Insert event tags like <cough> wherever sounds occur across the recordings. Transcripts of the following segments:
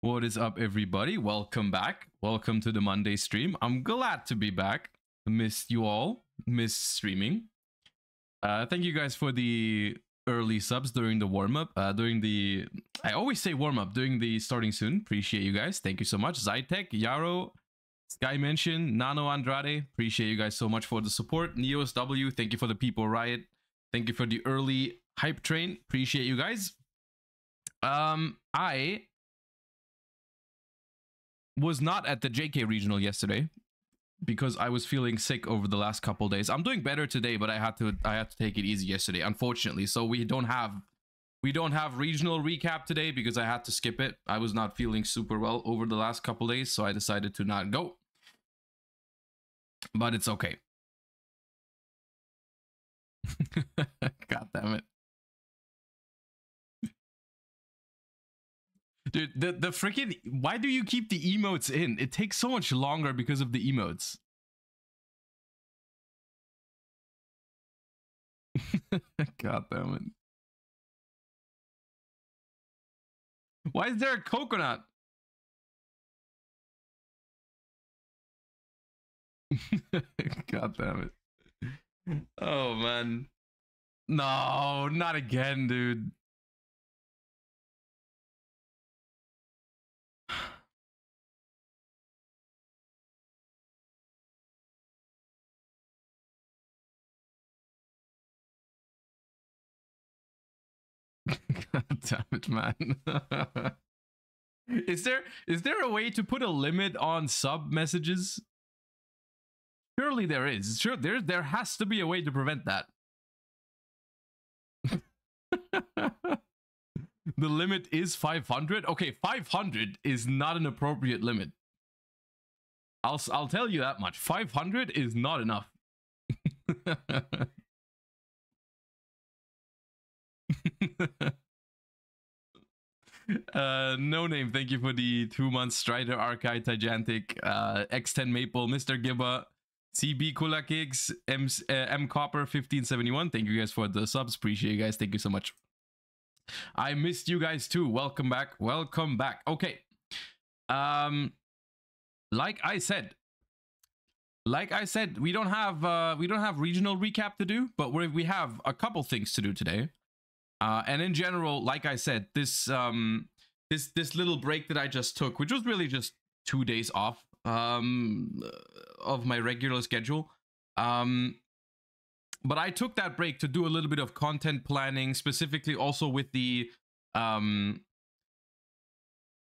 what is up, everybody? Welcome back. Welcome to the Monday stream. I'm glad to be back. Missed you all. Miss streaming. Uh, thank you guys for the early subs during the warm up. Uh, during the, I always say warm up during the starting soon. Appreciate you guys. Thank you so much. Zytec, Yarrow, Sky Mention, Nano Andrade. Appreciate you guys so much for the support. Neos W, thank you for the people riot. Thank you for the early hype train. Appreciate you guys. Um, I was not at the JK regional yesterday because I was feeling sick over the last couple days. I'm doing better today, but I had to I had to take it easy yesterday, unfortunately. So we don't have we don't have regional recap today because I had to skip it. I was not feeling super well over the last couple days, so I decided to not go. But it's okay. <laughs> God damn it. Dude, the, the freaking why do you keep the emotes in? It takes so much longer because of the emotes. <laughs> God damn it. Why is there a coconut? <laughs> God damn it. Oh man. No, not again, dude. <laughs> God damn it, man. <laughs> is there is there a way to put a limit on sub messages? Surely there is. Sure, there there has to be a way to prevent that. <laughs> the limit is 500. Okay, 500 is not an appropriate limit. I'll I'll tell you that much. 500 is not enough. <laughs> uh, no name, thank you for the two months Strider Archive Gigantic, uh, X10 Maple, Mr. Gibba, CB Kula Kicks, M, uh, M Copper 1571. Thank you guys for the subs. Appreciate you guys. Thank you so much. I missed you guys too. Welcome back. Welcome back. Okay. Um, like I said, like I said, we don't have uh, we don't have regional recap to do, but we we have a couple things to do today. Uh, and in general, like I said, this um this this little break that I just took, which was really just two days off um of my regular schedule. Um but I took that break to do a little bit of content planning, specifically also with the um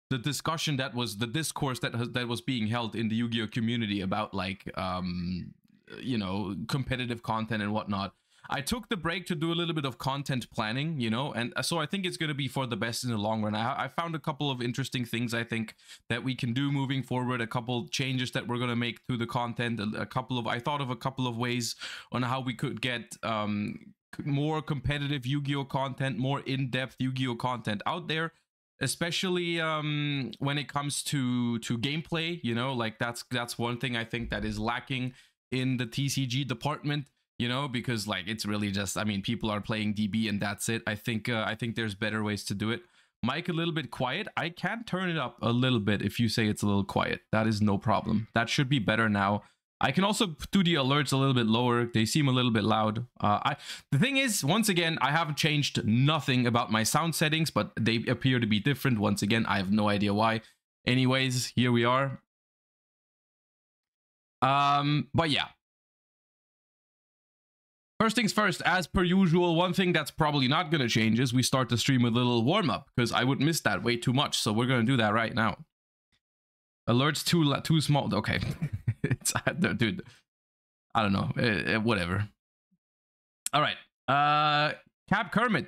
the discussion that was the discourse that has, that was being held in the Yu-Gi-Oh community about like um you know competitive content and whatnot. I took the break to do a little bit of content planning, you know, and so I think it's going to be for the best in the long run. I, I, found a couple of interesting things I think that we can do moving forward, a couple changes that we're going to make to the content, a, a, couple of, I thought of a couple of ways on how we could get um, more competitive Yu-Gi-Oh content, more in-depth Yu-Gi-Oh content out there especially um, when it comes to to gameplay you know like that's that's one thing i think that is lacking in the tcg department you know because like it's really just i mean people are playing db and that's it. I think uh, i think there's better ways to do it. Mic a little bit quiet. I can turn it up a little bit if you say it's a little quiet. That is no problem. That should be better now. I can also do the alerts a little bit lower. They seem a little bit loud. Uh, i the thing is once again i haven't changed nothing about my sound settings but they appear to be different. Once again i have no idea why. Anyways here we are. Um but yeah First things first, as per usual, one thing that's probably not going to change is we start the stream with a little warm-up, because I would miss that way too much, so we're going to do that right now. Alerts too too small. Okay. <laughs> it's, dude, I don't know. Uh, whatever. All right. Uh, Cap Kermit,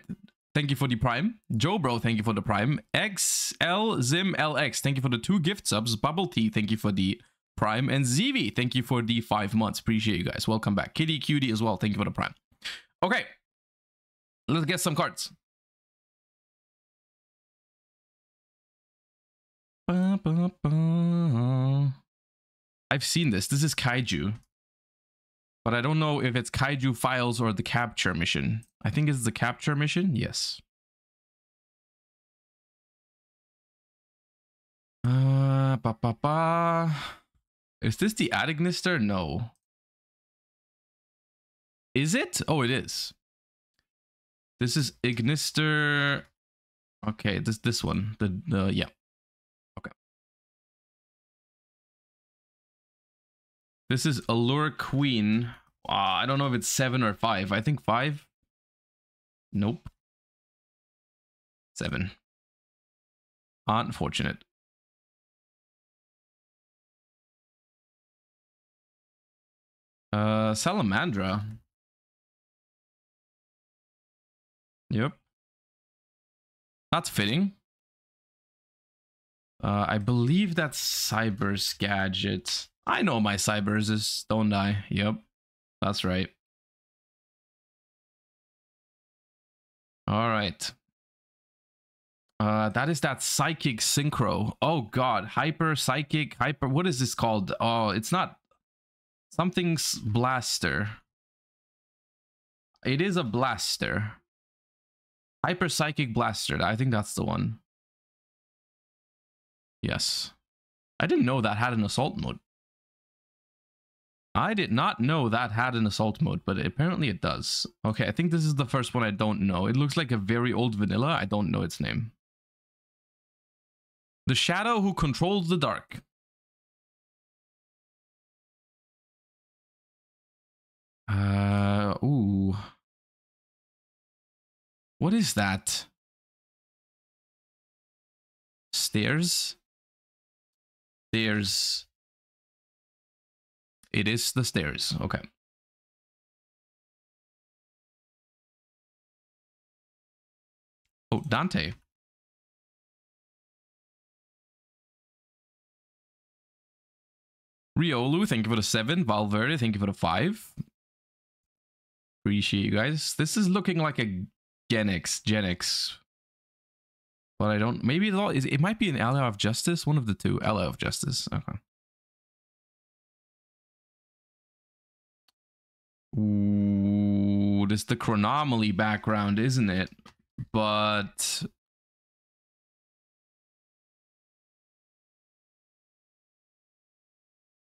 thank you for the prime. Joe Bro, thank you for the prime. XL Zim LX, thank you for the two gift subs. Bubble Tea, thank you for the Prime, and Zv, Thank you for the five months. Appreciate you guys. Welcome back. Kitty Cutie as well. Thank you for the Prime. Okay. Let's get some cards. I've seen this. This is Kaiju. But I don't know if it's Kaiju Files or the Capture Mission. I think it's the Capture Mission. Yes. Uh, ba, ba, ba. Is this the Adignister? No. Is it? Oh, it is. This is Ignister. Okay, this this one. The the yeah. Okay. This is Allure Queen. Uh, I don't know if it's seven or five. I think five. Nope. Seven. Unfortunate. Uh, Salamandra. Yep. That's fitting. Uh, I believe that's Cyber's gadget. I know my Cybers is, don't I? Yep. That's right. All right. Uh, that is that psychic synchro. Oh god, hyper psychic hyper. What is this called? Oh, it's not something's blaster. It is a blaster. Hyper psychic blaster. I think that's the one. Yes. I didn't know that had an assault mode. I did not know that had an assault mode, but apparently it does. Okay, I think this is the first one I don't know. It looks like a very old vanilla. I don't know its name. The shadow who controls the dark. Uh, ooh. What is that? Stairs? Stairs. It is the stairs. Okay. Oh, Dante. Riolu, thank you for the seven. Valverde, thank you for the five. Appreciate you guys. This is looking like a Genex, Genex. But I don't, maybe it, might be an Ally of Justice, one of the two. Ally of Justice, okay. Ooh, this is the chronomaly background, isn't it? But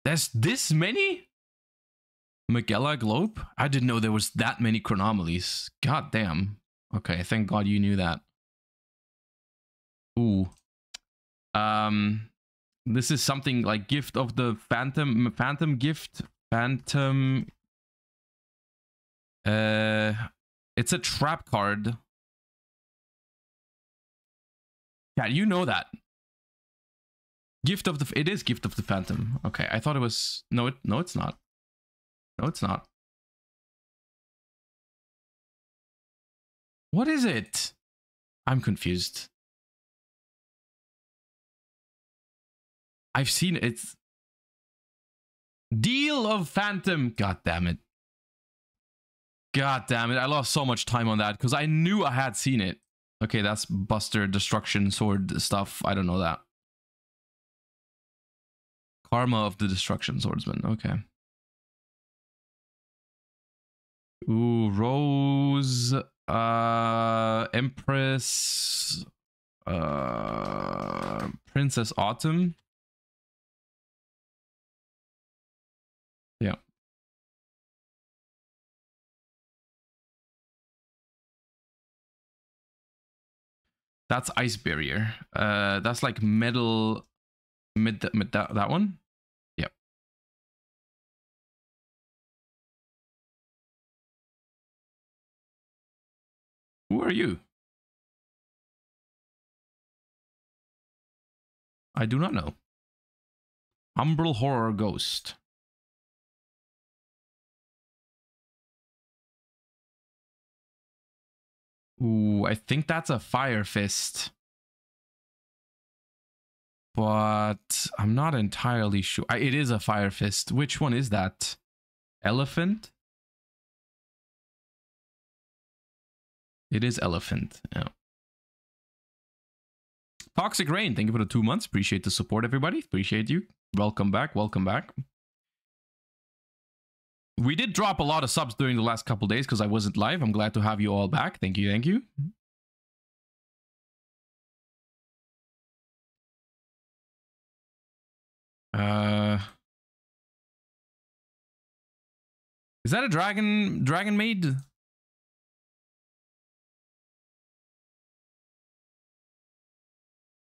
There's this many? Magella Globe? I didn't know there was that many chronomalies. God damn. Okay, thank God you knew that. Ooh. Um this is something like gift of the phantom phantom gift phantom uh it's a trap card. Yeah, you know that. Gift of the it is Gift of the Phantom. Okay, I thought it was no it no it's not. No it's not. What is it? I'm confused. I've seen it. It's Deal of Phantom. God damn it. God damn it. I lost so much time on that because I knew I had seen it. Okay, that's Buster Destruction Sword stuff. I don't know that. Karma of the Destruction Swordsman. Okay. Ooh, Rose, uh, Empress, uh, Princess Autumn. Yeah. That's Ice Barrier. Uh, that's like metal Mid, mid that, that one? Who are you? I do not know. Umbral Horror Ghost. Ooh, I think that's a Fire Fist but I'm not entirely sure. It is a Fire Fist. Which one is that? Elephant? It is Elephant, yeah. Toxic Rain, thank you for the two months. Appreciate the support, everybody. Appreciate you. Welcome back. Welcome back. We did drop a lot of subs during the last couple days because I wasn't live. I'm glad to have you all back. Thank you. Thank you. Uh, is that a dragon? Dragon maid?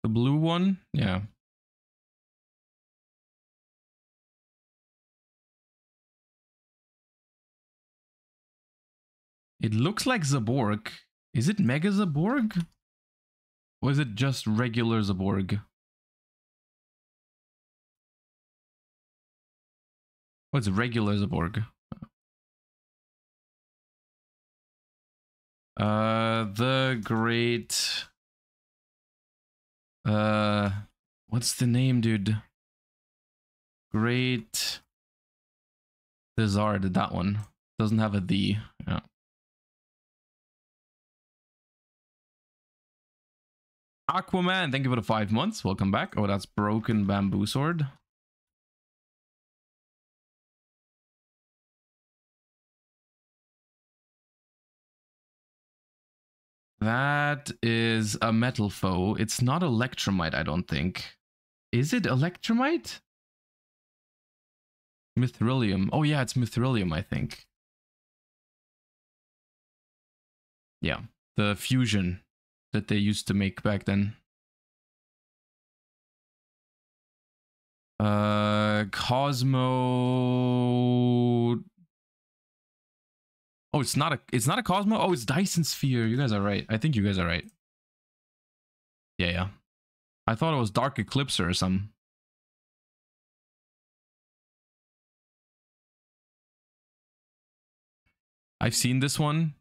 The blue one? Yeah. It looks like Zaborg. Is it Mega Zaborg? Or is it just regular Zaborg? What's regular Zaborg? Uh, the great. Uh, what's the name, dude? Great. The Zard, that one doesn't have a D. Yeah. Aquaman, thank you for the five months. Welcome back. Oh, that's broken bamboo sword. That is a metal foe. It's not Electrumite, I don't think. Is it Electrumite? Mithrilium. Oh yeah, it's mithrilium, I think. Yeah, the fusion that they used to make back then. Uh, Cosmo. Oh, it's not a. It's not a Cosmo. Oh, it's Dyson Sphere. You guys are right. I think you guys are right. Yeah, yeah. I thought it was Dark Eclipser or something. I've seen this one.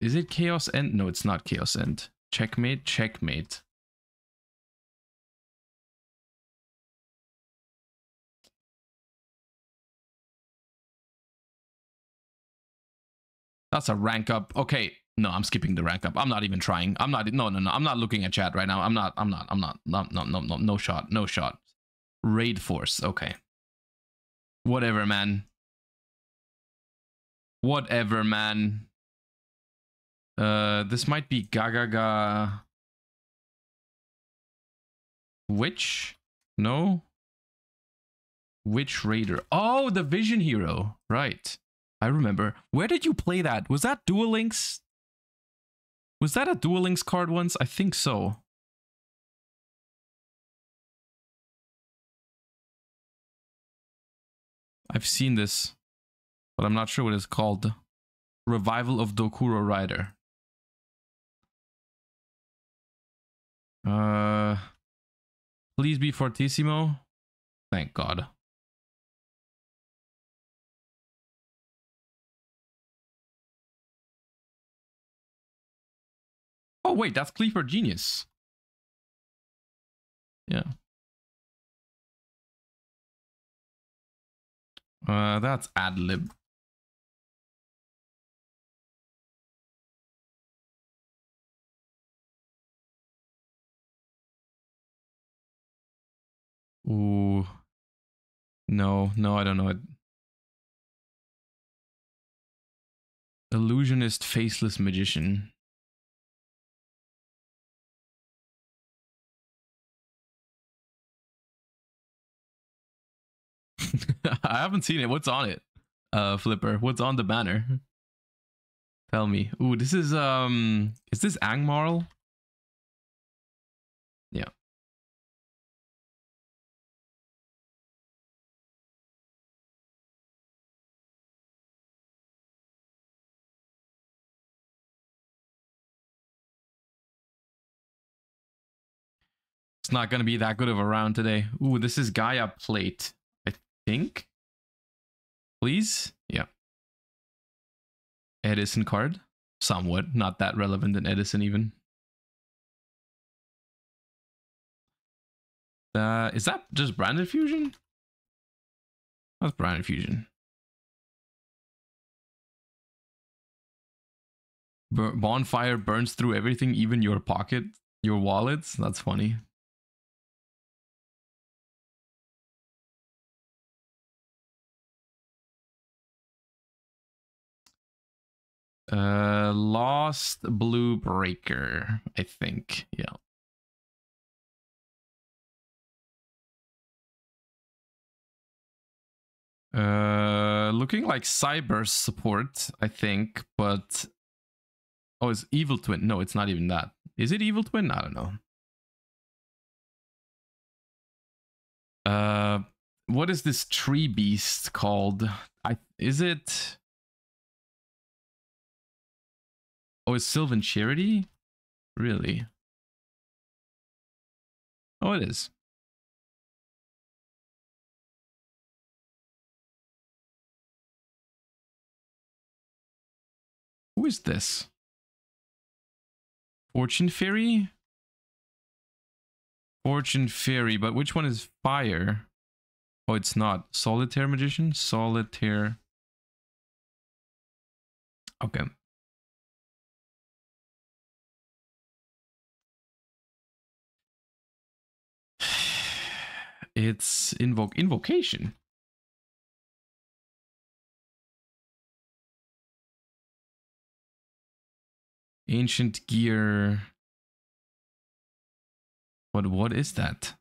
Is it Chaos End? No, it's not Chaos End. Checkmate, checkmate. That's a rank up. Okay. No, I'm skipping the rank up. I'm not even trying. I'm not. No, no, no. I'm not looking at chat right now. I'm not. I'm not. I'm not. No, no, no, no, no shot. No shot. Raid force. Okay. Whatever, man. Whatever, man. Uh, this might be Gagaga. Which? No. Which Raider? Oh, the Vision Hero. Right. I remember. Where did you play that? Was that Duel Links? Was that a Duel Links card once? I think so. I've seen this, but I'm not sure what it's called. Revival of Dokuro Rider. Uh, please be fortissimo. Thank God. Oh wait, that's Cleaver Genius. Yeah. Uh, that's Adlib. Ooh. No, no, I don't know it. Illusionist Faceless Magician. <laughs> I haven't seen it. What's on it? Uh Flipper. What's on the banner? Tell me. Ooh, this is um is this Angmarl? Yeah. It's not going to be that good of a round today. Ooh, this is Gaia Plate, think. Please? Yeah. Edison card? Somewhat. Not that relevant in Edison even. Uh, is that just branded fusion? That's branded fusion. bonfire burns through everything, even your pocket, your wallets. That's funny. Uh, Lost Blue Breaker, I think. Yeah. Uh, looking like cyber support, I think, but oh, it's evil twin. No, it's not even that. Is it evil twin? I don't know. Uh, what is this tree beast called? I is it? Oh, it's Sylvan Charity? Really? Oh, it is. Who is this? Fortune Fairy? Fortune Fairy, but which one is fire? Oh, it's not. Solitaire Magician? Solitaire. Okay. It's invoke invocation. Ancient gear. What what is that?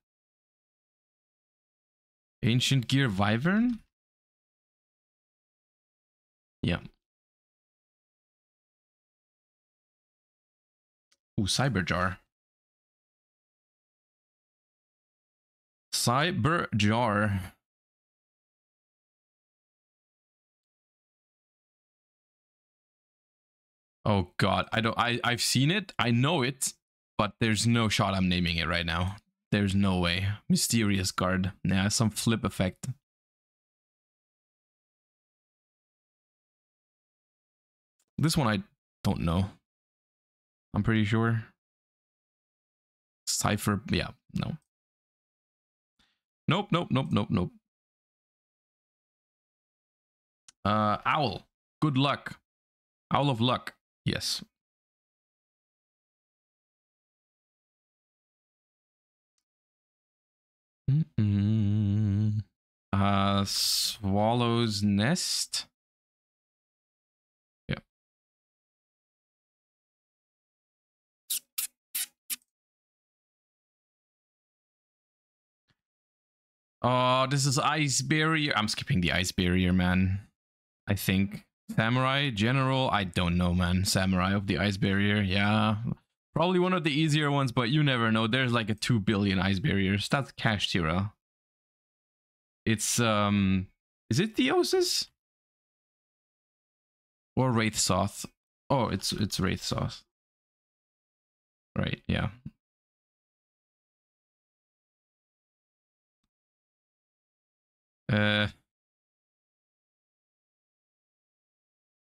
Ancient gear wyvern? Yeah. Ooh, cyber jar. Cyber jar. Oh god, I don't I I've seen it. I know it, but there's no shot I'm naming it right now. There's no way. Mysterious guard. Yeah, some flip effect. This one I don't know. I'm pretty sure. Cypher, yeah, no. Nope, nope, nope, nope, nope. Uh, owl. Good luck. Owl of luck. Yes. Mm -mm. Uh, Swallow's Nest. Oh, this is Ice Barrier. I'm skipping the Ice Barrier, man. I think. Samurai General, I don't know, man. Samurai of the Ice Barrier, yeah. Probably one of the easier ones, but you never know. There's like a 2 billion Ice Barriers. That's Kashtira. It's, um... Is it Theosis? Or Wraitsoth? Oh, it's it's Wraitsoth. Right, yeah. Uh...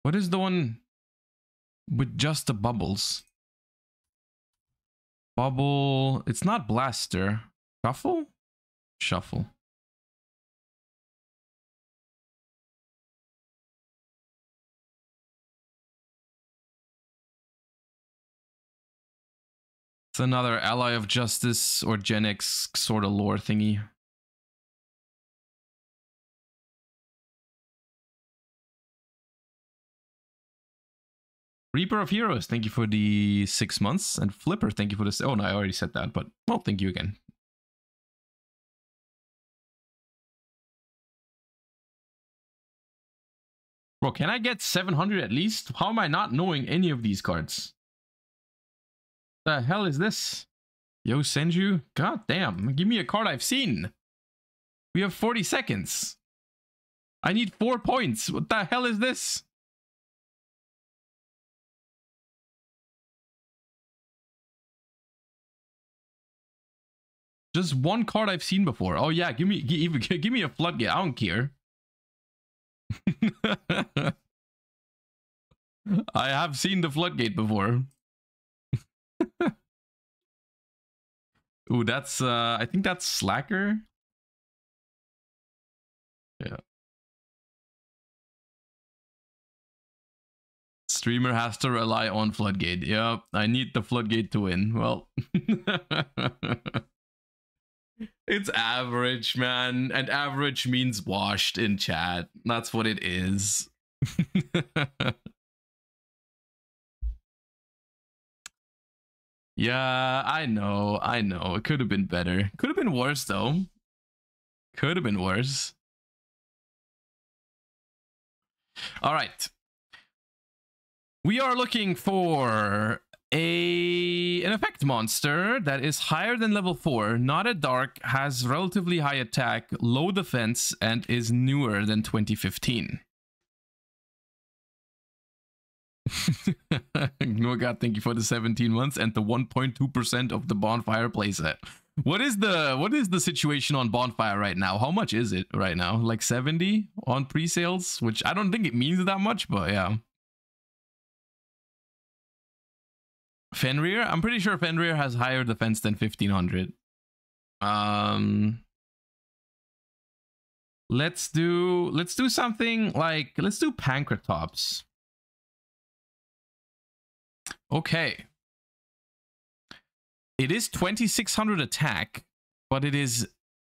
What is the one with just the bubbles? Bubble. It's not blaster. Shuffle? Shuffle. It's another ally of justice or Genex sort of lore thingy. Reaper of Heroes, thank you for the six months. And Flipper, thank you for this. Oh, no, I already said that, but well, thank you again. Bro, can I get 700 at least? How am I not knowing any of these cards? The hell is this? Yo, Senju? God damn, give me a card I've seen. We have 40 seconds. I need four points. What the hell is this? Just one card I've seen before. Oh yeah, give me give, <laughs> give me a floodgate. I don't care. <laughs> I have seen the floodgate before. <laughs> Ooh, that's uh I think that's Slacker. Yeah. Streamer has to rely on Floodgate. Yep, I need the Floodgate to win. Well. It's average, man. And average means washed in chat. That's what it is. <laughs> yeah, I know. I know. It could have been better. Could have been worse, though. Could have been worse. All right. We are looking for a an effect monster that is higher than level 4, not a dark, has relatively high attack, low defense, and is newer than 2015. <laughs> no god, thank you for the 17 months and the 1.2% of the bonfire playset. What is the what is the situation on bonfire right now? How much is it right now? Like 70 on pre-sales, which I don't think it means that much, but yeah. Fenrir? I'm pretty sure Fenrir has higher defense than 1500. Um Let's do let's do something like let's do Pancratops. Okay. It is 2600 attack, but it is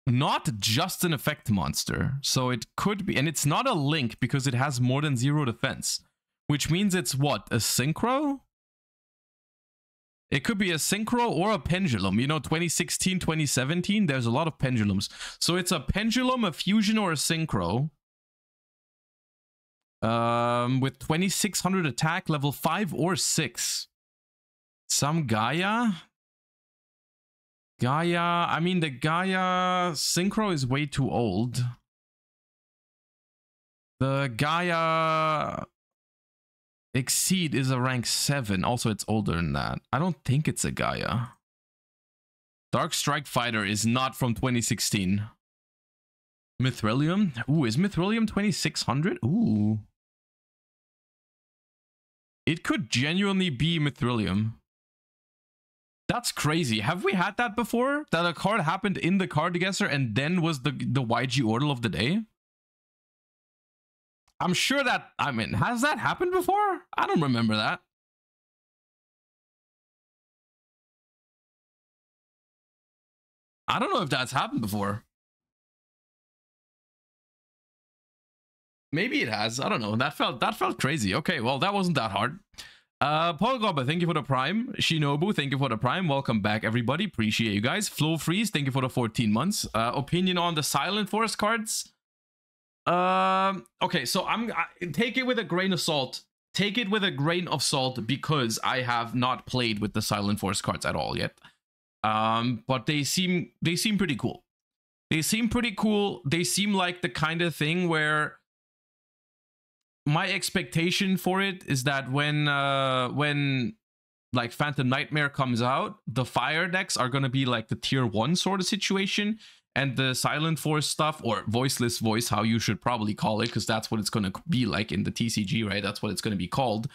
not just an effect monster. So it could be, and it's not a link because it has more than zero defense, which means it's what? A synchro? It could be a synchro or a pendulum. You know, 2016, 2017, there's a lot of pendulums. So it's a pendulum, a fusion, or a synchro. Um, with 2600 attack, level 5 or 6. Some Gaia? Gaia, I mean, the Gaia synchro is way too old. The Gaia Exceed is a rank 7. Also, it's older than that. I don't think it's a Gaia. Dark Strike Fighter is not from 2016. Mithrilium? Ooh, is Mithrilium 2600? Ooh. It could genuinely be Mithrilium. That's crazy. Have we had that before? That a card happened in the card guesser and then was the, the YG order of the day? I'm sure that, I mean, has that happened before? I don't remember that. I don't know if that's happened before. Maybe it has. I don't know. That felt that felt crazy. Okay, well, that wasn't that hard. Uh, Paul Gobba, thank you for the prime. Shinobu, thank you for the prime. Welcome back, everybody. Appreciate you guys. Flow Freeze, thank you for the 14 months. Uh, opinion on the Silent Forest cards? Um, okay, so I'm I, take it with a grain of salt. Take it with a grain of salt because I have not played with the Silent Force cards at all yet. Um, but they seem they seem pretty cool. They seem pretty cool. They seem like the kind of thing where my expectation for it is that when uh when like Phantom Nightmare comes out, the fire decks are gonna be like the tier one sort of situation, and the silent force stuff or voiceless voice how you should probably call it because that's what it's going to be like in the tcg right? That's what it's going to be called.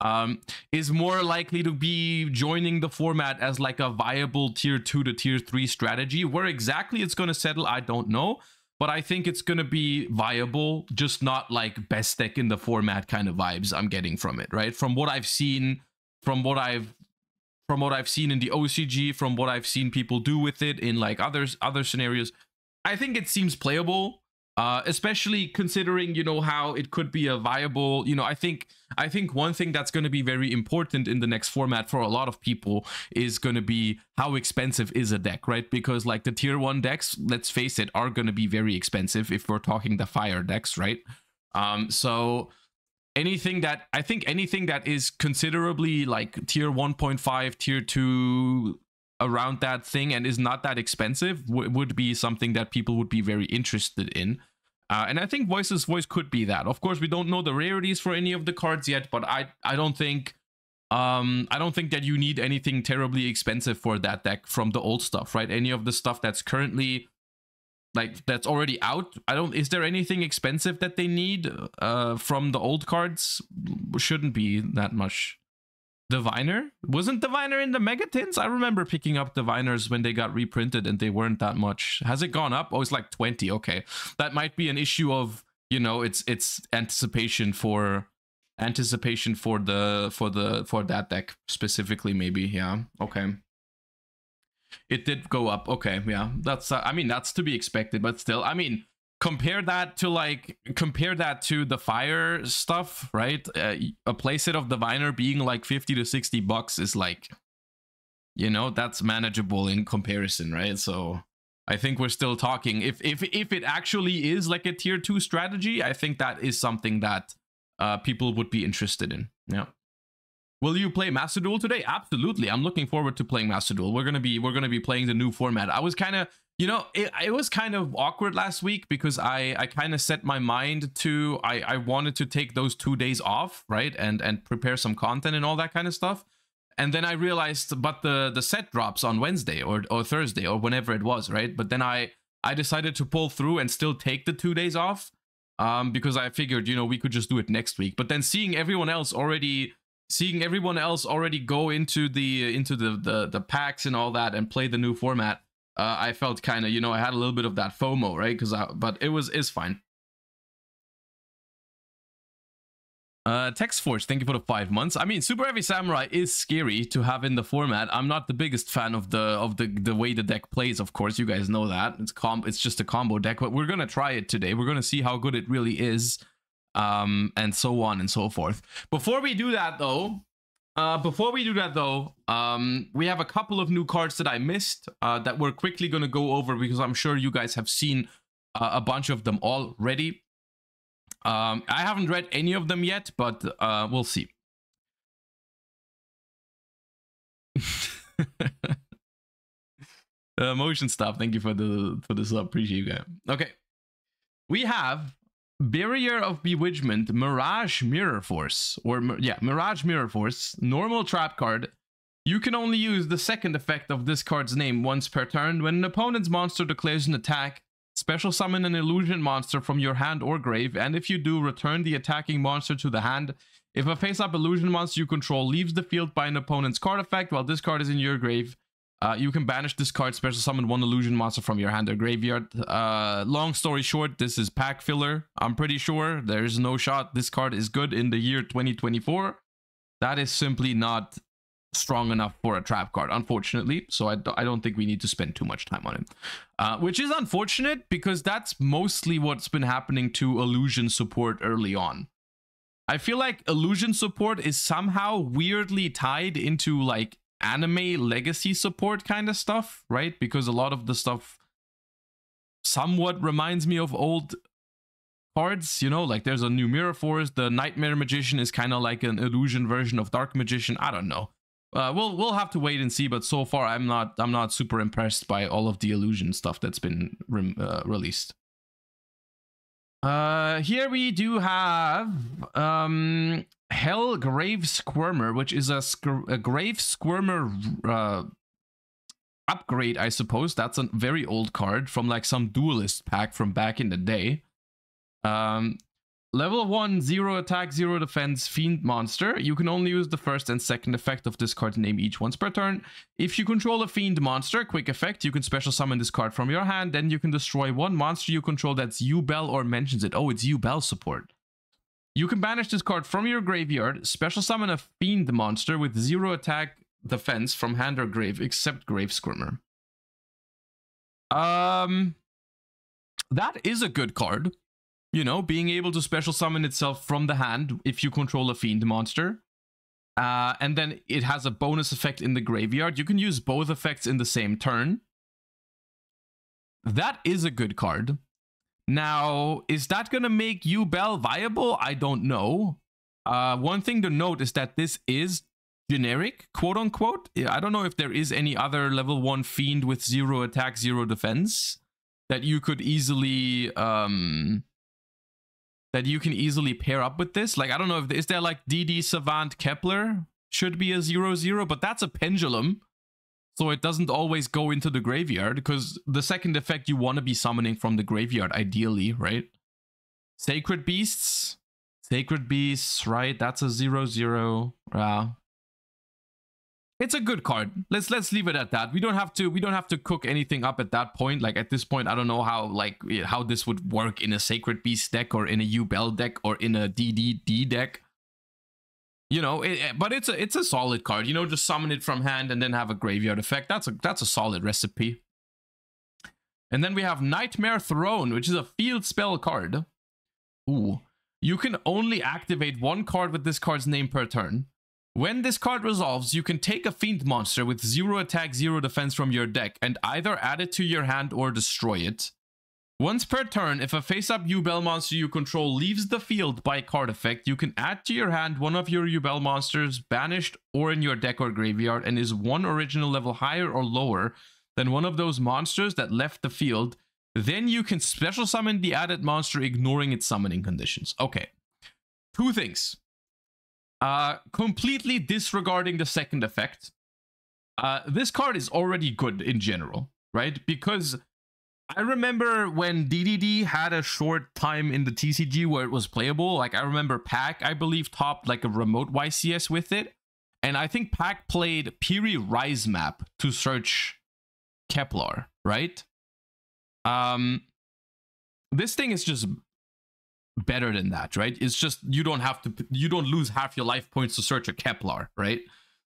Um, is more likely to be joining the format as like a viable tier 2 to tier 3 strategy. Where exactly it's going to settle i don't know but i think it's going to be viable just not like best deck in the format kind of vibes i'm getting from it right? From what i've seen from what i've from what I've seen in the OCG, from what I've seen people do with it in like others other scenarios, I think it seems playable. Uh, especially considering you know how it could be a viable you know i think i think one thing that's going to be very important in the next format for a lot of people is going to be how expensive is a deck right because like the tier one decks let's face it are going to be very expensive if we're talking the fire decks right um so anything that I think anything that is considerably like tier 1.5, tier 2 around that thing and is not that expensive would be something that people would be very interested in. Uh, and I think Voiceless Voice could be that. Of course, we don't know the rarities for any of the cards yet, but I I don't think um I don't think that you need anything terribly expensive for that deck from the old stuff, right? Any of the stuff that's currently like that's already out. I don't is there anything expensive that they need uh from the old cards? Shouldn't be that much. Diviner wasn't diviner in the megatins i remember picking up diviners when they got reprinted and they weren't that much. Has it gone up? Oh it's like 20 okay. That might be an issue of you know it's it's anticipation for anticipation for the for the for that deck specifically maybe yeah okay it did go up. Okay, yeah, that's. Uh, I mean, that's to be expected, but still, I mean, compare that to like compare that to the fire stuff, right? Uh, a playset of diviner being like fifty to sixty bucks is like, you know, that's manageable in comparison, right? So. I think we're still talking if if if it actually is like a tier 2 strategy, I think that is something that uh, people would be interested in. Yeah. Will you play Master Duel today? Absolutely. I'm looking forward to playing Master Duel. We're gonna be we're gonna be playing the new format. I was kind of you know it, it was kind of awkward last week because I I kind of set my mind to I I wanted to take those two days off right and and prepare some content and all that kind of stuff. And then I realized, but the the set drops on Wednesday or or Thursday or whenever it was, right? But then I I decided to pull through and still take the two days off um, because I figured, you know, we could just do it next week. But then seeing everyone else already seeing everyone else already go into the into the the, the packs and all that and play the new format uh, i felt kind of you know i had a little bit of that fomo right? Because but it was is fine. Uh text forge thank you for the five months. I mean super heavy samurai is scary to have in the format. I'm not the biggest fan of the of the the way the deck plays of course you guys know that. It's com it's just a combo deck but we're gonna try it today. We're gonna see how good it really is um, and so on and so forth. Before we do that, though, uh, before we do that, though, um, we have a couple of new cards that I missed uh, that we're quickly going to go over because I'm sure you guys have seen uh, a bunch of them already. Um, I haven't read any of them yet, but uh, we'll see. <laughs> uh, motion stuff. Thank you for the for the sub. Appreciate you guys. Okay, we have Barrier of Bewitchment, Mirage Mirror Force, or yeah, Mirage Mirror Force, normal trap card. You can only use the second effect of this card's name once per turn. When an opponent's monster declares an attack, special summon an illusion monster from your hand or grave, and if you do, return the attacking monster to the hand. If a face-up illusion monster you control leaves the field by an opponent's card effect while this card is in your grave, uh, you can banish this card, special summon one illusion monster from your hand or graveyard. Uh, long story short, this is pack filler. I'm pretty sure there's no shot this card is good in the year 2024. That is simply not strong enough for a trap card, unfortunately. So I, I don't think we need to spend too much time on it. Uh, which is unfortunate because that's mostly what's been happening to illusion support early on. I feel like illusion support is somehow weirdly tied into like anime legacy support kind of stuff, right? Because a lot of the stuff somewhat reminds me of old cards, you know, like there's a new Mirror Force, the Nightmare Magician is kind of like an illusion version of Dark Magician. I don't know. Uh, we'll we'll have to wait and see, but so far I'm not I'm not super impressed by all of the illusion stuff that's been re uh, released. Uh, here we do have um Hell Grave Squirmer, which is a, a Grave Squirmer uh, upgrade, I suppose. That's a very old card from like some duelist pack from back in the day. Um, level 1, 0 attack, 0 defense, Fiend monster. You can only use the first and second effect of this card's name each once per turn. If you control a Fiend monster, quick effect, you can special summon this card from your hand. Then you can destroy one monster you control that's Yubel or mentions it. Oh, it's Yubel support. You can banish this card from your graveyard, special summon a fiend monster with zero attack defense from hand or grave, except Grave Squirmer. Um, that is a good card. You know, being able to special summon itself from the hand if you control a fiend monster. Uh, and then it has a bonus effect in the graveyard. You can use both effects in the same turn. That is a good card. Now, is that going to make Yubel viable? I don't know. Uh, one thing to note is that this is generic, quote unquote. I don't know if there is any other level 1 fiend with zero attack, zero defense that you could easily um that you can easily pair up with this. Like I don't know if is there like DD Savant Kepler should be a zero zero, but that's a pendulum. So it doesn't always go into the graveyard because the second effect you want to be summoning from the graveyard ideally, right? Sacred Beasts. Sacred Beasts, right? That's a zero zero. Yeah. It's a good card. Let's let's leave it at that. We don't have to we don't have to cook anything up at that point. Like at this point, I don't know how like how this would work in a Sacred Beast deck or in a Yubel deck or in a DDD deck you know it, but it's a it's a solid card you know just summon it from hand and then have a graveyard effect. That's a that's a solid recipe. And then we have nightmare throne which is a field spell card. Ooh. You can only activate one card with this card's name per turn. When this card resolves you can take a fiend monster with zero attack zero defense from your deck and either add it to your hand or destroy it Once per turn, if a face-up Yubel monster you control leaves the field by card effect, you can add to your hand one of your Yubel monsters banished or in your deck or graveyard and is one original level higher or lower than one of those monsters that left the field. Then you can special summon the added monster ignoring its summoning conditions. Okay. Two things. Uh, completely disregarding the second effect. Uh, this card is already good in general, right? Because I remember when DDD had a short time in the TCG where it was playable. Like I remember Pack, I believe, topped like a remote YCS with it. And I think Pack played Piri Rise map to search Kepler, right? Um this thing is just better than that, right? It's just you don't have to you don't lose half your life points to search a Kepler, right?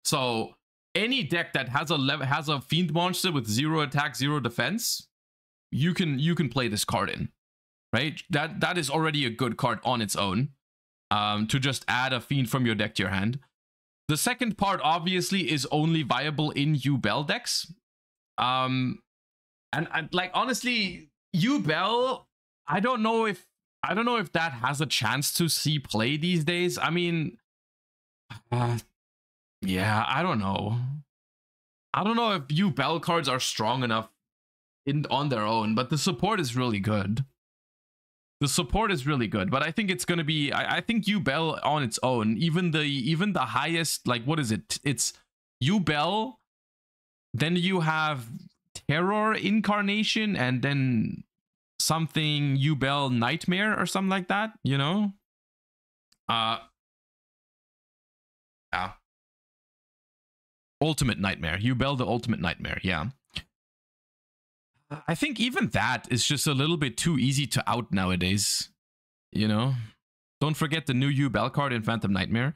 So any deck that has a has a fiend monster with zero attack, zero defense, you can you can play this card in right? That that is already a good card on its own um to just add a fiend from your deck to your hand. The second part obviously is only viable in Yubel decks. Um and, and like honestly Yubel i don't know if i don't know if that has a chance to see play these days. I mean uh, <sighs> yeah i don't know. I don't know if Yubel cards are strong enough in on their own, but the support is really good. The support is really good, but I think it's gonna be. I, I think Yubel on its own, even the even the highest, like what is it? It's Yubel. Then you have Terror Incarnation, and then something Yubel Nightmare or something like that. You know. Uh. Yeah. Ultimate Nightmare. Yubel the Ultimate Nightmare. Yeah. I think even that is just a little bit too easy to out nowadays. You know? Don't forget the new Yubel card in Phantom Nightmare.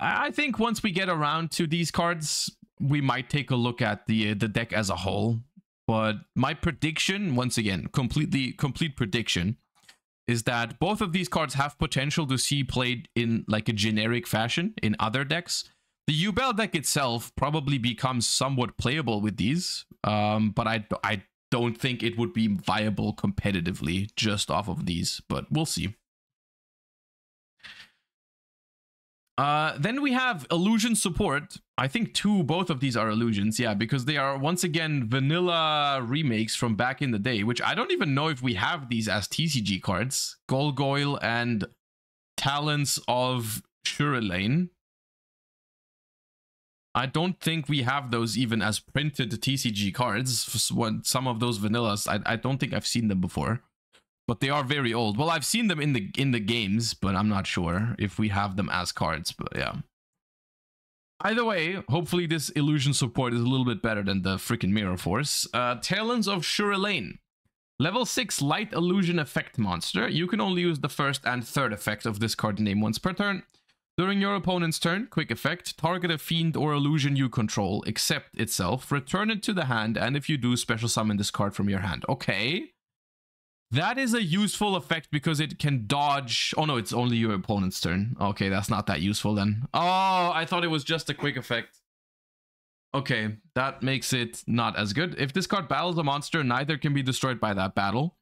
I think once we get around to these cards, we might take a look at the uh, the deck as a whole. But my prediction, once again, completely complete prediction, is that both of these cards have potential to see played in like a generic fashion in other decks. The Yubel deck itself probably becomes somewhat playable with these, um, but I I don't think it would be viable competitively just off of these, but we'll see. Uh, then we have illusion support. I think two, both of these are illusions, yeah, because they are once again vanilla remakes from back in the day, which I don't even know if we have these as TCG cards. Golgoyle and Talons of Shurilane. I don't think we have those even as printed TCG cards. Some of those vanillas, I, I don't think I've seen them before, but they are very old. Well, I've seen them in the in the games, but I'm not sure if we have them as cards. But yeah. Either way, hopefully this illusion support is a little bit better than the freaking Mirror Force. Uh, Talons of Shurilane. Level 6 Light Illusion Effect monster. You can only use the first and third effect of this card name once per turn. During your opponent's turn, quick effect, target a fiend or illusion you control, except itself, return it to the hand, and if you do, special summon this card from your hand. Okay. That is a useful effect because it can dodge... Oh no, it's only your opponent's turn. Okay, that's not that useful then. Oh, I thought it was just a quick effect. Okay, that makes it not as good. If this card battles a monster, neither can be destroyed by that battle.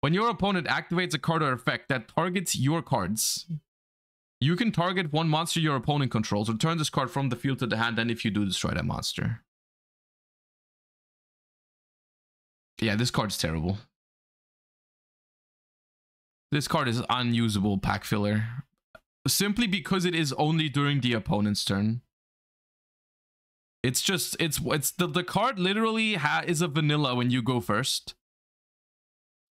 When your opponent activates a card or effect that targets your cards, you can target one monster your opponent controls. Return this card from the field to the hand, and if you do, destroy that monster. Yeah, this card's terrible. This card is unusable pack filler. Simply because it is only during the opponent's turn. It's just, it's, it's the, the card literally ha is a vanilla when you go first.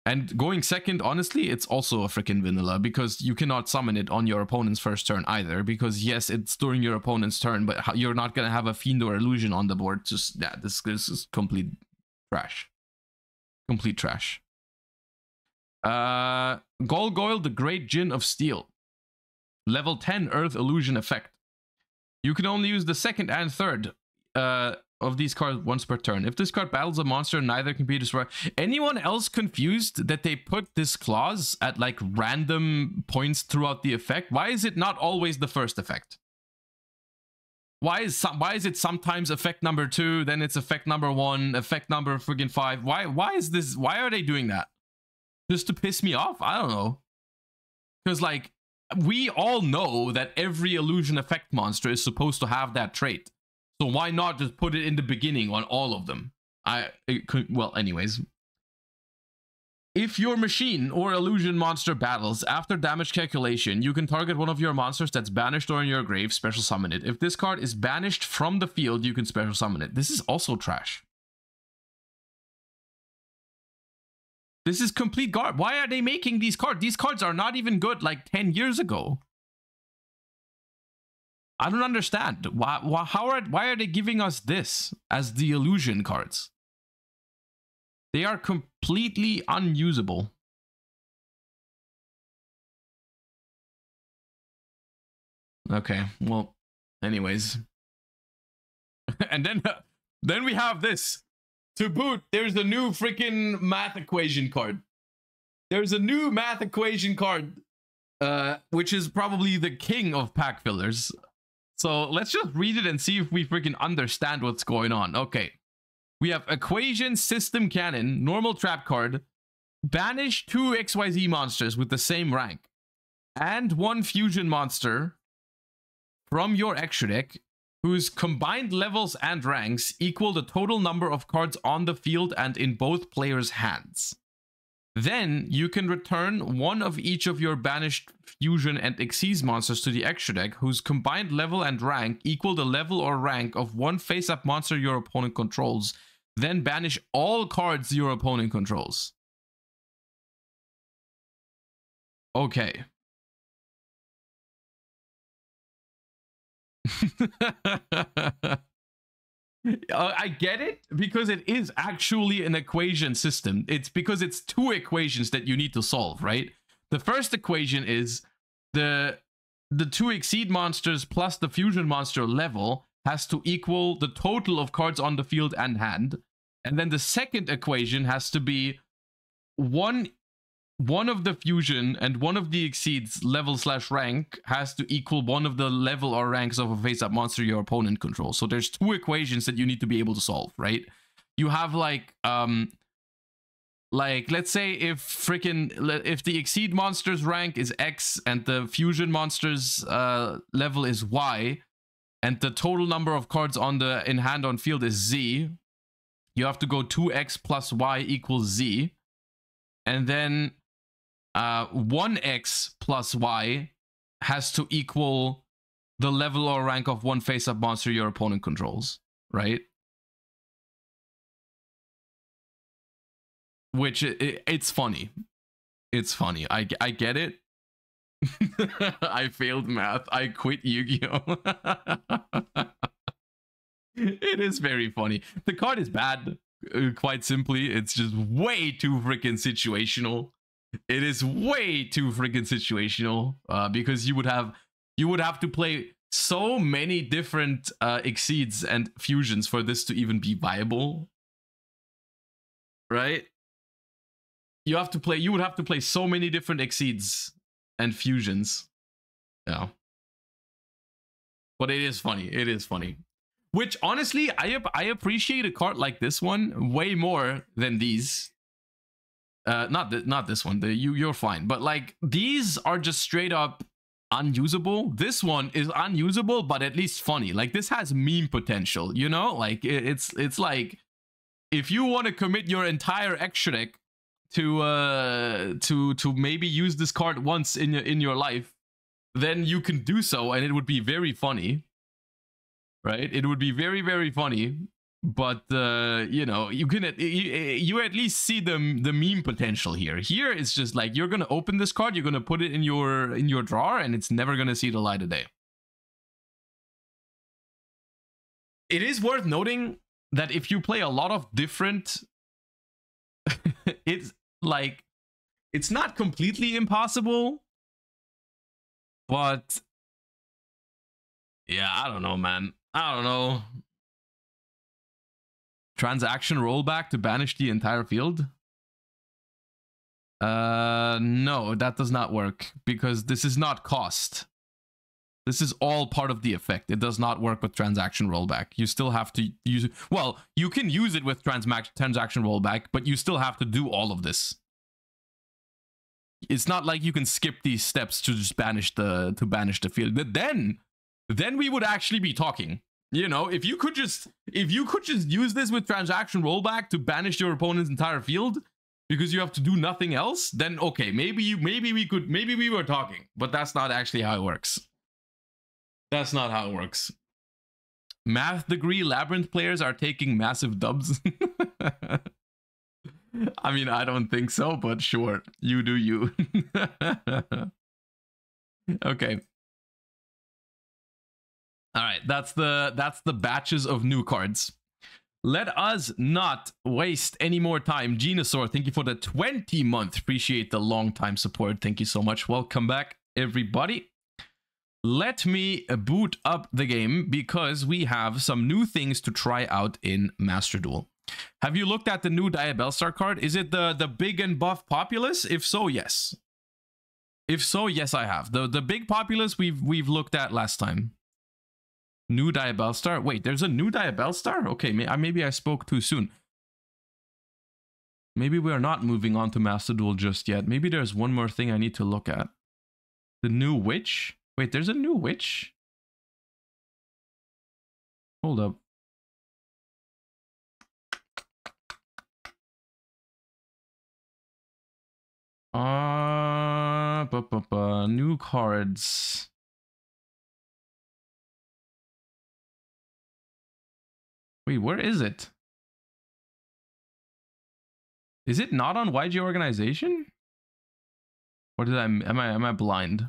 And going second, honestly, it's also a freaking vanilla because you cannot summon it on your opponent's first turn either. Because yes, it's during your opponent's turn, but you're not gonna have a fiend or illusion on the board. Just yeah, this this is complete trash. Complete trash. Uh, Golgoyle, the Great Djinn of Steel. Level 10 Earth Illusion effect. You can only use the second and third uh, of these cards once per turn. If this card battles a monster, neither can be destroyed. Anyone else confused that they put this clause at like random points throughout the effect? Why is it not always the first effect? Why is some, why is it sometimes effect number two, then it's effect number one, effect number friggin' five? Why why is this? Why are they doing that? just to piss me off. I don't know. Because like we all know that every illusion effect monster is supposed to have that trait. So why not just put it in the beginning on all of them? I could well anyways. If your machine or illusion monster battles after damage calculation, you can target one of your monsters that's banished or in your grave, special summon it. If this card is banished from the field, you can special summon it. This is also trash. This is complete garb. Why are they making these cards? These cards are not even good like 10 years ago. I don't understand. Why, why, how are, why are they giving us this as the illusion cards? They are completely unusable. Okay, well, anyways. <laughs> and then, <laughs> then we have this. To boot, there's a new freaking math equation card. There's a new math equation card, uh, which is probably the king of pack fillers. So let's just read it and see if we freaking understand what's going on. Okay. We have equation system cannon, normal trap card, banish two XYZ monsters with the same rank, and one fusion monster from your extra deck whose combined levels and ranks equal the total number of cards on the field and in both players' hands. Then you can return one of each of your banished fusion and Xyz monsters to the extra deck whose combined level and rank equal the level or rank of one face-up monster your opponent controls. Then banish all cards your opponent controls. Okay. <laughs> Uh, I get it because it is actually an equation system. It's because it's two equations that you need to solve, right? The first equation is the the two exceed monsters plus the fusion monster level has to equal the total of cards on the field and hand. And then the second equation has to be one one of the fusion and one of the exceeds level slash rank has to equal one of the level or ranks of a face-up monster your opponent controls. So there's two equations that you need to be able to solve, right? You have like um like let's say if freaking if the exceed monster's rank is X and the fusion monster's uh level is Y and the total number of cards on the in hand on field is Z, you have to go 2x plus y equals z. And then uh, 1x plus y has to equal the level or rank of one face-up monster your opponent controls, right? Which it, it, it's funny. It's funny. I, I get it. <laughs> I failed math. I quit Yu-Gi-Oh! <laughs> it is very funny. The card is bad, uh, quite simply. It's just way too freaking situational it is way too freaking situational uh, because you would have you would have to play so many different uh, Xyz and fusions for this to even be viable. Right? You have to play you would have to play so many different exceeds and fusions. Yeah. But it is funny it is funny. Which honestly i i appreciate a card like this one way more than these uh, not not this one. The you you're fine, but like these are just straight up unusable. This one is unusable, but at least funny. Like this has meme potential. You know, like it, it's it's like if you want to commit your entire extra deck to uh to to maybe use this card once in your in your life, then you can do so, and it would be very funny. Right? It would be very very funny but uh, you know you can you, you at least see the the meme potential here. Here it's just like you're gonna open this card you're gonna put it in your in your drawer and it's never gonna see the light of day. It is worth noting that if you play a lot of different <laughs> it's like it's not completely impossible but yeah i don't know man. I don't know transaction rollback to banish the entire field? Uh, no, that does not work because this is not cost. This is all part of the effect. It does not work with transaction rollback. You still have to use it. Well, you can use it with transmax transaction rollback, but you still have to do all of this. It's not like you can skip these steps to just banish the to banish the field. But then then we would actually be talking. You know, if you could just if you could just use this with transaction rollback to banish your opponent's entire field because you have to do nothing else, then okay, maybe you maybe we could maybe we were talking, but that's not actually how it works. That's not how it works. Math degree labyrinth players are taking massive dubs. <laughs> I mean, I don't think so, but sure, you do you. <laughs> okay. All right, that's the that's the batches of new cards. Let us not waste any more time. Genosaur, thank you for the 20 month. Appreciate the long time support. Thank you so much. Welcome back, everybody. Let me boot up the game because we have some new things to try out in Master Duel. Have you looked at the new Diabellstar card? Is it the, the big and buff Populace? If so, yes. If so, yes, I have. The the big Populace we've we've looked at last time. New Diabellstar? Wait, there's a new Diabellstar? Okay, may, maybe I spoke too soon. Maybe we are not moving on to Master Duel just yet. Maybe there's one more thing I need to look at. The new witch? Wait, there's a new witch? Hold up. Uh, bu -bu -bu, new cards. Wait, where is it? Is it not on YG organization? Or did I am I am I blind?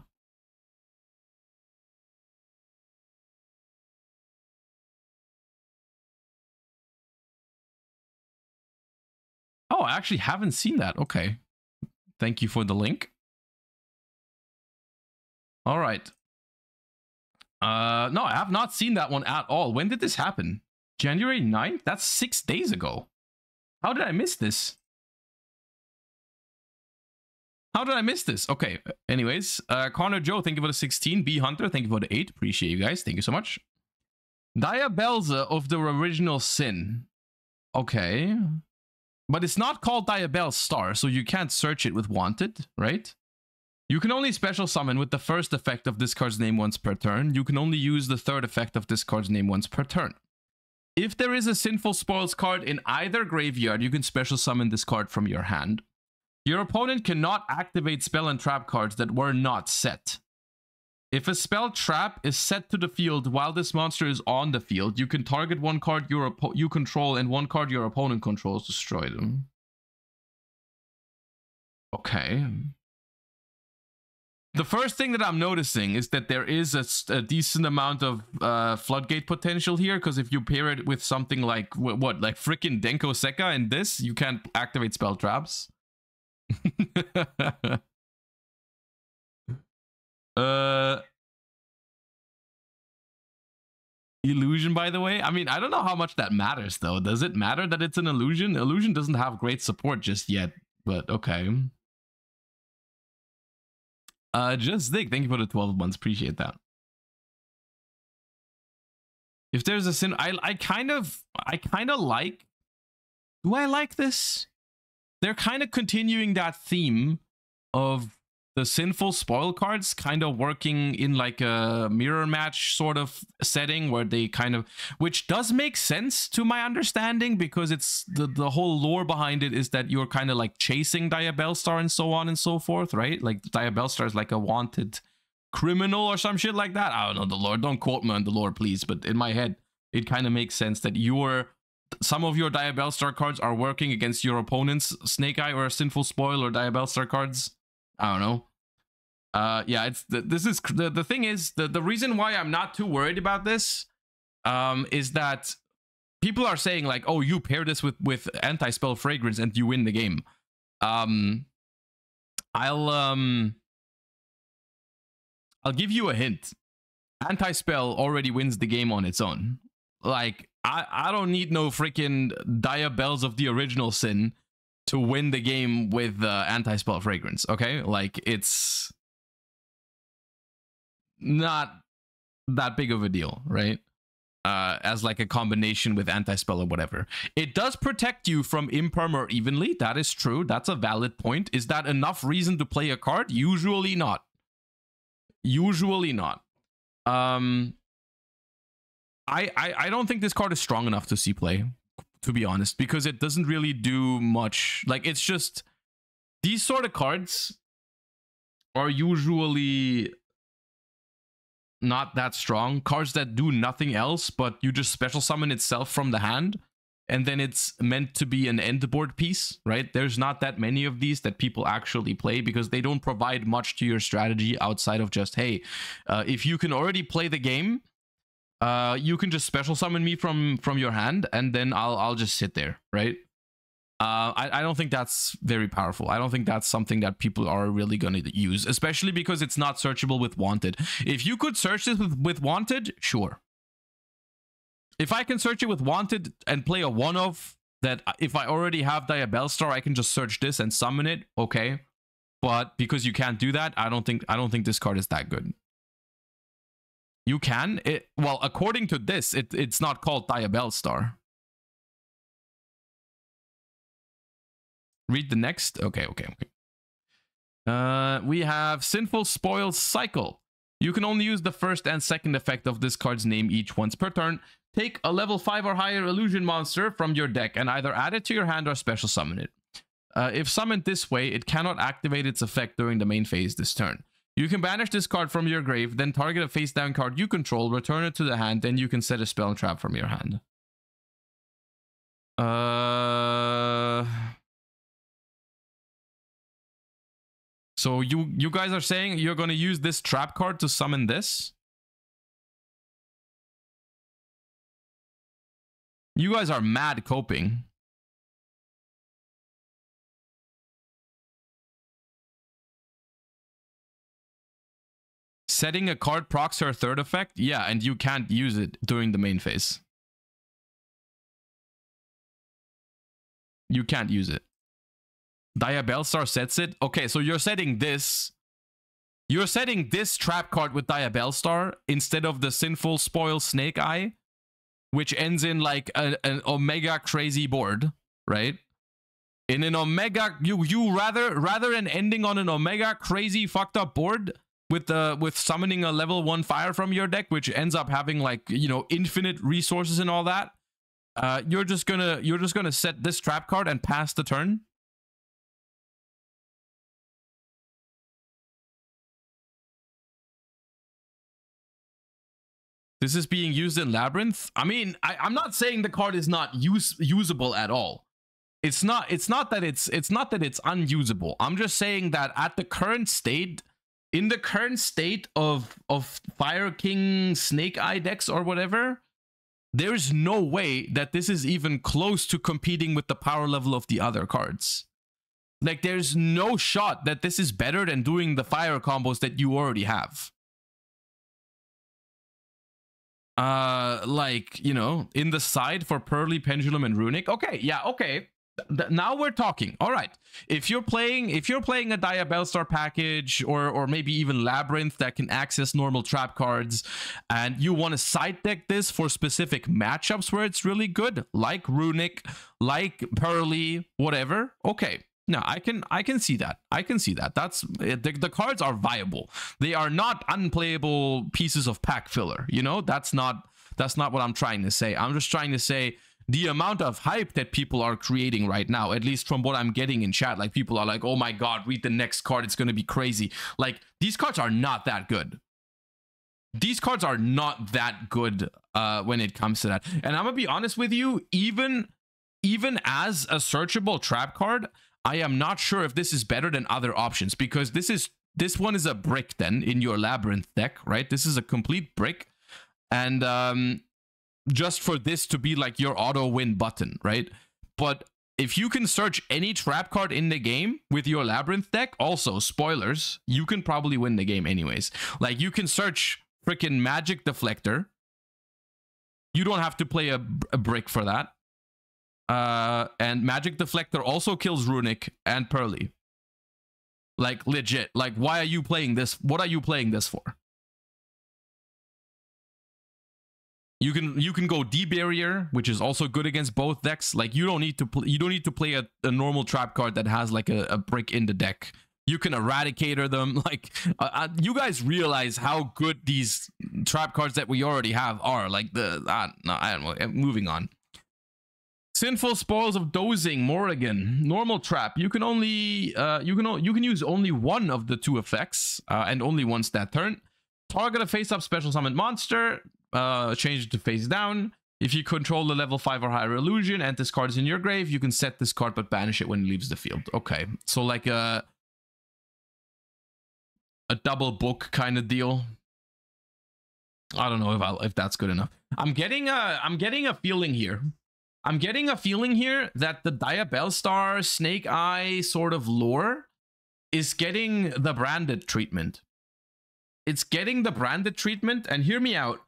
Oh, I actually haven't seen that. Okay. Thank you for the link. All right. Uh no, I have not seen that one at all. When did this happen? January 9th? That's six days ago. How did I miss this? How did I miss this? Okay, anyways. Uh, Connor Joe, thank you for the 16. B Hunter, thank you for the 8. Appreciate you guys. Thank you so much. Diabellze of the original sin. Okay. But it's not called Diabellstar, so you can't search it with wanted, right? You can only special summon with the first effect of this card's name once per turn. You can only use the third effect of this card's name once per turn. If there is a Sinful Spoils card in either graveyard, you can special summon this card from your hand. Your opponent cannot activate spell and trap cards that were not set. If a spell trap is set to the field while this monster is on the field, you can target one card you control and one card your opponent controls, destroy them. Okay. The first thing that I'm noticing is that there is a, a decent amount of uh, floodgate potential here, because if you pair it with something like, what, like freaking Denko Sekka and this, you can't activate spell traps. <laughs> uh... Illusion, by the way. I mean, I don't know how much that matters, though. Does it matter that it's an illusion? Illusion doesn't have great support just yet, but okay. Uh, just Dick, thank you for the 12 months. Appreciate that. If there's a sin, I I kind of I kind of like. Do I like this? They're kind of continuing that theme of the sinful spoil cards kind of working in like a mirror match sort of setting where they kind of which does make sense to my understanding because it's the the whole lore behind it is that you're kind of like chasing Diabellstar and so on and so forth right like Diabellstar is like a wanted criminal or some shit like that i don't know the lore don't quote me on the lore please but in my head it kind of makes sense that you're some of your Diabellstar cards are working against your opponent's Snake Eye or Sinful Spoil or Diabellstar cards. I don't know. Uh, yeah, it's the, this is the the thing is the the reason why I'm not too worried about this, um, is that people are saying like, oh, you pair this with with anti spell fragrance and you win the game. Um, I'll um, I'll give you a hint. Anti spell already wins the game on its own. Like I I don't need no freaking Diabellze of the original sin to win the game with uh, anti-spell fragrance okay like it's not that big of a deal right uh, as like a combination with anti-spell or whatever. It does protect you from imperm or evenly. That is true. That's a valid point. Is that enough reason to play a card? Usually not. Usually not. Um, I, I I don't think this card is strong enough to see play, to be honest, because it doesn't really do much. Like it's just these sort of cards are usually not that strong. Cards that do nothing else, but you just special summon itself from the hand, and then it's meant to be an end board piece, right? There's not that many of these that people actually play because they don't provide much to your strategy outside of just, hey, uh, if you can already play the game, uh, you can just special summon me from from your hand, and then I'll I'll just sit there, right? Uh, I, I don't think that's very powerful. I don't think that's something that people are really going to use, especially because it's not searchable with Wanted. If you could search this with, with Wanted, sure. If I can search it with Wanted and play a one-of that if I already have Diabellstar, I can just search this and summon it, okay. But because you can't do that, I don't think I don't think this card is that good. You can? It well, according to this, it, it's not called Diabellstar. Read the next. Okay, okay, okay. Uh, we have Sinful Spoil Cycle. You can only use the first and second effect of this card's name each once per turn. Take a level 5 or higher illusion monster from your deck and either add it to your hand or special summon it. Uh, if summoned this way, it cannot activate its effect during the main phase this turn. You can banish this card from your grave, then target a face down card you control, return it to the hand, then you can set a spell trap from your hand. Uh... So you you guys are saying you're going to use this trap card to summon this? You guys are mad coping. Setting a card procs her third effect? Yeah, and you can't use it during the main phase. You can't use it. Diabellstar sets it. Okay, so you're setting this. You're setting this trap card with Diabellstar instead of the Sinful Spoil Snake Eye, which ends in like a, an Omega crazy board, right? In an Omega, you you rather rather than ending on an Omega crazy fucked up board with the with summoning a level one fire from your deck, which ends up having like you know infinite resources and all that. Uh, you're just gonna you're just gonna set this trap card and pass the turn. This is being used in Labyrinth. I mean, I, am not saying the card is not use, usable at all. It's not. It's not that it's. It's not that it's unusable. I'm just saying that at the current state, in the current state of of Fire King Snake Eye decks or whatever, there's no way that this is even close to competing with the power level of the other cards. Like, there's no shot that this is better than doing the fire combos that you already have. Uh like you know in the side for Purrely, pendulum and runic. Okay yeah okay now we're talking all right if you're playing if you're playing a dia diabellstar package or or maybe even labyrinth that can access normal trap cards and you want to side deck this for specific matchups where it's really good like runic like purrely whatever okay no, I can I can see that. I can see that. That's the, the cards are viable. They are not unplayable pieces of pack filler. You know, that's not that's not what I'm trying to say. I'm just trying to say the amount of hype that people are creating right now, at least from what I'm getting in chat, like people are like, oh my god, read the next card, it's gonna be crazy. Like these cards are not that good. These cards are not that good uh, when it comes to that. And I'm gonna be honest with you, even even as a searchable trap card, I am not sure if this is better than other options because this is this one is a brick then in your labyrinth deck, right? This is a complete brick. And um, just for this to be like your auto win button, right? But if you can search any trap card in the game with your labyrinth deck, also spoilers, you can probably win the game anyways. Like you can search freaking magic deflector. You don't have to play a, a brick for that. Uh, and Magic Deflector also kills Runic and Purrely. Like legit. Like, why are you playing this? What are you playing this for? You can you can go D barrier, which is also good against both decks. Like you don't need to play you don't need to play a, a normal trap card that has like a, a brick in the deck. You can eradicator them. <laughs> Like uh, uh, you guys realize how good these trap cards that we already have are. Like the uh, no, I don't know. Uh, moving on. Sinful spoils of dozing, Morrigan, normal trap. You can only uh, you can you can use only one of the two effects uh, and only once that turn. Target a face-up special summon monster uh, change it to face down. If you control the level 5 or higher illusion and this card is in your grave, you can set this card but banish it when it leaves the field. Okay, so like a, a double book kind of deal. I don't know if I if that's good enough. I'm getting a I'm getting a feeling here. I'm getting a feeling here that the Diabellstar Snake Eye sort of lore is getting the branded treatment. It's getting the branded treatment, and hear me out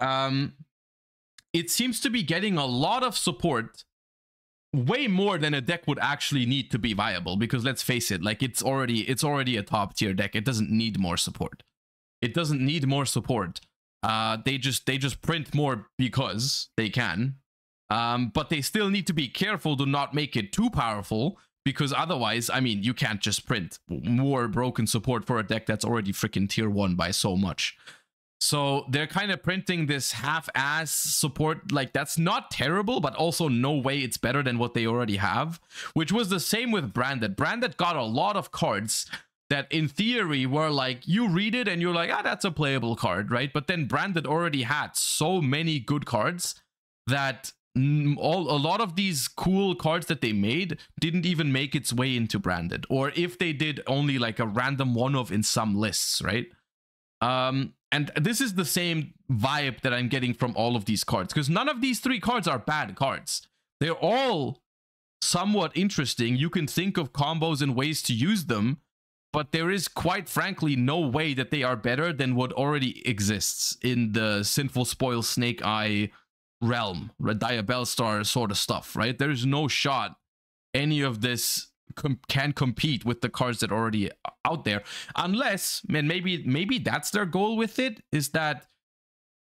um, it seems to be getting a lot of support way more than a deck would actually need to be viable because let's face it like it's already it's already a top tier deck. It doesn't need more support. It doesn't need more support. Uh they just they just print more because they can. Um but they still need to be careful to not make it too powerful because otherwise i mean you can't just print more broken support for a deck that's already freaking tier 1 by so much so they're kind of printing this half-ass support. Like that's not terrible, but also no way it's better than what they already have. Which was the same with Branded. Branded got a lot of cards that in theory were like you read it and you're like ah that's a playable card right but then branded already had so many good cards that all a lot of these cool cards that they made didn't even make its way into branded or if they did only like a random one of in some lists right um and this is the same vibe that I'm getting from all of these cards because none of these three cards are bad cards. They're all somewhat interesting. You can think of combos and ways to use them, but there is quite frankly no way that they are better than what already exists in the Sinful Spoil Snake Eye realm, Red Diabellstar sort of stuff, right? There's no shot any of this com- can compete with the cards that are already out there unless man maybe maybe that's their goal with it is that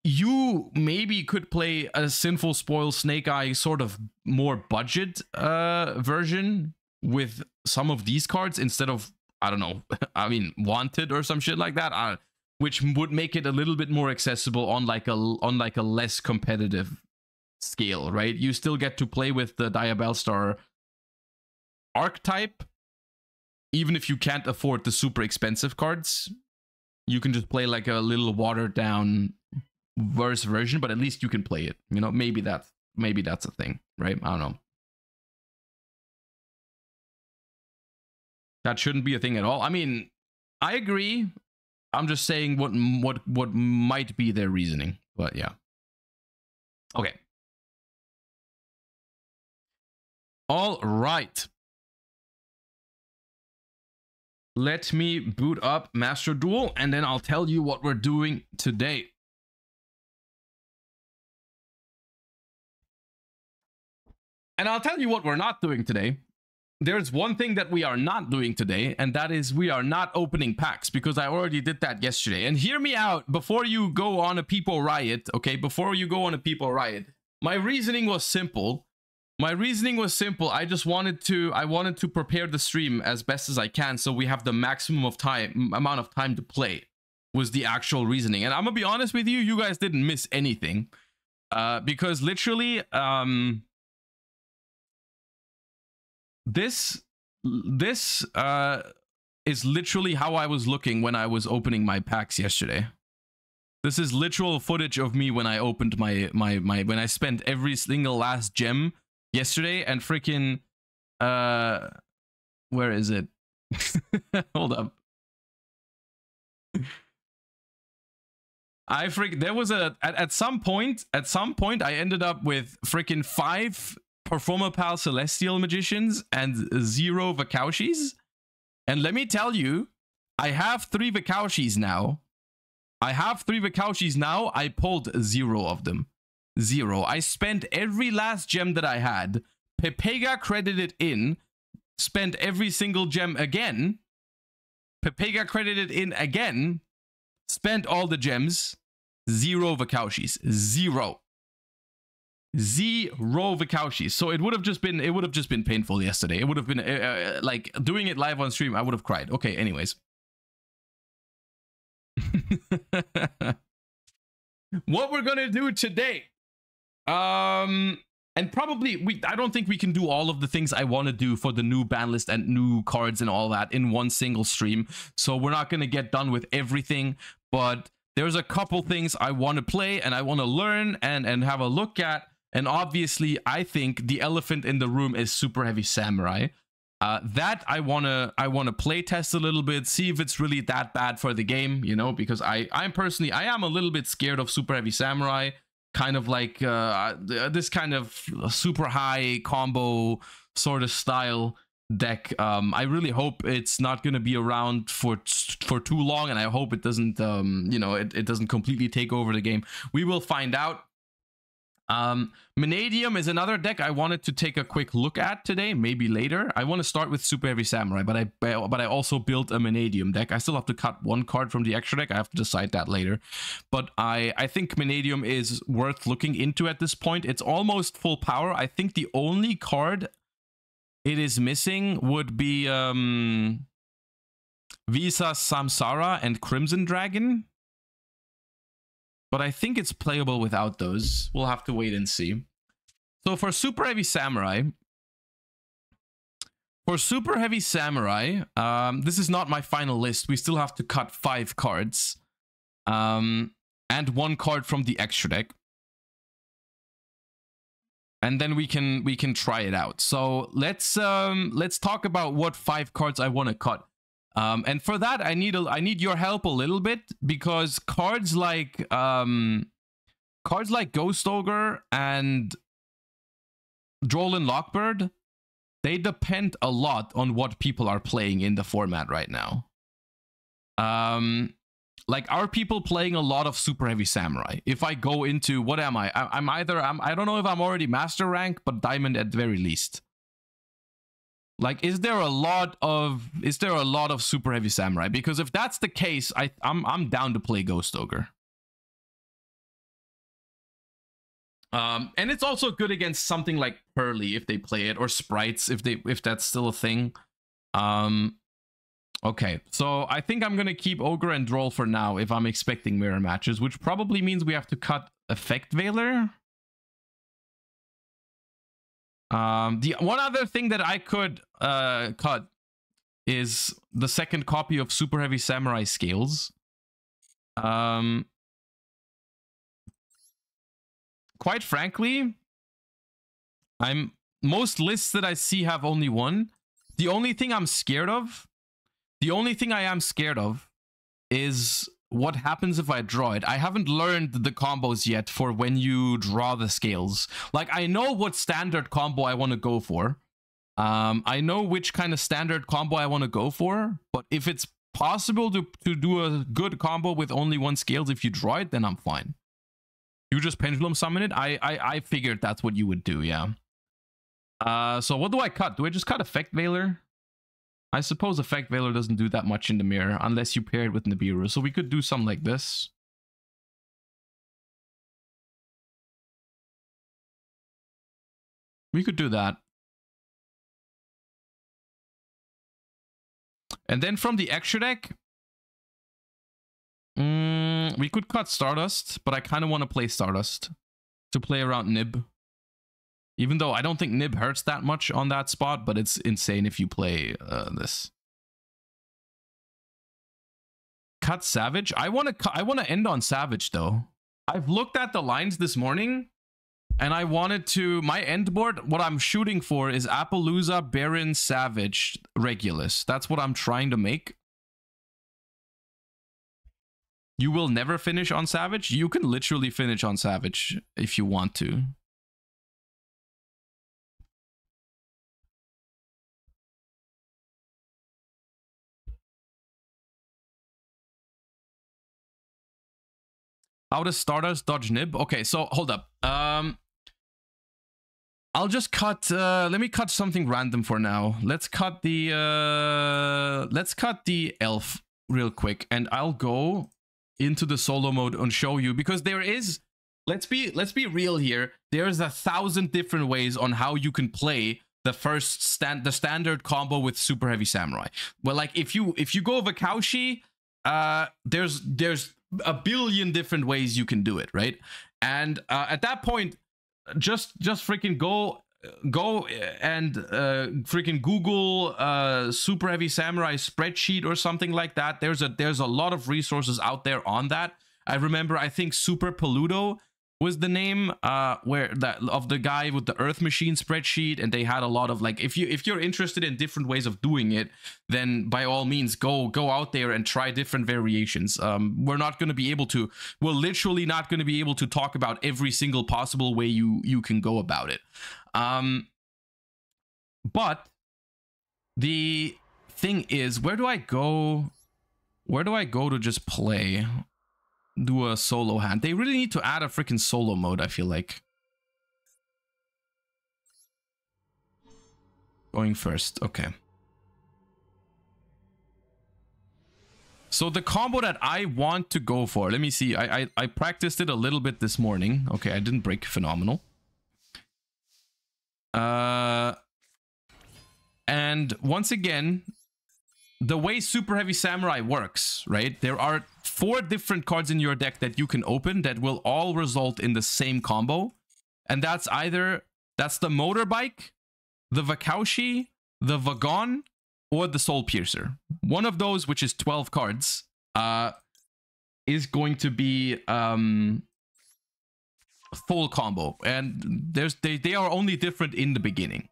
you maybe could play a sinful spoil snake eye sort of more budget uh version with some of these cards instead of i don't know <laughs> i mean wanted or some shit like that uh, which would make it a little bit more accessible on like a on like a less competitive scale right? You still get to play with the diabellstar archetype, even if you can't afford the super expensive cards, you can just play like a little watered down worse version, but at least you can play it. You know, maybe that's maybe that's a thing, right? I don't know. That shouldn't be a thing at all. I mean, I agree. I'm just saying what what what might be their reasoning, but yeah. Okay. All right. Let me boot up Master Duel and then I'll tell you what we're doing today. And I'll tell you what we're not doing today. There's one thing that we are not doing today, and that is we are not opening packs because I already did that yesterday. And hear me out before you go on a people riot, okay? Before you go on a people riot. My reasoning was simple my reasoning was simple. I just wanted to I wanted to prepare the stream as best as I can so we have the maximum of time amount of time to play was the actual reasoning. And I'm going to be honest with you, you guys didn't miss anything. Uh because literally um this this uh is literally how I was looking when I was opening my packs yesterday. This is literal footage of me when I opened my my my when I spent every single last gem yesterday and freaking uh where is it? <laughs> Hold up. I freak there was a at, at some point at some point I ended up with freaking five Performapal Celestial Magicians and zero Wakaushis. And let me tell you, I have three Wakaushis now. I have three Wakaushis now. I pulled zero of them. Zero. I spent every last gem that I had. Pepega credited in. Spent every single gem again. Pepega credited in again. Spent all the gems. zero Wakaushis. Zero. Zero Wakaushis. So it would have just been it would have just been painful yesterday. It would have been uh, uh, like doing it live on stream. I would have cried. Okay, anyways. <laughs> what we're gonna do today um and probably we i don't think we can do all of the things i want to do for the new ban list and new cards and all that in one single stream. So we're not going to get done with everything but there's a couple things i want to play and i want to learn and and have a look at. And obviously i think the elephant in the room is super heavy samurai. Uh, that I wanna I wanna play test a little bit, see if it's really that bad for the game, you know, because I I'm personally I am a little bit scared of super heavy samurai, kind of like uh, this kind of super high combo sort of style deck. Um, I really hope it's not gonna be around for for too long, and I hope it doesn't um you know it, it doesn't completely take over the game. We will find out. Um, Mannadium is another deck I wanted to take a quick look at today, maybe later. I want to start with Super Heavy Samurai, but I but I also built a Mannadium deck. I still have to cut one card from the extra deck. I have to decide that later. But I, I think Mannadium is worth looking into at this point. It's almost full power. I think the only card it is missing would be um, Visa Samsara and Crimson Dragon but I think it's playable without those. We'll have to wait and see. So for Super Heavy Samurai, for Super Heavy Samurai, um, this is not my final list. We still have to cut five cards. Um, and one card from the extra deck. And then we can we can try it out. So let's um let's talk about what five cards I want to cut. Um, and for that, I need a, I need your help a little bit because cards like um, cards like Ghost Ogre and Droll Lockbird, they depend a lot on what people are playing in the format right now. Um, like are people playing a lot of super heavy samurai? If I go into what am I? I I'm either I'm I don't know if I'm already master rank, but diamond at the very least. Like, is there a lot of is there a lot of super heavy samurai? Because if that's the case, I I'm I'm down to play Ghost Ogre. Um, and it's also good against something like Purrely if they play it, or Sprites if they if that's still a thing. Um, okay, so I think I'm gonna keep Ogre and Droll for now if I'm expecting mirror matches, which probably means we have to cut Effect Veiler. Um, the one other thing that I could uh, cut is the second copy of Super Heavy Samurai Scales. Um, quite frankly, I'm most lists that I see have only one. The only thing I'm scared of, the only thing I am scared of is what happens if I draw it? I haven't learned the combos yet for when you draw the scales. Like, I know what standard combo I want to go for. Um, I know which kind of standard combo I want to go for, but if it's possible to, to do a good combo with only one scales if you draw it, then I'm fine. You just pendulum summon it? I, I, I figured that's what you would do, yeah. Uh, so what do I cut? Do I just cut Effect Veiler? I suppose Effect Veiler doesn't do that much in the mirror unless you pair it with Nibiru. So we could do something like this. We could do that. And then from the extra deck, mm, we could cut Stardust, but I kind of want to play Stardust to play around Nib. Even though I don't think Nib hurts that much on that spot, but it's insane if you play uh, this. Cut Savage. I want to. I want to end on Savage though. I've looked at the lines this morning, and I wanted to. My end board. What I'm shooting for is Apollousa, Baron, Savage, Regulus. That's what I'm trying to make. You will never finish on Savage. You can literally finish on Savage if you want to. How does Stardust dodge Nib? Okay, so hold up. Um, I'll just cut, uh, let me cut something random for now. Let's cut the, uh, let's cut the elf real quick and I'll go into the solo mode and show you because there is let's be let's be real here there's a thousand different ways on how you can play the first stand the standard combo with super heavy samurai well like if you if you go wakaushi uh there's there's a billion different ways you can do it right and uh, at that point just just freaking go go and uh, freaking Google uh, super heavy samurai spreadsheet or something like that. There's a there's a lot of resources out there on that. I remember I think Super Peludo was the name uh where that of the guy with the earth machine spreadsheet and they had a lot of like if you if you're interested in different ways of doing it then by all means go go out there and try different variations. Um we're not going to be able to we're literally not going to be able to talk about every single possible way you you can go about it. Um but the thing is where do i go where do i go to just play do a solo hand. They really need to add a freaking solo mode, I feel like. Going first, okay. So the combo that I want to go for, let me see. I, I, I practiced it a little bit this morning. Okay, I didn't break phenomenal. Uh, and once again, the way Super Heavy Samurai works, right? There are four different cards in your deck that you can open that will all result in the same combo. And that's either, that's the Motorbike, the Wakaushi, the Vagon, or the Soul Piercer. One of those, which is 12 cards, uh, is going to be um, full combo. And there's they, they are only different in the beginning.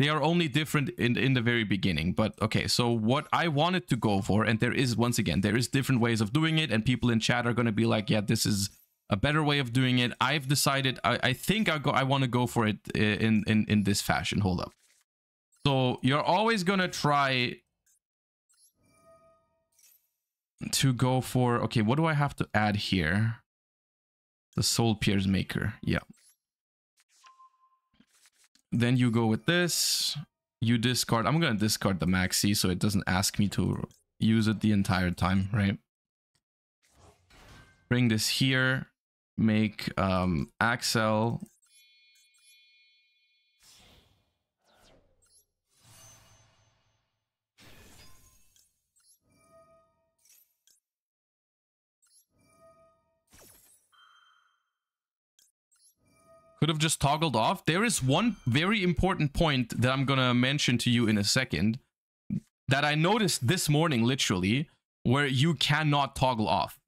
They are only different in, in the very beginning. But okay, so what I wanted to go for, and there is, once again, there is different ways of doing it. And people in chat are going to be like, yeah, this is a better way of doing it. I've decided, I, I think I go, I want to go for it in, in, in this fashion. Hold up. So you're always going to try to go for, okay, what do I have to add here? The Soul Peacemaker. Yeah. Then you go with this. You discard. I'm going to discard the maxi so it doesn't ask me to use it the entire time, right? Bring this here. Make um, Axel could have just toggled off. There is one very important point that I'm going to mention to you in a second that I noticed this morning, literally, where you cannot toggle off.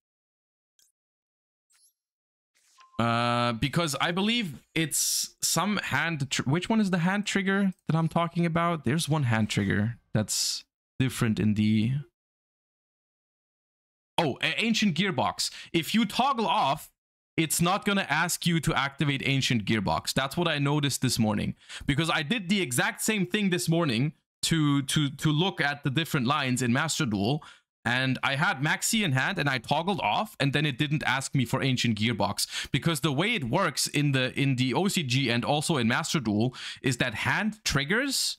Uh, because I believe it's some hand... Which one is the hand trigger that I'm talking about? There's one hand trigger that's different in the... Oh, Ancient Gearbox. If you toggle off, it's not going to ask you to activate Ancient Gearbox. That's what I noticed this morning. Because I did the exact same thing this morning to, to, to look at the different lines in Master Duel. And I had Maxi in hand and I toggled off and then it didn't ask me for Ancient Gearbox. Because the way it works in the in the OCG and also in Master Duel is that hand triggers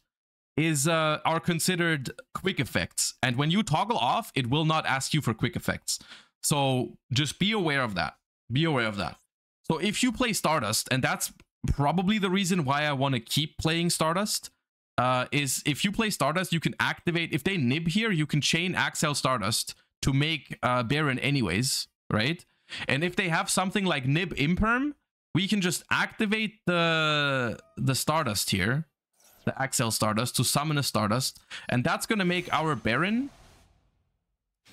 is uh, are considered quick effects. And when you toggle off, it will not ask you for quick effects. So just be aware of that. Be aware of that. So if you play Stardust, and that's probably the reason why I want to keep playing Stardust, uh, is if you play Stardust, you can activate, if they nib here, you can chain Axel Stardust to make uh, Baron anyways, right? And if they have something like nib Imperm, we can just activate the, the Stardust here, the Axel Stardust, to summon a Stardust, and that's going to make our Baron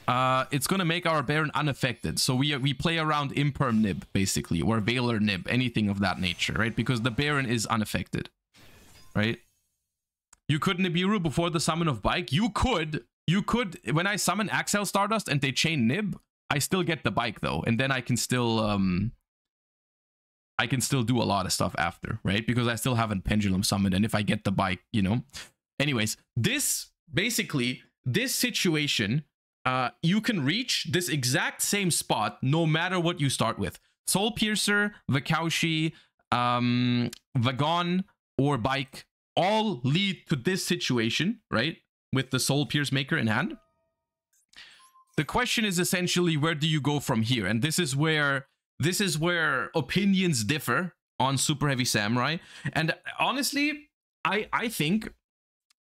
uh, it's going to make our Baron unaffected. So we we play around Imperm Nib, basically, or Veiler Nib, anything of that nature, right? Because the Baron is unaffected, right? You could Nibiru before the summon of Bike. You could, you could, when I summon Axel Stardust and they chain Nib, I still get the Bike though. And then I can still, um, I can still do a lot of stuff after, right? Because I still haven't Pendulum summoned. And if I get the Bike, you know. Anyways, this, basically, this situation uh, you can reach this exact same spot no matter what you start with. Soul Piercer, Wakaushi, um, Vagon, or Bike all lead to this situation, right? With the Soul Peacemaker in hand. The question is essentially where do you go from here? And this is where this is where opinions differ on Super Heavy Samurai. And honestly, I I think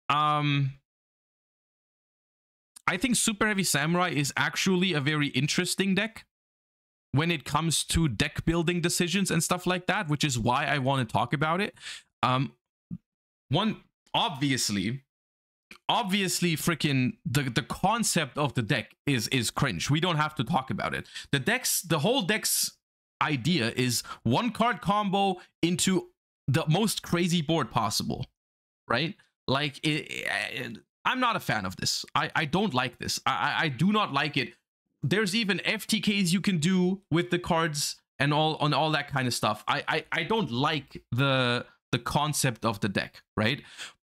um I think Super Heavy Samurai is actually a very interesting deck when it comes to deck building decisions and stuff like that, which is why I want to talk about it. Um, one obviously, obviously, freaking the the concept of the deck is is cringe. We don't have to talk about it. The decks, the whole deck's idea is one card combo into the most crazy board possible, right? Like it, it, I'm not a fan of this. I I don't like this. I I do not like it there's even FTKs you can do with the cards and all on all that kind of stuff. I, I I don't like the the concept of the deck, right?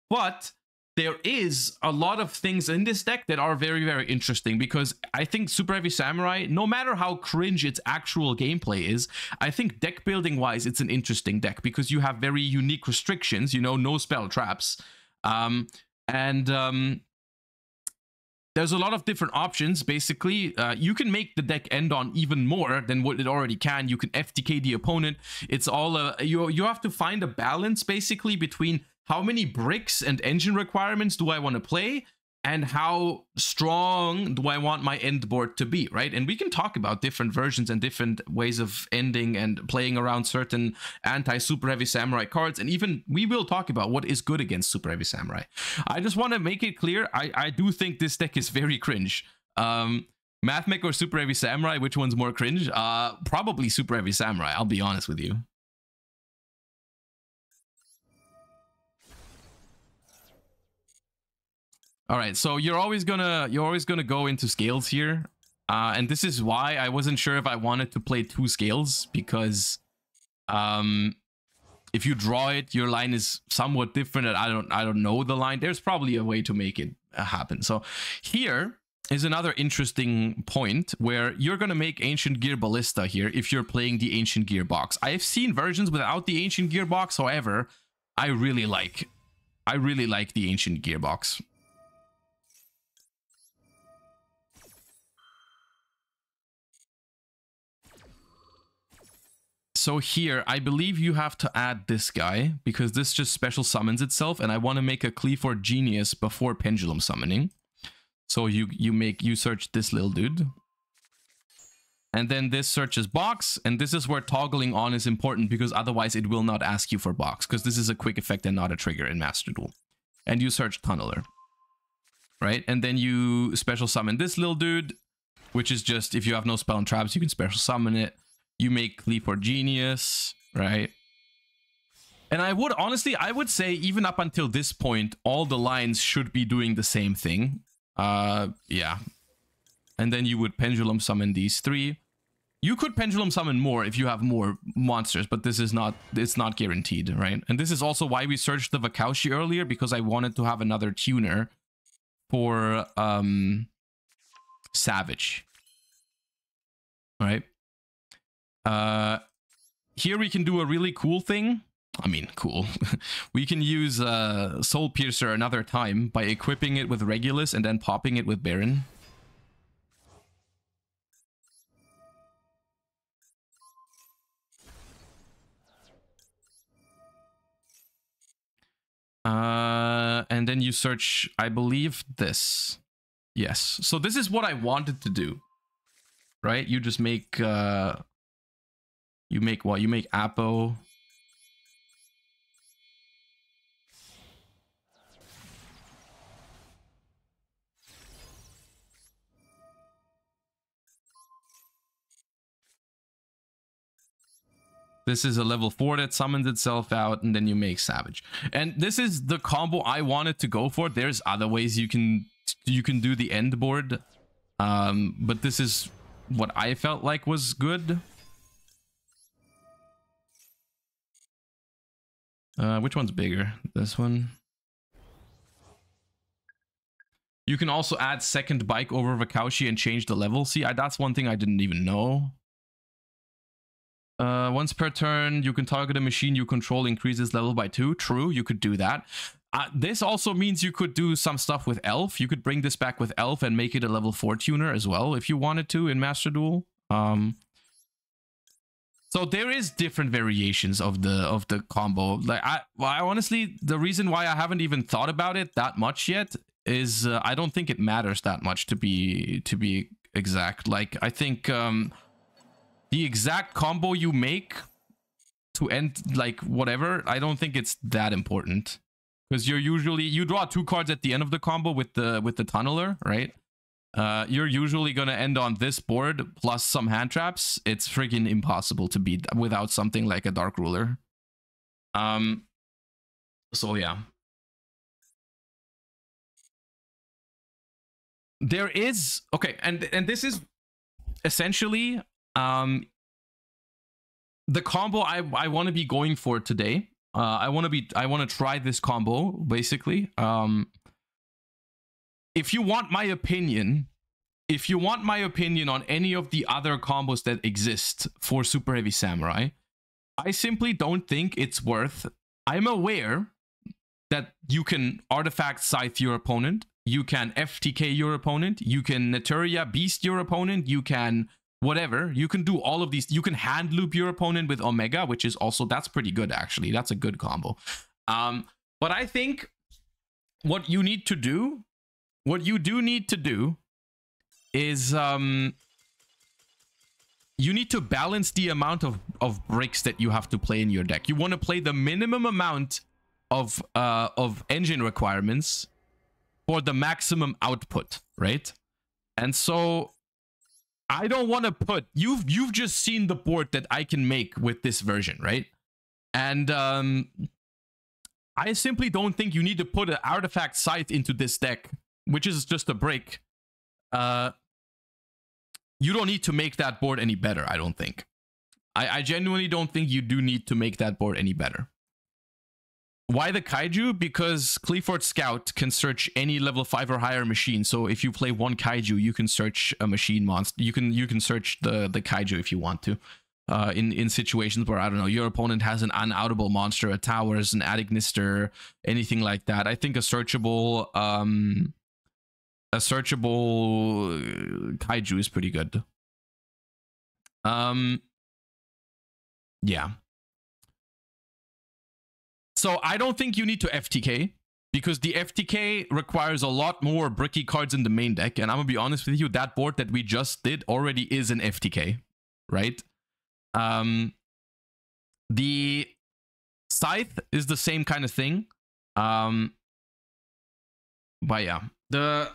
But there is a lot of things in this deck that are very very interesting because I think Super Heavy Samurai, no matter how cringe its actual gameplay is, I think deck building wise it's an interesting deck because you have very unique restrictions, you know, no spell traps. Um and um there's a lot of different options basically. Uh, you can make the deck end on even more than what it already can. You can ftk the opponent. It's all uh, you you have to find a balance basically between how many bricks and engine requirements do i want to play and how strong do I want my end board to be, right? And we can talk about different versions and different ways of ending and playing around certain anti super heavy samurai cards. And even we will talk about what is good against super heavy samurai. I just want to make it clear I, I do think this deck is very cringe. Um, or Super Heavy Samurai, which one's more cringe? Uh, probably Super Heavy Samurai, I'll be honest with you. All right, so you're always gonna you're always gonna go into scales here, uh, and this is why I wasn't sure if I wanted to play two scales because, um, if you draw it, your line is somewhat different. And I don't I don't know the line. There's probably a way to make it uh, happen. So here is another interesting point where you're gonna make Ancient Gear Ballista here if you're playing the Ancient Gear box. I've seen versions without the Ancient Gear box. However, I really like I really like the Ancient Gear So here, I believe you have to add this guy because this just special summons itself and I want to make a Qliphort Genius before Pendulum Summoning. So you, you make, you search this little dude. And then this searches box and this is where toggling on is important because otherwise it will not ask you for box because this is a quick effect and not a trigger in Master Duel. And you search Tunneler. Right? And then you special summon this little dude, which is just if you have no spell and traps, you can special summon it you make Qliphort Genius, right? And I would honestly, I would say even up until this point, all the lines should be doing the same thing. Uh, yeah. And then you would pendulum summon these three. You could pendulum summon more if you have more monsters, but this is not, it's not guaranteed, right? And this is also why we searched the Wakaushi earlier, because I wanted to have another tuner for, um, Savage. Right? Uh, here we can do a really cool thing. I mean, cool. <laughs> we can use uh, Soul Piercer another time by equipping it with Regulus and then popping it with Baron. Uh, and then you search, I believe, this. Yes. So this is what I wanted to do. Right? You just make... Uh, you make what? You make Apo. This is a level 4 that summons itself out, and then you make Savage. And this is the combo I wanted to go for. There's other ways you can you can do the end board. Um, but this is what I felt like was good. Uh, which one's bigger? This one? You can also add second bike over Wakaushi and change the level. See, I, that's one thing I didn't even know. Uh, once per turn, you can target a machine you control increases level by two. True, you could do that. uh, this also means you could do some stuff with Elf. You could bring this back with Elf and make it a level 4 tuner as well if you wanted to in Master Duel. Um, so there is different variations of the of the combo. Like I, well, I honestly, the reason why I haven't even thought about it that much yet is uh, I don't think it matters that much to be to be exact. Like I think um, the exact combo you make to end like whatever, I don't think it's that important because you're usually you draw two cards at the end of the combo with the with the tunneler, right? Uh, you're usually going to end on this board plus some hand traps. It's freaking impossible to beat without something like a Dark Ruler. Um, so yeah. There is okay, and and this is essentially um the combo I I want to be going for today. Uh, I want to be I want to try this combo basically. Um, if you want my opinion, if you want my opinion on any of the other combos that exist for Super Heavy Samurai, I simply don't think it's worth. I'm aware that you can artifact scythe your opponent, you can FTK your opponent, you can Naturia beast your opponent, you can whatever. You can do all of these. You can hand loop your opponent with Omega, which is also that's pretty good actually. That's a good combo. Um, but I think what you need to do what you do need to do is um you need to balance the amount of of bricks that you have to play in your deck. You want to play the minimum amount of uh of engine requirements for the maximum output, right? And so I don't want to put you've you've just seen the board that I can make with this version, right? And um I simply don't think you need to put an artifact scythe into this deck which is just a break, uh, you don't need to make that board any better, I don't think. I, I genuinely don't think you do need to make that board any better. Why the Kaiju? Because Qliphort Scout can search any level 5 or higher machine. So if you play one Kaiju, you can search a machine monster. You can you can search the, the Kaiju if you want to. Uh, in, in situations where, I don't know, your opponent has an unoutable monster, a towers, an Adignister, anything like that. I think a searchable um, a searchable uh, kaiju is pretty good. Um, yeah. So I don't think you need to FTK because the FTK requires a lot more bricky cards in the main deck. And I'm gonna be honest with you, that board that we just did already is an FTK, right? Um, the Scythe is the same kind of thing. Um, but yeah, the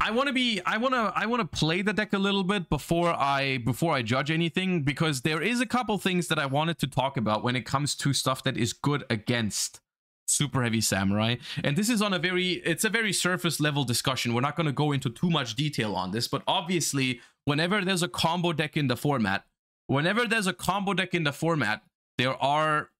I want to be I want to I want to play the deck a little bit before I before I judge anything because there is a couple things that I wanted to talk about when it comes to stuff that is good against super heavy samurai. And this is on a very it's a very surface level discussion. We're not going to go into too much detail on this but obviously whenever there's a combo deck in the format whenever there's a combo deck in the format there are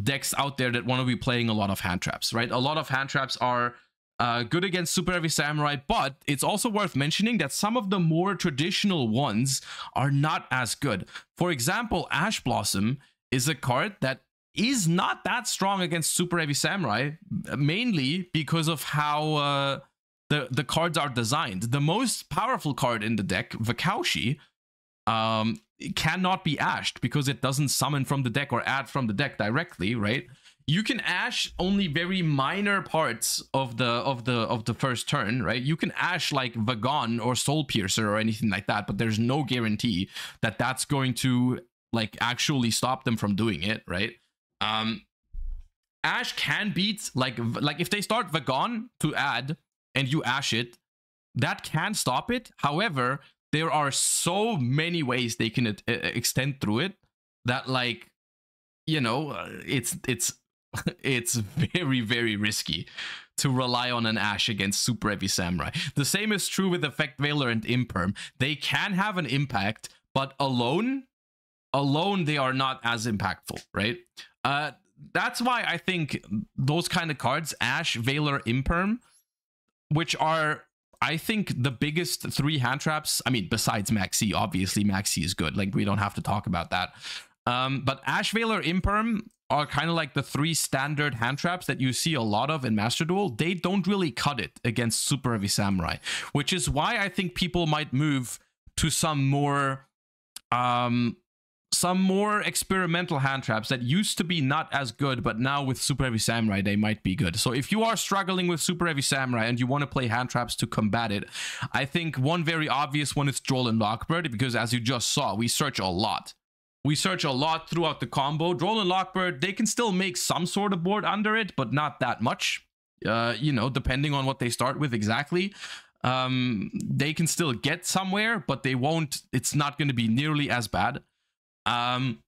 decks out there that want to be playing a lot of hand traps right? A lot of hand traps are uh, good against Super Heavy Samurai, but it's also worth mentioning that some of the more traditional ones are not as good. For example, Ash Blossom is a card that is not that strong against Super Heavy Samurai, mainly because of how uh, the, the cards are designed. The most powerful card in the deck, Wakaushi, um, cannot be ashed because it doesn't summon from the deck or add from the deck directly, right? You can ash only very minor parts of the of the of the first turn right? You can ash like vagon or soul piercer or anything like that but there's no guarantee that that's going to like actually stop them from doing it right? Um ash can beat like like if they start vagon to add and you ash it that can stop it. However there are so many ways they can uh, extend through it that like you know uh, it's it's <laughs> it's very, very risky to rely on an Ash against Super Heavy Samurai. The same is true with Effect Veiler and Imperm. They can have an impact, but alone, alone they are not as impactful, right? Uh, that's why I think those kind of cards, Ash, Veiler, Imperm, which are I think the biggest three hand traps, I mean, besides Maxi, obviously Maxi is good. Like we don't have to talk about that. Um, but Ash Veiler Imperm are kind of like the three standard hand traps that you see a lot of in Master Duel. They don't really cut it against Super Heavy Samurai, which is why I think people might move to some more um some more experimental hand traps that used to be not as good, but now with Super Heavy Samurai, they might be good. So if you are struggling with Super Heavy Samurai and you want to play hand traps to combat it, I think one very obvious one is Droll and Lockbird, because as you just saw, we search a lot. We search a lot throughout the combo. Droll and Lockbird, they can still make some sort of board under it, but not that much. Uh, you know, depending on what they start with exactly um they can still get somewhere but they won't it's not going to be nearly as bad um,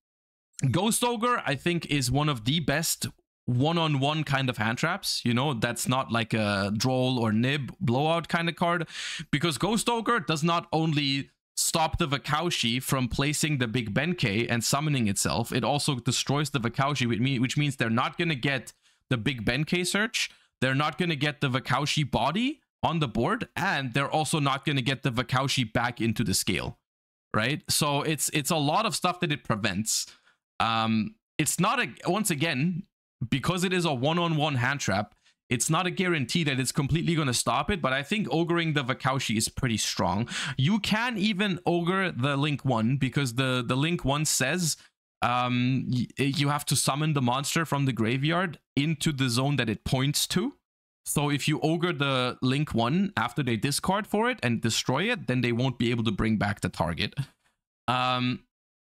Ghost Ogre, I think, is one of the best one-on-one kind of hand traps. You know, that's not like a droll or nib blowout kind of card, because Ghost Ogre does not only stop the Wakaushi from placing the big Benkei and summoning itself, it also destroys the Wakaushi, which means they're not going to get the big Benkei search, they're not going to get the Wakaushi body on the board, and they're also not going to get the Wakaushi back into the scale right? So it's it's a lot of stuff that it prevents. Um, it's not a once again because it is a one-on-one hand trap. It's not a guarantee that it's completely going to stop it, but I think ogering the Wakaushi is pretty strong. You can even ogre the Link 1 because the, the Link 1 says um, you have to summon the monster from the graveyard into the zone that it points to. So if you ogre the link one after they discard for it and destroy it, then they won't be able to bring back the target. Um,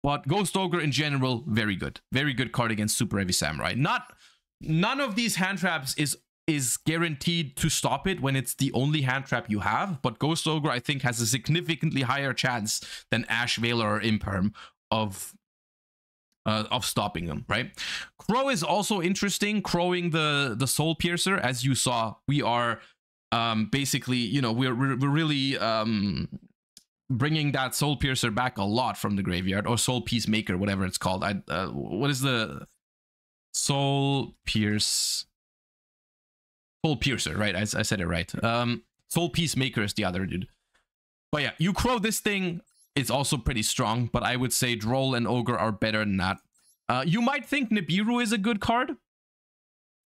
but Ghost Ogre in general, very good. Very good card against Super Heavy Samurai. Not none of these hand traps is is guaranteed to stop it when it's the only hand trap you have, but Ghost Ogre I think has a significantly higher chance than Ash Veiler or Imperm of uh, of stopping them, right? Crow is also interesting. Crowing the the Soul Piercer, as you saw, we are um, basically, you know, we're we're, really um, bringing that Soul Piercer back a lot from the graveyard or Soul Peacemaker, whatever it's called. I uh, what is the Soul Pierce? Soul Piercer, right? I, I said it right. Um, Soul Peacemaker is the other dude. But yeah, you crow this thing it's also pretty strong, but I would say Droll and Ogre are better than that. Uh, you might think Nibiru is a good card.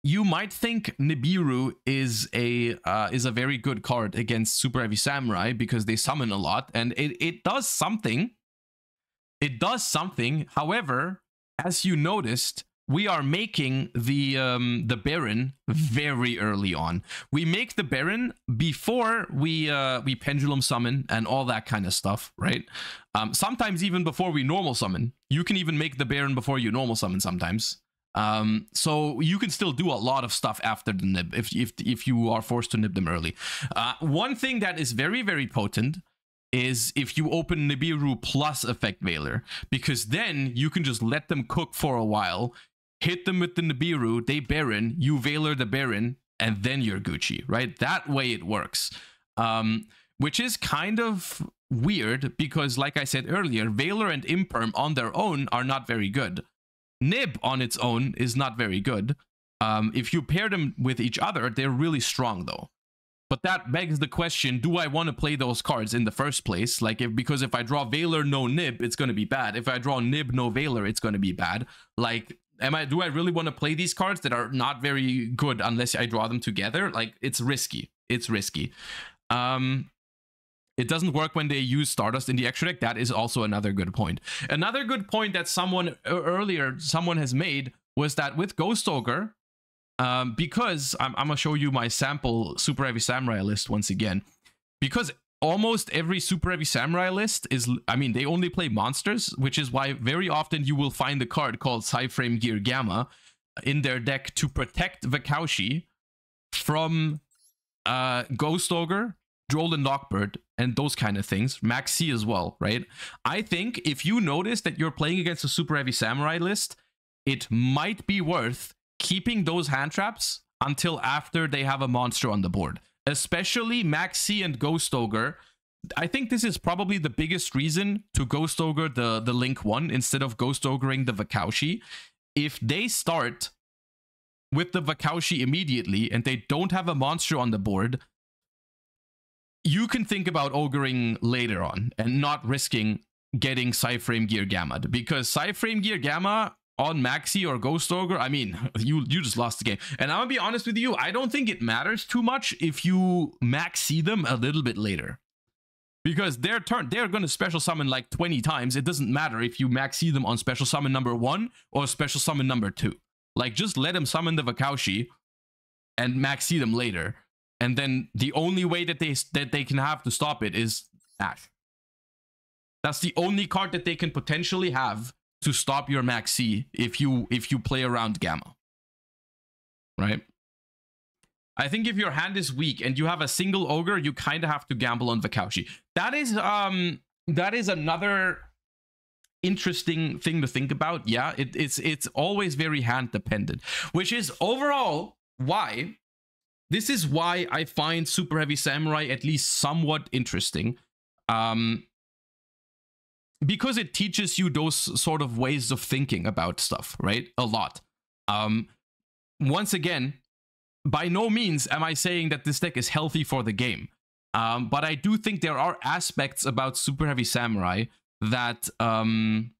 You might think Nibiru is a uh, is a very good card against Super Heavy Samurai because they summon a lot and it, it does something. It does something. However, as you noticed, we are making the um, the Baron very early on. We make the Baron before we uh, we pendulum summon and all that kind of stuff, right? Um, sometimes even before we normal summon. You can even make the Baron before you normal summon sometimes. Um, so you can still do a lot of stuff after the nib if if if you are forced to nib them early. Uh, one thing that is very very potent is if you open Nibiru plus Effect Veiler, because then you can just let them cook for a while hit them with the Nibiru, they Baron, you Veiler the Baron, and then you're Gucci, right? That way it works. Um, which is kind of weird because, like I said earlier, Veiler and Imperm on their own are not very good. Nib on its own is not very good. Um, if you pair them with each other, they're really strong though. But that begs the question, do I want to play those cards in the first place? Like, if because if I draw Veiler, no Nib, it's going to be bad. If I draw Nib, no Veiler, it's going to be bad. Like, am I do I really want to play these cards that are not very good unless I draw them together? Like it's risky. It's risky. Um it doesn't work when they use Stardust in the extra deck. That is also another good point. Another good point that someone earlier someone has made was that with Ghost Ogre, um, because I'm, I'm gonna show you my sample Super Heavy Samurai list once again, because almost every super heavy samurai list is i mean they only play monsters which is why very often you will find a card called Psy-Frame Gear Gamma in their deck to protect Wakaushi from uh ghost ogre droll and lockbird and those kind of things. Maxi as well right? I think if you notice that you're playing against a super heavy samurai list it might be worth keeping those hand traps until after they have a monster on the board especially Maxi and Ghost Ogre. I think this is probably the biggest reason to Ghost Ogre the, the Link 1 instead of Ghost Ogring the Wakaushi. If they start with the Wakaushi immediately and they don't have a monster on the board, you can think about ogering later on and not risking getting Psyframe Gear Gamma because Psyframe Gear Gamma on Maxi or Ghost Ogre, I mean, <laughs> you you just lost the game. And I'm gonna be honest with you, I don't think it matters too much if you maxi them a little bit later. Because their turn, they're gonna special summon like 20 times. It doesn't matter if you maxi them on special summon number one or special summon number two. Like just let them summon the Wakaushi and maxi them later. And then the only way that they that they can have to stop it is Ash. That's the only card that they can potentially have to stop your maxi if you if you play around gamma. Right? I think if your hand is weak and you have a single ogre, you kind of have to gamble on Wakaushi. That is um that is another interesting thing to think about. Yeah, it, it's it's always very hand dependent, which is overall why this is why I find Super Heavy Samurai at least somewhat interesting. Um, because it teaches you those sort of ways of thinking about stuff, right? A lot. Um, once again, by no means am I saying that this deck is healthy for the game. Um, but I do think there are aspects about Super Heavy Samurai that um,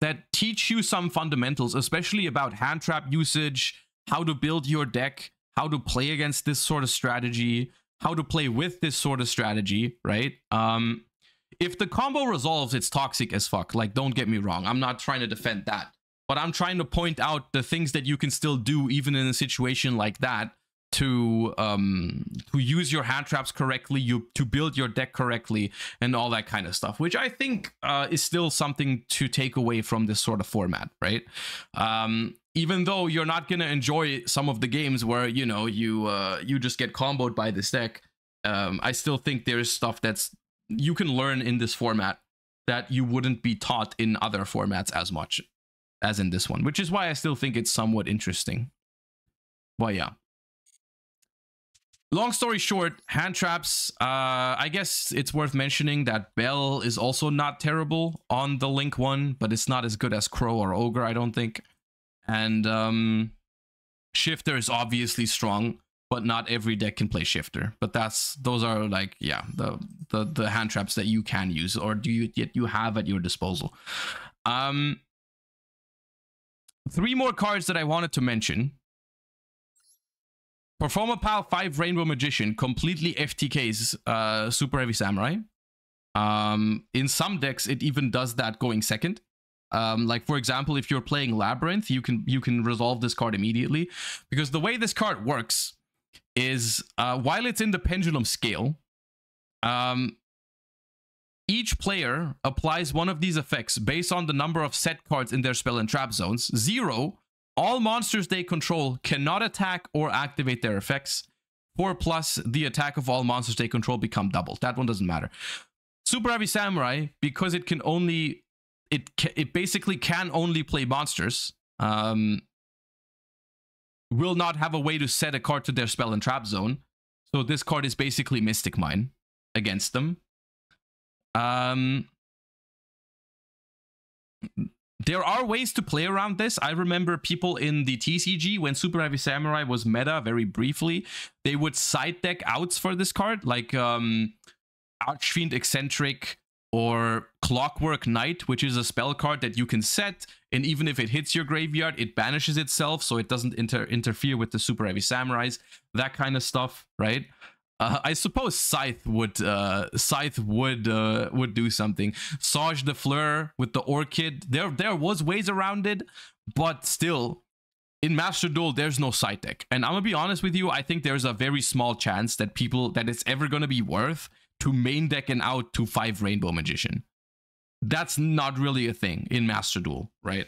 that teach you some fundamentals, especially about hand trap usage, how to build your deck, how to play against this sort of strategy, how to play with this sort of strategy, right? Um, if the combo resolves, it's toxic as fuck. Like, don't get me wrong. I'm not trying to defend that. But I'm trying to point out the things that you can still do even in a situation like that to um to use your hand traps correctly you to build your deck correctly and all that kind of stuff which i think uh, is still something to take away from this sort of format right um even though you're not going to enjoy some of the games where you know you uh you just get comboed by this deck um i still think there's stuff that's you can learn in this format that you wouldn't be taught in other formats as much as in this one, which is why I still think it's somewhat interesting. But yeah. Long story short, hand traps. Uh, I guess it's worth mentioning that Bell is also not terrible on the Link one, but it's not as good as Crow or Ogre, I don't think. And um, Shifter is obviously strong but not every deck can play shifter but that's those are like yeah the the, the hand traps that you can use or do you yet you have at your disposal um three more cards that i wanted to mention Performapal 5 Rainbow Magician completely FTKs uh, Super Heavy Samurai. Um, in some decks, it even does that going second. Um, like for example, if you're playing Labyrinth, you can you can resolve this card immediately because the way this card works is uh, while it's in the pendulum scale, um, each player applies one of these effects based on the number of set cards in their spell and trap zones. Zero, all monsters they control cannot attack or activate their effects. Four plus, the attack of all monsters they control become doubled. That one doesn't matter. Super Heavy Samurai, because it can only, it it basically can only play monsters. Um, will not have a way to set a card to their spell and trap zone. So this card is basically Mystic Mine against them. Um, there are ways to play around this. I remember people in the TCG when Super Heavy Samurai was meta very briefly, they would side deck outs for this card, like um, Archfiend Eccentric, or Clockwork Knight, which is a spell card that you can set, and even if it hits your graveyard, it banishes itself, so it doesn't inter interfere with the super heavy samurais, that kind of stuff, right? Uh, I suppose Scythe would uh, Scythe would uh, would do something. Sage the Fleur with the Orchid, there there was ways around it, but still, in Master Duel, there's no side deck. And I'm gonna be honest with you, I think there's a very small chance that people that it's ever gonna be worth to main deck and out to five Rainbow Magician. That's not really a thing in Master Duel, right?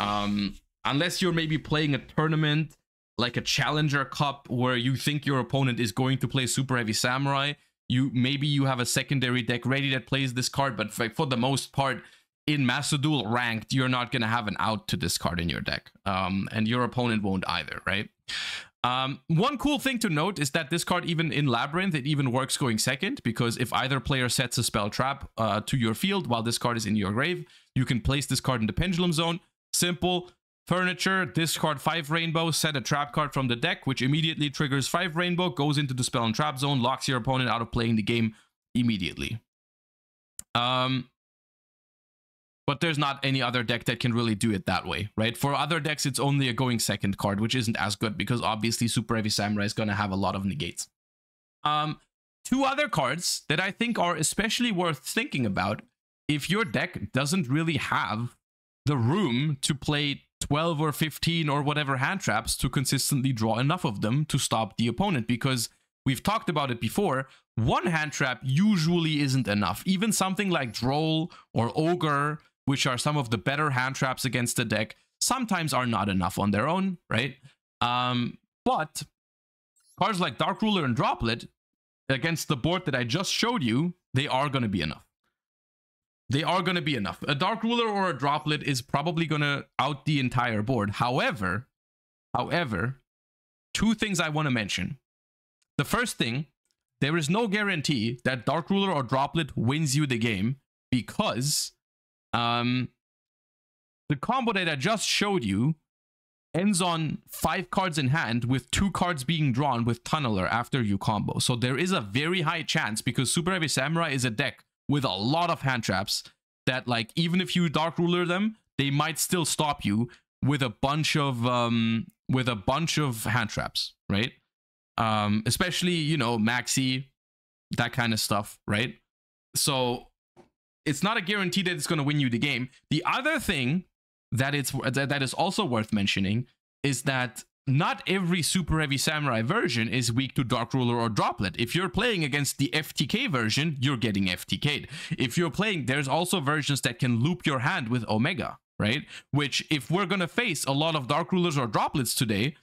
Um, unless you're maybe playing a tournament like a Challenger Cup where you think your opponent is going to play Super Heavy Samurai. You maybe you have a secondary deck ready that plays this card, but for, for the most part, in Master Duel ranked, you're not gonna have an out to this card in your deck, um, and your opponent won't either, right? Um, one cool thing to note is that this card, even in Labyrinth, it even works going second, because if either player sets a spell trap uh, to your field while this card is in your grave, you can place this card in the Pendulum Zone. Simple. Furniture, discard 5 Rainbow, set a trap card from the deck, which immediately triggers 5 Rainbow, goes into the spell and trap zone, locks your opponent out of playing the game immediately. Um, but there's not any other deck that can really do it that way, right? For other decks, it's only a going second card, which isn't as good because obviously Super Heavy Samurai is going to have a lot of negates. Um, two other cards that I think are especially worth thinking about if your deck doesn't really have the room to play 12 or 15 or whatever hand traps to consistently draw enough of them to stop the opponent because we've talked about it before one hand trap usually isn't enough even something like droll or ogre which are some of the better hand traps against the deck sometimes are not enough on their own right um but cards like dark ruler and droplet against the board that i just showed you they are going to be enough they are going to be enough. A Dark Ruler or a Droplet is probably going to out the entire board. However, however, two things I want to mention. The first thing, there is no guarantee that Dark Ruler or Droplet wins you the game because um, the combo that I just showed you ends on five cards in hand with two cards being drawn with Tunneler after you combo. So there is a very high chance because Super Heavy Samurai is a deck with a lot of hand traps that like even if you dark ruler them they might still stop you with a bunch of um with a bunch of hand traps right um especially you know maxi that kind of stuff right so it's not a guarantee that it's going to win you the game. The other thing that it's that, that is also worth mentioning is that not every super heavy samurai version is weak to dark ruler or droplet. If you're playing against the ftk version you're getting ftk'd if you're playing there's also versions that can loop your hand with omega right? Which if we're going to face a lot of dark rulers or droplets today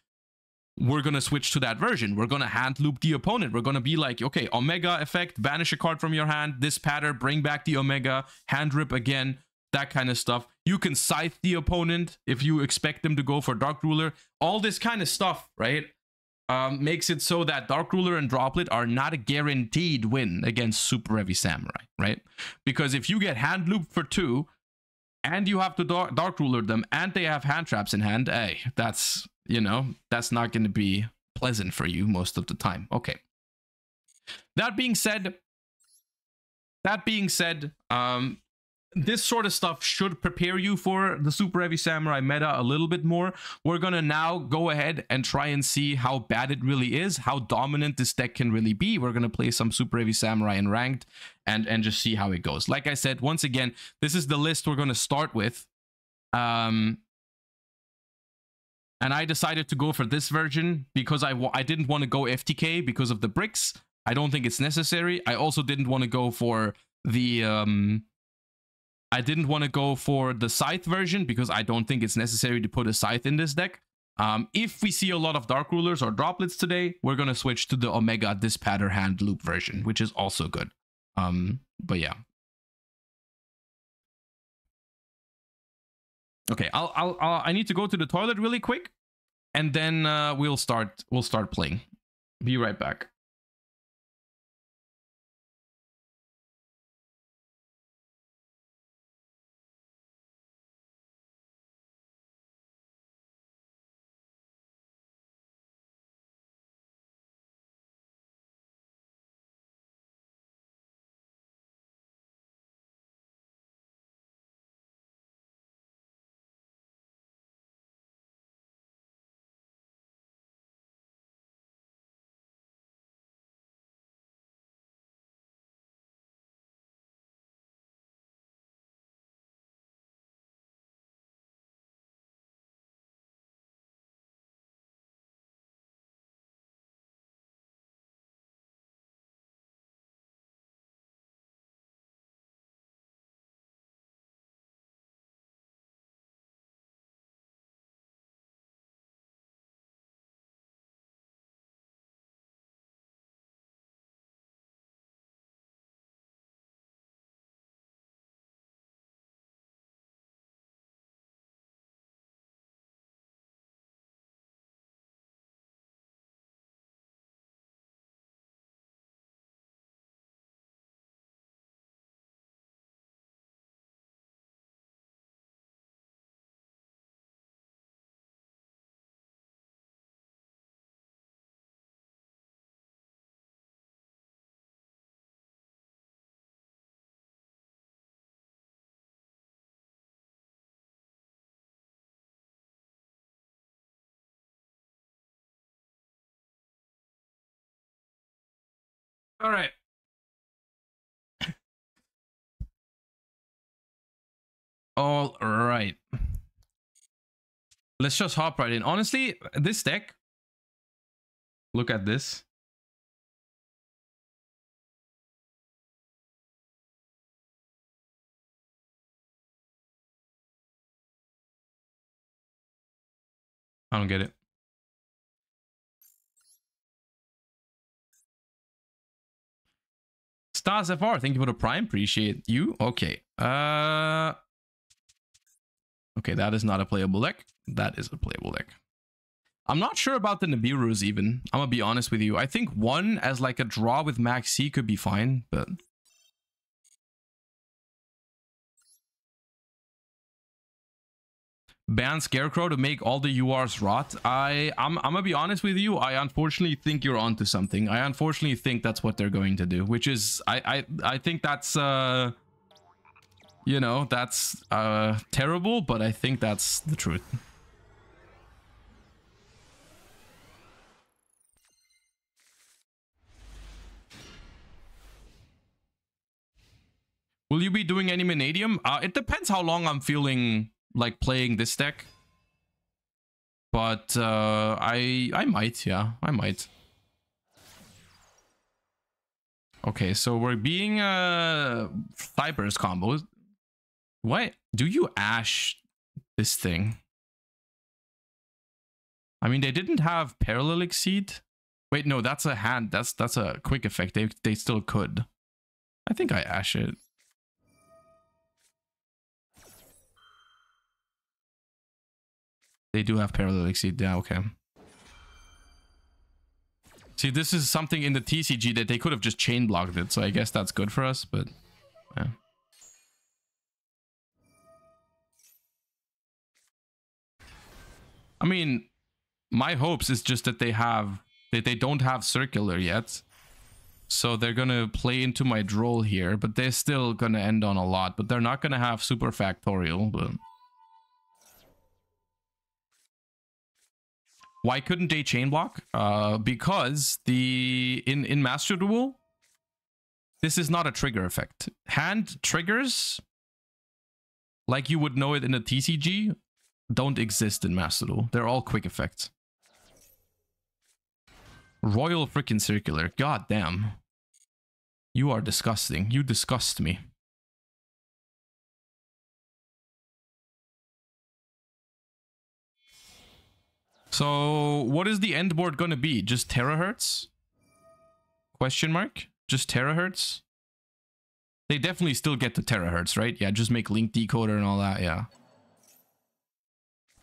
we're going to switch to that version we're going to hand loop the opponent we're going to be like okay omega effect banish a card from your hand this pattern bring back the omega hand rip again that kind of stuff. You can scythe the opponent if you expect them to go for Dark Ruler. All this kind of stuff, right? Um, makes it so that Dark Ruler and Droplet are not a guaranteed win against Super Heavy Samurai, right? Because if you get hand looped for two, and you have to dark, dark Ruler them, and they have hand traps in hand, hey, that's, you know, that's not going to be pleasant for you most of the time. Okay. That being said, that being said, um, this sort of stuff should prepare you for the super heavy samurai meta a little bit more we're gonna now go ahead and try and see how bad it really is how dominant this deck can really be we're gonna play some super heavy samurai in ranked and and just see how it goes like i said once again this is the list we're gonna start with um and i decided to go for this version because i i didn't want to go ftk because of the bricks i don't think it's necessary i also didn't want to go for the um I didn't want to go for the scythe version because I don't think it's necessary to put a scythe in this deck. Um, if we see a lot of Dark Rulers or Droplets today, we're going to switch to the Omega Dispatter Hand Loop version, which is also good. Um, but yeah. Okay, I'll, I'll, I'll, I need to go to the toilet really quick, and then uh, we'll start, we'll start playing. Be right back. All right. All right. Let's just hop right in. Honestly, this deck, look at this. I don't get it. Stars FR, thank you for the prime. Appreciate you. Okay. Uh Okay, that is not a playable deck. That is a playable deck. I'm not sure about the Nibiru's even. I'm gonna be honest with you. I think one as like a draw with Max C could be fine, but ban Scarecrow to make all the URs rot. I I'm I'm gonna be honest with you. I unfortunately think you're onto something. I unfortunately think that's what they're going to do, which is I I I think that's uh you know, that's uh terrible, but I think that's the truth. Will you be doing any Mannadium? Uh, it depends how long I'm feeling like playing this deck. But uh, I I might, yeah, I might. Okay, so we're being uh Cyber's combo. What do you ash this thing? I mean, they didn't have parallel exceed. Wait, no, that's a hand. That's that's a quick effect. They they still could. I think I ash it. They do have parallel exceed. Yeah, okay. See, this is something in the TCG that they could have just chain blocked it, so I guess that's good for us, but yeah. I mean, my hopes is just that they have that they don't have circular yet. So they're gonna play into my droll here, but they're still gonna end on a lot, but they're not gonna have super factorial, but Why couldn't they chain block? Uh, because the in in Master Duel, this is not a trigger effect. Hand triggers, like you would know it in a TCG, don't exist in Master Duel. They're all quick effects. Royal freaking circular. God damn. You are disgusting. You disgust me. So what is the end board going to be? Just terahertz? Question mark? Just terahertz? They definitely still get the terahertz, right? Yeah, just make link decoder and all that, yeah.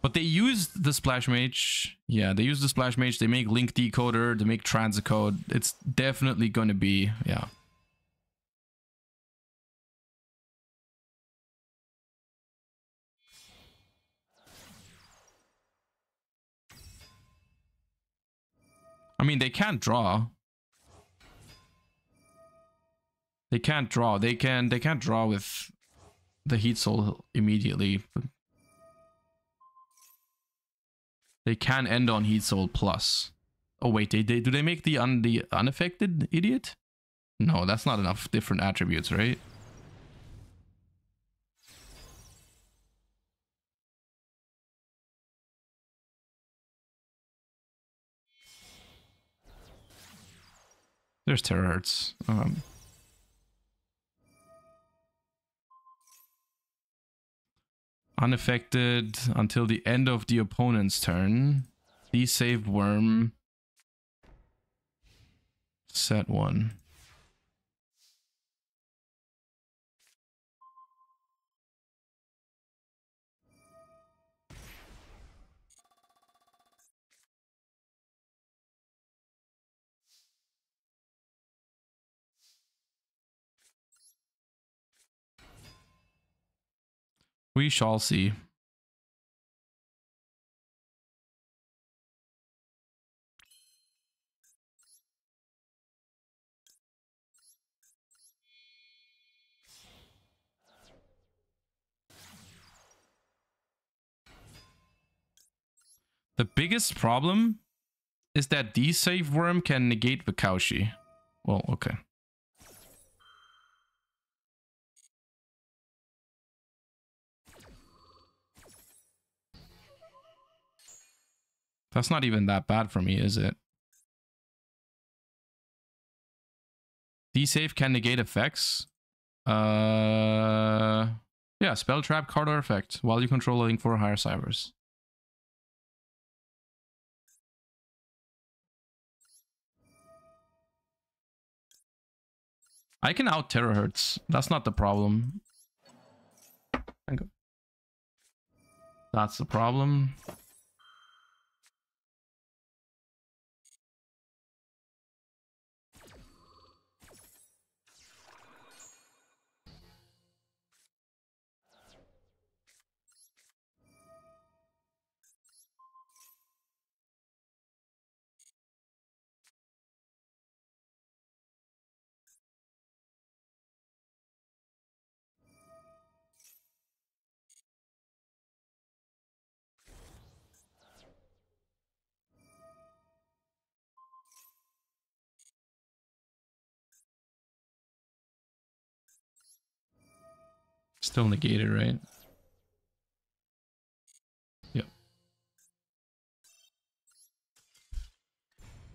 But they use the splash mage. Yeah, they use the splash mage. They make link decoder. They make transcode. It's definitely going to be, yeah. I mean, they can't draw. They can't draw. They can. They can't draw with the heat soul immediately. They can end on heat soul plus. Oh wait, they, they do they make the un the unaffected idiot? No, that's not enough different attributes, right? There's terahertz. Um, unaffected until the end of the opponent's turn. save worm. Set one. We shall see. The biggest problem is that D-Save Worm can negate the Wakaushi. Well, okay. That's not even that bad for me, is it? D-save can negate effects. Uh, yeah, spell trap card or effect while you control link for higher cybers. I can out terahertz. That's not the problem. That's the problem. Still negated, right? Yep.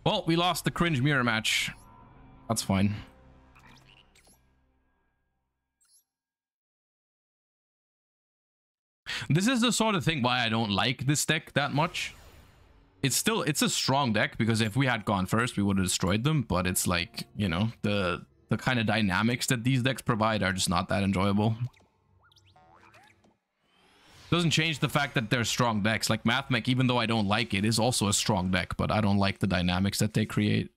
Well, we lost the cringe mirror match. That's fine. This is the sort of thing why I don't like this deck that much. It's still, it's a strong deck because if we had gone first, we would have destroyed them. But it's like, you know, the the kind of dynamics that these decks provide are just not that enjoyable. Doesn't change the fact that they're strong decks. Like Mathmech, even though I don't like it, is also a strong deck, but I don't like the dynamics that they create.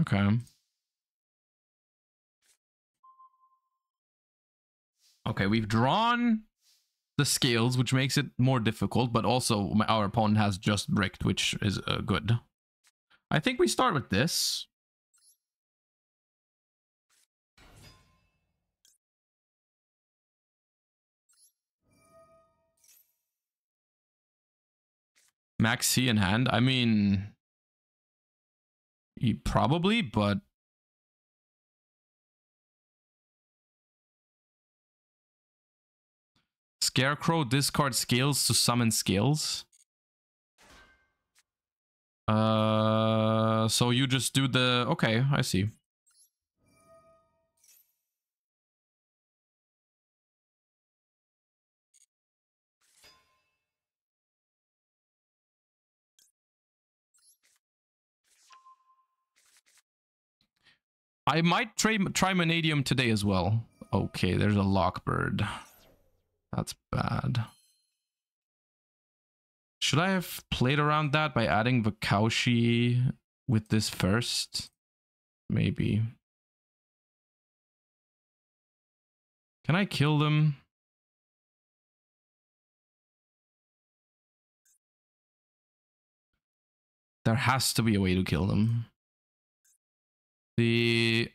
Okay. Okay, we've drawn the scales, which makes it more difficult, but also our opponent has just bricked, which is uh, good. I think we start with this. Max C in hand. I mean, probably, but Scarecrow discard scales to summon scales. Uh, so you just do the... Okay, I see. I might try, try Mannadium today as well. Okay, there's a Lockbird. That's bad. Should I have played around that by adding Wakaushi with this first? Maybe. Can I kill them? There has to be a way to kill them. The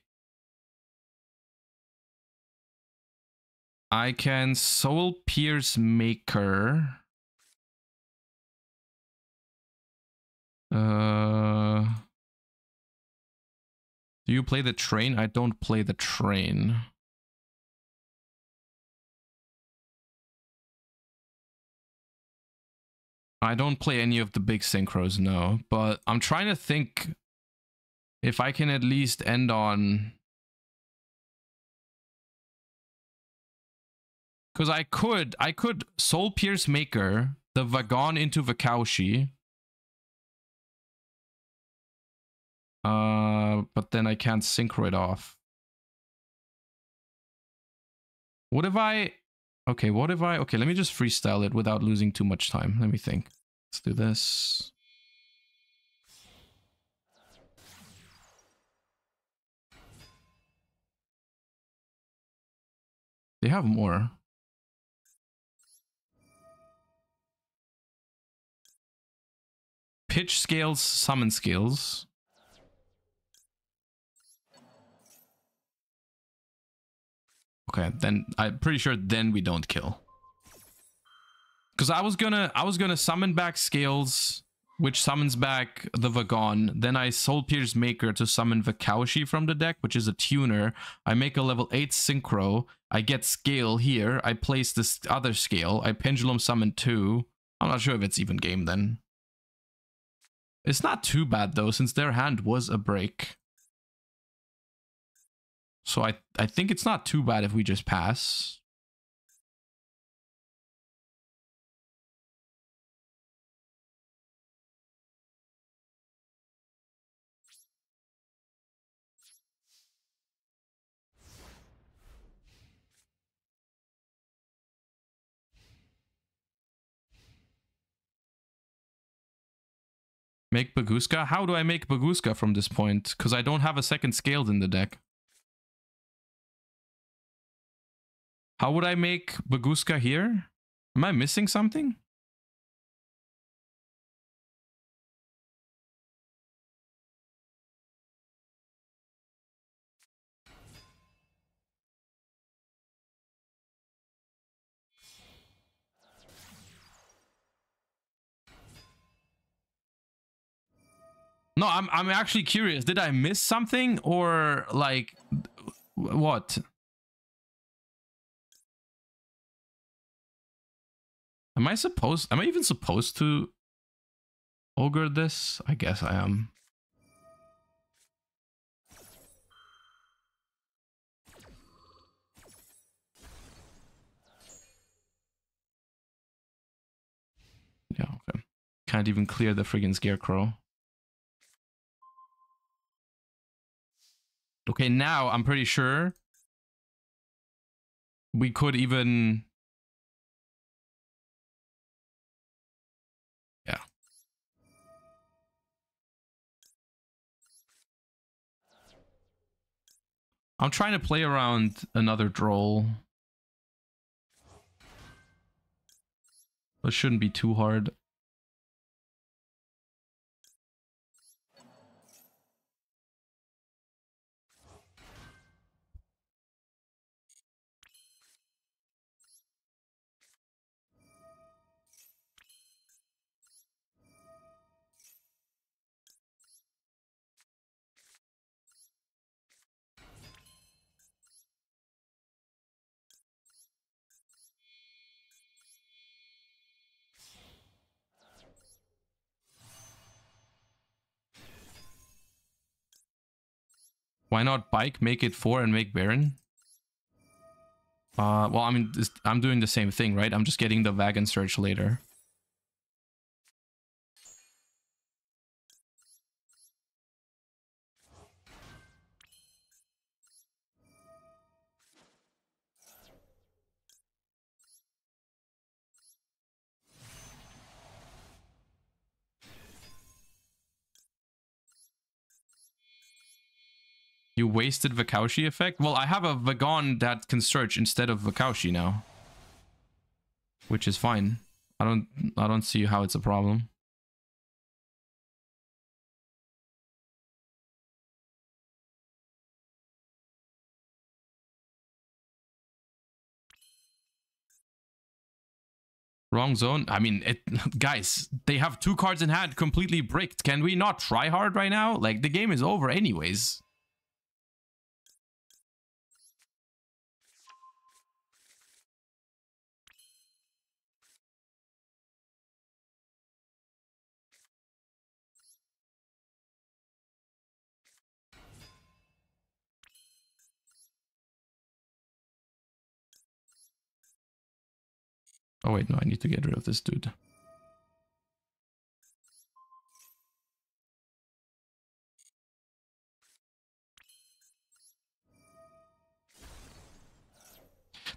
I can Soul Peacemaker. Uh, do you play the train? I don't play the train. I don't play any of the big synchros, no. But I'm trying to think if I can at least end on Because I could, I could Soul Peacemaker, the Vagon into Wakaushi. Uh, but then I can't synchro it off. What if I... Okay, what if I... Okay, let me just freestyle it without losing too much time. Let me think. Let's do this. They have more. Pitch scales, summon skills. Okay, then I'm pretty sure then we don't kill. Because I was gonna I was gonna summon back Scales, which summons back the Vagon. Then I Soul Peacemaker to summon Wakaushi from the deck, which is a tuner. I make a level 8 Synchro. I get Scale here. I place this other Scale. I Pendulum Summon 2. I'm not sure if it's even game then. It's not too bad though, since their hand was a break. So I, I think it's not too bad if we just pass. Make Bagooska? How do I make Bagooska from this point? Because I don't have a second scaled in the deck. How would I make Bagooska here? Am I missing something? No, I'm I'm actually curious. Did I miss something or like what? Am I supposed am I even supposed to ogre this? I guess I am. Yeah, okay. Can't even clear the friggin' scarecrow. Okay, now I'm pretty sure we could even... Yeah. I'm trying to play around another droll. It shouldn't be too hard. Why not bike, make it 4 and make Baron? Uh, well, I mean, I'm doing the same thing, right? I'm just getting the wagon search later. You wasted Wakaushi effect? Well, I have a Vagon that can search instead of Wakaushi now. Which is fine. I don't I don't see how it's a problem. Wrong zone. I mean, it, <laughs> guys, they have two cards in hand completely bricked. Can we not try hard right now? Like, the game is over anyways. Oh wait, no, I need to get rid of this dude.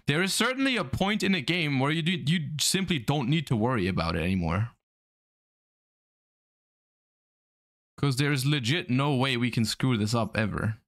There is certainly a point in a game where you do, you simply don't need to worry about it anymore. Because there is legit no way we can screw this up ever.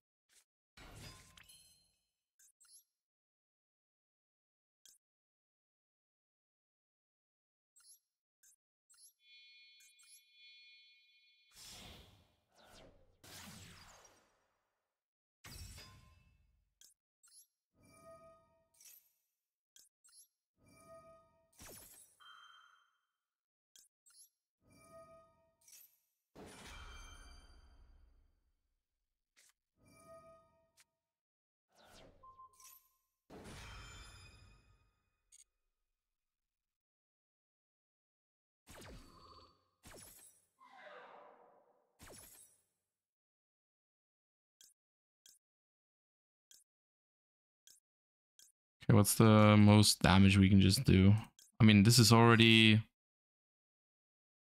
Okay, what's the most damage we can just do? I mean, this is already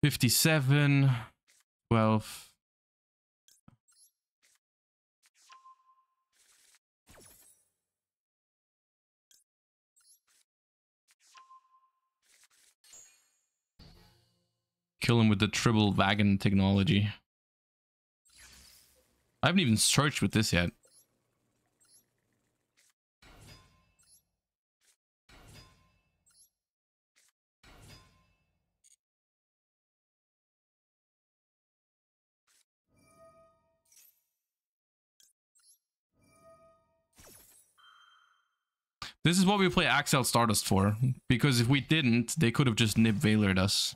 57, 12. Kill him with the triple wagon technology. I haven't even searched with this yet. This is what we play Accel Stardust for. Because if we didn't, they could have just nip Veilered us.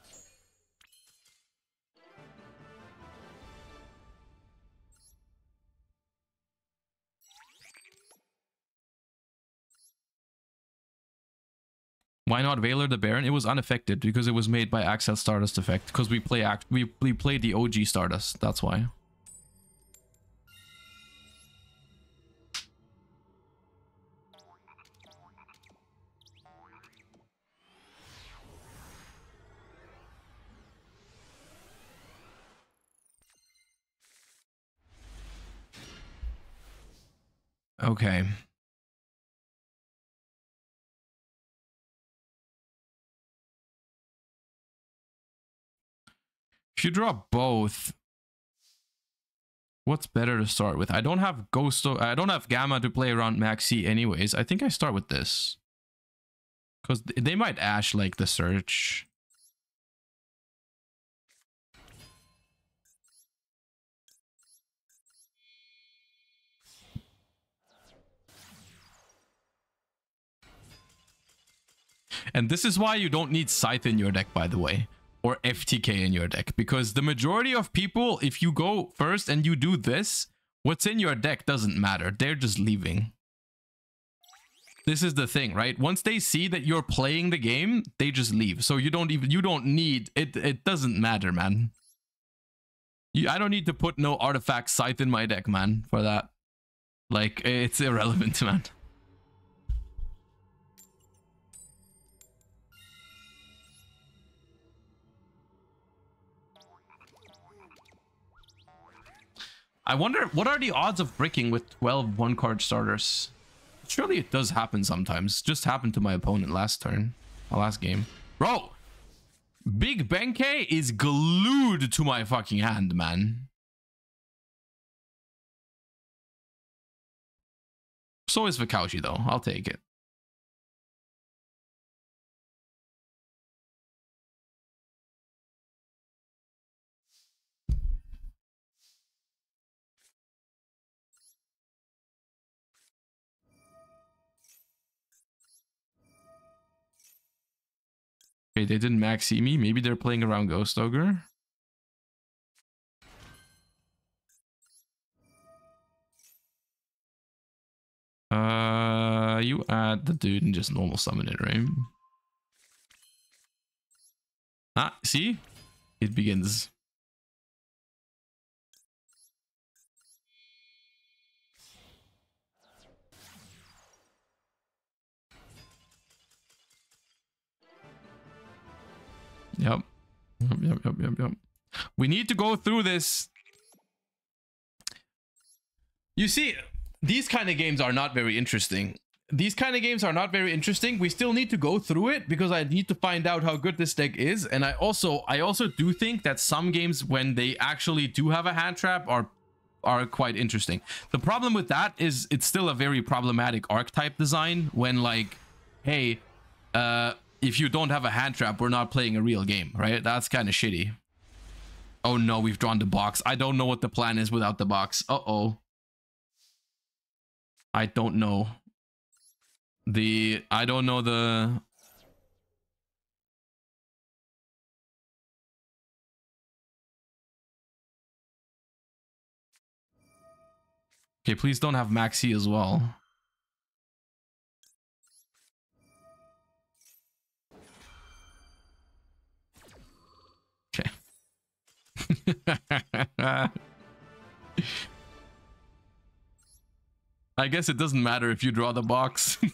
Why not Veiler the Baron? It was unaffected because it was made by Accel Stardust effect. Because we play act we we played the OG Stardust. That's why. Okay. If you draw both, what's better to start with? I don't have Ghost. I don't have Gamma to play around Maxi anyways. I think I start with this. Because they might Ash like the search. And this is why you don't need Scythe in your deck, by the way. Or FTK in your deck. Because the majority of people, if you go first and you do this, what's in your deck doesn't matter. They're just leaving. This is the thing, right? Once they see that you're playing the game, they just leave. So you don't even, you don't need, it It doesn't matter, man. You, I don't need to put no artifact scythe in my deck, man, for that. Like, it's irrelevant, <laughs> man. I wonder, what are the odds of bricking with 12 one-card starters? Surely it does happen sometimes. Just happened to my opponent last turn. Uh, last game. Bro! Big Benkei is glued to my fucking hand, man. So is Wakaushi, though. I'll take it. Okay, they didn't max see me. Maybe they're playing around Ghost Ogre. Uh, you add the dude and just normal summon it, right? Ah, see? It begins. Yep. Yep, yep, yep, yep, yep. We need to go through this. You see, these kind of games are not very interesting. These kind of games are not very interesting. We still need to go through it because I need to find out how good this deck is. And I also I also do think that some games when they actually do have a hand trap are are quite interesting. The problem with that is it's still a very problematic archetype design when like, hey, uh, if you don't have a hand trap, we're not playing a real game, right? That's kind of shitty. Oh no, we've drawn the box. I don't know what the plan is without the box. Uh-oh. I don't know. The... I don't know the... Okay, please don't have Maxi as well. <laughs> I guess it doesn't matter if you draw the box. <laughs>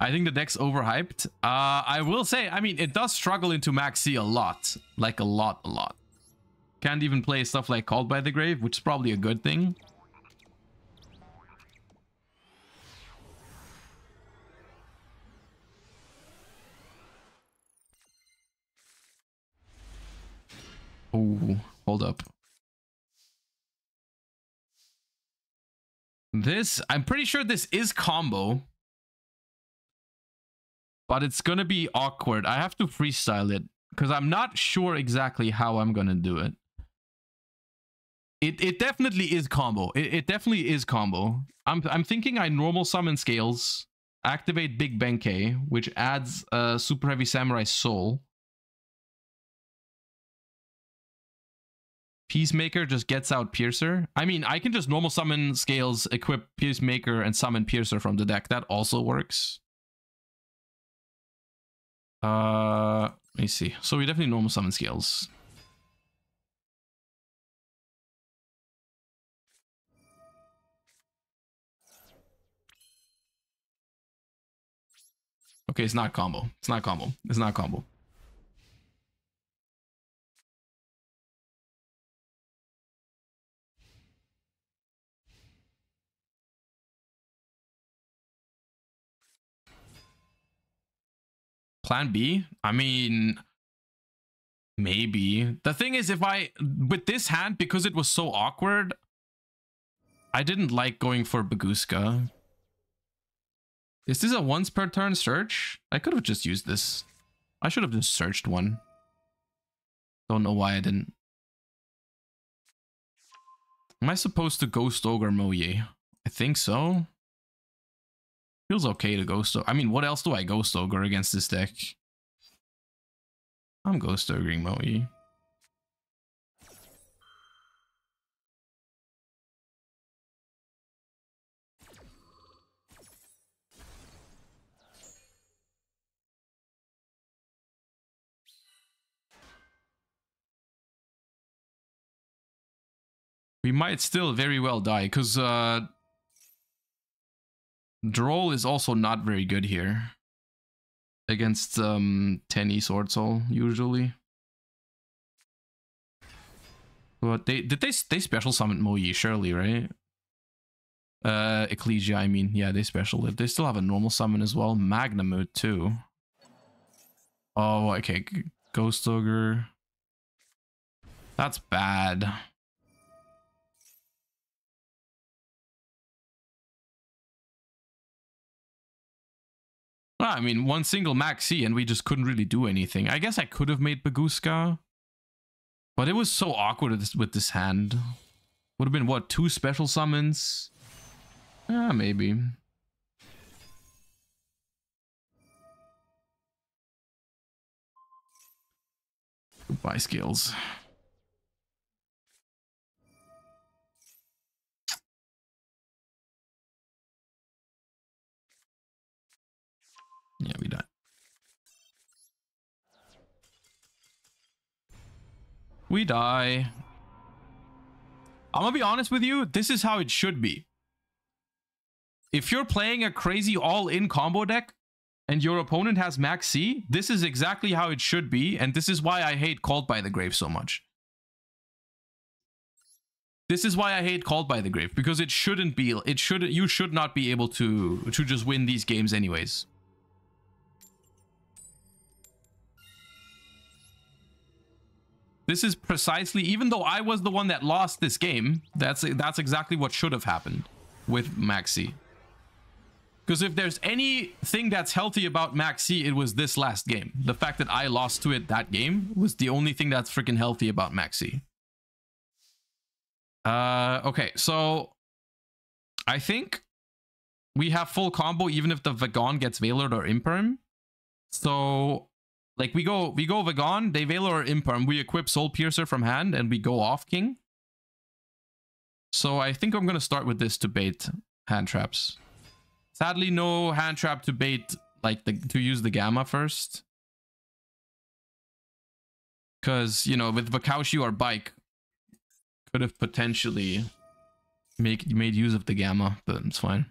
I think the deck's overhyped. Uh, I will say, I mean, it does struggle into Max a lot. Like a lot, a lot. Can't even play stuff like Called by the Grave, which is probably a good thing. Oh, hold up. This, I'm pretty sure this is combo. But it's gonna be awkward. I have to freestyle it. Because I'm not sure exactly how I'm gonna do it. It it definitely is combo. It, it definitely is combo. I'm I'm thinking I normal summon scales, activate Big Benkei, which adds a uh, super heavy samurai soul. Peacemaker just gets out Piercer. I mean, I can just normal summon Scales, equip Peacemaker, and summon Piercer from the deck. That also works. Uh, let me see. So we definitely normal summon Scales. Okay, it's not combo. It's not combo. It's not combo. Plan B? I mean, maybe. The thing is, if I, with this hand, because it was so awkward, I didn't like going for Bagooska. Is this a once per turn search? I could have just used this. I should have just searched one. Don't know why I didn't. Am I supposed to Ghost Ogre Mo Ye? I think so. Feels okay to Ghost Ogre. I mean, what else do I Ghost Ogre against this deck? I'm Ghost Ogring Mo Ye. We might still very well die, because uh, Droll is also not very good here. Against um, Tenyi Swordsoul, usually. But they did they they special summon Mo Ye, surely, right? Uh Ecclesia, I mean, yeah, they special it. They still have a normal summon as well. Magnamut too. Oh, okay. Ghost Ogre. That's bad. Well, I mean, one single maxi and we just couldn't really do anything. I guess I could have made Bagooska, But it was so awkward with this, hand. Would have been, what, two special summons? Yeah, maybe. Goodbye, skills. Yeah, we die. We die. I'm gonna be honest with you, this is how it should be. If you're playing a crazy all-in combo deck and your opponent has max C, this is exactly how it should be, and this is why I hate Called by the Grave so much. This is why I hate Called by the Grave, because it shouldn't be, it should, you should not be able to, to just win these games anyways. This is precisely, even though I was the one that lost this game, that's that's exactly what should have happened with Maxi. Because if there's anything that's healthy about Maxi, it was this last game. The fact that I lost to it that game was the only thing that's freaking healthy about Maxi. Uh, okay, so I think we have full combo even if the Vagon gets Veilered or Imperm. So like we go we go Vagon, they Veiler or Imperm, we equip Soul Piercer from hand, and we go off King. So I think I'm gonna start with this to bait hand traps. Sadly, no hand trap to bait like the to use the gamma first. Cause you know, with Wakaushi or bike, could have potentially make made use of the gamma, but it's fine.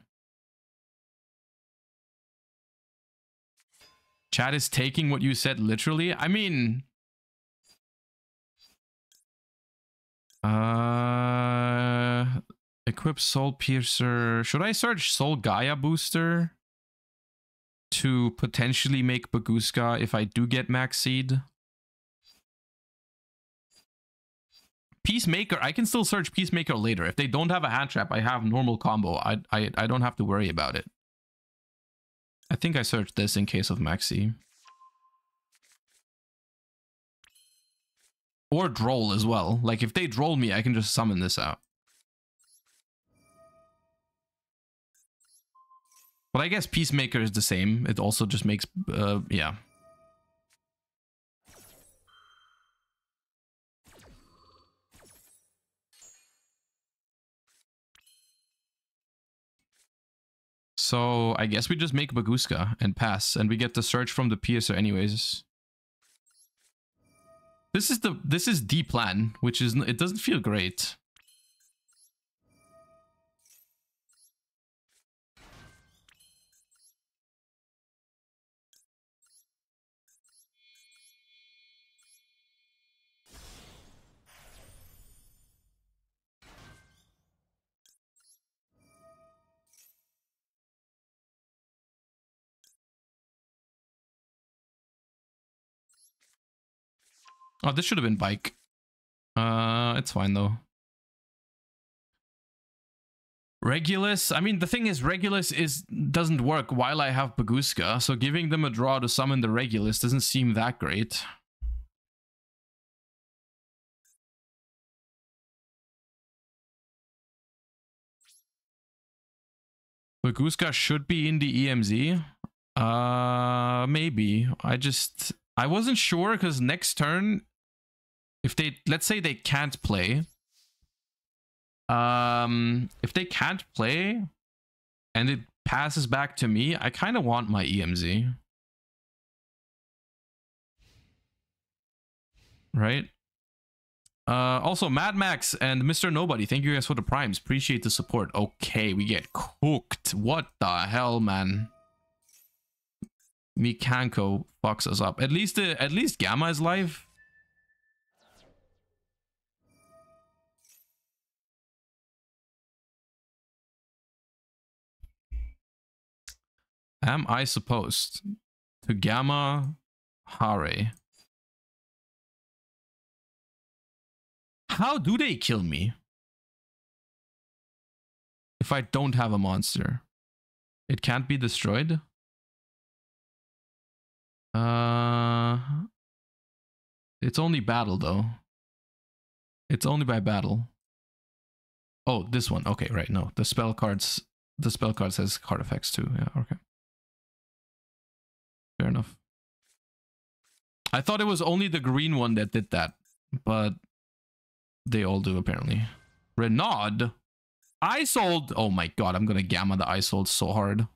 Chat is taking what you said literally. I mean, uh, equip Soul Piercer. Should I search Soul Gaia booster to potentially make Bagooska if I do get Max C? Peacemaker, I can still search Peacemaker later. If they don't have a hand trap, I have normal combo. I I I don't have to worry about it. I think I searched this in case of Maxi. Or Droll as well. Like, if they Droll me, I can just summon this out. But I guess Peacemaker is the same. It also just makes, uh, yeah. So I guess we just make Bagooska and pass, and we get the search from the piercer anyways. This is the this is D plan, which is it doesn't feel great. Oh, this should have been bike. Uh, it's fine though. Regulus, I mean, the thing is, Regulus is doesn't work while I have Bagooska, so giving them a draw to summon the Regulus doesn't seem that great. Bagooska should be in the EMZ. Uh, maybe. I just I wasn't sure because next turn, if they let's say they can't play, um, if they can't play, and it passes back to me, I kind of want my EMZ. Right. Uh, also, Mad Max and Mr. Nobody, thank you guys for the primes. Appreciate the support. Okay, we get cooked. What the hell, man? Mikanko fucks us up. At least uh, at least Gamma is live. Am I supposed to Gamma Hare? How do they kill me? If I don't have a monster. It can't be destroyed? Uh, it's only battle though. It's only by battle. Oh, this one. Okay, right. No, the spell cards. The spell card says card effects too. Yeah. Okay. Fair enough. I thought it was only the green one that did that, but they all do apparently. Renaud. Isolde. Oh my god, I'm gonna gamma the Isolde so hard.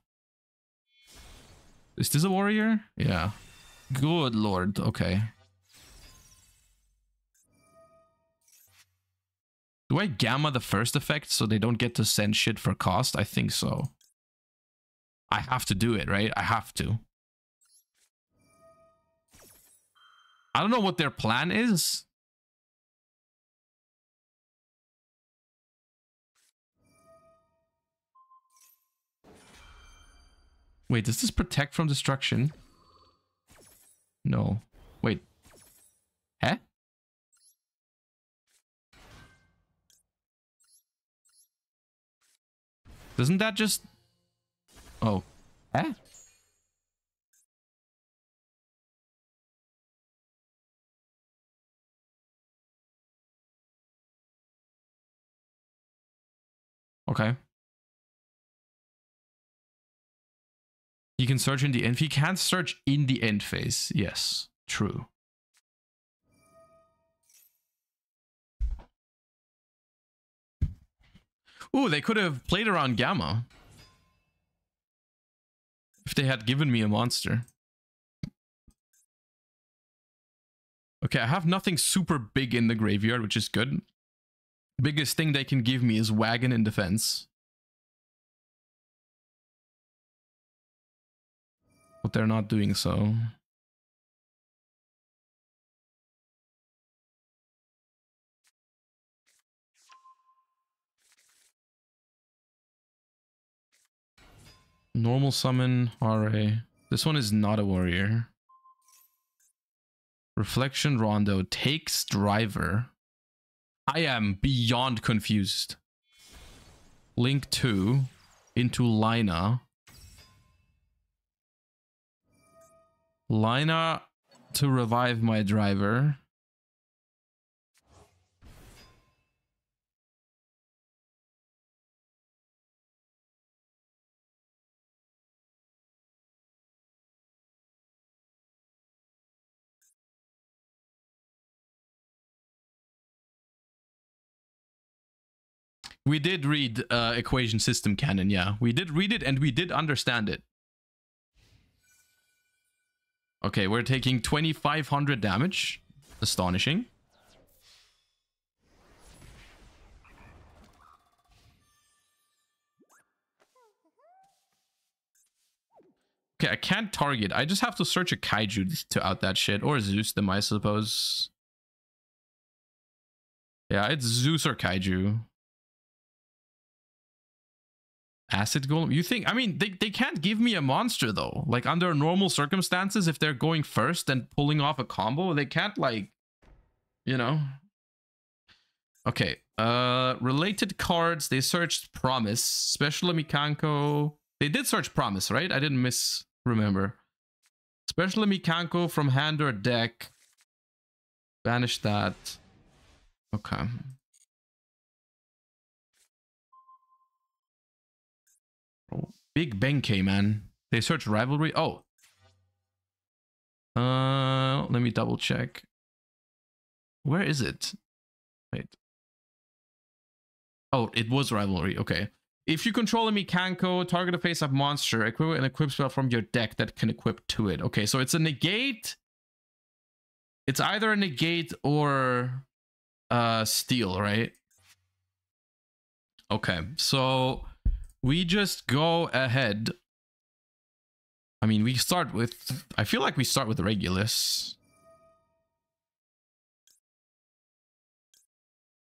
Is this a warrior? Yeah. Good lord, okay. Do I gamma the first effect so they don't get to send shit for cost? I think so. I have to do it, right? I have to. I don't know what their plan is. Wait, does this protect from destruction? No. Wait. Huh? Doesn't that just... Oh. Huh? Okay. You can search in the end. He can't search in the end phase. Yes, true. Ooh, they could have played around Gamma. If they had given me a monster. Okay, I have nothing super big in the graveyard, which is good. Biggest thing they can give me is wagon in defense. But they're not doing so. Normal summon, RA. This one is not a warrior. Reflection Rondo takes driver. I am beyond confused. Link 2 into Lina. Lina to revive my driver. We did read uh, Equation System Canon, yeah. We did read it and we did understand it. Okay, we're taking 2500 damage. Astonishing. Okay, I can't target. I just have to search a kaiju to out that shit. Or Zeus them, I suppose. Yeah, it's Zeus or kaiju. Acid Golem? You think, I mean, they, they can't give me a monster though. Like under normal circumstances, if they're going first and pulling off a combo, they can't like, you know. Okay, uh, related cards, they searched Promise, Special Mikanko. They did search Promise, right? I didn't miss, remember. Special Mikanko from hand or deck. Banish that. Okay. Big Benkei, man. They search rivalry. Oh. Uh, let me double check. Where is it? Wait. Oh, it was rivalry. Okay. If you control a Mikanko, target a face-up monster, equip an equip spell from your deck that can equip to it. Okay, so it's a negate. It's either a negate or uh steal, right? Okay, so we just go ahead. I mean, we start with... I feel like we start with Regulus.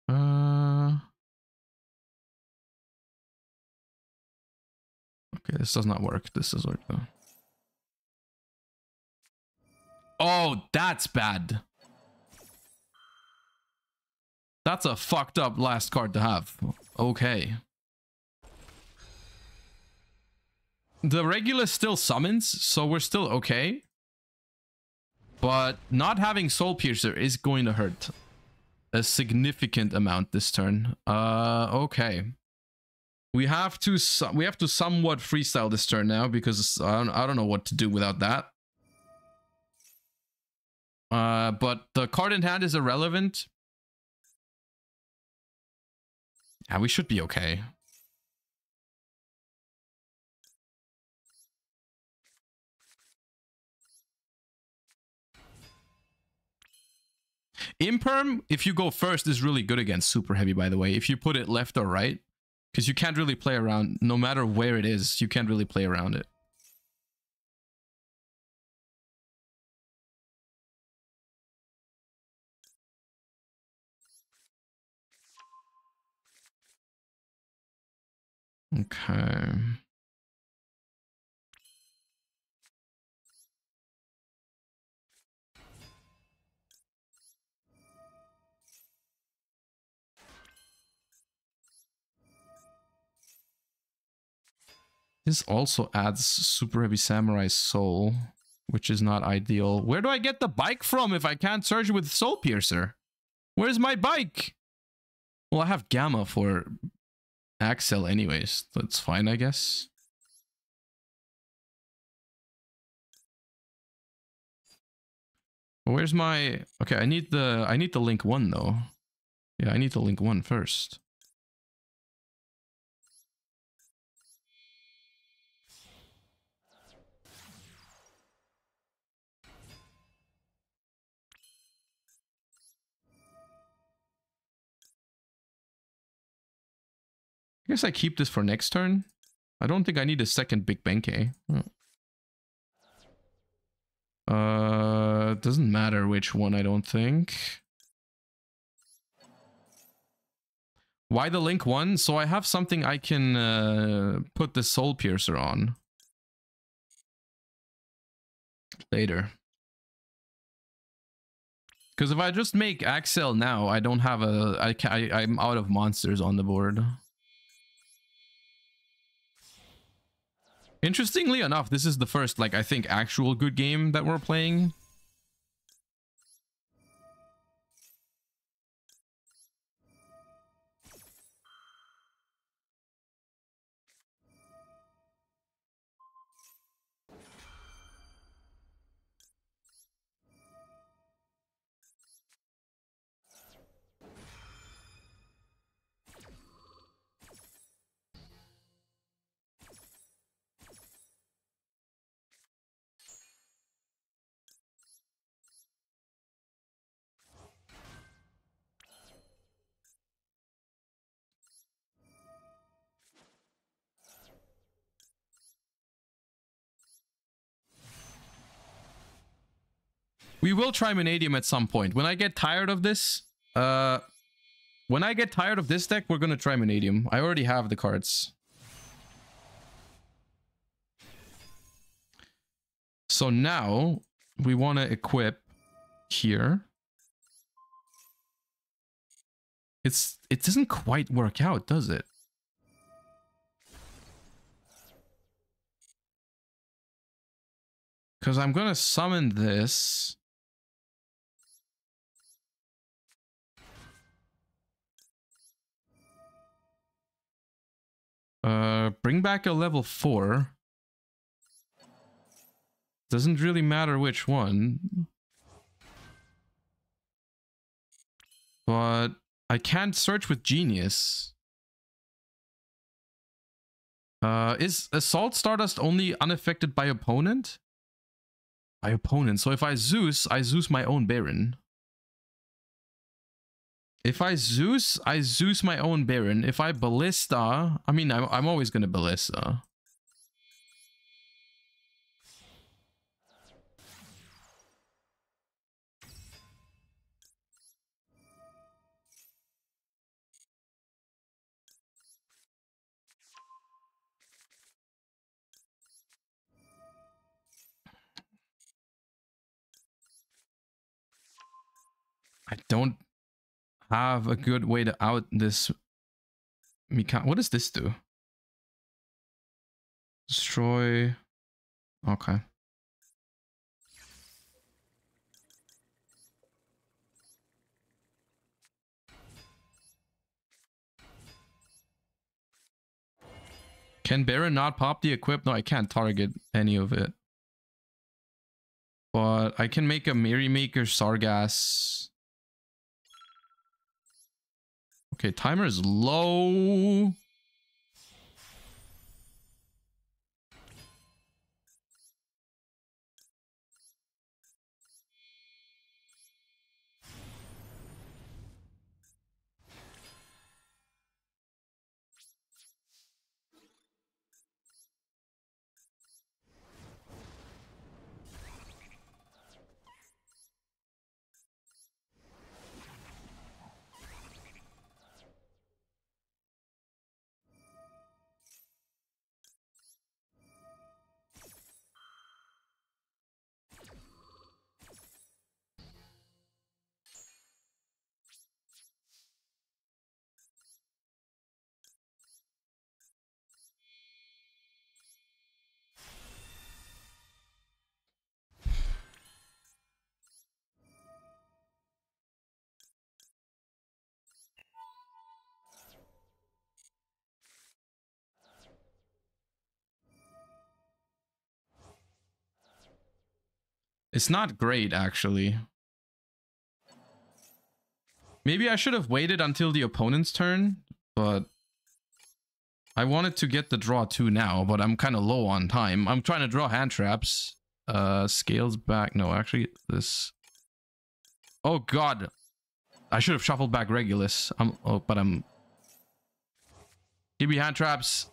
Uh... Okay, this does not work. This does work, though. Oh, that's bad. That's a fucked up last card to have. Okay. The regular still summons, so we're still okay. But not having Soul Piercer is going to hurt a significant amount this turn. Uh, okay. We have to we have to somewhat freestyle this turn now because I don't, I don't know what to do without that. Uh, but the card in hand is irrelevant. Yeah, we should be okay. Imperm, if you go first, is really good against super heavy, by the way. If you put it left or right, because you can't really play around, no matter where it is, you can't really play around it. Okay. This also adds Super Heavy Samurai Soul, which is not ideal. Where do I get the bike from if I can't search with Soul Piercer? Where's my bike? Well, I have Gamma for Axel anyways. That's fine, I guess. Where's my... Okay, I need the... I need the link one, though. Yeah, I need the link one first. I guess I keep this for next turn. I don't think I need a second Big Benkei. Uh, doesn't matter which one, I don't think. Why the Link one? So I have something I can uh, put the Soul Piercer on. Later. Because if I just make Axel now, I don't have a... I, I, I'm out of monsters on the board. Interestingly enough, this is the first, like, I think, actual good game that we're playing. We will try Mannadium at some point. When I get tired of this, uh, when I get tired of this deck, we're gonna try Mannadium. I already have the cards. So now we want to equip here. It's it doesn't quite work out, does it? Because I'm gonna summon this. Uh, bring back a level 4. Doesn't really matter which one. But I can't search with Genius. Uh, is Assault Stardust only unaffected by opponent? By opponent. So if I Zeus, I Zeus my own Baron. If I Zeus, I Zeus my own Baron. If I Ballista, I mean, I'm, I'm always going to Ballista. I don't have a good way to out this. What does this do? Destroy. Okay. Can Baron not pop the equip? No, I can't target any of it. But I can make a Merrymaker Sargass Okay, timer is low. It's not great, actually. Maybe I should have waited until the opponent's turn, but... I wanted to get the draw 2 now, but I'm kind of low on time. I'm trying to draw hand traps. Uh, scales back. No, actually, this... Oh, God. I should have shuffled back Regulus. I'm... Oh, but I'm... Give me hand traps.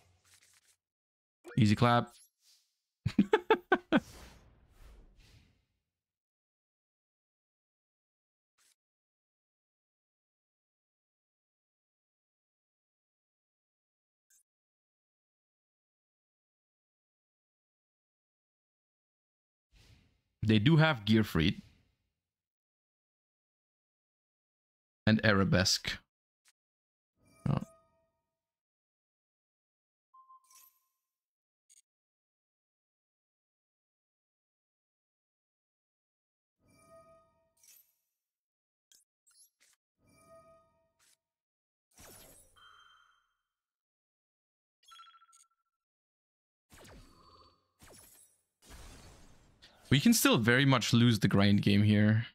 Easy clap. <laughs> They do have Gearfried. And Arabesque. We can still very much lose the grind game here.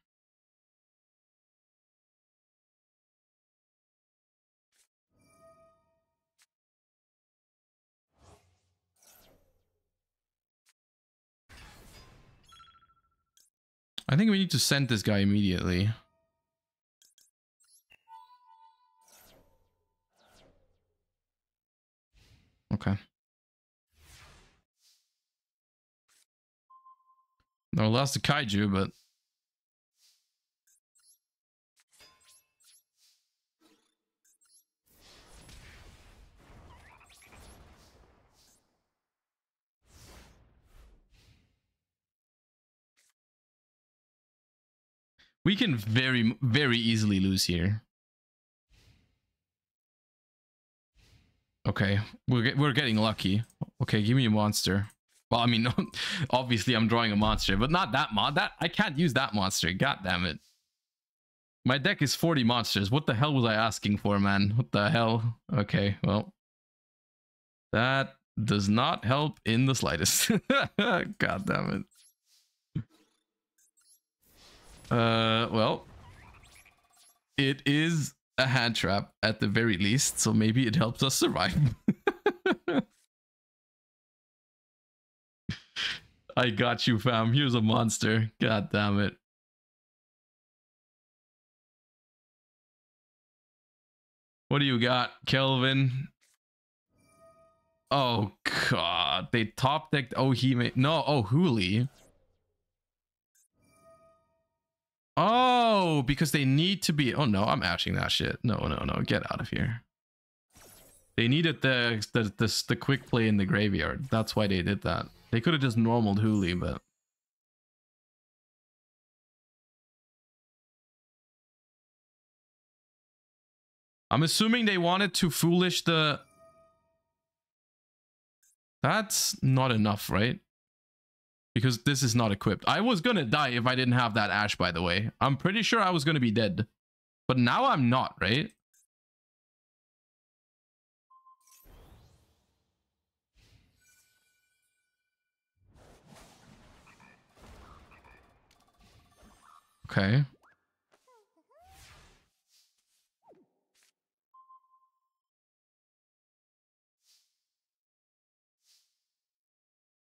I think we need to send this guy immediately. Okay. No, lost to kaiju, but we can very, very easily lose here. Okay, we're get, we're getting lucky. Okay, give me a monster. Well, I mean, <laughs> obviously I'm drawing a monster, but not that mod. That I can't use that monster. God damn it. My deck is 40 monsters. What the hell was I asking for, man? What the hell? Okay, well. That does not help in the slightest. <laughs> God damn it. Uh, well. It is a hand trap at the very least, so maybe it helps us survive. <laughs> I got you, fam. Here's a monster. God damn it. What do you got, Kelvin? Oh god, they top decked Ohime. No, oh Huli. Oh, because they need to be. Oh no, I'm ashing that shit. No, no, no, get out of here. They needed the the the, the quick play in the graveyard. That's why they did that. They could have just normaled Huli, but... I'm assuming they wanted to foolish the... That's not enough, right? Because this is not equipped. I was gonna die if I didn't have that Ash, by the way. I'm pretty sure I was gonna be dead. But now I'm not, right? Okay.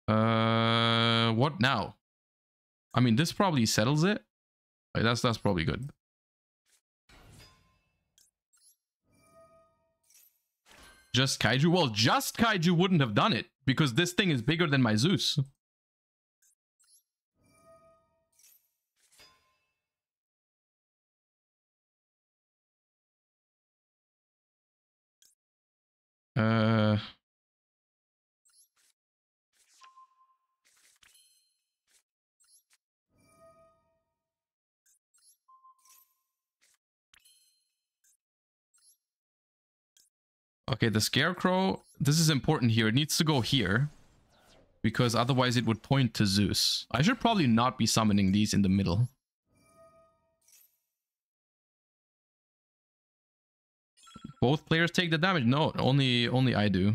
Uh, what now? I mean, this probably settles it. That's that's probably good. Just kaiju? Well, just kaiju wouldn't have done it because this thing is bigger than my Zeus. Uh. Okay, the scarecrow, this is important here. It needs to go here. Because otherwise it would point to Zeus. I should probably not be summoning these in the middle. Both players take the damage? No, only only I do.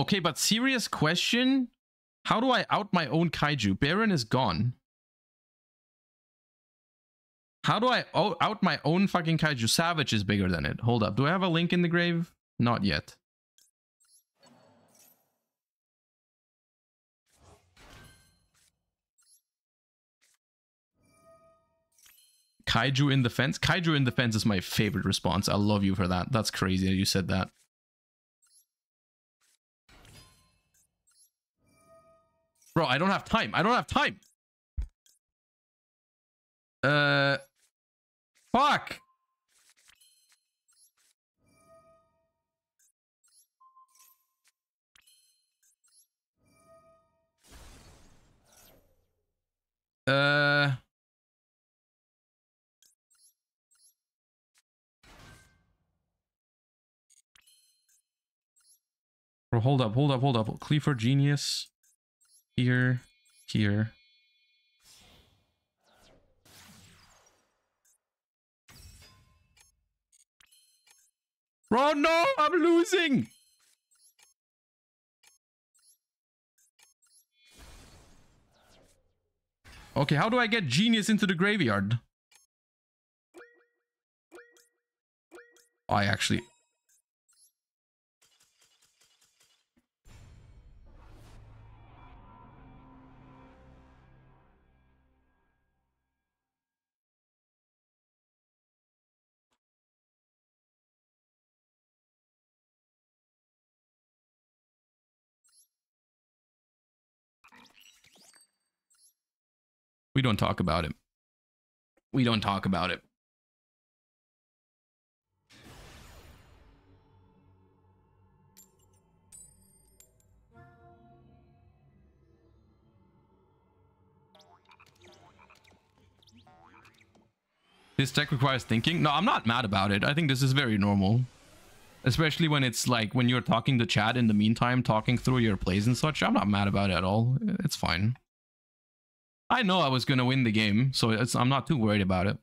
Okay, but serious question. How do I out my own kaiju? Baron is gone. How do I out my own fucking kaiju? Savage is bigger than it. Hold up. Do I have a link in the grave? Not yet. Kaiju in the fence. Kaiju in the fence is my favorite response. I love you for that. That's crazy that you said that. Bro, I don't have time. I don't have time. Uh, fuck. Uh. Bro, hold up, hold up, hold up. Cleaver Genius. Here, here. Bro, no, I'm losing. Okay, how do I get Genius into the graveyard? I actually... We don't talk about it. We don't talk about it. This deck requires thinking. No, I'm not mad about it. I think this is very normal. Especially when it's like when you're talking to chat in the meantime, talking through your plays and such. I'm not mad about it at all. It's fine. I know I was going to win the game, so I'm not too worried about it.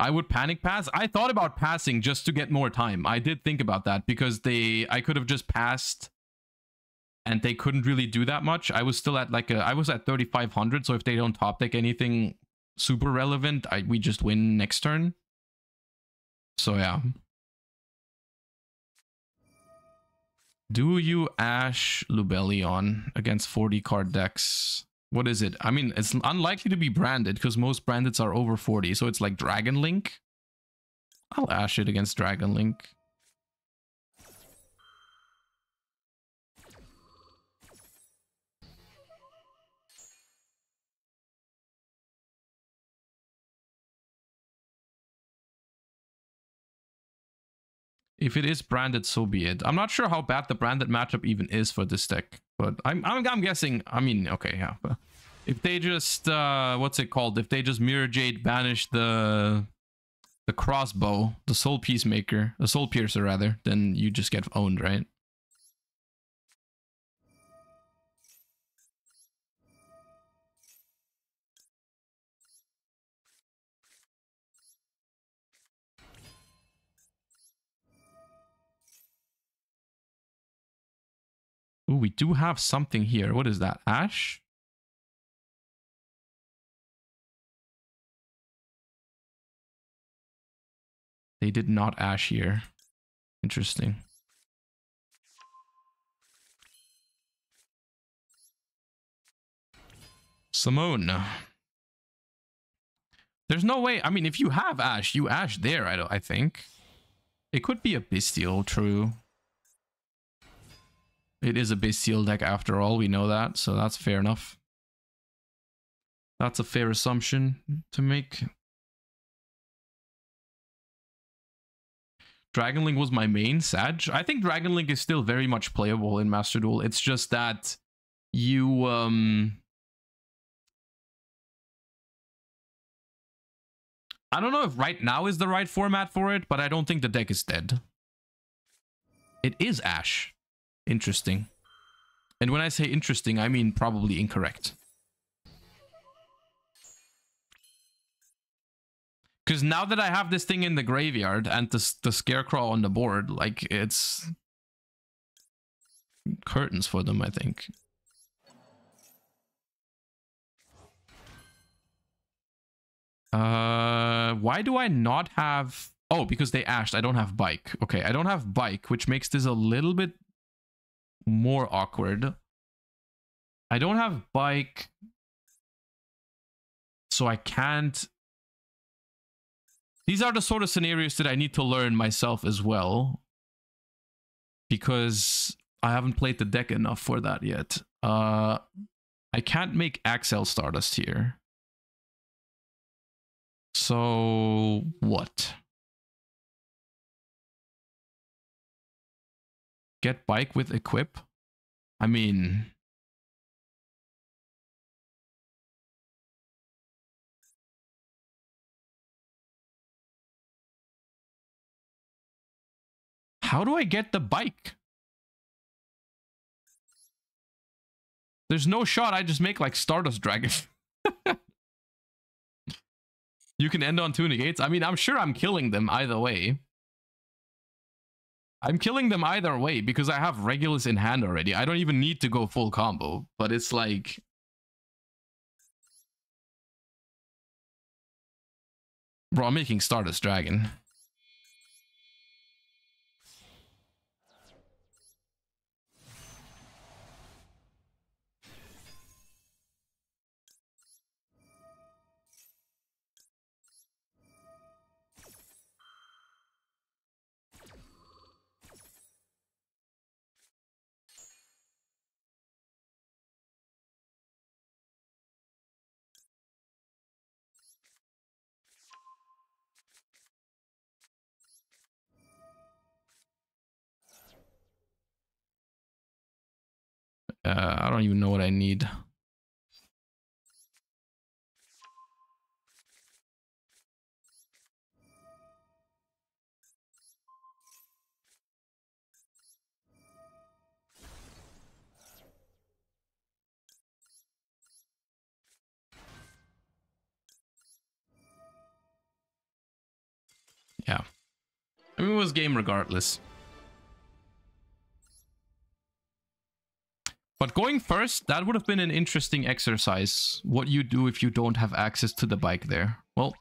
I would panic pass. I thought about passing just to get more time. I did think about that because they I could have just passed and they couldn't really do that much. I was still at like a I was at 3500, so if they don't top deck anything super relevant, I we just win next turn. So yeah. Do you Ash Lubellion against 40 card decks? What is it? I mean, it's unlikely to be branded because most brandeds are over 40. So it's like Dragon Link. I'll Ash it against Dragon Link. If it is branded, so be it. I'm not sure how bad the branded matchup even is for this deck, but I'm I'm, I'm guessing. I mean, okay, yeah. If they just uh, what's it called? If they just Mirrorjade banish the the crossbow, the soul peacemaker, the soul piercer rather, then you just get owned, right? We do have something here. What is that? Ash? They did not ash here. Interesting. Simone. There's no way. I mean, if you have ash, you ash there, I, I think. It could be a Bystial, true. It is a Bystial deck after all, we know that, so that's fair enough. That's a fair assumption to make. Dragon Link was my main Sag. I think Dragon Link is still very much playable in Master Duel. It's just that you um I don't know if right now is the right format for it, but I don't think the deck is dead. It is Ash. Interesting. And when I say interesting, I mean probably incorrect. Because now that I have this thing in the graveyard and the, the scarecrow on the board, like it's curtains for them, I think. Uh, why do I not have... Oh, because they ashed. I don't have bike. Okay, I don't have bike, which makes this a little bit more awkward. I don't have bike, so I can't... These are the sort of scenarios that I need to learn myself as well. Because I haven't played the deck enough for that yet. Uh, I can't make Axel Stardust here. So, what? Get bike with equip? I mean... How do I get the bike? There's no shot I just make like Stardust Dragon. <laughs> you can end on two negates. I mean, I'm sure I'm killing them either way. I'm killing them either way because I have Regulus in hand already. I don't even need to go full combo, but it's like... Bro, I'm making Stardust Dragon. Uh, I don't even know what I need. Yeah. I mean, it was game regardless. But going first, that would have been an interesting exercise. What you do if you don't have access to the bike there. Well,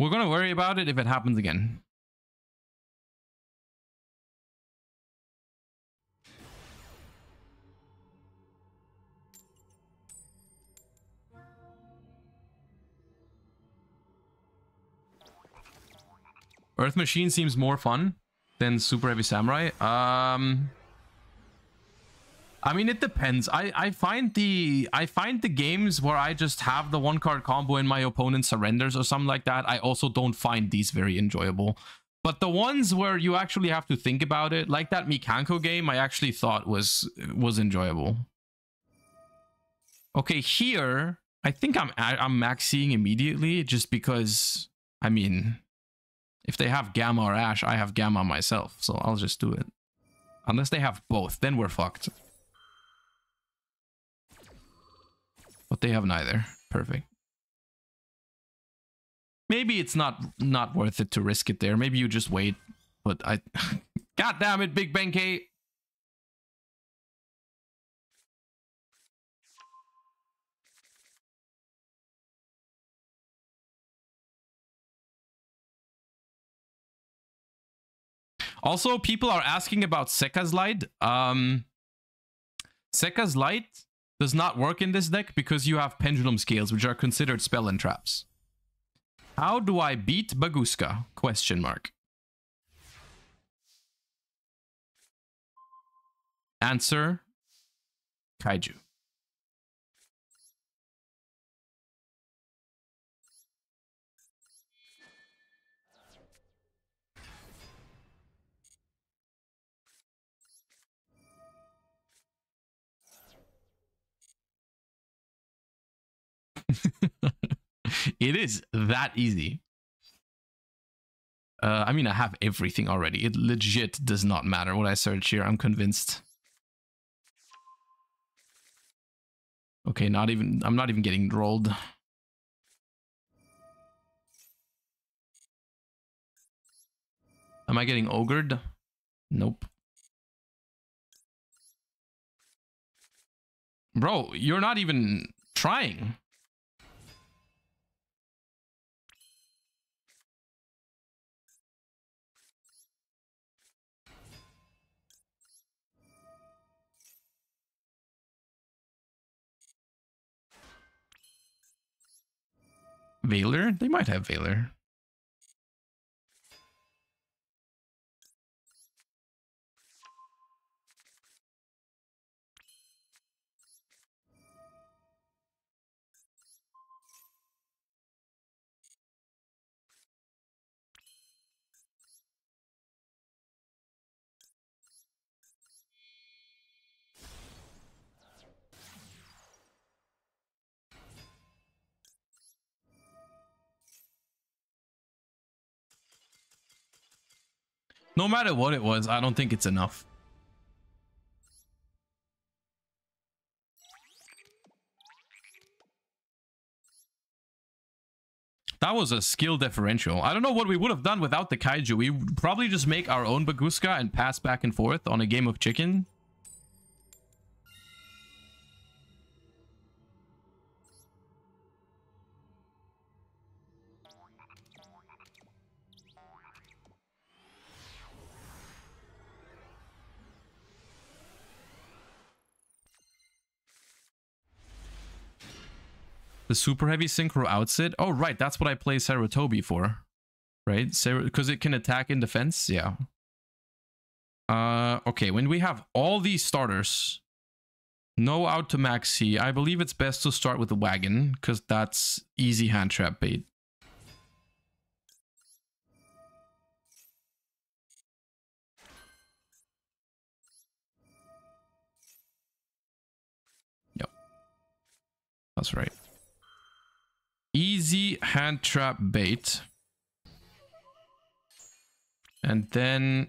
we're gonna worry about it if it happens again. Earth Machine seems more fun than Super Heavy Samurai. Um, I mean, it depends. I, I find the I find the games where I just have the one card combo and my opponent surrenders or something like that. I also don't find these very enjoyable. But the ones where you actually have to think about it, like that Mikanko game, I actually thought was was enjoyable. Okay, here I think I'm I'm maxing immediately just because I mean, if they have Gamma or Ash, I have Gamma myself, so I'll just do it. Unless they have both, then we're fucked. But they have neither. Perfect. Maybe it's not not worth it to risk it there. Maybe you just wait. But I... <laughs> God damn it, Big Benkei! Also, people are asking about Sekka's Light. Um, Light does not work in this deck because you have pendulum scales, which are considered spell and traps. How do I beat Bagooska? Question mark. Answer, Kaiju. <laughs> it is that easy. Uh, I mean, I have everything already. It legit does not matter what I search here. I'm convinced. Okay, not even... I'm not even getting rolled. Am I getting ogred? Nope. Bro, you're not even trying. Valor? They might have Valor. No matter what it was, I don't think it's enough. That was a skill differential. I don't know what we would have done without the kaiju. We would probably just make our own Bagooska and pass back and forth on a game of chicken. The super heavy synchro outset. Oh, right. That's what I play Sarutobi for. Right? Because it can attack in defense. Yeah. Uh, okay. When we have all these starters, no out to maxi, I believe it's best to start with the wagon because that's easy hand trap bait. Yep. That's right. Easy hand trap bait. And then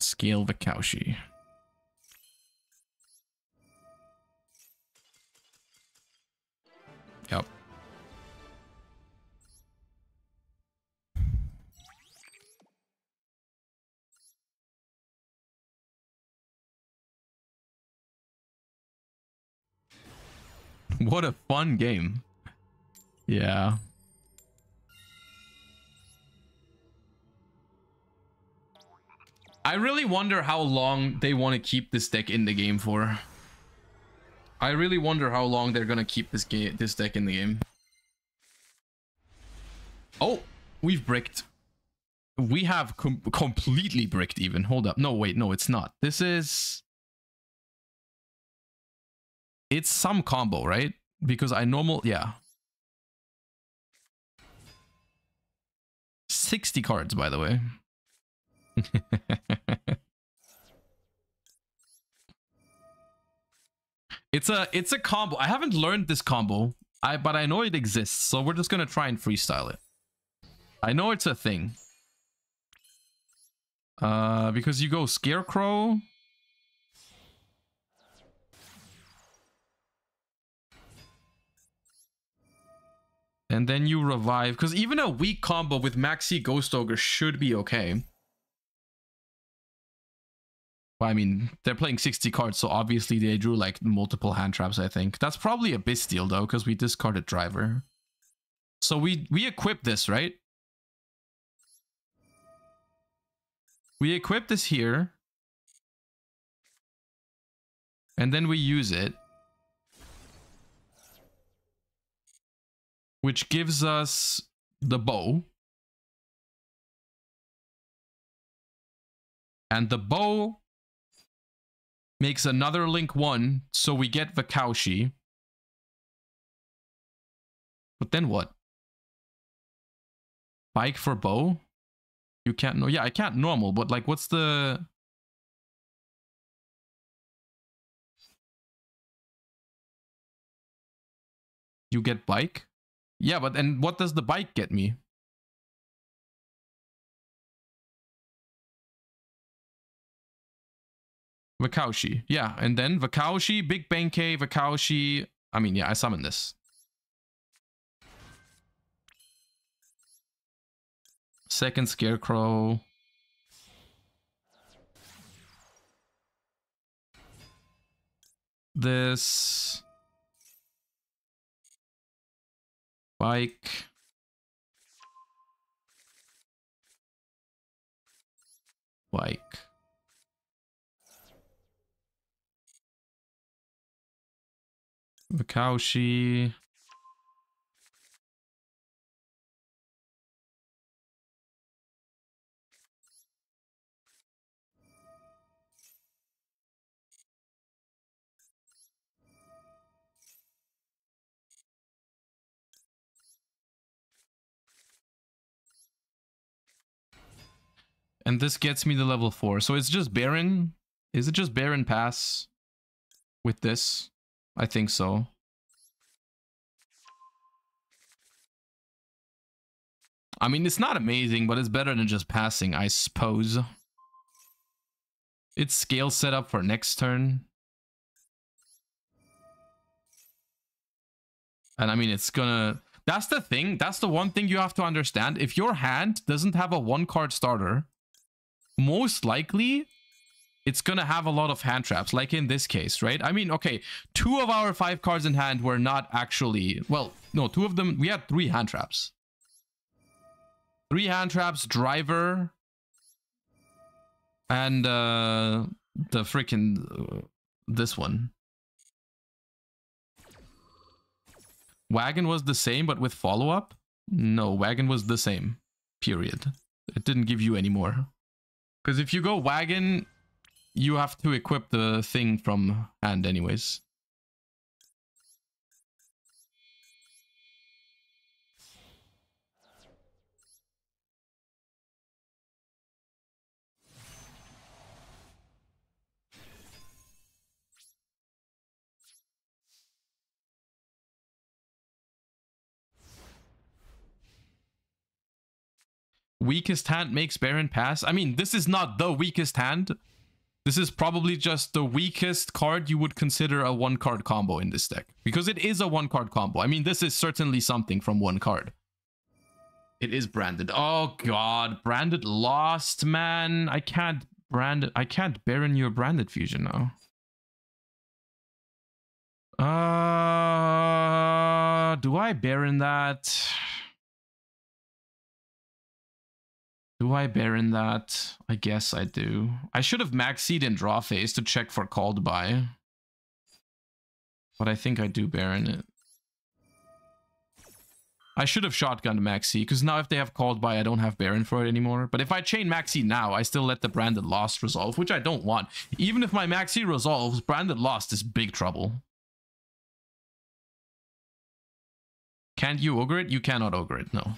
scale the Kaushi. Yep. What a fun game. Yeah. I really wonder how long they want to keep this deck in the game for. I really wonder how long they're gonna keep this game, this deck in the game. Oh, we've bricked. We have com completely bricked even. Hold up. No, wait, no, it's not. This is... It's some combo, right? Because I normal... Yeah. 60 cards, by the way. <laughs> it's a it's a combo. I haven't learned this combo, I but I know it exists, so we're just gonna try and freestyle it. I know it's a thing. Uh, because you go Scarecrow, And then you revive. Because even a weak combo with Maxi Ghost Ogre should be okay. I mean, they're playing 60 cards, so obviously they drew like multiple hand traps, I think. That's probably a Bystial though, because we discarded Driver. So we, we equip this, right? We equip this here. And then we use it. Which gives us the bow. And the bow makes another link one, so we get Wakaushi. But then what? Bike for bow? You can't know. Yeah, I can't normal, but like, what's the... You get bike? Yeah, but and what does the bike get me? Wakaushi. Yeah, and then Wakaushi, Big Benkei, Wakaushi. I mean, yeah, I summon this. Second Scarecrow. This. Bike. Bike. Wakaushi. And this gets me to level 4. So it's just Baron. Is it just Baron pass with this? I think so. I mean, it's not amazing, but it's better than just passing, I suppose. It's scale set up for next turn. And I mean, it's gonna... That's the thing. That's the one thing you have to understand. If your hand doesn't have a one-card starter, most likely it's gonna have a lot of hand traps, like in this case, right? I mean, okay, two of our five cards in hand were not actually... Well, no, two of them... We had three hand traps. Three hand traps, driver, and uh, the freaking... Uh, this one. Wagon was the same, but with follow-up? No, Wagon was the same. Period. It didn't give you any more. Because if you go Wagon, you have to equip the thing from hand anyways. Weakest hand makes Baron pass. I mean, this is not the weakest hand. This is probably just the weakest card you would consider a one card combo in this deck. Because it is a one card combo. I mean, this is certainly something from one card. It is branded. Oh god, branded lost, man. I can't brand. I can't Baron your branded fusion now. Uh, do I Baron that? Do I Baron that? I guess I do. I should have Maxied in draw phase to check for called by. But I think I do Baron it. I should have shotgunned Maxi, because now if they have called by, I don't have Baron for it anymore. But if I chain Maxi now, I still let the Branded Lost resolve, which I don't want. Even if my Maxi resolves, Branded Lost is big trouble. Can't you ogre it? You cannot ogre it, no.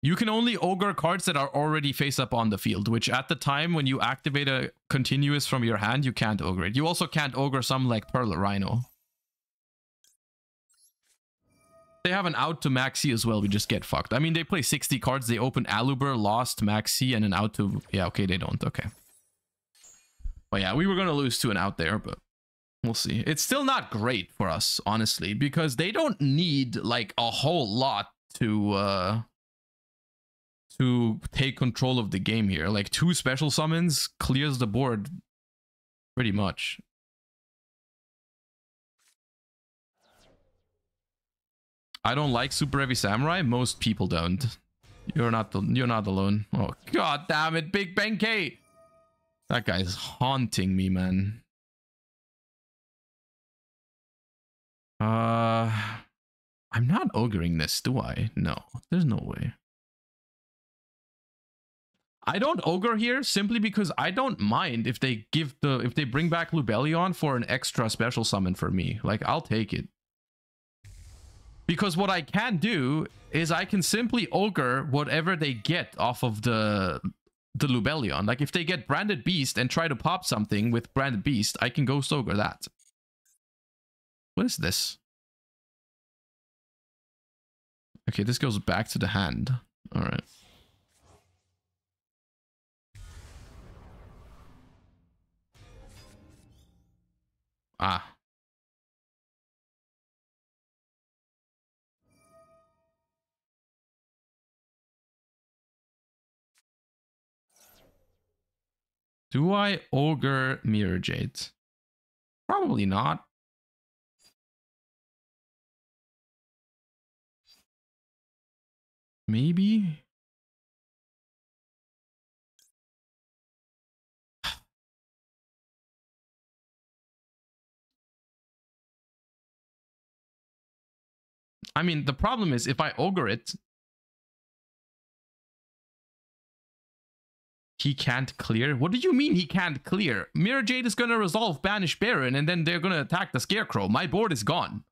You can only ogre cards that are already face up on the field, which at the time when you activate a continuous from your hand, you can't ogre it. You also can't ogre some like Pearl Rhino. They have an out to Maxi as well, we just get fucked. I mean, they play 60 cards, they open Aluber, Lost, Maxi, and an out to... Yeah, okay, they don't, okay. But yeah, we were going to lose to an out there, but we'll see. It's still not great for us, honestly, because they don't need, like, a whole lot to... uh to take control of the game here. Like two special summons clears the board pretty much. I don't like Super Heavy Samurai. Most people don't. You're not the, you're not alone. Oh god damn it, Big Benkei! That guy's haunting me, man. Uh I'm not ogring this, do I? No, there's no way. I don't ogre here simply because I don't mind if they give the if they bring back Lubellion for an extra special summon for me. Like I'll take it. Because what I can do is I can simply ogre whatever they get off of the the Lubellion. Like if they get Branded Beast and try to pop something with Branded Beast, I can go ogre that. What is this? Okay, this goes back to the hand. All right. Ah. Do I ogre Mirrorjade? Probably not. Maybe? I mean, the problem is if I ogre it, he can't clear. What do you mean he can't clear? Mirrorjade is going to resolve Banish Baron and then they're going to attack the Scarecrow. My board is gone.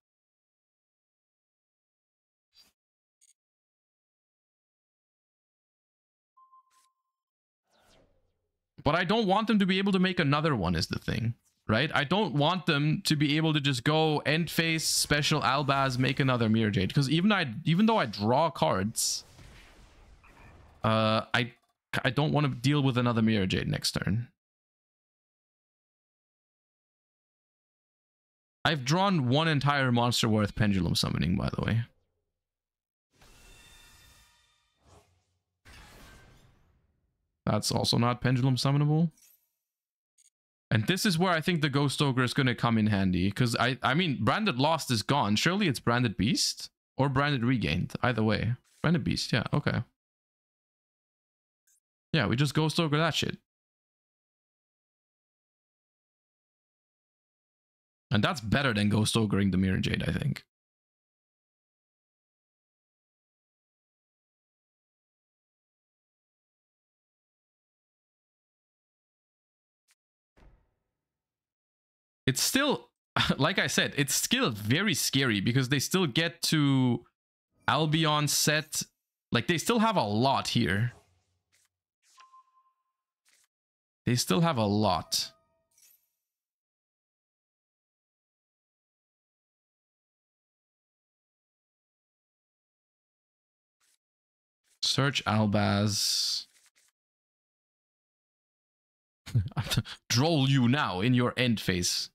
But I don't want them to be able to make another one is the thing right? I don't want them to be able to just go end phase, special Albaz, make another Mirrorjade. Because even I even though I draw cards, uh I I don't want to deal with another Mirrorjade next turn. I've drawn one entire monster worth pendulum summoning, by the way. That's also not pendulum summonable. And this is where I think the Ghost Ogre is going to come in handy. Because, I, I mean, Branded Lost is gone. Surely it's Branded Beast? Or Branded Regained. Either way. Branded Beast, yeah, okay. Yeah, we just Ghost Ogre that shit. And that's better than Ghost Ogreing the Mirrorjade, I think. It's still <laughs> like I said, it's still very scary because they still get to Albion set. Like they still have a lot here. They still have a lot. Search Albaz. <laughs> Droll you now in your end phase.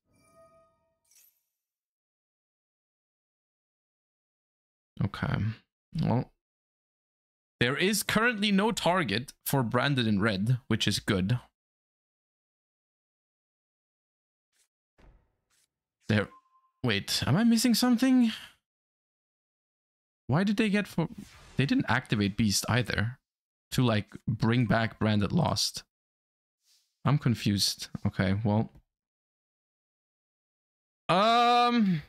Okay. Well, there is currently no target for branded in red, which is good. There. Wait, am I missing something? Why did they get for... They didn't activate Beast either. To, like, bring back Branded Lost. I'm confused. Okay, well... Um...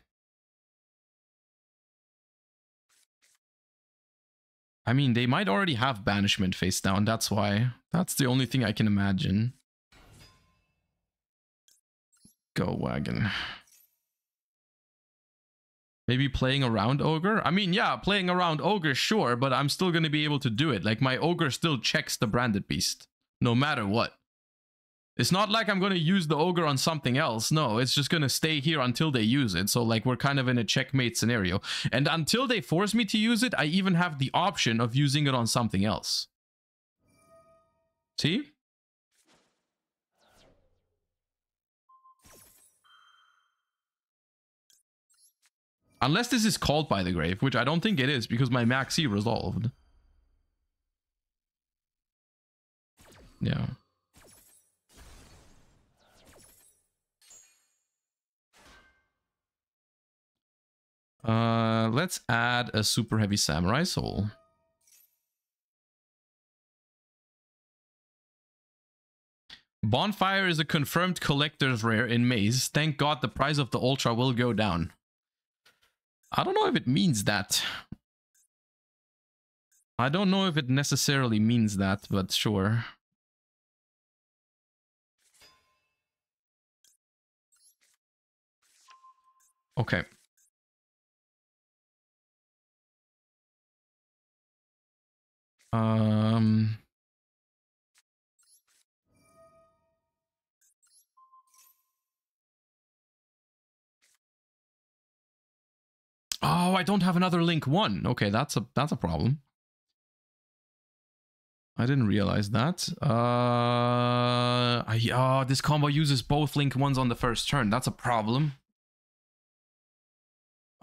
I mean, they might already have banishment face down. That's why. That's the only thing I can imagine. Go wagon. Maybe playing around Ogre? I mean, yeah, playing around Ogre, sure, but I'm still going to be able to do it. Like, my Ogre still checks the Branded Beast, no matter what. It's not like I'm going to use the ogre on something else. No, it's just going to stay here until they use it. So like we're kind of in a checkmate scenario. And until they force me to use it, I even have the option of using it on something else. See? Unless this is called by the grave, which I don't think it is because my maxi resolved. Yeah. Uh, let's add a super heavy samurai soul. Bonfire is a confirmed collector's rare in Maze. Thank God the price of the Ultra will go down. I don't know if it means that. I don't know if it necessarily means that, but sure. Okay. Um. Oh, I don't have another link one. Okay, that's a that's a problem. I didn't realize that. Uh, I, oh, this combo uses both link ones on the first turn. That's a problem.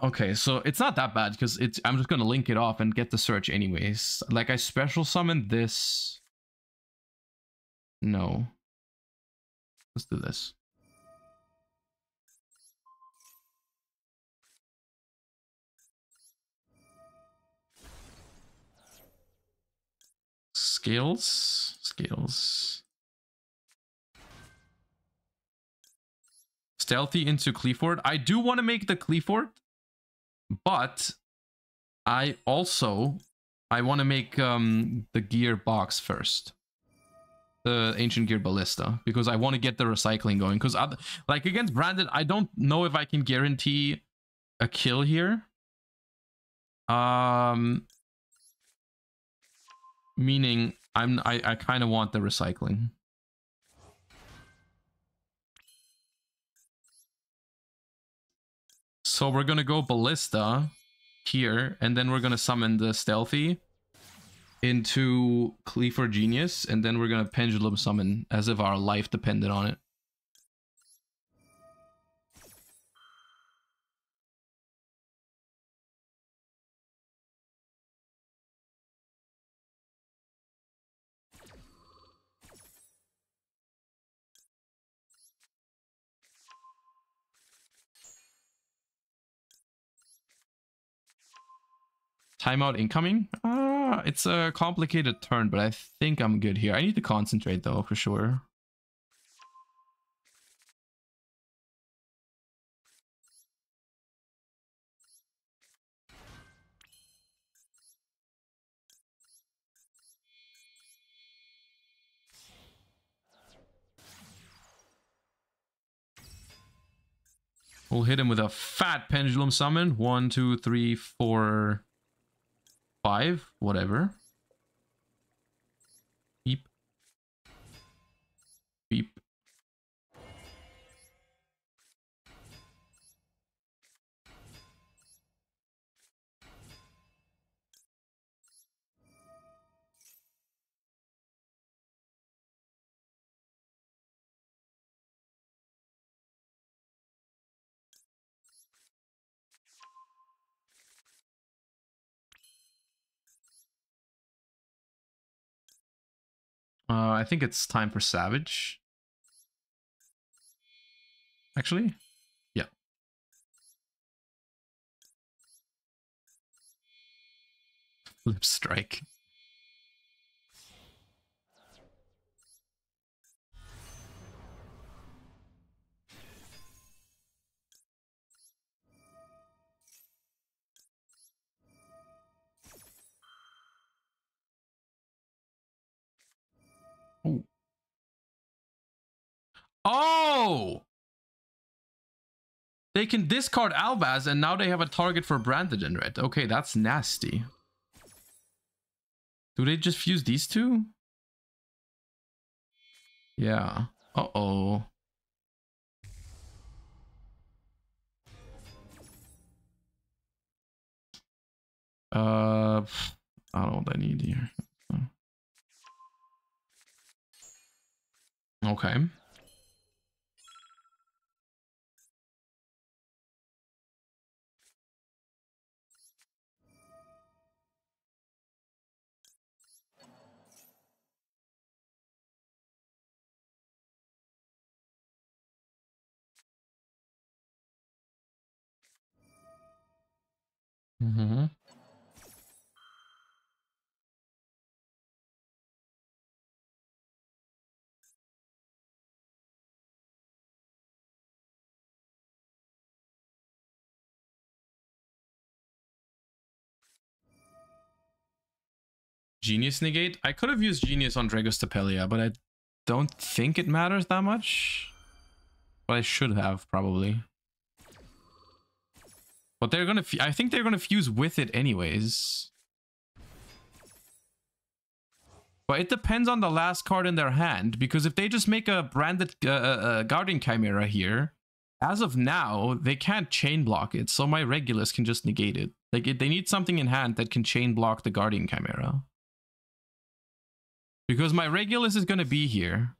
Okay, so it's not that bad because it's I'm just gonna link it off and get the search anyways. Like I special summoned this. No. Let's do this. Scales, scales. Stealthy into Qliphort. I do want to make the Qliphort but I also I want to make um, the gear box first. The ancient gear ballista because I want to get the recycling going because like against branded I don't know if I can guarantee a kill here. Um meaning I'm I, I kind of want the recycling. So we're gonna go Ballista here, and then we're gonna summon the Stealthy into Qliphort Genius, and then we're gonna Pendulum Summon as if our life depended on it. Timeout incoming? Uh, it's a complicated turn, but I think I'm good here. I need to concentrate though, for sure. We'll hit him with a fat pendulum summon. One, two, three, four, five, whatever. Uh, I think it's time for Savage. Actually, yeah. <laughs> Flip strike. Oh! They can discard Albaz and now they have a target for Branded in red. Okay, that's nasty. Do they just fuse these two? Yeah. Uh-oh. Uh, I don't know what I need here. Okay. Mm-hmm. Genius negate? I could have used Genius on Dragostapelia, but I don't think it matters that much. But I should have, probably. But they're gonna... I think they're gonna fuse with it anyways. But it depends on the last card in their hand, because if they just make a branded uh, uh, uh Guardian Chimera here, as of now, they can't chain block it, so my Regulus can just negate it. Like, it, they need something in hand that can chain block the Guardian Chimera. Because my Regulus is to be here.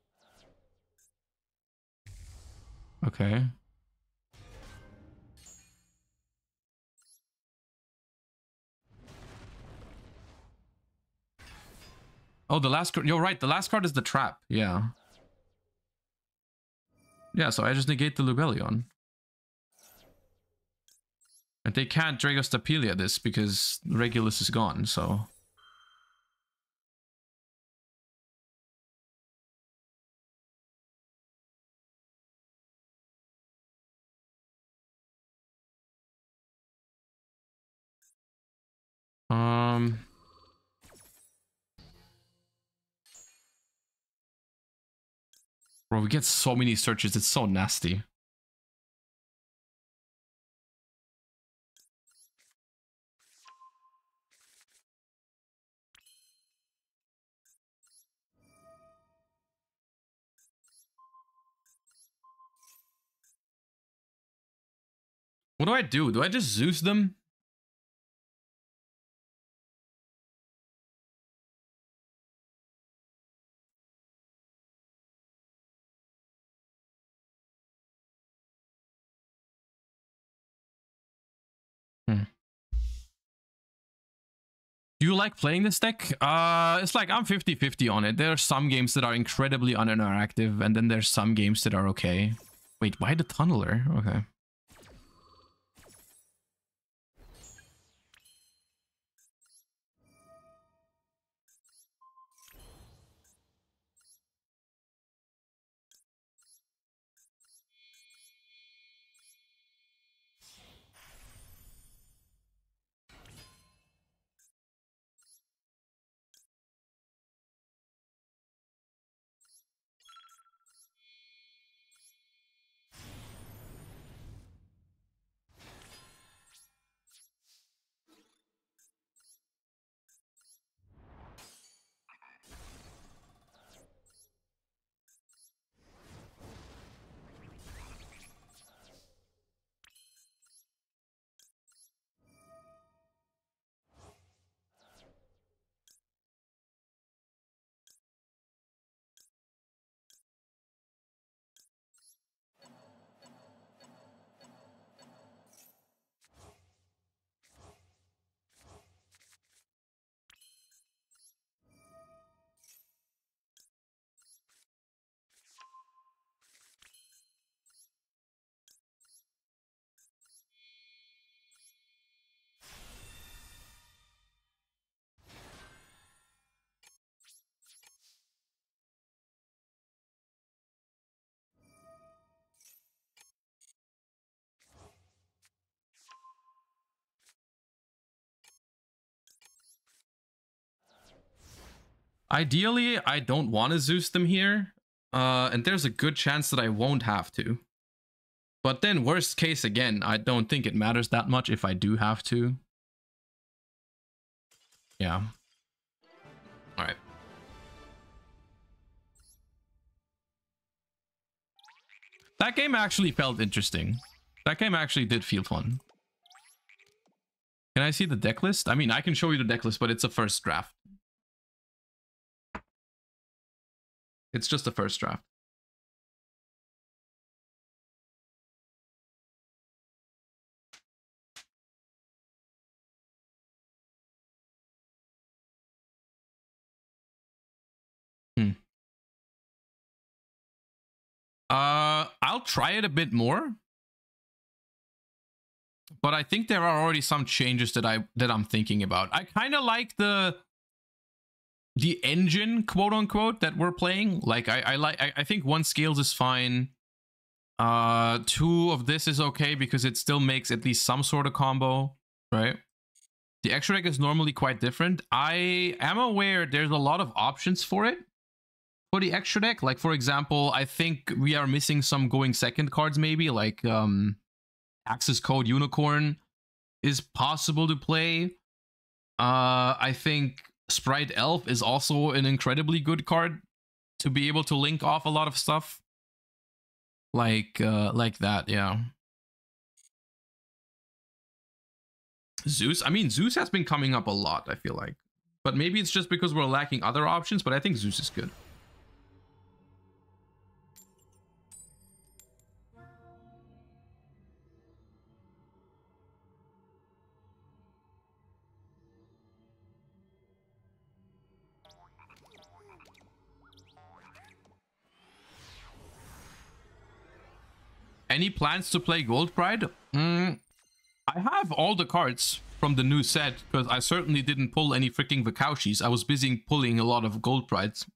Okay. Oh, the last card. You're right. The last card is the trap. Yeah. Yeah, so I just negate the Lubellion. And they can't Dragostapelia this because Regulus is gone, so... Bro, we get so many searches. It's so nasty. What do I do? Do I just Zeus them? Like playing this deck? Uh, it's like I'm 50-50 on it. There are some games that are incredibly uninteractive, and then there's some games that are okay. Wait, why the Tunneler? Okay. Ideally, I don't want to Zeus them here. Uh, and there's a good chance that I won't have to. But then worst case again, I don't think it matters that much if I do have to. Yeah. Alright. That game actually felt interesting. That game actually did feel fun. Can I see the deck list? I mean, I can show you the deck list, but it's a first draft. It's just the first draft. Hmm. Uh, I'll try it a bit more. But I think there are already some changes that I that I'm thinking about. I kind of like the the engine, quote unquote, that we're playing. Like I, I like I, think one scales is fine. Uh two of this is okay because it still makes at least some sort of combo, right? The extra deck is normally quite different. I am aware there's a lot of options for it. For the extra deck. Like for example, I think we are missing some going second cards, maybe, like um Access Code Unicorn is possible to play. Uh I think Sprite Elf is also an incredibly good card to be able to link off a lot of stuff. Like uh like that, yeah. Zeus, I mean Zeus has been coming up a lot, I feel like. But maybe it's just because we're lacking other options, but I think Zeus is good. Any plans to play Gold Pride? Mm, I have all the cards from the new set, because I certainly didn't pull any freaking Wakaushis. I was busy pulling a lot of Gold Prides.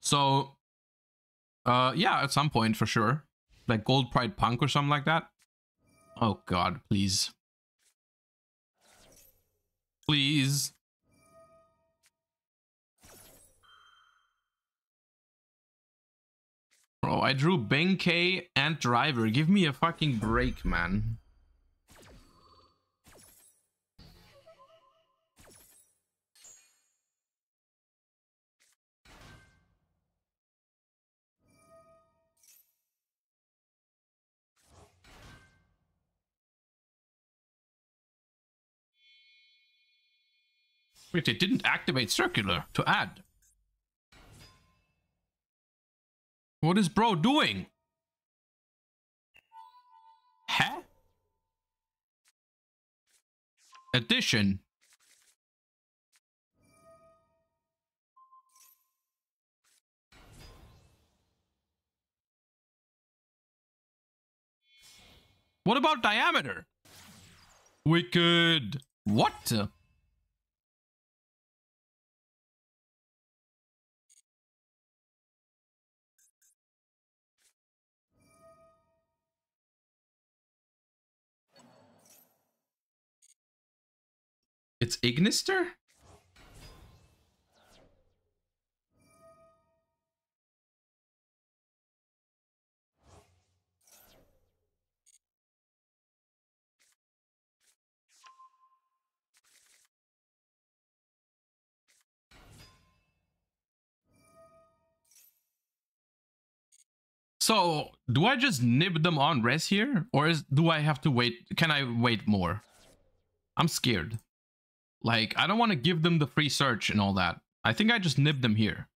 So, uh, yeah, at some point for sure. Like Gold Pride Punk or something like that. Oh god, please. Please. Bro, I drew Benkei and Driver. Give me a fucking break, man. Wait, it didn't activate circular to add. What is bro doing? Huh? Addition. What about diameter? Wicked. What? It's Ignister? So, do I just nib them on res here? Or is do I have to wait? Can I wait more? I'm scared. Like, I don't want to give them the free search and all that. I think I just nib them here.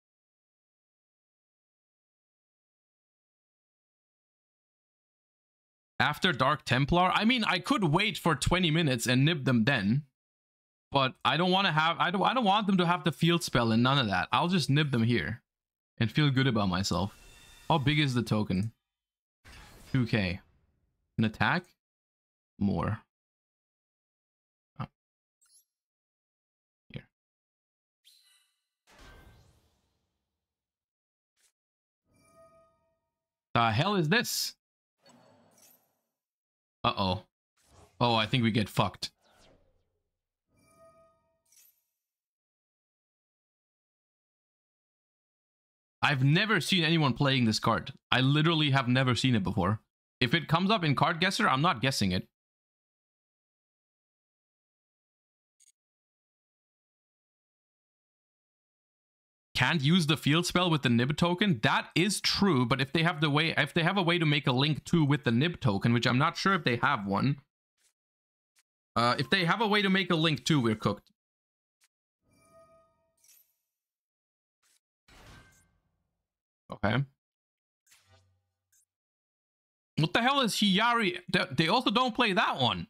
After Dark Templar? I mean, I could wait for 20 minutes and nib them then. But I don't want to have... I don't, I don't want them to have the field spell and none of that. I'll just nib them here. And feel good about myself. How big is the token? 2k. An attack? More. The hell is this? Uh-oh. Oh, I think we get fucked. I've never seen anyone playing this card. I literally have never seen it before. If it comes up in Card Guesser, I'm not guessing it. Can't use the field spell with the nib token. That is true, but if they have the way, if they have a way to make a link to with the nib token, which I'm not sure if they have one. Uh, if they have a way to make a link to, we're cooked. Okay. What the hell is Hiyari? They also don't play that one.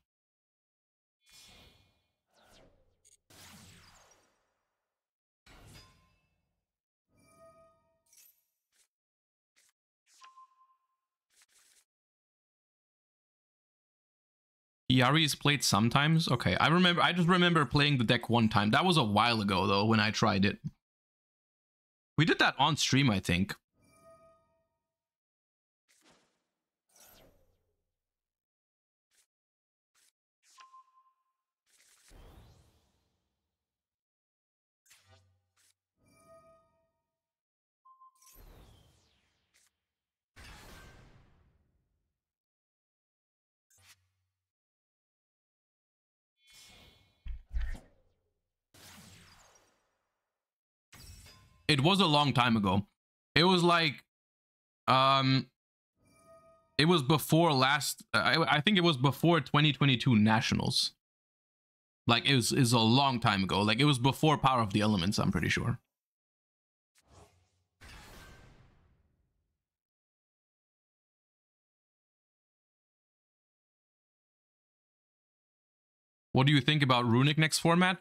Yari is played sometimes? Okay, I remember, I just remember playing the deck one time. That was a while ago though, when I tried it. We did that on stream, I think. It was a long time ago. It was like, um, it was before last. I, I think it was before 2022 Nationals. Like it was is a long time ago. Like it was before Power of the Elements. I'm pretty sure. What do you think about Runick next format?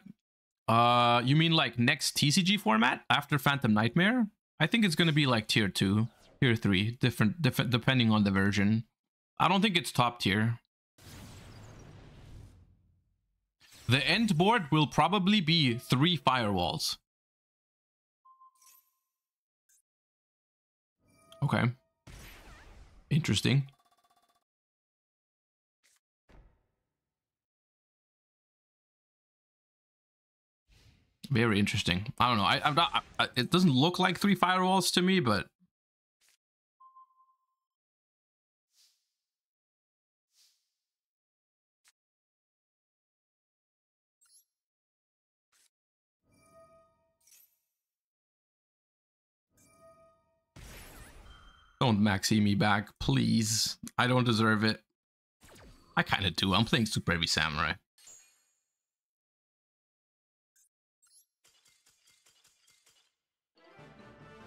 Uh, you mean like next TCG format after Phantom Nightmare? I think it's gonna be like tier two, tier three, different, different depending on the version. I don't think it's top tier. The end board will probably be three firewalls. Okay. Interesting. Very interesting. I don't know. I, I'm not. I, it doesn't look like three firewalls to me, but Don't maxi me back, please. I don't deserve it. I kind of do. I'm playing Super Heavy Samurai.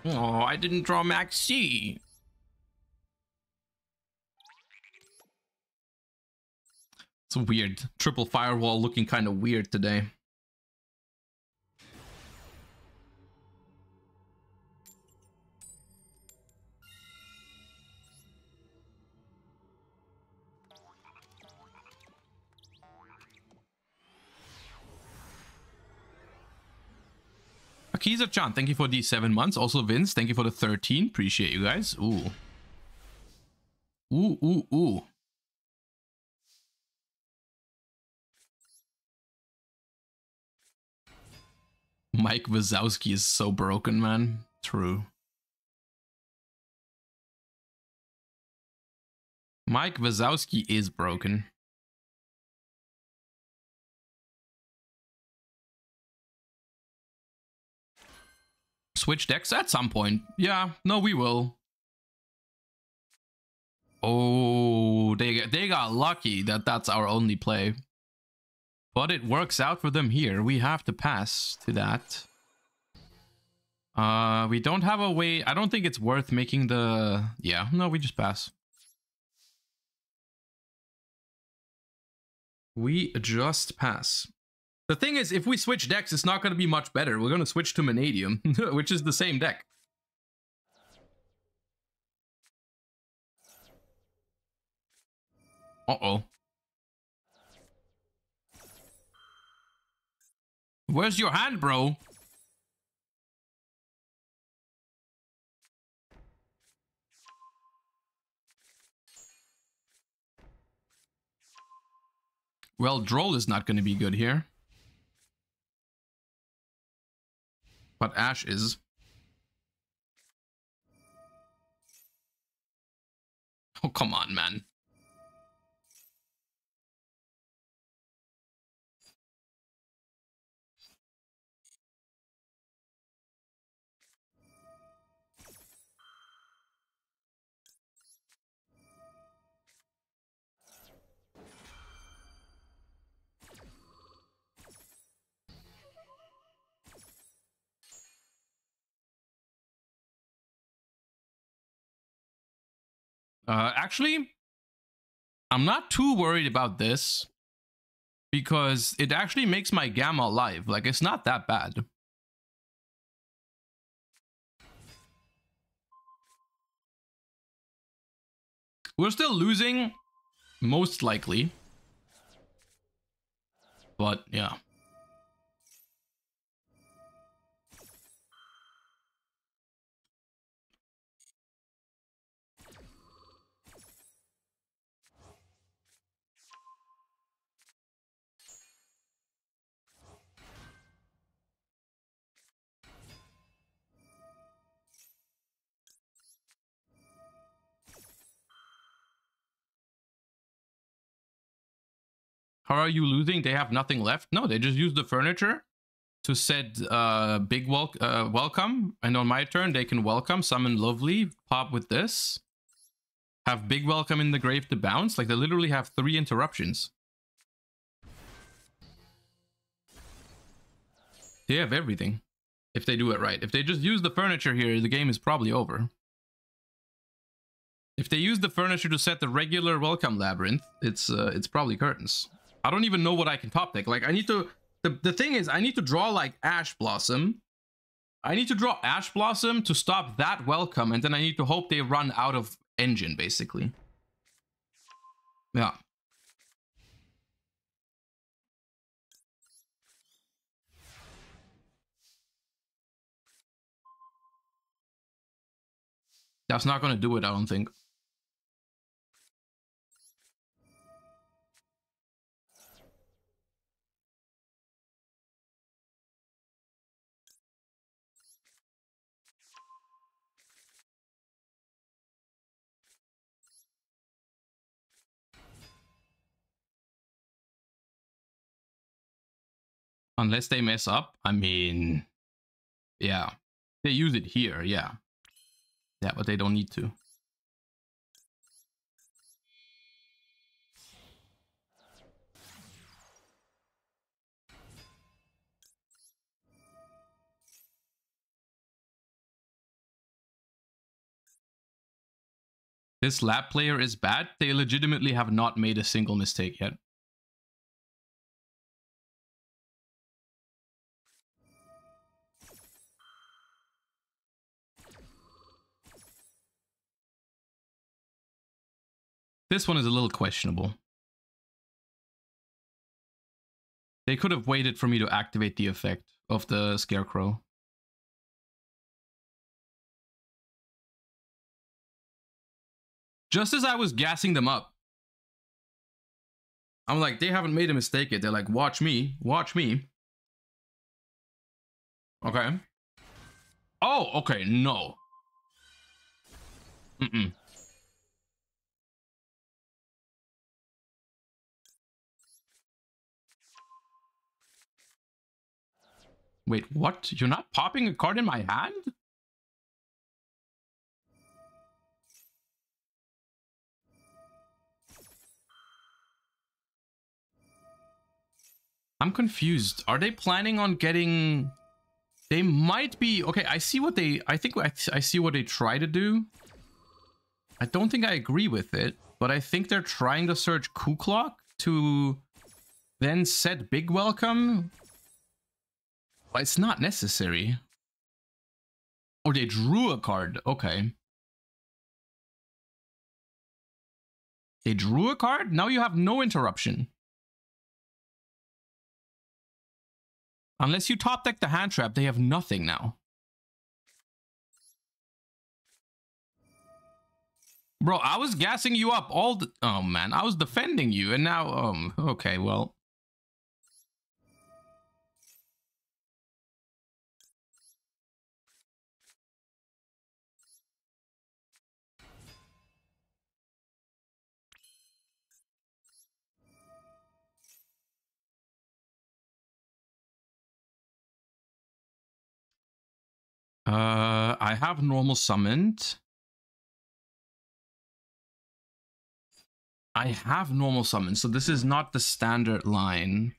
Oh, I didn't draw Maxi. It's weird. Triple firewall looking kind of weird today. Akiza Chan, thank you for the seven months. Also, Vince, thank you for the 13. Appreciate you guys. Ooh. Ooh, ooh, ooh. Mike Wazowski is so broken, man. True. Mike Wazowski is broken. Switch decks at some point. Yeah, no, we will. Oh, they, they got lucky that that's our only play. But it works out for them here. We have to pass to that. Uh, we don't have a way... I don't think it's worth making the... Yeah, no, we just pass. We just pass. The thing is, if we switch decks, it's not going to be much better. We're going to switch to Mannadium, <laughs> which is the same deck. Uh-oh. Where's your hand, bro? Well, Droll is not going to be good here. But Ash is. Oh, come on, man. Uh, actually, I'm not too worried about this because it actually makes my gamma alive. Like, it's not that bad. We're still losing, most likely. But, yeah. How are you losing? They have nothing left. No, they just use the furniture to set uh, big wel uh, welcome. And on my turn, they can welcome, summon lovely, pop with this. Have big welcome in the grave to bounce. Like they literally have three interruptions. They have everything. If they do it right. If they just use the furniture here, the game is probably over. If they use the furniture to set the regular Welcome Labrynth, it's uh, it's probably curtains. I don't even know what I can top deck. Like I need to, the, the thing is I need to draw like Ash Blossom. I need to draw Ash Blossom to stop that welcome. And then I need to hope they run out of engine basically. Yeah. That's not going to do it, I don't think. Unless they mess up. I mean, yeah. They use it here, yeah. Yeah, but they don't need to. This lab player is bad. They legitimately have not made a single mistake yet. This one is a little questionable. They could have waited for me to activate the effect of the Scarecrow. Just as I was gassing them up, I'm like, they haven't made a mistake yet. They're like, watch me, watch me. Okay. Oh, okay, no. Mm-mm. Wait, what? You're not popping a card in my hand? I'm confused. Are they planning on getting... They might be... Okay, I see what they... I think I, I see what they try to do. I don't think I agree with it, but I think they're trying to search Cooclock to then set Big Welcome but it's not necessary. Oh, they drew a card. Okay. They drew a card? Now you have no interruption. Unless you top deck the hand trap, they have nothing now. Bro, I was gassing you up all the... Oh, man. I was defending you, and now... Um, okay, well... Uh, I have normal summoned. I have normal summon, so this is not the standard line.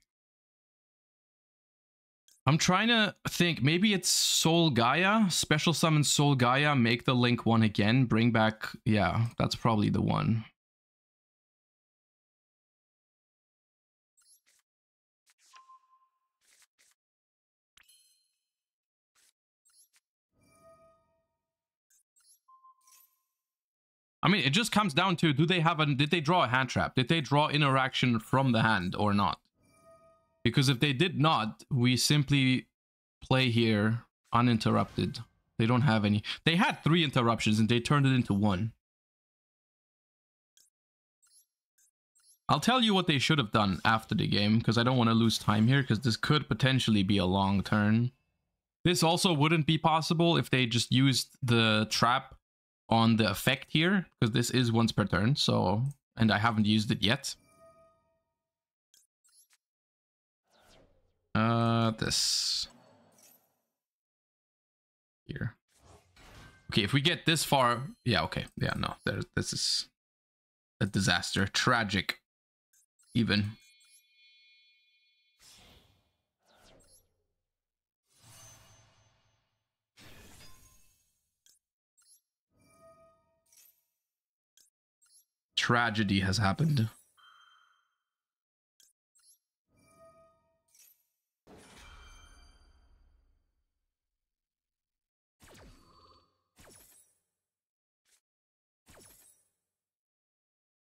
I'm trying to think, maybe it's Soul Gaia, special summon Soul Gaia, make the link one again, bring back, yeah, that's probably the one. I mean, it just comes down to do they have a did they draw a hand trap? Did they draw interaction from the hand or not? Because if they did not, we simply play here uninterrupted. They don't have any. They had three interruptions and they turned it into one. I'll tell you what they should have done after the game because I don't want to lose time here because this could potentially be a long turn. This also wouldn't be possible if they just used the trap on the effect here, because this is once per turn, so, and I haven't used it yet. Uh, this. Here. Okay, if we get this far, yeah, okay, yeah, no, there, this is a disaster, tragic, even. Tragedy has happened.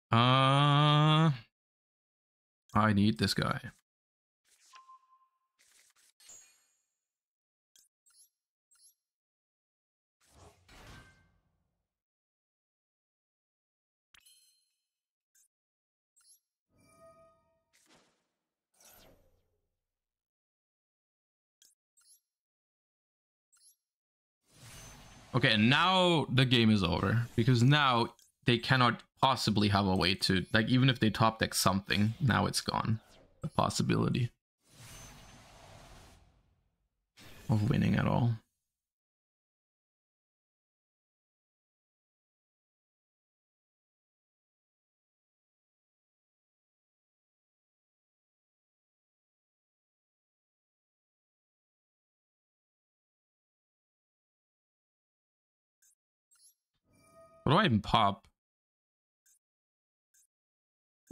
Uh, I need this guy. Okay, now the game is over because now they cannot possibly have a way to like even if they top deck something, now it's gone. The possibility of winning at all. What do I even pop?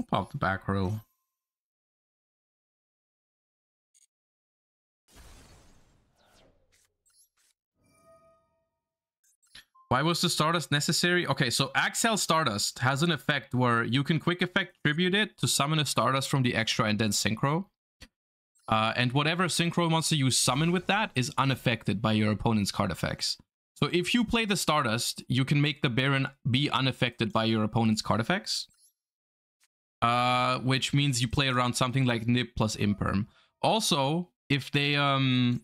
pop the back row. Why was the Stardust necessary? Okay, so Axel Stardust has an effect where you can quick effect tribute it to summon a Stardust from the extra and then Synchro. Uh, and whatever Synchro monster you summon with that is unaffected by your opponent's card effects. So if you play the Stardust, you can make the Baron be unaffected by your opponent's card effects. Uh, which means you play around something like Nib plus Imperm. Also, if they um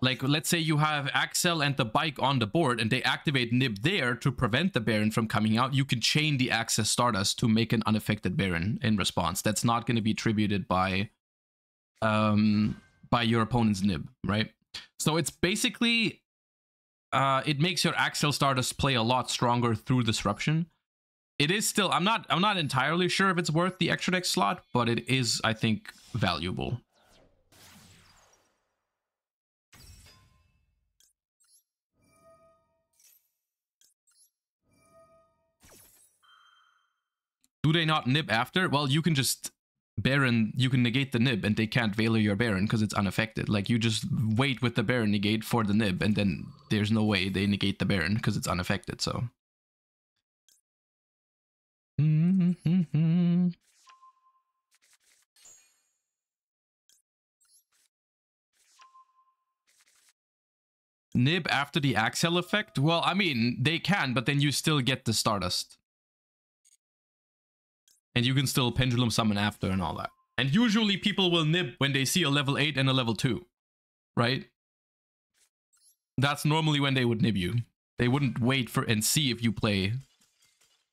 like, let's say you have Axel and the bike on the board and they activate Nib there to prevent the Baron from coming out. You can chain the Access Stardust to make an unaffected Baron in response. That's not going to be tributed by, um, by your opponent's Nib, right? So it's basically, uh, it makes your Accel Stardust play a lot stronger through Disruption. It is still, I'm not, I'm not entirely sure if it's worth the extra deck slot, but it is, I think, valuable. Do they not nib after? Well, you can just Baron, you can negate the nib and they can't Veiler your Baron because it's unaffected. Like you just wait with the Baron negate for the nib and then there's no way they negate the Baron because it's unaffected, so. Nib after the Axel effect? Well, I mean, they can, but then you still get the Stardust. And you can still pendulum summon after and all that. And usually people will nib when they see a level 8 and a level 2. Right? That's normally when they would nib you. They wouldn't wait for and see if you play.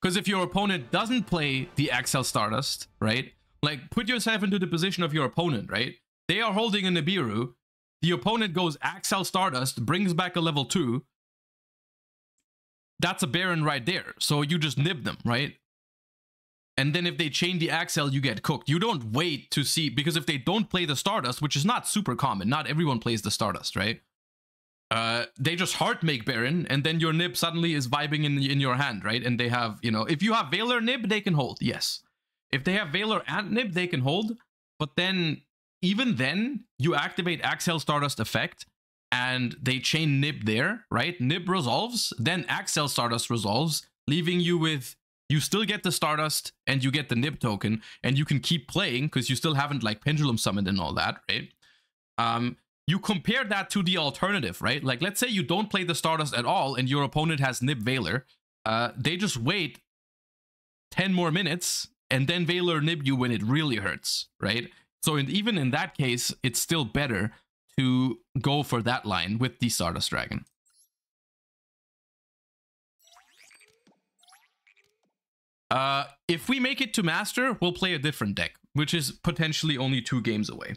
Because if your opponent doesn't play the Axel Stardust, right? Like, put yourself into the position of your opponent, right? They are holding a Nibiru. The opponent goes Axel Stardust, brings back a level 2. That's a Baron right there. So you just nib them, right? And then if they chain the Axel, you get cooked. You don't wait to see, because if they don't play the Stardust, which is not super common, not everyone plays the Stardust, right? Uh, they just heart make Baron, and then your Nib suddenly is vibing in, in your hand, right? And they have, you know, if you have Veiler Nib, they can hold, yes. If they have Veiler and Nib, they can hold. But then, even then, you activate Axel Stardust effect, and they chain Nib there, right? Nib resolves, then Axel Stardust resolves, leaving you with you still get the Stardust and you get the Nib token, and you can keep playing because you still haven't like Pendulum summoned and all that, right? Um, you compare that to the alternative, right? Like, let's say you don't play the Stardust at all and your opponent has Nib Veiler. Uh, they just wait 10 more minutes and then Veiler Nib you when it really hurts, right? So in, even in that case, it's still better to go for that line with the Stardust Dragon. Uh, if we make it to Master, we'll play a different deck, which is potentially only two games away.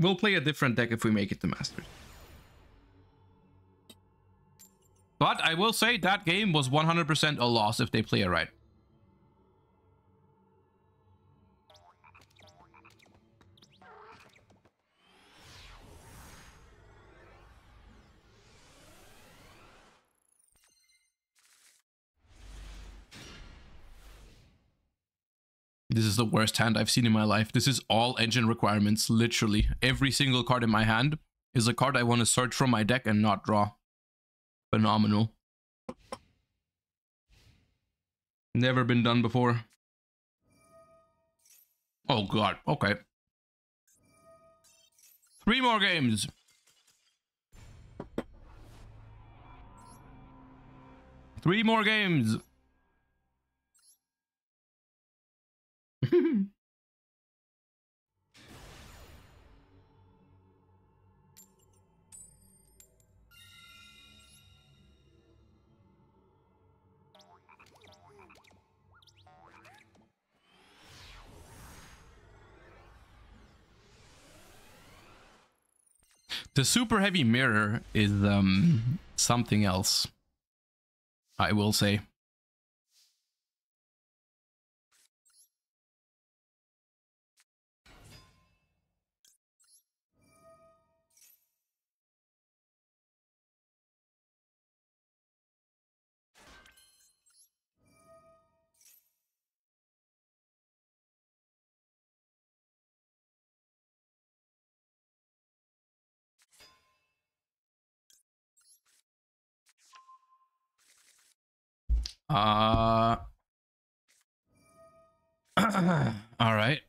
We'll play a different deck if we make it to Master. But I will say that game was 100% a loss if they play it right. This is the worst hand I've seen in my life. This is all engine requirements, literally. Every single card in my hand is a card I want to search from my deck and not draw. Phenomenal. Never been done before. Oh god, okay. Three more games. Three more games. <laughs> the super heavy mirror is um something else. I will say. Uh. <clears throat> all right.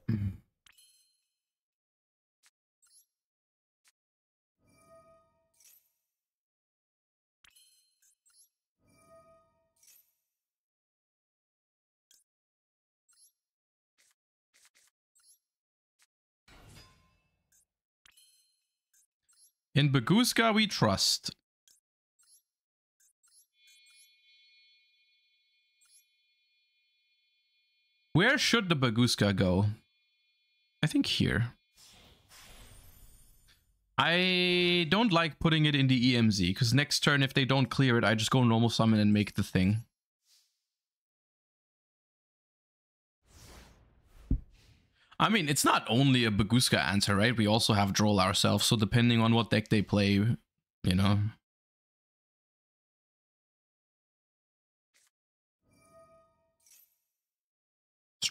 In Bagooska we trust. Where should the Bagooska go? I think here. I don't like putting it in the EMZ, because next turn, if they don't clear it, I just go normal summon and make the thing. I mean, it's not only a Bagooska answer, right? We also have Droll ourselves, so depending on what deck they play, you know.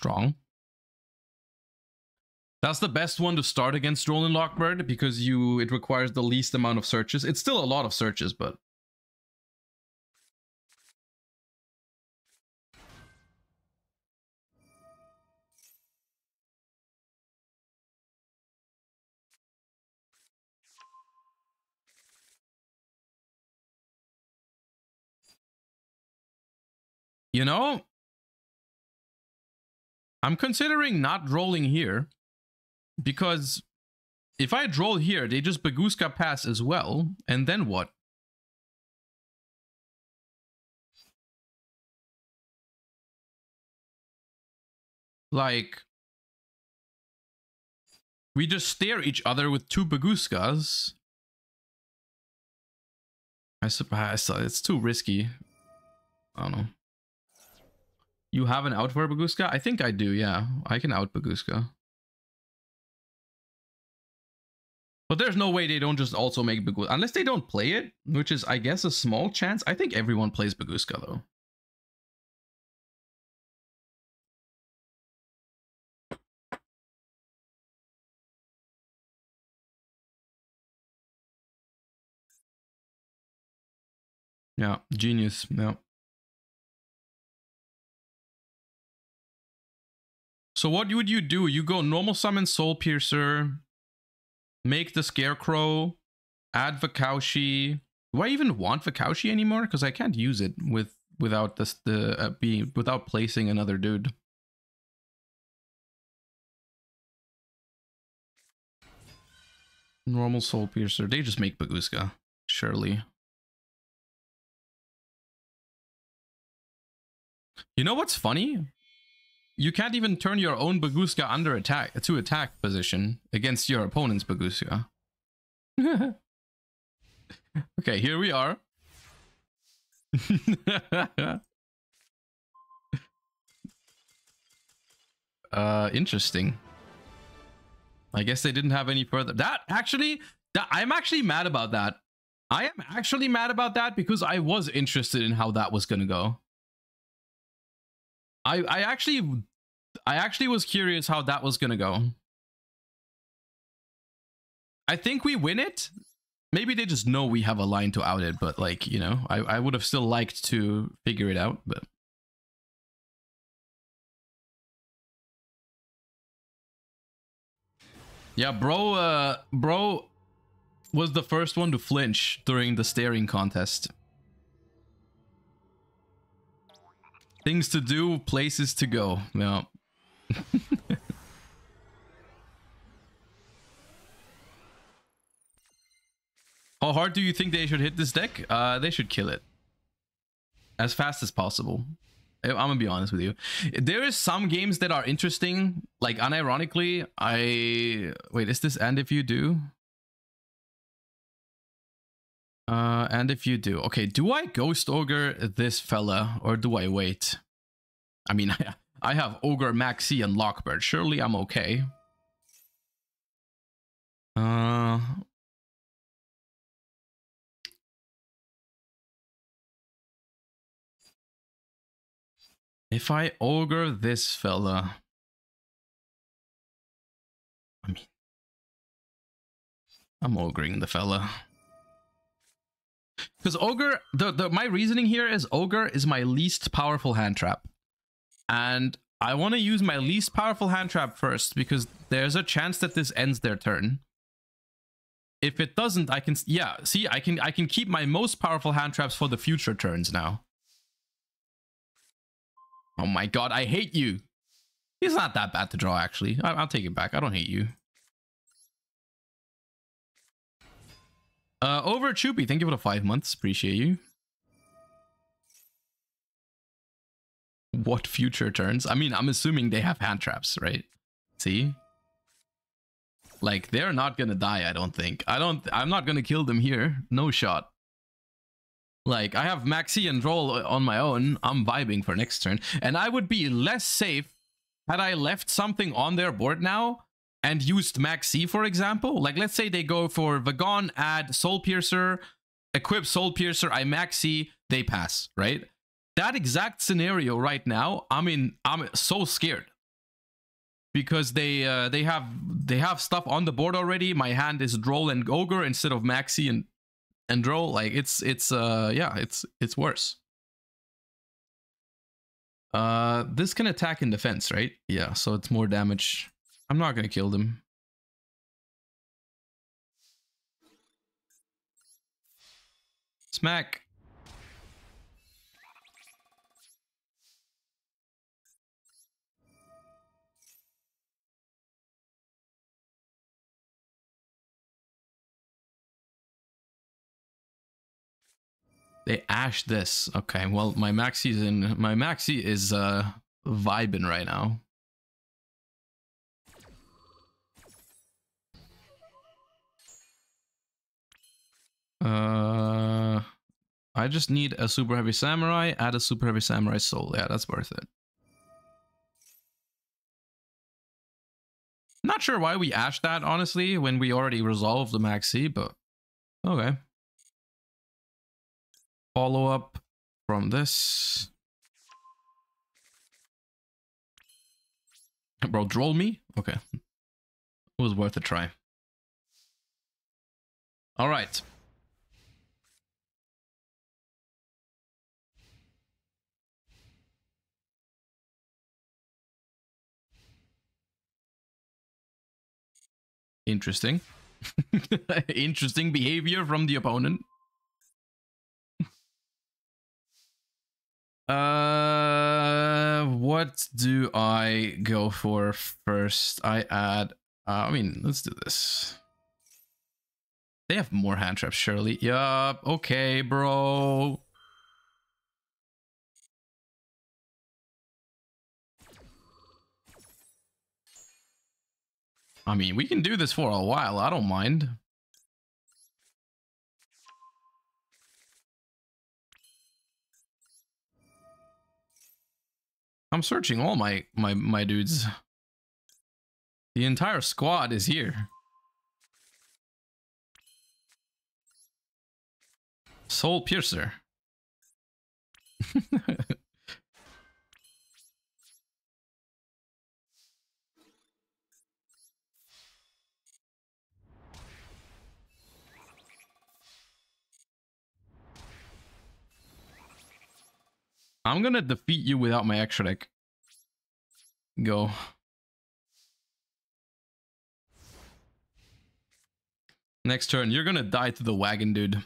Strong. That's the best one to start against Droll and Lockbird because you it requires the least amount of searches. It's still a lot of searches, but You know, I'm considering not rolling here because if I roll here, they just Bagooska pass as well. And then what? Like, we just stare each other with two Bagooskas. I suppose it's too risky. I don't know. You have an out for Bagooska? I think I do, yeah. I can out Bagooska. But there's no way they don't just also make Bagooska. Unless they don't play it, which is, I guess, a small chance. I think everyone plays Bagooska, though. Yeah, genius. Yeah. So what would you do? You go normal summon Soul Piercer, make the Scarecrow, add Wakaushi. Do I even want Wakaushi anymore? Because I can't use it with without this the uh, be without placing another dude. Normal Soul Piercer. They just make Bagooska, surely. You know what's funny? You can't even turn your own Bagooska under attack to attack position against your opponent's Bagooska. <laughs> okay, here we are. <laughs> uh, interesting. I guess they didn't have any further. That actually, that I'm actually mad about that. I am actually mad about that because I was interested in how that was gonna go. I I actually I actually was curious how that was gonna go. I think we win it. Maybe they just know we have a line to out it, but like, you know, I, I would have still liked to figure it out, but Yeah, bro uh bro was the first one to flinch during the staring contest. Things to do, places to go. Yeah. <laughs> How hard do you think they should hit this deck? Uh, they should kill it. As fast as possible. I'm gonna be honest with you. There is some games that are interesting. Like unironically, I wait. Is this and if you do? Uh, and if you do, okay, do I ghost ogre this fella or do I wait? I mean, <laughs> I, have ogre, maxi, and lockbird. Surely I'm okay. Uh. If I ogre this fella. I mean, I'm ogring the fella. Because ogre the, the my reasoning here is ogre is my least powerful hand trap. And i want to use my least powerful hand trap first because there's a chance that this ends their turn. If it doesn't i can yeah see i can i can keep my most powerful hand traps for the future turns now. Oh my god i hate you. He's not that bad to draw actually. I, i'll take it back. I don't hate you Uh, over Choopy, thank you for the five months. Appreciate you. What future turns? I mean, I'm assuming they have hand traps, right? See? Like, they're not gonna die, I don't think. I don't, I'm not gonna kill them here. No shot. Like, I have Maxi and Droll on my own. I'm vibing for next turn. And I would be less safe had I left something on their board now and used Maxi, for example, like let's say they go for Wagon, add Soul Piercer, equip Soul Piercer, I Maxi, they pass, right? That exact scenario right now, I mean, I'm so scared because they uh, they have they have stuff on the board already. My hand is Droll and Ogre instead of Maxi and and Droll. Like it's it's uh yeah, it's it's worse. Uh, this can attack in defense, right? Yeah, so it's more damage. I'm not gonna kill them. Smack. They ash this. Okay, well my maxi is in my maxi is uh vibing right now. Uh, I just need a super heavy samurai, add a super heavy samurai soul. Yeah, that's worth it. Not sure why we ashed that, honestly, when we already resolved the maxi, but okay. Follow up from this. Bro, droll me? Okay. It was worth a try. All right. Interesting. <laughs> Interesting behavior from the opponent. <laughs> Uh, what do I go for first? I add. Uh, I mean, let's do this. They have more hand traps, surely. Yup. Okay, bro. I mean, we can do this for a while. I don't mind. I'm searching all my my my dudes. The entire squad is here. Soul Piercer. <laughs> I'm gonna defeat you without my extra deck. Go. Next turn, you're gonna die to the wagon, dude.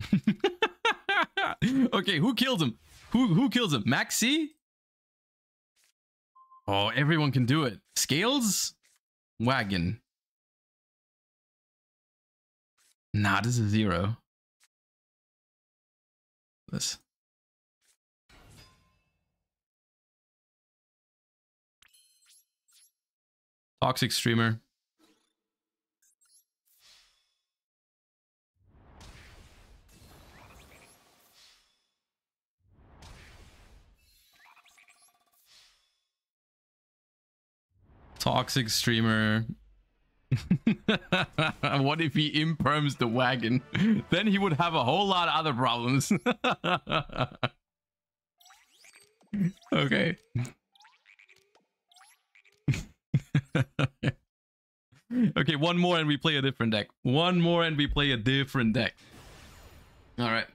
<laughs> okay, who kills him? Who who kills him? Maxi? Oh, everyone can do it. Scales? Wagon. Nah, this is zero. This. Toxic streamer. Toxic streamer. <laughs> what if he imperms the wagon? <laughs> then he would have a whole lot of other problems. <laughs> okay. okay, one more and we play a different deck. One more and we play a different deck. All right.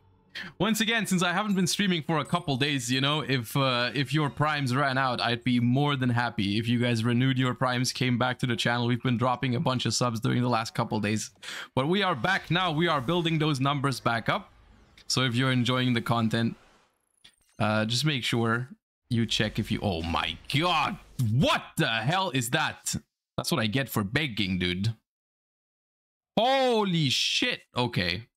Once again, since I haven't been streaming for a couple days, you know, if uh, if your primes ran out, I'd be more than happy if you guys renewed your primes, came back to the channel. We've been dropping a bunch of subs during the last couple days, but we are back now. We are building those numbers back up. So if you're enjoying the content, uh, just make sure you check if you. Oh my god, what the hell is that? That's what I get for begging, dude. Holy shit. Okay.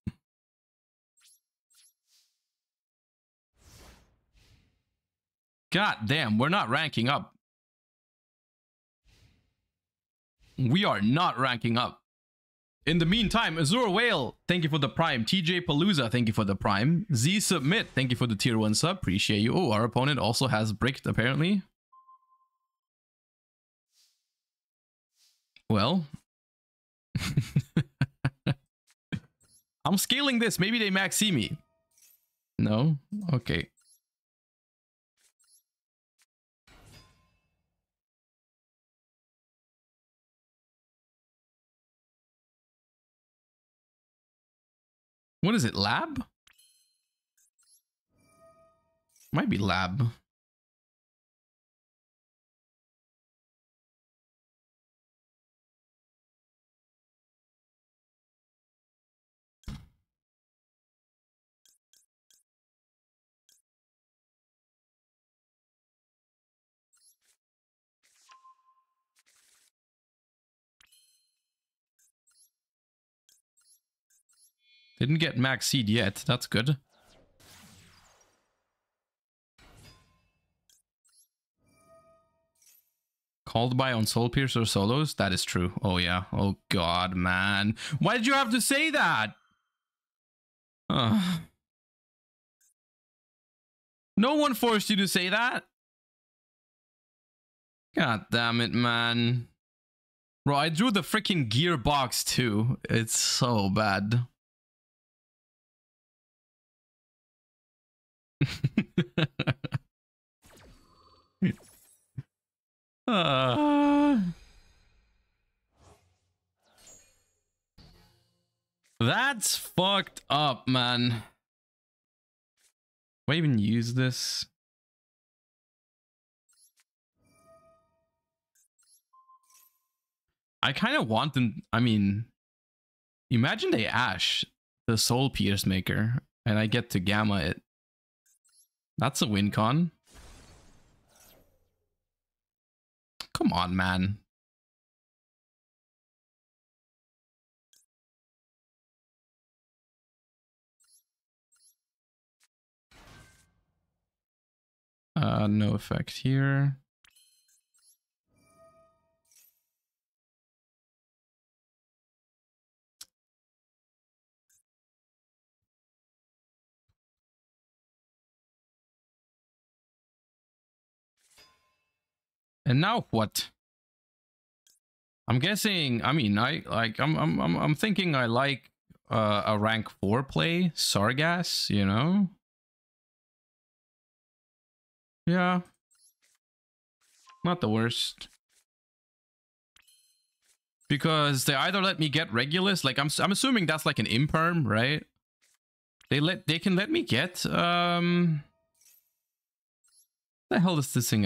God damn, we're not ranking up. We are not ranking up. In the meantime, Azure Whale, thank you for the prime. TJ Palooza, thank you for the prime. Z Submit, thank you for the tier 1 sub. Appreciate you. Oh, our opponent also has bricked, apparently. Well. <laughs> I'm scaling this. Maybe they max see me. No? Okay. What is it? Lab? Might be lab. Didn't get max seed yet. That's good. Called by on Soul Piercer solos? That is true. Oh, yeah. Oh, God, man. Why did you have to say that? Uh. No one forced you to say that. God damn it, man. Bro, I drew the freaking gearbox too. It's so bad. Uh, that's fucked up, man. Do I even use this? I kind of want them. I mean, imagine they Ash the Soul Peacemaker and I get to Gamma it. That's a win con. Come on, man. Uh, no effect here. And now what? I'm guessing. I mean, I like. I'm. I'm. I'm. I'm thinking. I like uh, a rank four play Sargass. You know. Yeah. Not the worst. Because they either let me get Regulus, like I'm I'm assuming that's like an imperm, right? They let they can let me get um the hell is this thing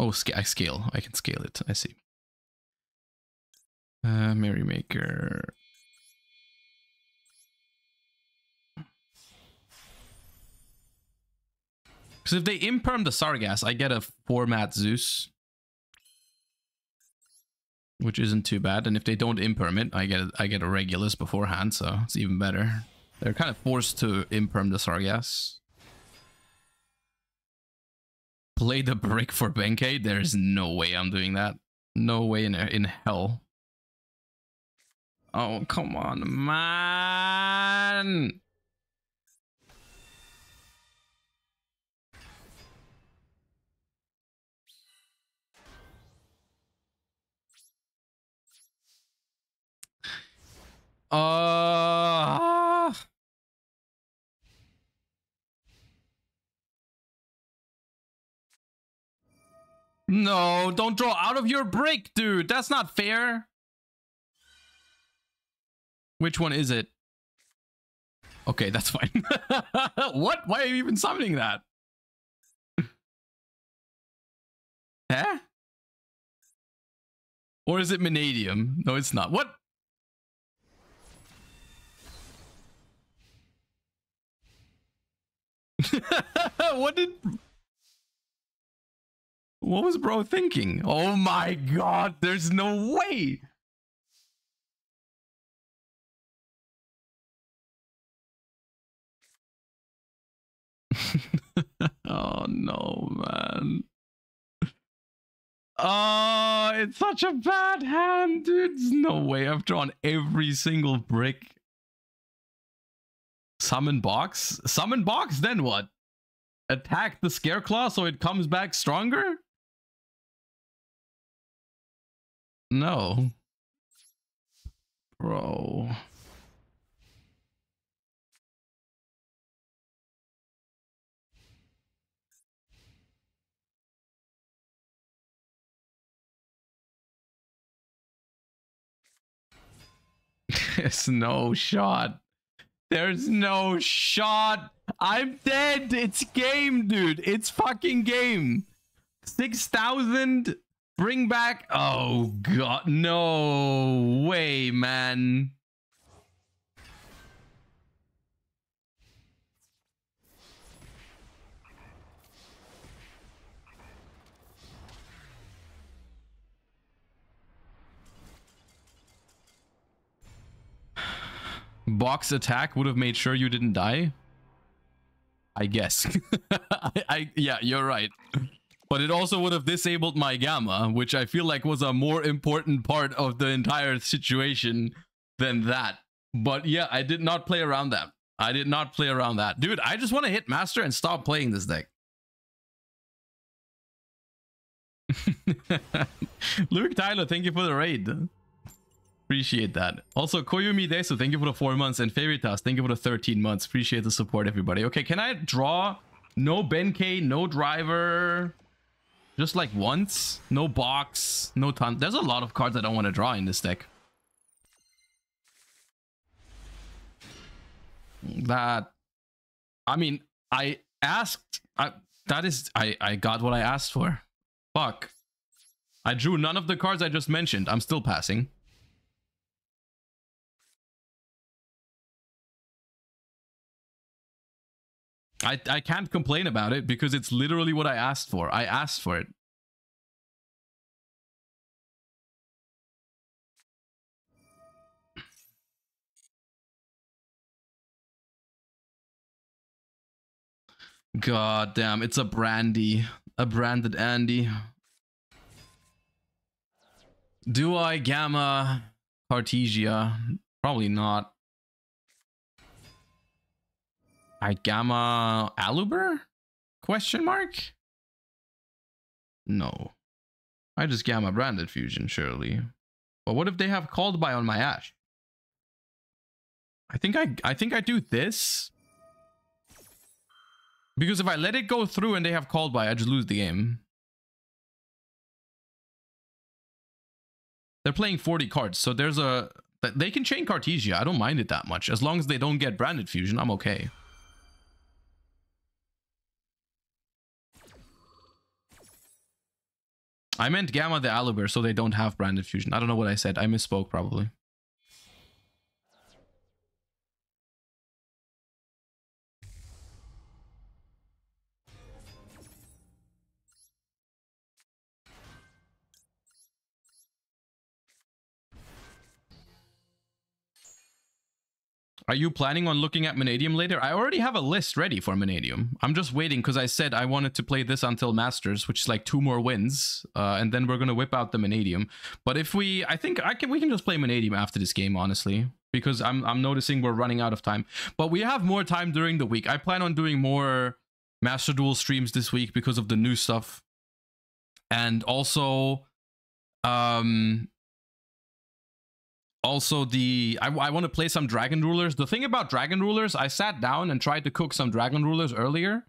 Oh, sc I scale. I can scale it. I see. Uh, Merrymaker. Because if they imperm the Sargass, I get a format Zeus. Which isn't too bad. And if they don't imperm it, I get a, I get a Regulus beforehand, so it's even better. They're kind of forced to imperm the Sargass play the brick for Benkei? There's no way I'm doing that. No way in, in hell. Oh, come on, man. Uh... No, don't draw out of your brick, dude. That's not fair. Which one is it? Okay, that's <laughs> fine. what? Why are you even summoning that? <laughs> huh? Or is it Mannadium? No, it's not. What? <laughs> what did... What was bro thinking? Oh my god, there's no way! <laughs> oh no, man. Oh, it's such a bad hand, dude. There's no way I've drawn every single brick. Summon box? Summon box, then what? Attack the Scareclaw so it comes back stronger? No. Bro. <laughs> There's no shot. There's no shot. I'm dead. It's game, dude. It's fucking game. 6,000. Bring back. Oh, God. No way, man. box attack would have made sure you didn't die? I guess. <laughs> I, I, yeah, you're right. But it also would have disabled my gamma, which I feel like was a more important part of the entire situation than that. But yeah, I did not play around that. I did not play around that. Dude, I just want to hit master and stop playing this deck. <laughs> Luke Tyler, thank you for the raid. Appreciate that. Also, Koyumi Desu, thank you for the four months. And Fairytas, thank you for the 13 months. Appreciate the support, everybody. Okay, can I draw no Benkei, no driver? Just like once? No box, no ton. There's a lot of cards I don't want to draw in this deck. That... I mean, I asked... I, that is... I, I got what I asked for. Fuck. I drew none of the cards I just mentioned. I'm still passing. I, I can't complain about it because it's literally what I asked for. I asked for it. God damn, it's a brandy. A branded Andy. Do I gamma Cartesia? Probably not. I gamma Aluber? Question mark? No. I just gamma branded fusion, surely. But what if they have called by on my ash? I think I I think I do this. Because if I let it go through and they have called by, I just lose the game. They're playing 40 cards, so there's a... They can chain Cartesia, I don't mind it that much. As long as they don't get branded fusion, I'm okay. I meant Gamma the Aluber, so they don't have branded fusion. I don't know what I said. I misspoke probably. Are you planning on looking at Mannadium later? I already have a list ready for Mannadium. I'm just waiting because I said I wanted to play this until Masters, which is like two more wins. Uh, and then we're going to whip out the Mannadium. But if we... I think I can. we can just play Mannadium after this game, honestly. Because I'm, I'm noticing we're running out of time. But we have more time during the week. I plan on doing more Master Duel streams this week because of the new stuff. And also... Um, also the I, I want to play some dragon rulers the thing about dragon rulers i sat down and tried to cook some dragon rulers earlier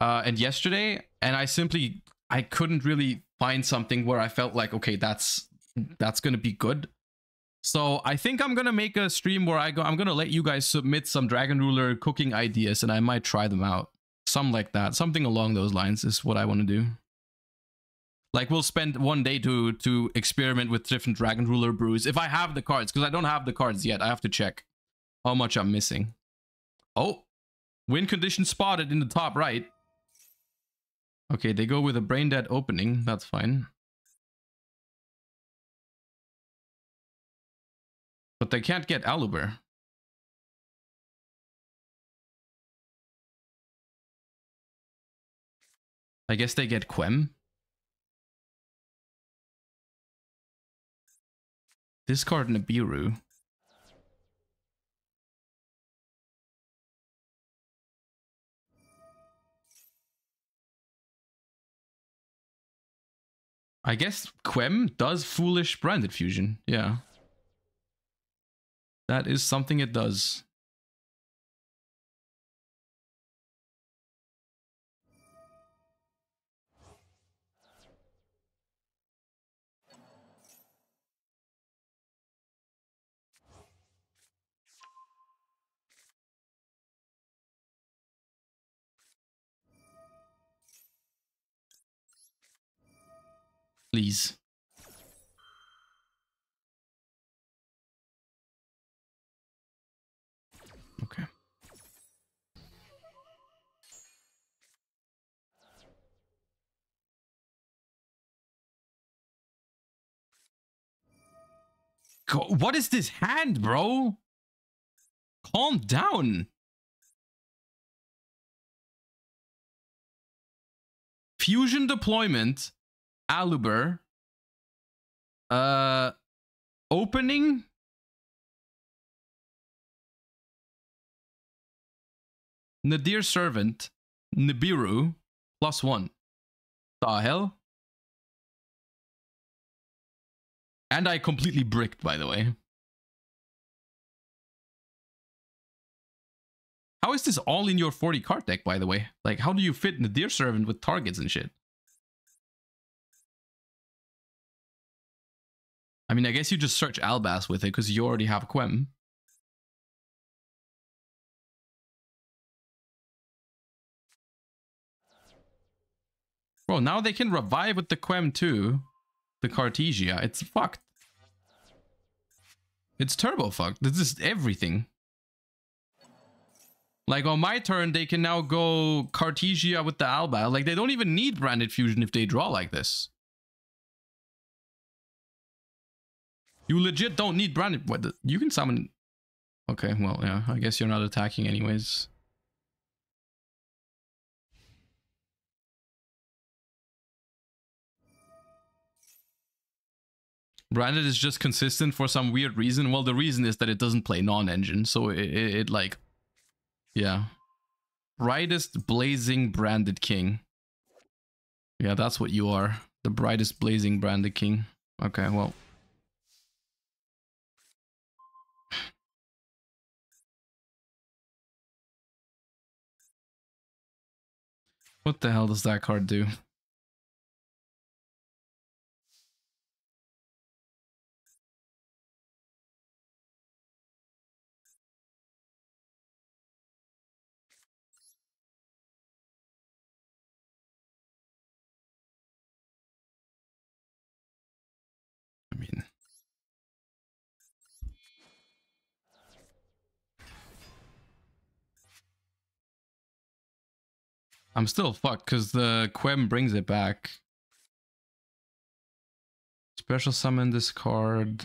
uh and yesterday and i simply I couldn't really find something where I felt like, okay, that's that's gonna be good. So I think I'm gonna make a stream where I go. I'm gonna let you guys submit some Dragon Ruler cooking ideas, and I might try them out. some like that. Something along those lines is what I want to do. Like we'll spend one day to to experiment with different Dragon Ruler brews if I have the cards, because I don't have the cards yet. I have to check how much I'm missing. Oh, win condition spotted in the top right. Okay, they go with a brain dead opening. That's fine. But they can't get Aluber. I guess they get Quem. Discard Nibiru. I guess Quem does Foolish Branded Fusion. Yeah. That is something it does. Please. Okay. what is this hand, bro? Calm down. Fusion deployment, Aluber, uh, opening Nadir Servant, Nibiru, plus one. Hell? And I completely bricked, by the way. How is this all in your 40 card deck, by the way? Like, how do you fit Nadir Servant with targets and shit? I mean, I guess you just search Albaz with it because you already have Quem. Bro, now they can revive with the Quem too. The Cartesia. It's fucked. It's turbo fucked. This is everything. Like on my turn, they can now go Cartesia with the Alba. Like they don't even need Branded Fusion if they draw like this. You legit don't need Branded. What? The, you can summon. Okay, well, yeah. I guess you're not attacking anyways. Branded is just consistent for some weird reason. Well, the reason is that it doesn't play non-engine, so it, it, it, like, yeah. Brightest blazing branded king. Yeah, that's what you are. The brightest blazing branded king. Okay, well. What the hell does that card do? I'm still fucked because the Quem brings it back. Special summon this card.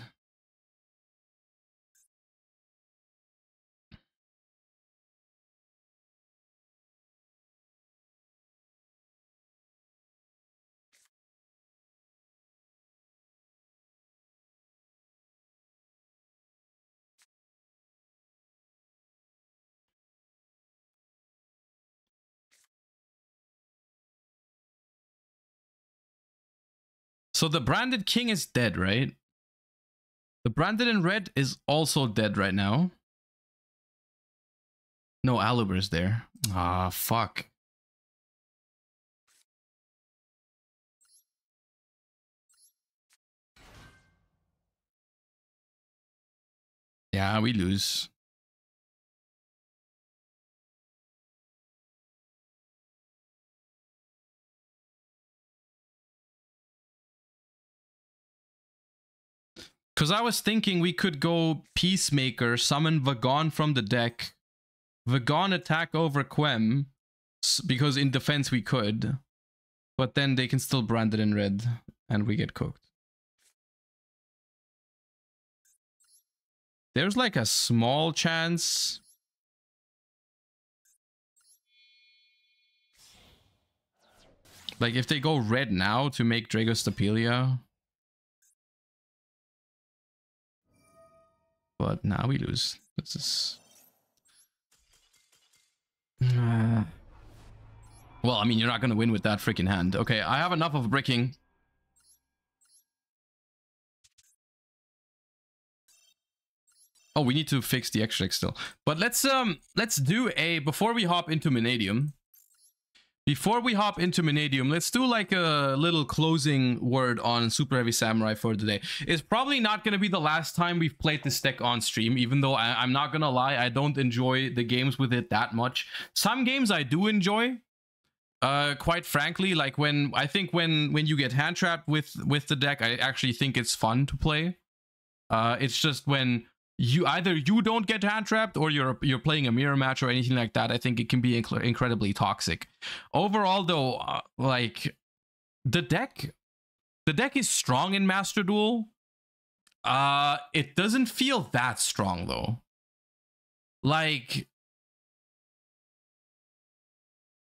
So the branded king is dead, right? The branded in red is also dead right now. No, Aluber's there. Ah, fuck. Yeah, we lose. Because I was thinking we could go Peacemaker, summon Wagon from the deck, Wagon attack over Quem, because in defense we could, but then they can still brand it in red, and we get cooked. There's like a small chance. Like if they go red now to make Dragostapelia, but now we lose. This is. Uh... <sighs> Well, I mean, you're not going to win with that freaking hand. Okay, I have enough of bricking. Oh, we need to fix the extract still. But let's um let's do a before we hop into Mannadium. Before we hop into Mannadium, let's do like a little closing word on Super Heavy Samurai for today. It's probably not going to be the last time we've played this deck on stream, even though I, am not going to lie, I don't enjoy the games with it that much. Some games I do enjoy, uh, quite frankly, like when I think when when you get hand trapped with with the deck, I actually think it's fun to play. Uh, it's just when you either you don't get hand trapped or you're you're playing a mirror match or anything like that i think it can be inc incredibly toxic. Overall though uh, like the deck the deck is strong in master duel. Uh it doesn't feel that strong though. Like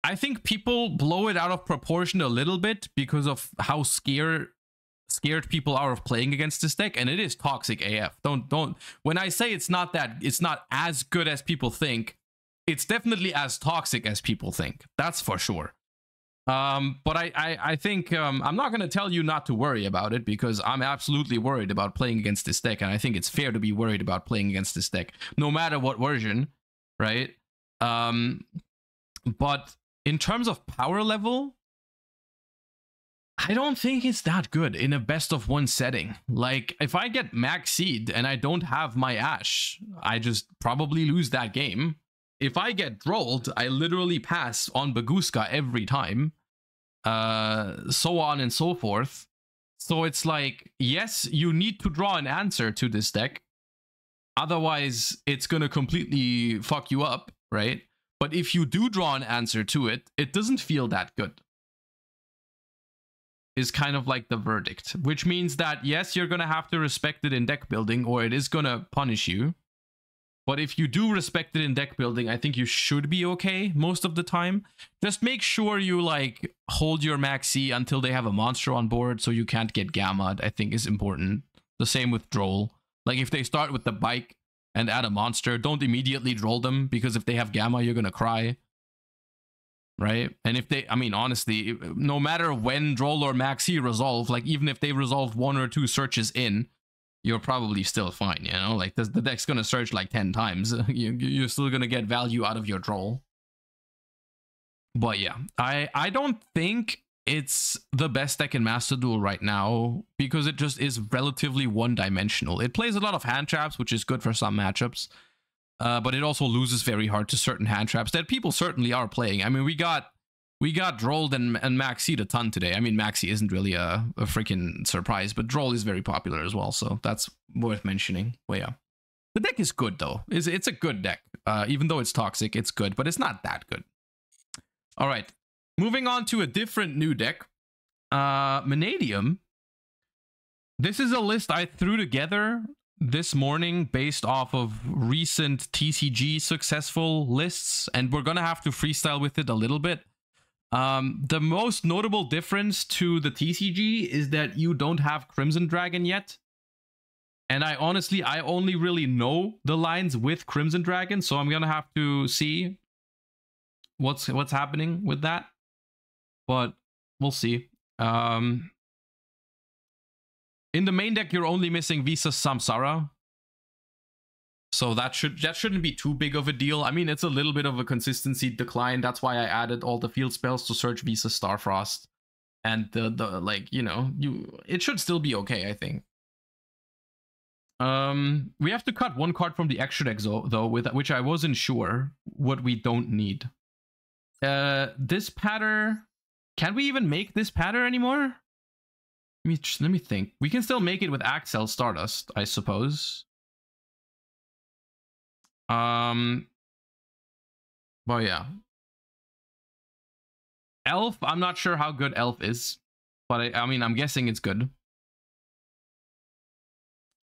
i think people blow it out of proportion a little bit because of how scared scared people are of playing against this deck and it is toxic af don't don't when i say it's not that it's not as good as people think it's definitely as toxic as people think. That's for sure. Um but i i, I think um i'm not going to tell you not to worry about it because i'm absolutely worried about playing against this deck and i think it's fair to be worried about playing against this deck no matter what version right? Um but in terms of power level I don't think it's that good in a best of one setting. Like, if I get Max C and I don't have my Ash, I just probably lose that game. If I get rolled, I literally pass on Bagooska every time. Uh, so on and so forth. So it's like, yes, you need to draw an answer to this deck. Otherwise, it's going to completely fuck you up, right? But if you do draw an answer to it, it doesn't feel that good is kind of like the verdict, which means that yes, you're going to have to respect it in deck building or it is going to punish you. But if you do respect it in deck building, I think you should be okay most of the time. Just make sure you like hold your maxi until they have a monster on board so you can't get gamma. I think is important. The same with Droll. Like if they start with the bike and add a monster, don't immediately droll them because if they have gamma, you're going to cry right? And if they, I mean, honestly, no matter when Droll or Maxi resolve, like even if they resolve one or two searches in, you're probably still fine, you know? Like the, deck's gonna search like 10 times. <laughs> You, you're still gonna get value out of your Droll. But yeah, I, I don't think it's the best deck in Master Duel right now because it just is relatively one-dimensional. It plays a lot of hand traps, which is good for some matchups. Uh, but it also loses very hard to certain hand traps that people certainly are playing. I mean, we got we got Drolled and, and Maxi a ton today. I mean, Maxi isn't really a, a freaking surprise, but Droll is very popular as well, so that's worth mentioning. Well, yeah. The deck is good, though. It's, it's a good deck. Uh, even though it's toxic, it's good, but it's not that good. All right. Moving on to a different new deck. Uh, Mannadium. This is a list I threw together this morning based off of recent TCG successful lists, and we're gonna have to freestyle with it a little bit. Um, the most notable difference to the TCG is that you don't have Crimson Dragon yet. And I honestly, I only really know the lines with Crimson Dragon, so I'm gonna have to see what's what's happening with that. But we'll see. Um, in the main deck, you're only missing Visas Samsara. So that should that shouldn't be too big of a deal. I mean, it's a little bit of a consistency decline. That's why I added all the field spells to search Visas Starfrost. And the the like, you know, you it should still be okay, I think. Um, we have to cut one card from the extra deck though with which I wasn't sure what we don't need. Uh, this pattern. Can we even make this pattern anymore? Let me let me think. We can still make it with Accel Stardust, I suppose. Um. Well, yeah. Elf. I'm not sure how good Elf is, but I, I mean, I'm guessing it's good.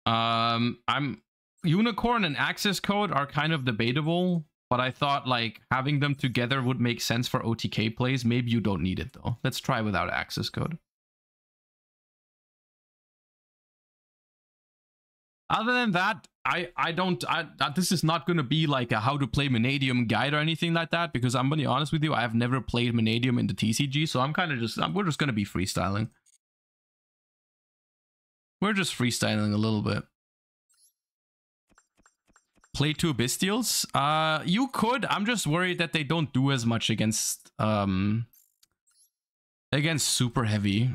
Um, I'm unicorn and access code are kind of debatable, but I thought like having them together would make sense for OTK plays. Maybe you don't need it though. Let's try without access code. Other than that, I I don't I this is not going to be like a how to play Mannadium guide or anything like that because I'm going to be honest with you, I have never played Mannadium in the TCG, so I'm kind of just we're just going to be freestyling. We're just freestyling a little bit. Play two Bystials? Uh, you could. I'm just worried that they don't do as much against, um, against super heavy.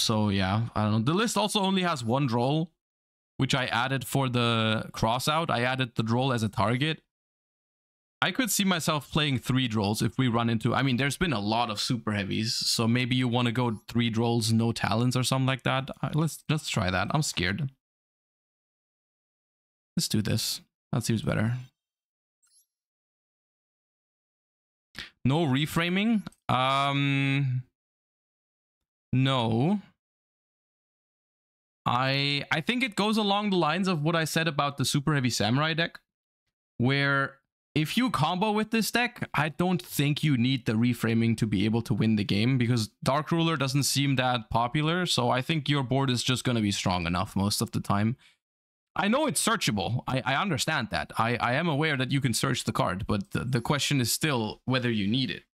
So yeah, I don't know. The list also only has one droll, which I added for the cross out. I added the droll as a target. I could see myself playing three drolls if we run into... I mean, there's been a lot of super heavies, so maybe you want to go three drolls, no talents or something like that. Right, let's let's try that. I'm scared. Let's do this. That seems better. No reframing? Um... No. I I think it goes along the lines of what I said about the super heavy samurai deck, where if you combo with this deck, I don't think you need the reframing to be able to win the game because Dark Ruler doesn't seem that popular. So I think your board is just going to be strong enough most of the time. I know it's searchable. I, I understand that. I, I am aware that you can search the card, but the, the question is still whether you need it.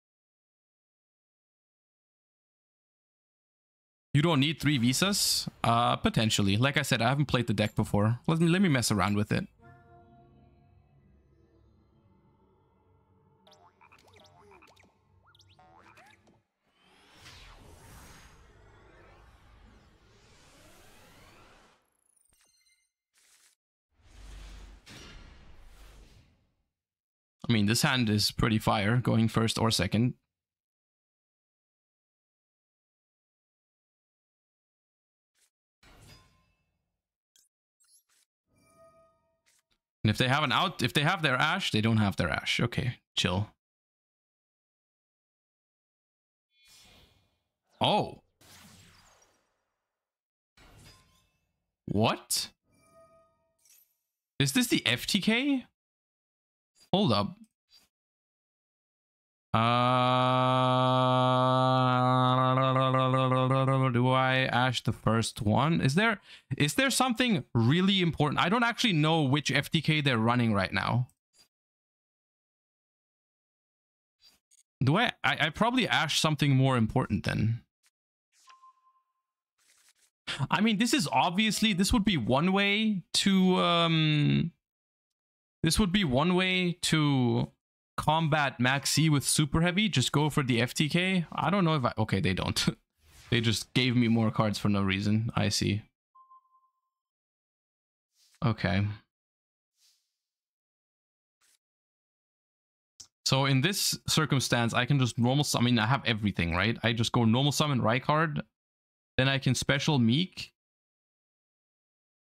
You don't need three visas? Uh, potentially. Like I said, I haven't played the deck before. Let me, let me mess around with it. I mean, this hand is pretty fire, going first or second. And if they have an out, if they have their ash, they don't have their ash. Okay, chill. Oh. What? Is this the FTK? Hold up. Uh, do I ash the first one? Is there is there something really important? I don't actually know which FTK they're running right now. Do I, I, I probably ash something more important then. I mean, this is obviously, this would be one way to, um, this would be one way to combat Maxi with super heavy. Just go for the FTK. I don't know if I... Okay, they don't. <laughs> they just gave me more cards for no reason. I see. Okay. So in this circumstance, I can just normal. I mean, I have everything, right? I just go normal summon Rykard. Then I can special Meek.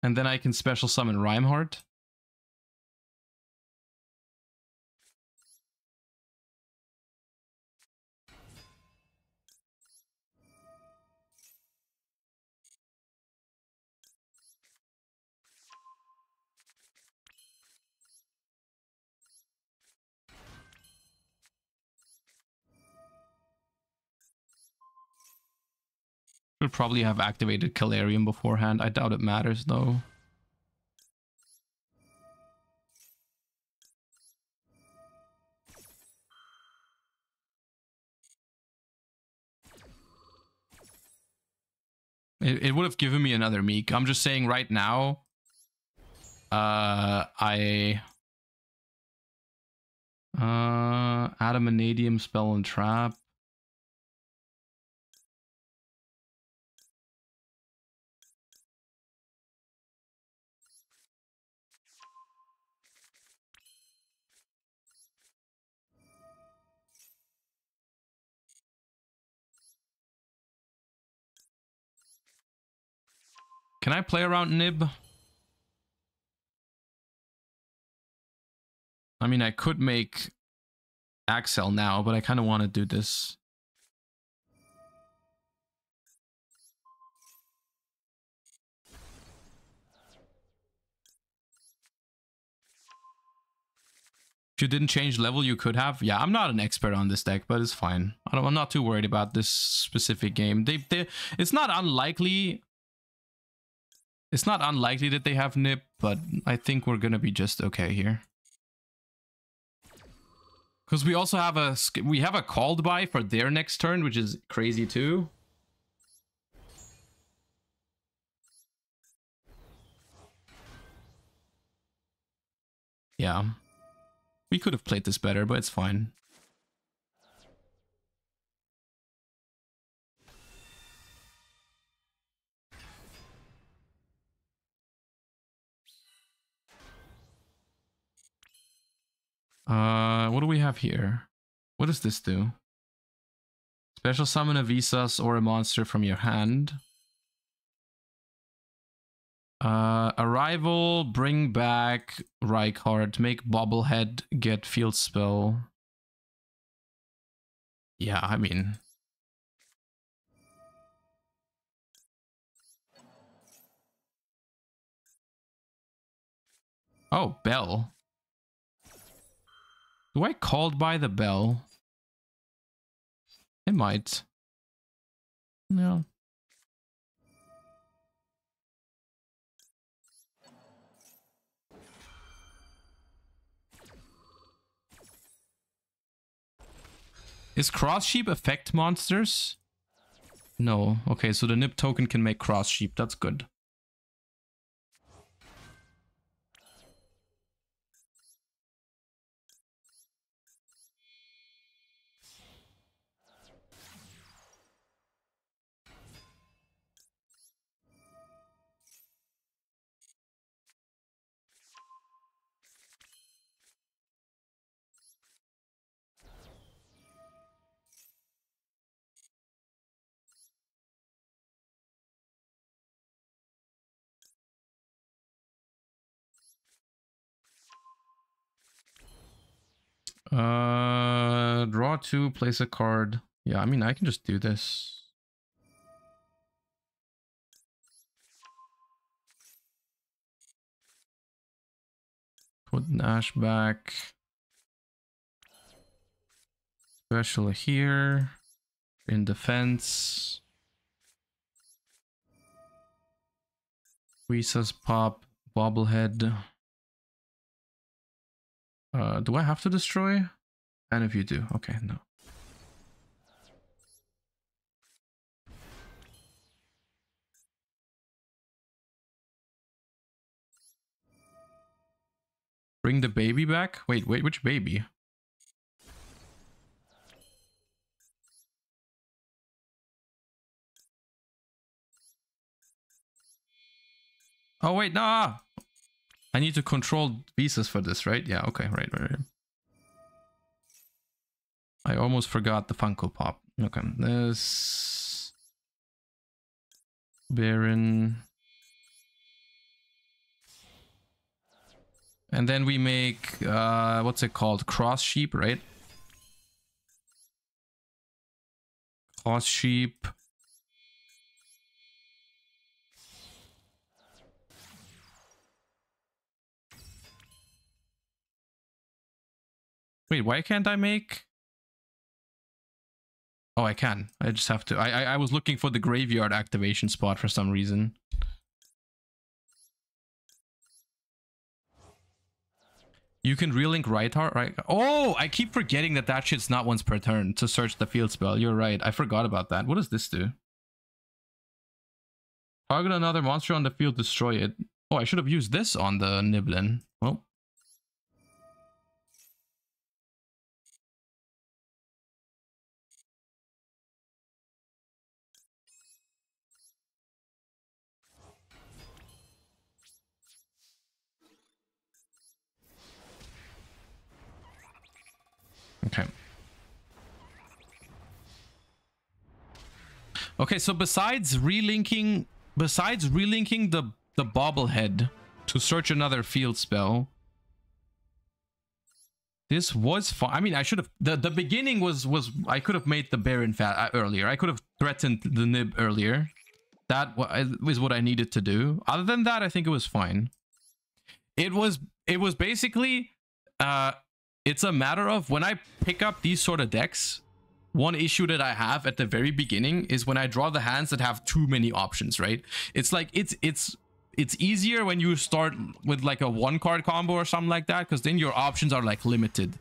And then I can special summon Rhymeheart. Should probably have activated Calarium beforehand. I doubt it matters though. It, it would have given me another Meek. I'm just saying right now, uh, I uh, Adamantium spell and trap. Can I play around Nib? I mean, I could make Axel now, but I kind of want to do this. If you didn't change level, you could have. Yeah, I'm not an expert on this deck, but it's fine. I am not too worried about this specific game. They, they, it's not unlikely. It's not unlikely that they have Nip, but I think we're gonna be just okay here. Because we also have a we have a called by for their next turn, which is crazy too. Yeah. We could have played this better, but it's fine. Uh, what do we have here? What does this do? Special summon a Visas or a monster from your hand. Uh, arrival, bring back Rykard, make Bobblehead get field spell. Yeah, I mean... Oh, Bell. Do I called by the bell? It might. No. Is cross sheep affect monsters? No. Okay, so the nib token can make cross sheep. That's good. Uh, draw two, place a card. Yeah, I mean, I can just do this. Put Nash back. Special here. In defense. Visas pop. Bobblehead. Uh, do I have to destroy? And if you do, okay, no. Bring the baby back? Wait, wait, which baby? Oh wait, nah. I need to control visas for this, right? Yeah, okay, right, right, right. I almost forgot the Funko Pop. Okay, this... Baron... And then we make, uh, what's it called? Cross sheep, right? Cross sheep. Wait, why can't I make? Oh, I can. I just have to. I, I, I was looking for the graveyard activation spot for some reason. You can relink right heart, right? Oh, I keep forgetting that that shit's not once per turn to search the field spell. You're right. I forgot about that. What does this do? Target another monster on the field, destroy it. Oh, I should have used this on the Niblin. Well, Okay. Okay, so besides relinking besides relinking the the bobblehead to search another field spell, this was fun. I mean, I should have the the beginning was was I could have made the Baron fat uh, earlier. I could have threatened the nib earlier. That was what I needed to do. Other than that, I think it was fine. It was it was basically uh it's a matter of when I pick up these sort of decks, one issue that I have at the very beginning is when I draw the hands that have too many options, right? It's like it's it's it's easier when you start with like a one card combo or something like that because then your options are like limited.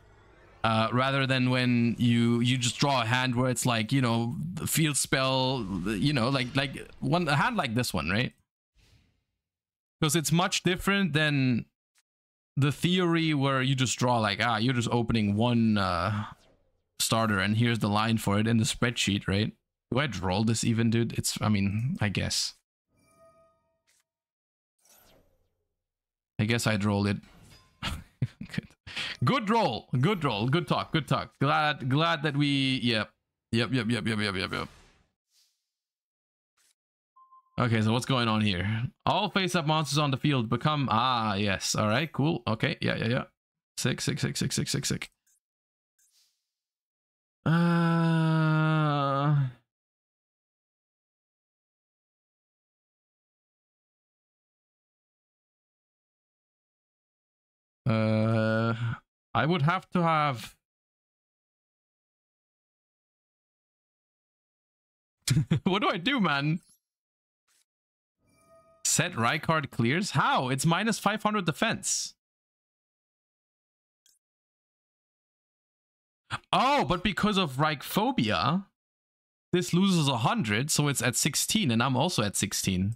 Uh, rather than when you you just draw a hand where it's like you know field spell you know like like one a hand like this one right because it's much different than the theory where you just draw like ah you're just opening one uh, starter and here's the line for it in the spreadsheet, right? Do I draw this even, dude? It's I mean I guess. I guess I rolled it. <laughs> good. Good roll. Good roll. Good talk. Good talk. Glad glad that we yep. Yep, yep, yep, yep, yep, yep, yep. Okay, so what's going on here? All face-up monsters on the field become... Ah, yes. All right, cool. Okay, yeah, yeah, yeah. Sick, sick, sick, sick, sick, sick, sick. Uh... Uh, I would have to have... <laughs> what do I do, man? Set Rykard clears? How? It's minus 500 defense. Oh, but because of Rykphobia, this loses 100, so it's at 16, and I'm also at 16.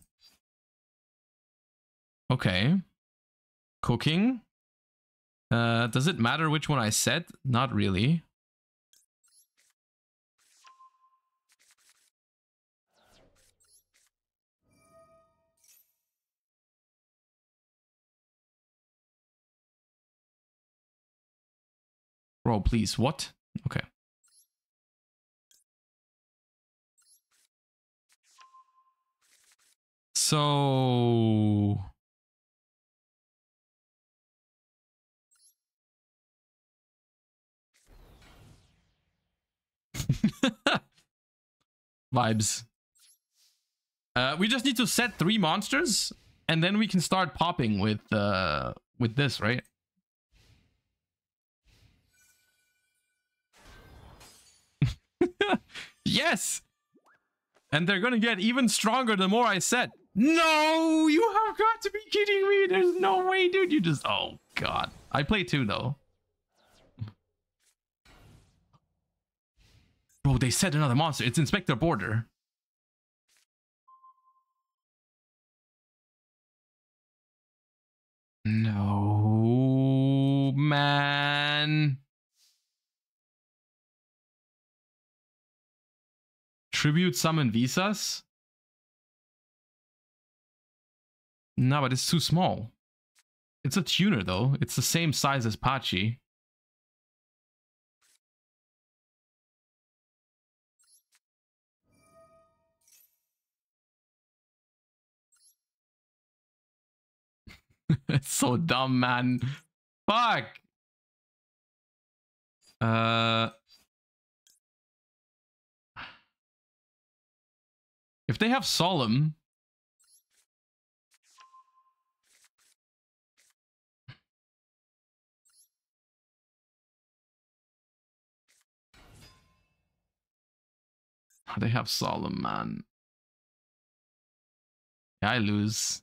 Okay. Cooking. Uh, does it matter which one I set? Not really. Bro, please. What? Okay. So... <laughs> Vibes. Uh, we just need to set three monsters, and then we can start popping with uh, with this, right? Yes! And they're gonna get even stronger the more I set. No! You have got to be kidding me! There's no way, dude! You just... Oh, God. I play two, though. Bro, they set another monster. It's Inspector Boarder. No, man. Tribute summon visas? No, but it's too small. It's a tuner though. It's the same size as Pachi. <laughs> it's so dumb, man. Fuck. Uh If they have Solemn... Ah, they have Solemn, man. Yeah, I lose.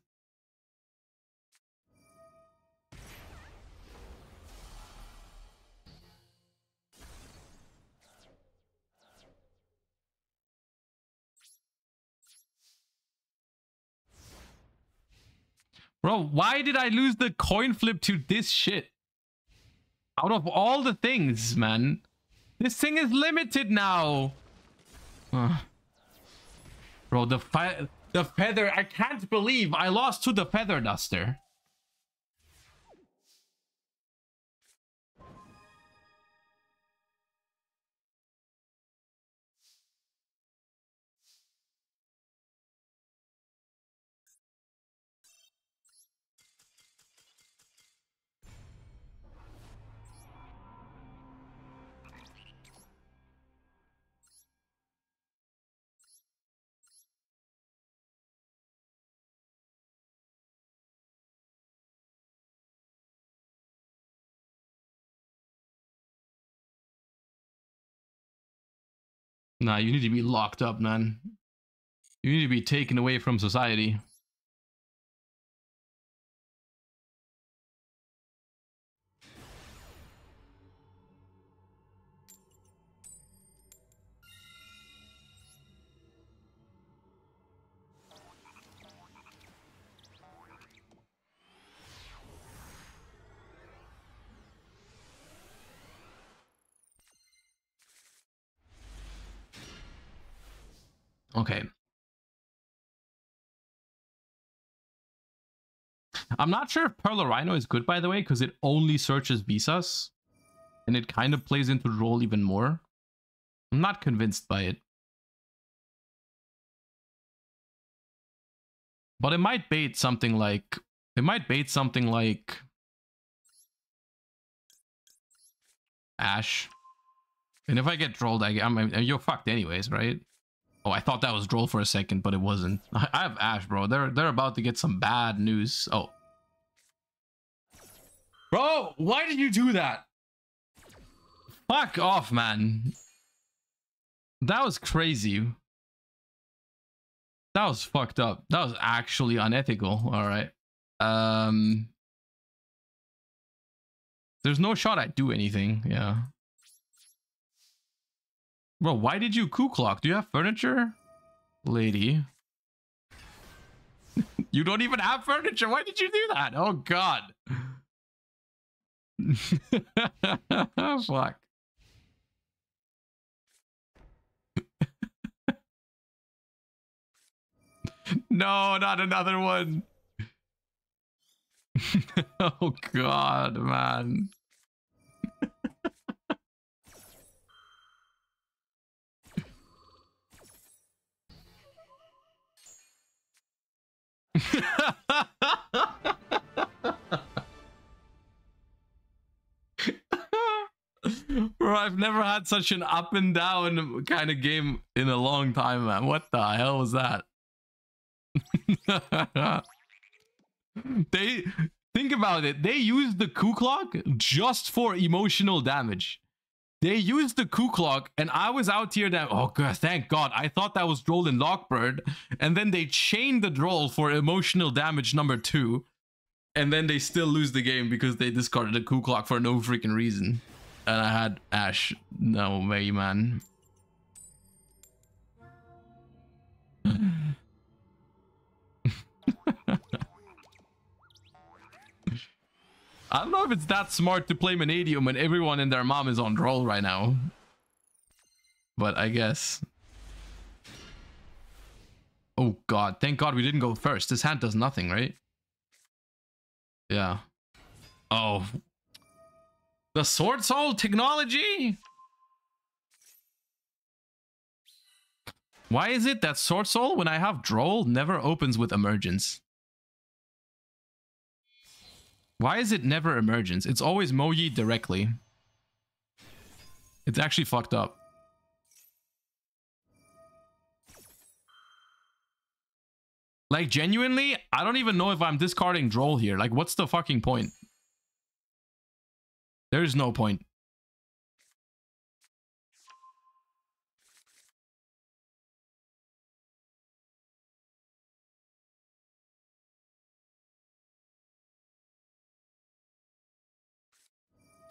Bro, why did I lose the coin flip to this shit? Out of all the things, man. This thing is limited now. Uh. Bro, the the feather, I can't believe I lost to the feather duster. Nah, you need to be locked up, man. You need to be taken away from society. Okay. I'm not sure if Pearl Rhino is good, by the way, because it only searches visas. And it kind of plays into the role even more. I'm not convinced by it. But it might bait something like... It might bait something like... Ash. And if I get trolled, I, I'm, I'm, you're fucked anyways, right? Oh, I thought that was Droll for a second, but it wasn't. I, <laughs> I have Ash, bro. They're they're about to get some bad news. Oh. Bro, why did you do that? Fuck off, man. That was crazy. That was fucked up. That was actually unethical. All right. Um. There's no shot I'd do anything. Yeah. Bro, why did you Cooclock? Do you have furniture? Lady. <laughs> you don't even have furniture. Why did you do that? Oh, God. <laughs> Fuck. <laughs> no, not another one. oh, God, man. <laughs> Bro, I've never had such an up and down kind of game in a long time, man. What the hell was that? <laughs> they think about it. They used the Cooclock just for emotional damage. They used the Cooclock, and I was out here that oh god, thank God. I thought that was Droll and Lockbird, and then they chained the Droll for emotional damage number two, and then they still lose the game because they discarded the Cooclock for no freaking reason. And I had Ash. No way, man. <laughs> I don't know if it's that smart to play Mannadium when everyone and their mom is on Droll right now. But I guess. Oh god, thank god we didn't go first. This hand does nothing, right? Yeah. Oh. The Swordsoul technology? Why is it that Swordsoul, when I have Droll, never opens with Emergence? Why is it never emergence? It's always Mo Ye directly. It's actually fucked up. Like, genuinely, I don't even know if I'm discarding Droll here. Like, what's the fucking point? There's no point.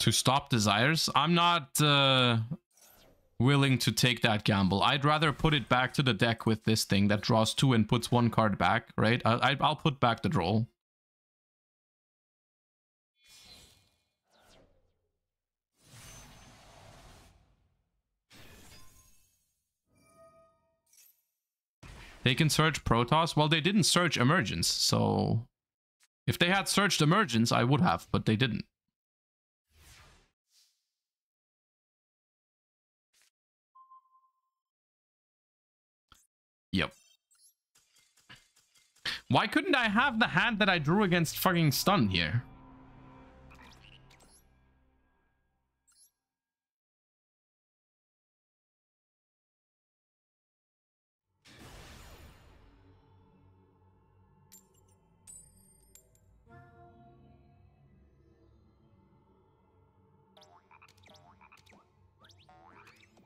To stop desires. I'm not uh, willing to take that gamble. I'd rather put it back to the deck with this thing that draws two and puts one card back, right? I, I'll put back the draw. They can search Protoss. Well, they didn't search Emergence, so... If they had searched Emergence, I would have, but they didn't. Why couldn't I have the hand that I drew against fucking stun here?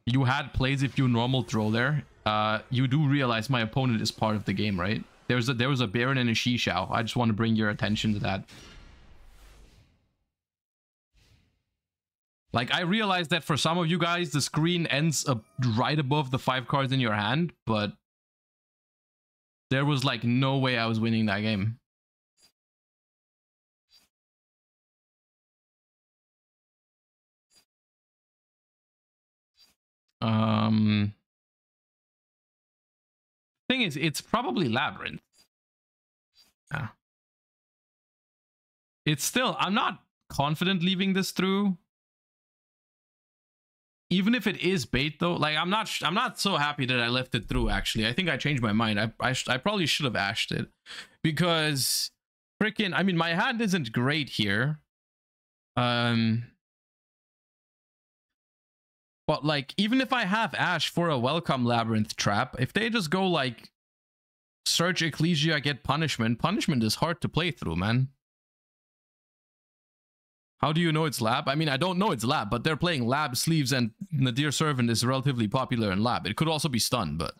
You had plays if you normal throw there. Uh, you do realize my opponent is part of the game, right? There's a there was a Baron and a Chixiao. I just want to bring your attention to that. Like, I realize that for some of you guys, the screen ends up right above the five cards in your hand, but there was like no way I was winning that game. Um, thing is, it's probably Labrynth. Yeah. It's still, I'm not confident leaving this through. Even if it is bait though, like I'm not, I'm not so happy that I left it through. Actually, I think I changed my mind. I, I, I probably should have ashed it because freaking, I mean, my hand isn't great here. Um, but like, even if I have Ash for a welcome Labrynth trap, if they just go like search Ecclesia, get punishment, punishment is hard to play through, man. How do you know it's lab? I mean, I don't know it's lab, but they're playing lab sleeves and Nadir Servant is relatively popular in lab. It could also be stun, but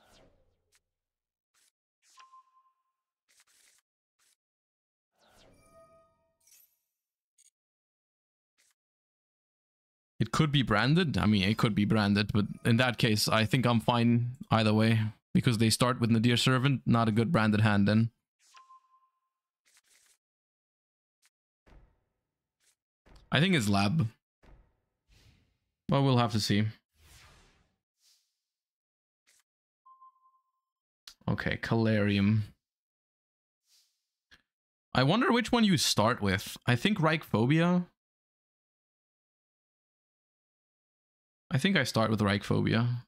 It could be branded. I mean, it could be branded, but in that case, I think I'm fine either way because they start with Nadir Servant, not a good branded hand then. I think it's lab. Well, we'll have to see. Okay, Calarium. I wonder which one you start with. I think Reichphobia. I think I start with Reichphobia.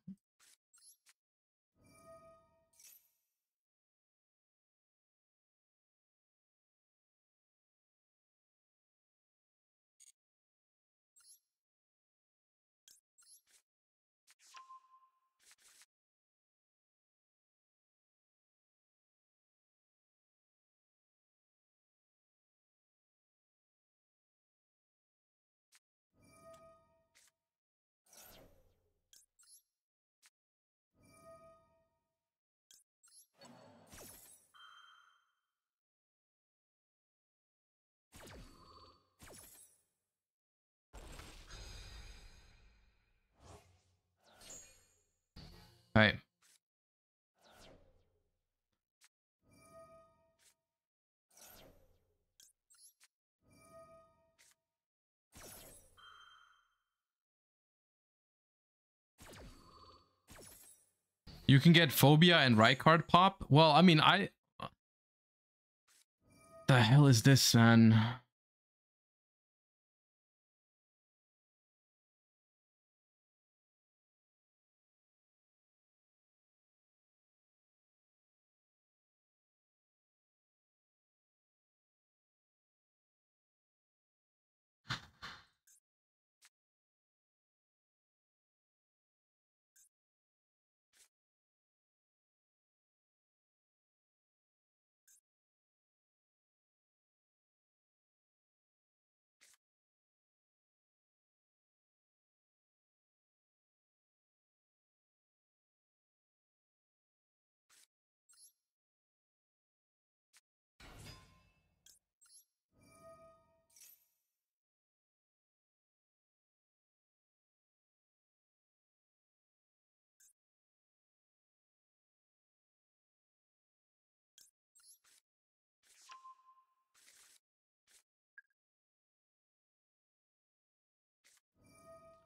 You can get Phobia and Rykard pop? Well, I mean, I... Uh, the hell is this, man?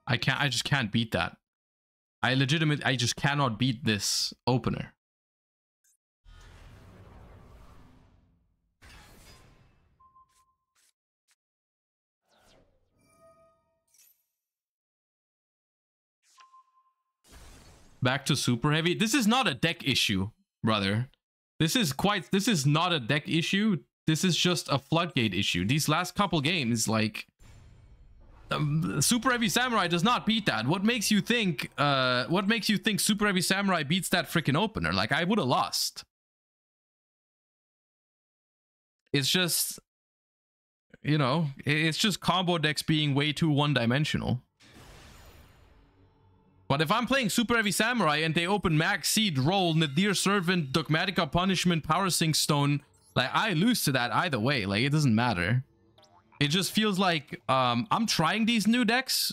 I can't. I just can't beat that. I legitimately, I just cannot beat this opener. Back to super heavy. This is not a deck issue, brother. This is quite. This is not a deck issue. This is just a floodgate issue. These last couple games, like um, Super Heavy Samurai does not beat that. What makes you think? Uh, what makes you think Super Heavy Samurai beats that freaking opener? Like I would have lost. It's just, you know, it's just combo decks being way too one-dimensional. But if I'm playing Super Heavy Samurai and they open Max C, Roll, Nadir Servant, Dogmatika Punishment, Power Sync Stone, like I lose to that either way. Like it doesn't matter. It just feels like um, I'm trying these new decks,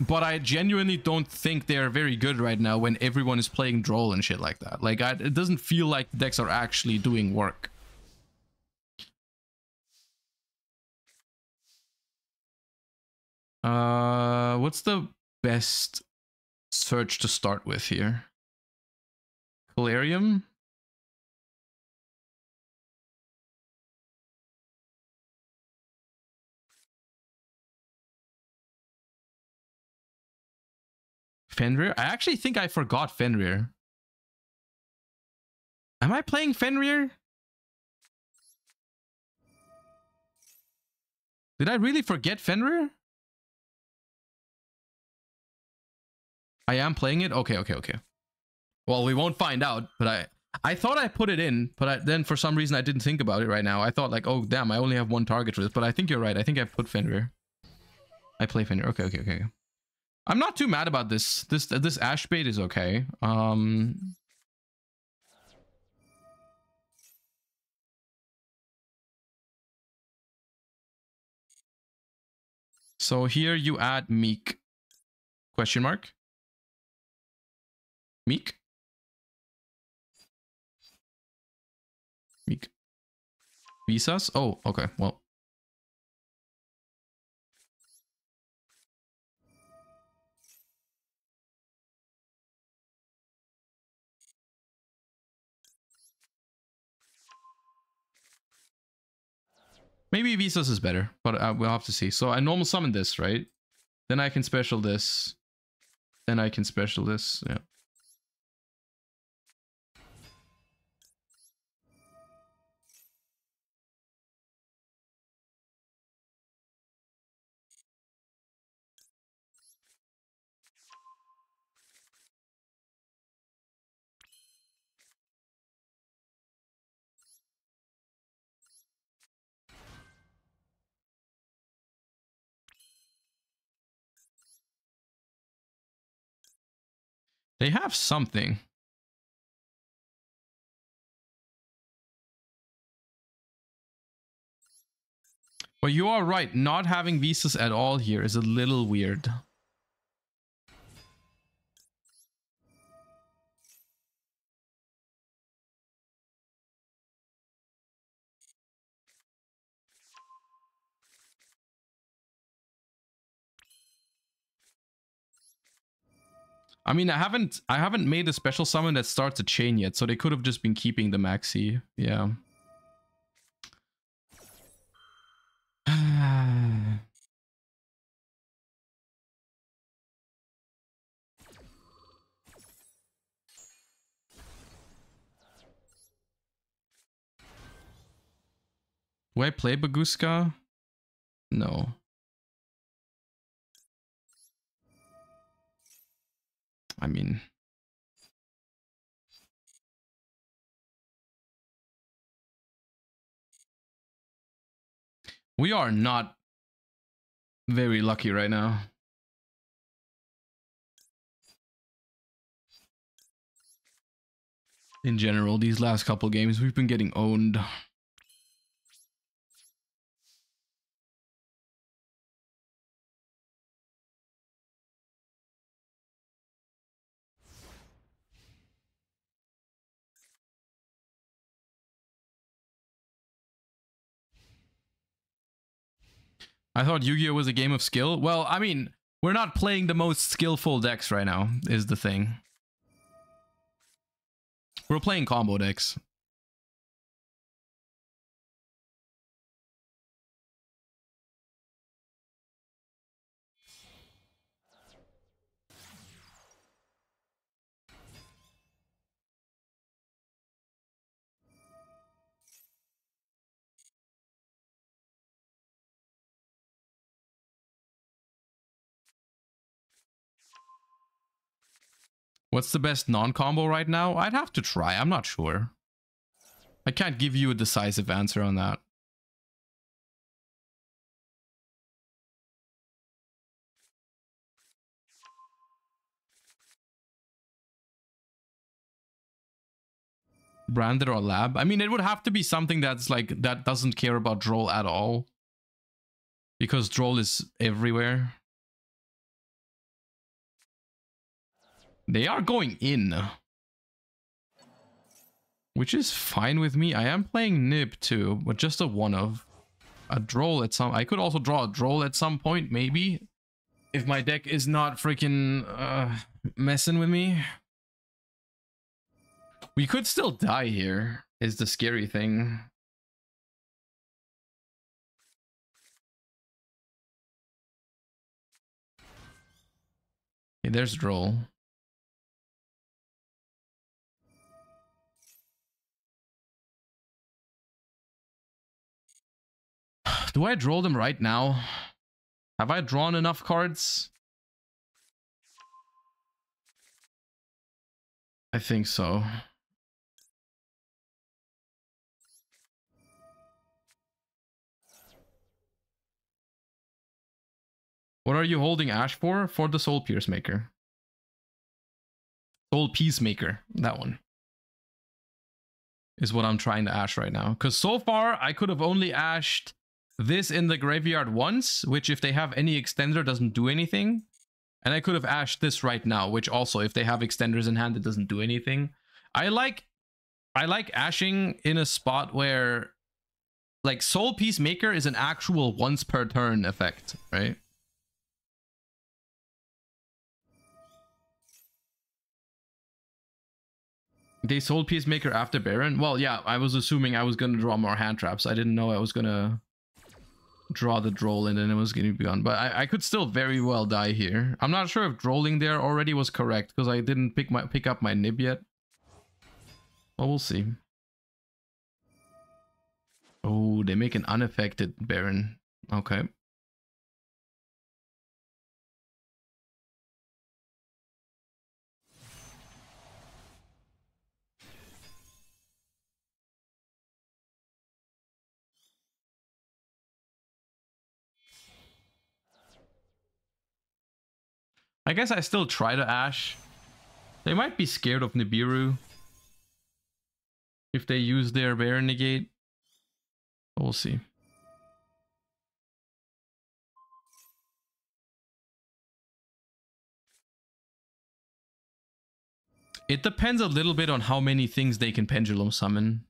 but I genuinely don't think they're very good right now when everyone is playing Droll and shit like that. Like I, it doesn't feel like the decks are actually doing work. Uh, what's the best search to start with here? Calarium? Fenrir? I actually think I forgot Fenrir. Am I playing Fenrir? Did I really forget Fenrir? I am playing it? Okay, okay, okay. Well, we won't find out, but I I thought I put it in, but I, then for some reason I didn't think about it right now. I thought like, oh damn, I only have one target for this, but I think you're right. I think I put Fenrir. I play Fenrir. Okay, okay, okay. I'm not too mad about this. This this ash bait is okay. Um So here you add Meek question mark Meek? Meek. Visas? Oh, okay. Well. Maybe Visas is better, but uh, we'll have to see. So I normal summon this, right? Then I can special this. Then I can special this. Yeah. They have something. But you are right, not having visas at all here is a little weird. I mean, I haven't I haven't made a special summon that starts a chain yet, so they could have just been keeping the Max C. Yeah. <sighs> Do I play Bagooska? No. I mean, we are not very lucky right now. In general, these last couple games, we've been getting owned. I thought Yu-Gi-Oh was a game of skill. Well, I mean, we're not playing the most skillful decks right now, is the thing. We're playing combo decks. What's the best non-combo right now? I'd have to try. I'm not sure. I can't give you a decisive answer on that. Branded or lab? I mean, it would have to be something that's like, that doesn't care about Droll at all. Because Droll is everywhere. They are going in. Which is fine with me. I am playing Nib too, but just a one of. A droll at some... I could also draw a droll at some point, maybe. If my deck is not freaking uh, messing with me. We could still die here, is the scary thing. There's droll. <sighs> Do I draw them right now? Have I drawn enough cards? I think so. What are you holding Ash for? For the Soul Peacemaker. Soul Peacemaker, that one. Is what I'm trying to ash right now. Because so far, I could have only ashed this in the graveyard once, which if they have any extender doesn't do anything. And I could have ashed this right now, which also if they have extenders in hand, it doesn't do anything. I like I like ashing in a spot where like Soul Peacemaker is an actual once per turn effect, right? They sold Peacemaker after Baron? Well, yeah, I was assuming I was going to draw more hand traps. I didn't know I was going to draw the droll and then it was going to be gone. But I, I could still very well die here. I'm not sure if drolling there already was correct because I didn't pick my pick up my nib yet. Well, we'll see. Oh, they make an unaffected Baron. Okay. I guess I still try to Ash. They might be scared of Nibiru. If they use their Baron Negate. We'll see. It depends a little bit on how many things they can Pendulum Summon.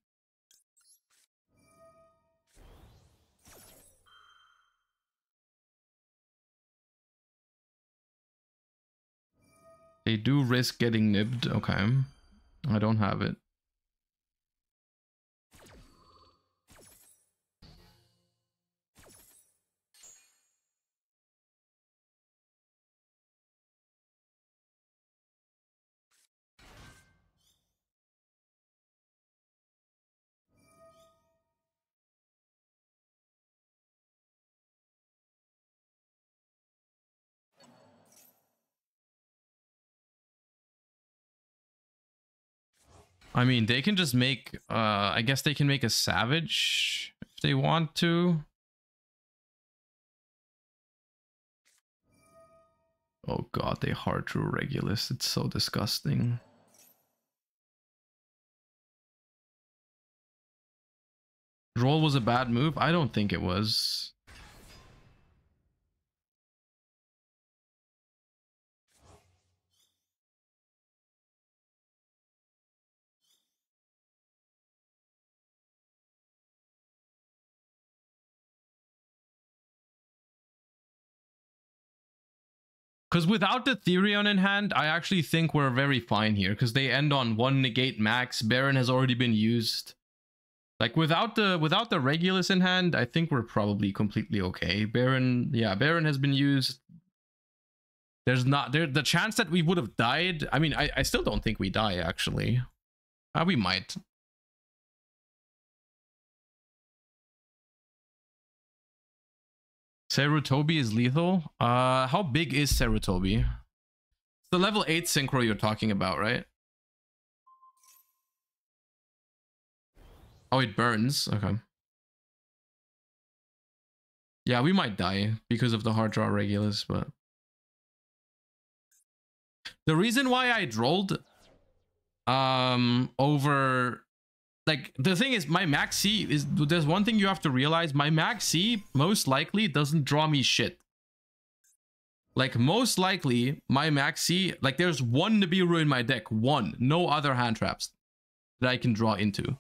They do risk getting nibbed. Okay. I don't have it. I mean, they can just make, uh, I guess they can make a savage if they want to. Oh god, they hard drew Regulus. It's so disgusting. Roll was a bad move? I don't think it was. Because without the Therion in hand, I actually think we're very fine here. Because they end on one negate max. Baron has already been used. Like without the without the Regulus in hand, I think we're probably completely okay. Baron, yeah, Baron has been used. There's not there the chance that we would have died. I mean, I, I still don't think we die actually. Uh, we might. Sarutobi is lethal. Uh, how big is Sarutobi? It's the level 8 synchro you're talking about, right? Oh, it burns. Okay. Yeah, we might die because of the hard draw Regulus, but... The reason why I drolled um, over like the thing is my max C is there's one thing you have to realize my max C most likely doesn't draw me shit. Like most likely my max C like there's one Nibiru in my deck, one, no other hand traps that I can draw into.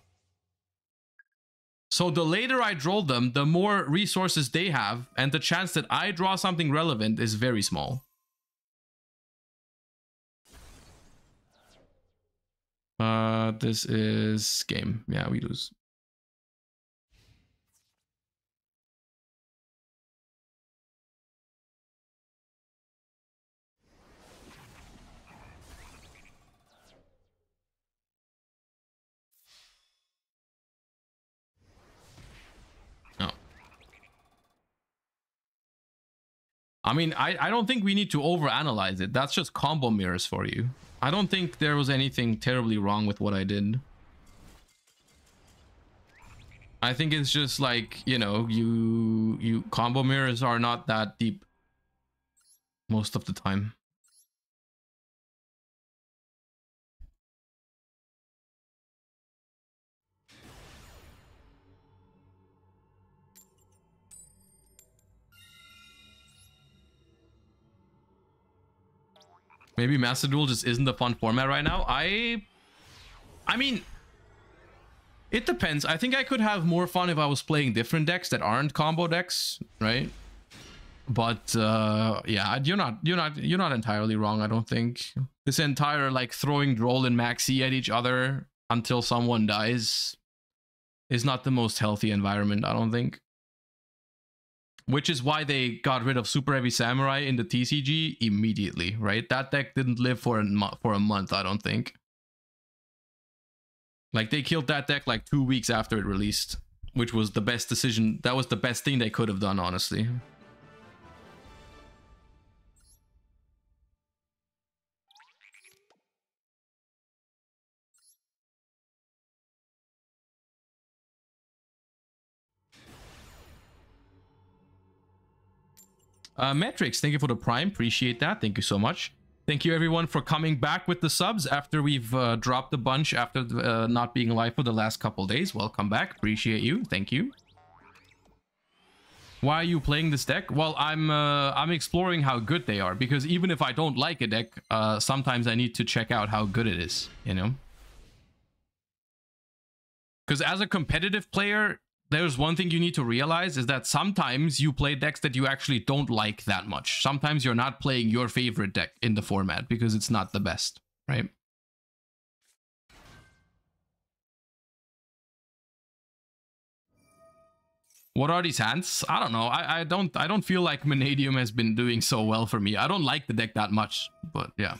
So the later I draw them, the more resources they have, and the chance that I draw something relevant is very small. Uh, this is game. Yeah, we lose. I mean, I, I don't think we need to overanalyze it. That's just combo mirrors for you. I don't think there was anything terribly wrong with what I did. I think it's just like, you know, you you combo mirrors are not that deep most of the time. Maybe Master Duel just isn't the fun format right now. I, I mean, it depends. I think I could have more fun if I was playing different decks that aren't combo decks, right? But uh, yeah, you're not, you're not, you're not entirely wrong. I don't think this entire like throwing Droll and Max C at each other until someone dies is not the most healthy environment. I don't think which is why they got rid of Super Heavy Samurai in the TCG immediately, right? That deck didn't live for a for a month, I don't think. Like they killed that deck like 2 weeks after it released, which was the best decision. That was the best thing they could have done, honestly. Uh, Metrics, thank you for the prime. Appreciate that. Thank you so much. Thank you everyone for coming back with the subs after we've uh, dropped a bunch after uh, not being live for the last couple days. Welcome back. Appreciate you. Thank you. Why are you playing this deck? Well, I'm uh, I'm exploring how good they are because even if I don't like a deck, uh, sometimes I need to check out how good it is, you know? Because as a competitive player, there's one thing you need to realize is that sometimes you play decks that you actually don't like that much. Sometimes you're not playing your favorite deck in the format because it's not the best, right? What are these hands? I don't know. I, I don't I don't feel like Mannadium has been doing so well for me. I don't like the deck that much, but yeah.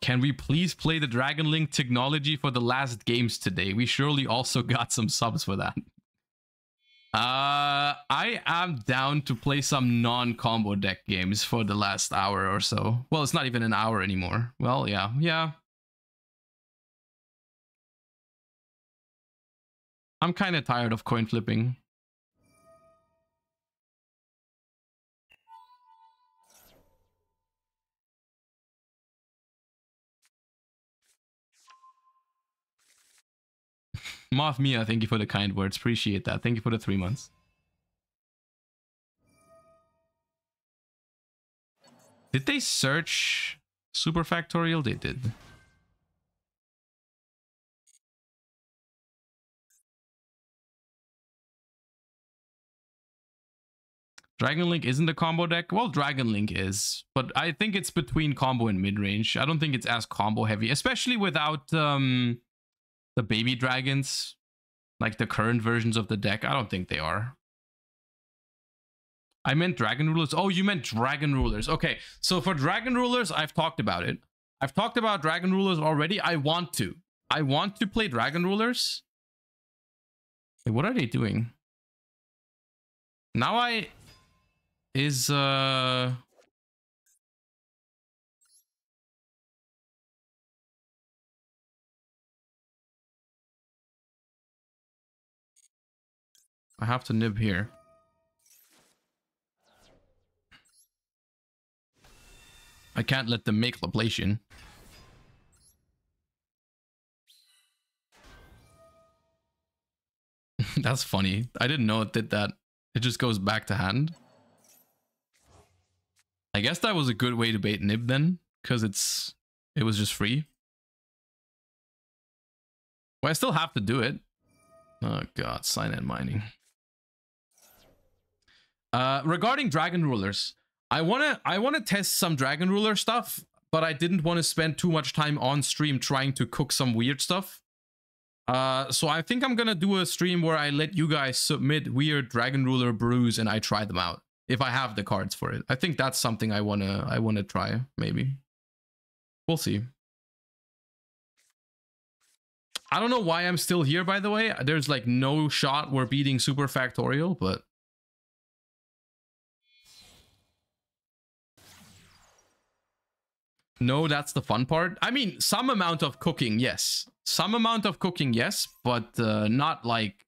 Can we please play the Dragon Link technology for the last games today? We surely also <laughs> got some subs for that. Uh, I am down to play some non-combo deck games for the last hour or so. Well, it's not even an hour anymore. Well, yeah, yeah. I'm kind of tired of coin flipping. Moth Mia, thank you for the kind words. Appreciate that. Thank you for the three months. Did they search Super Factorial? They did. Dragon Link isn't a combo deck? Well, Dragon Link is, but I think it's between combo and mid-range. I don't think it's as combo heavy, especially without um, the baby dragons, like the current versions of the deck? I don't think they are. I meant dragon rulers. Oh, you meant dragon rulers. Okay, so for dragon rulers, I've talked about it. I've talked about dragon rulers already. I want to. I want to play dragon rulers. Wait, what are they doing? Now I is uh I have to nib here. I can't let them make ablation. <laughs> That's funny. I didn't know it did that. It just goes back to hand. I guess that was a good way to bait Nib then, because it's it was just free. Well, I still have to do it. Oh god, cyanide mining. Uh, regarding Dragon Rulers, I wanna I wanna test some Dragon Ruler stuff, but I didn't want to spend too much time on stream trying to cook some weird stuff. Uh, so I think I'm gonna do a stream where I let you guys submit weird Dragon Ruler brews and I try them out if I have the cards for it. I think that's something I wanna I wanna try maybe. We'll see. I don't know why I'm still here, by the way. There's like no shot we're beating Super Factorial, but No, that's the fun part. I mean, some amount of cooking, yes. Some amount of cooking, yes, but uh, not like...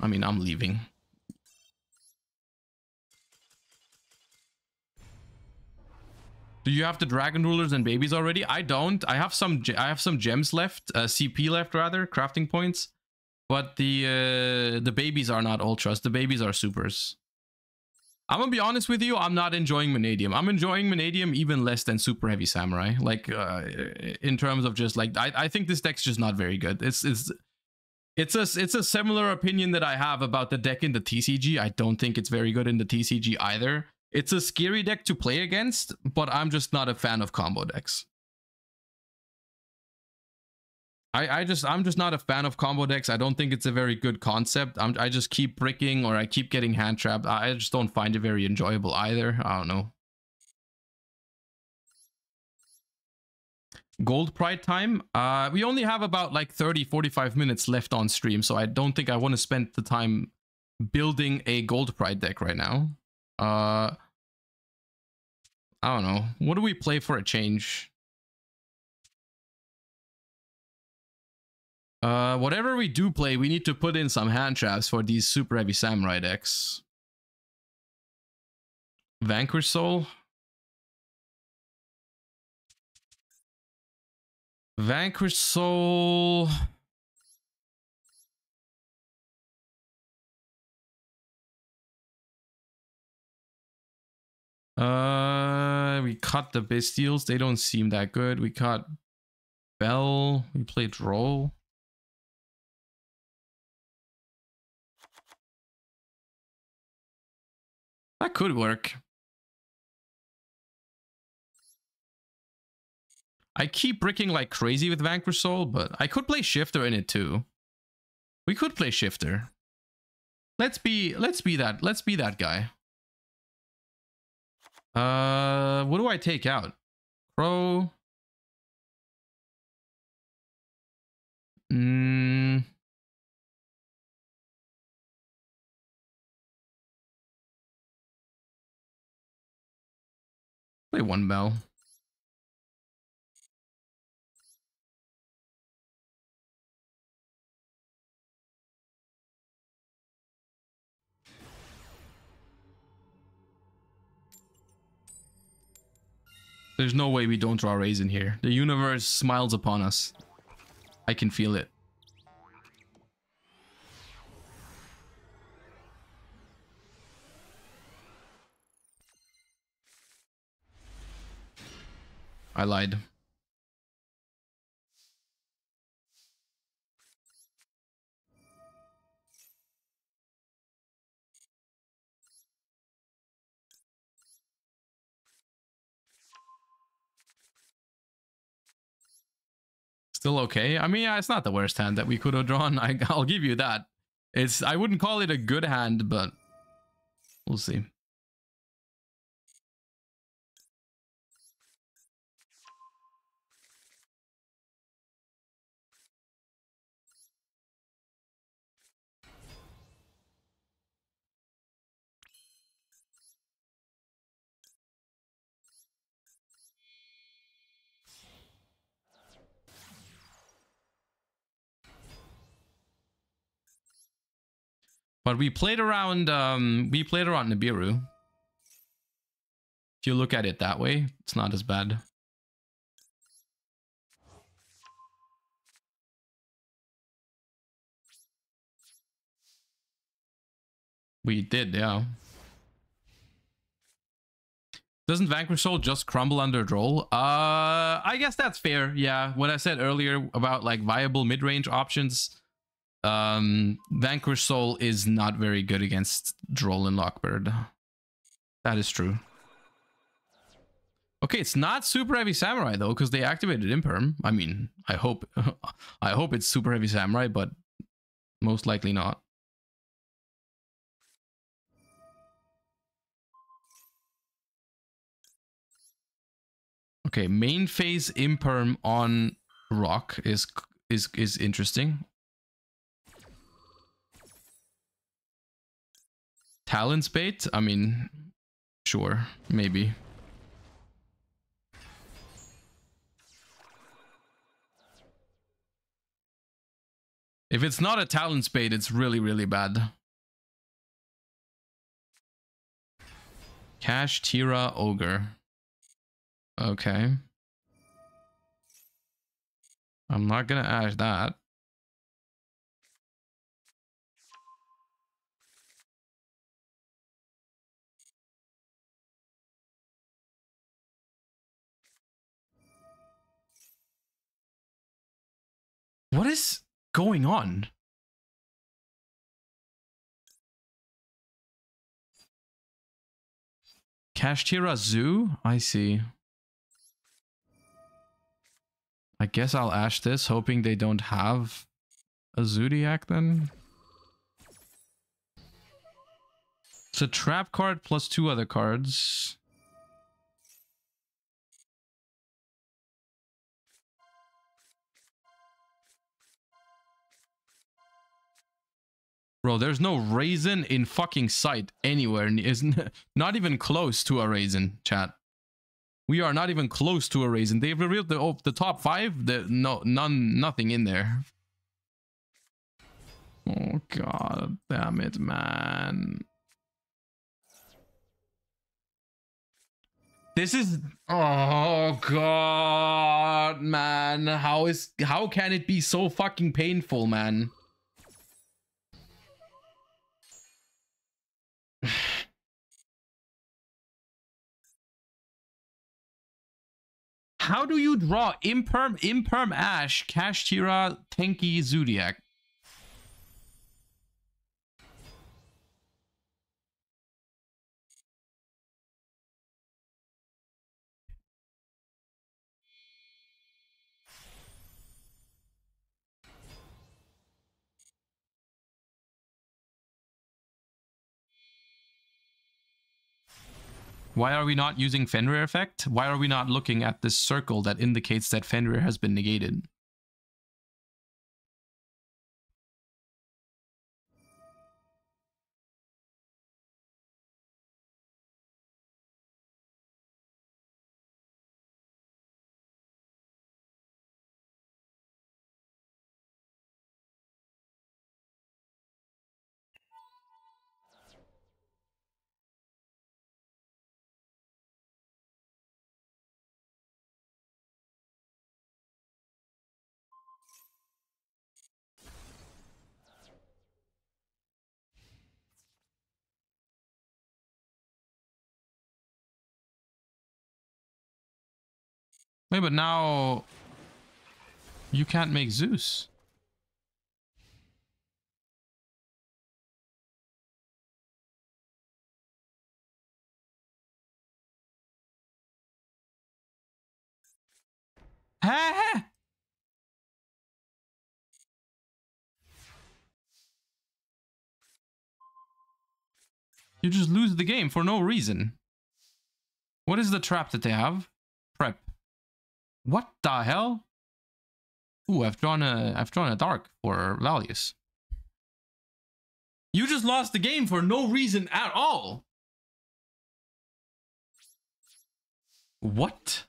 I mean, I'm leaving. Do you have the dragon rulers and babies already? I don't. I have some. I have some gems left, uh, CP left rather, crafting points. But the uh, the babies are not ultras. The babies are supers. I'm gonna be honest with you. I'm not enjoying Mannadium. I'm enjoying Mannadium even less than Super Heavy Samurai. Like uh, in terms of just like I, I think this deck's just not very good. It's it's it's a it's a similar opinion that I have about the deck in the TCG. I don't think it's very good in the TCG either. It's a scary deck to play against, but I'm just not a fan of combo decks. I, I just I'm just not a fan of combo decks. I don't think it's a very good concept. I'm, I just keep bricking or I keep getting hand trapped. I just don't find it very enjoyable either. I don't know. Gold Pride time. Uh, we only have about like 30, 45 minutes left on stream, so I don't think I want to spend the time building a Gold Pride deck right now. Uh, I don't know. What do we play for a change? Uh, whatever we do play, we need to put in some hand traps for these super heavy samurai decks. Vanquish Soul. Vanquish Soul. Uh, we cut the Bystials. They don't seem that good. We cut Bell. We played Roll. That could work. I keep bricking like crazy with Vanquish Soul, but I could play Shifter in it too. We could play Shifter. Let's be let's be that let's be that guy. Uh what do I take out? Crow. Mm, Play one bell. There's no way we don't draw rays in here. The universe smiles upon us. I can feel it. I lied. Still okay. I mean, it's not the worst hand that we could have drawn. <laughs> I, I'll give you that. It's I wouldn't call it a good hand, but we'll see. But we played around um we played around Nibiru. If you look at it that way, it's not as bad. We did, yeah. Doesn't Vanquish Soul just crumble under Droll? Uh, I guess that's fair. Yeah, what I said earlier about like viable mid-range options, um, Vanquish Soul is not very good against Droll and Lockbird. That is true. Okay, it's not super heavy samurai though, because they activated imperm. I mean, I hope, <laughs> I hope it's super heavy samurai, but most likely not. Okay, main phase imperm on rock is is is interesting. Talon's bait? I mean, sure, maybe. If it's not a talent Spade, it's really, really bad. Kashtira, Ogre. Okay. I'm not gonna add that. What is going on? Kashtira Zoo? I see. I guess I'll ash this, hoping they don't have a Zodiac then. It's a trap card plus two other cards. Bro, there's no raisin in fucking sight anywhere. Not <laughs> not even close to a raisin, chat. We are not even close to a raisin. They've revealed the oh, the top five. The no none nothing in there. Oh god damn it, man. This is oh god, man. How is how can it be so fucking painful, man? How do you draw Imperm, Imperm Ash, Kashtira, Tenki, Zoodiac? Why are we not using Fenrir effect? Why are we not looking at this circle that indicates that Fenrir has been negated? Wait, but now you can't make Zeus. You just lose the game for no reason. What is the trap that they have? What the hell? Ooh, I've drawn a I've drawn a dark for values. You just lost the game for no reason at all. What?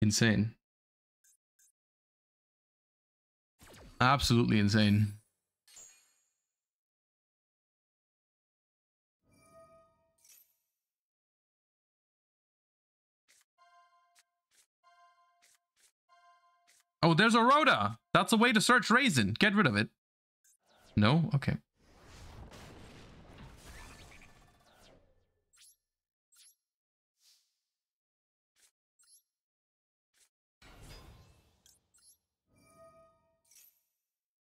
insane. Absolutely insane. Oh, there's a Rhoda. That's a way to search Razen. Get rid of it. No? Okay.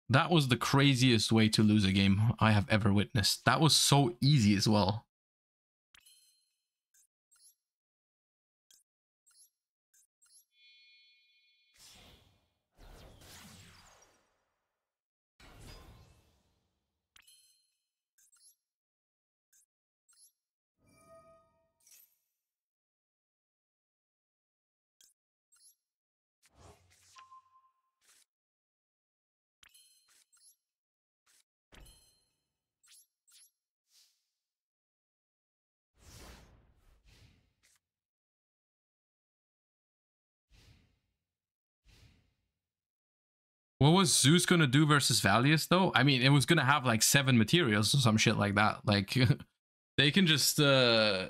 That was the craziest way to lose a game I have ever witnessed. That was so easy as well. What was Zeus gonna do versus Valius though? I mean, it was gonna have like seven materials or some shit like that. Like, <laughs> they can just uh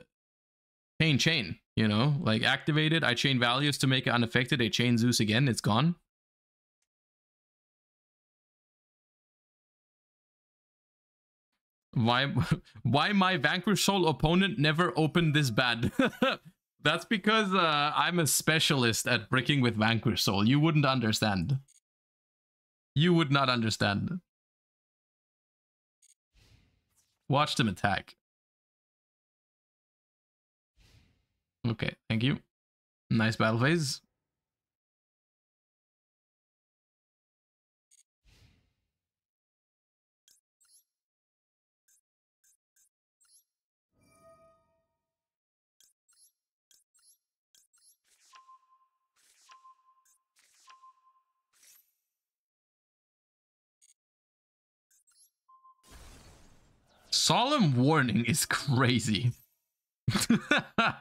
chain chain, you know, like activate it. I chain Valius to make it unaffected. I chain Zeus again. It's gone. Why, <laughs> why my Vanquish Soul opponent never opened this bad? <laughs> That's because uh, I'm a specialist at bricking with Vanquish Soul. You wouldn't understand. You would not understand. Watch them attack. Okay, thank you. Nice battle phase. Solemn Warning is crazy. <laughs>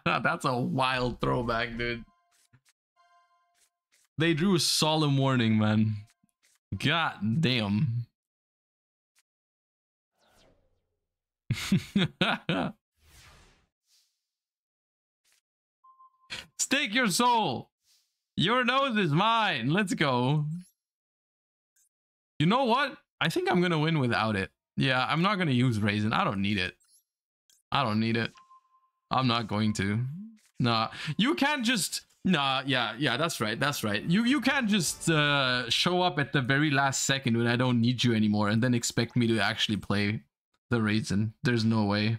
That's a wild throwback, dude. They drew a Solemn Warning, man. God damn. <laughs> Stake your soul. Your nose is mine. Let's go. You know what? I think I'm going to win without it. Yeah, I'm not going to use Razen. I don't need it. I don't need it. I'm not going to. Nah, you can't just... Nah, yeah, yeah, that's right, that's right. You you can't just uh, show up at the very last second when I don't need you anymore and then expect me to actually play the Razen. There's no way.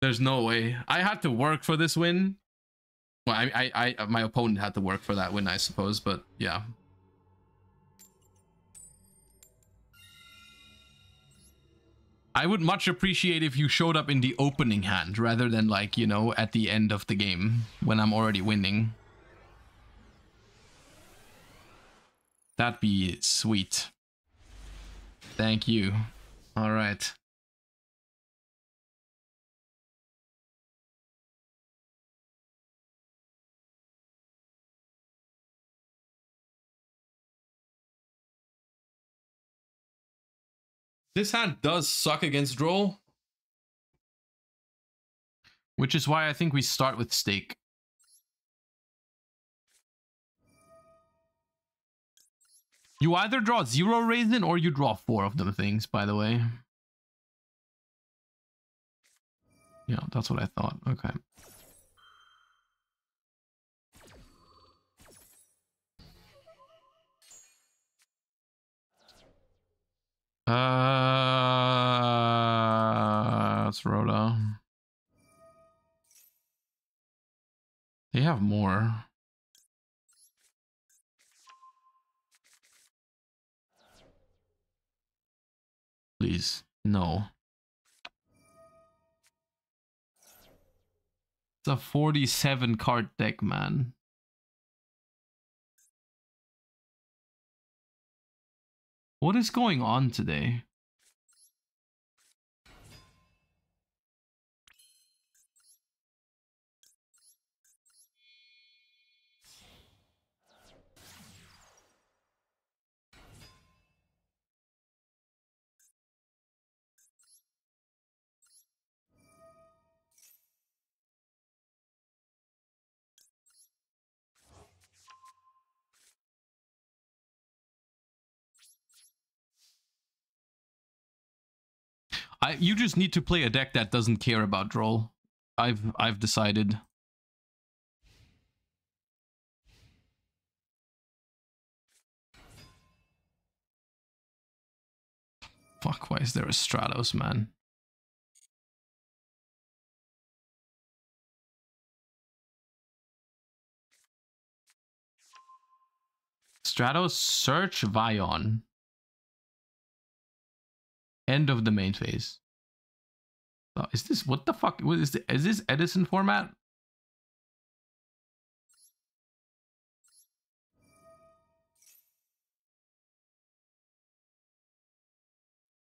There's no way. I had to work for this win. Well, I, I, I, my opponent had to work for that win, I suppose, but yeah. I would much appreciate if you showed up in the opening hand rather than like, you know, at the end of the game when I'm already winning. That'd be sweet. Thank you. All right. This hand does suck against draw. Which is why I think we start with stake. You either draw zero Razen or you draw four of them things, by the way. Yeah, that's what I thought. Okay. Uh, it's Rhoda. They have more. Please, no. It's a 47 card deck, man. What is going on today? I you just need to play a deck that doesn't care about draw. I've I've decided. Fuck, why is there a Stratos, man? Stratos search Vyon. End of the main phase. Oh, is this what the fuck? What is this? Is this Edison format?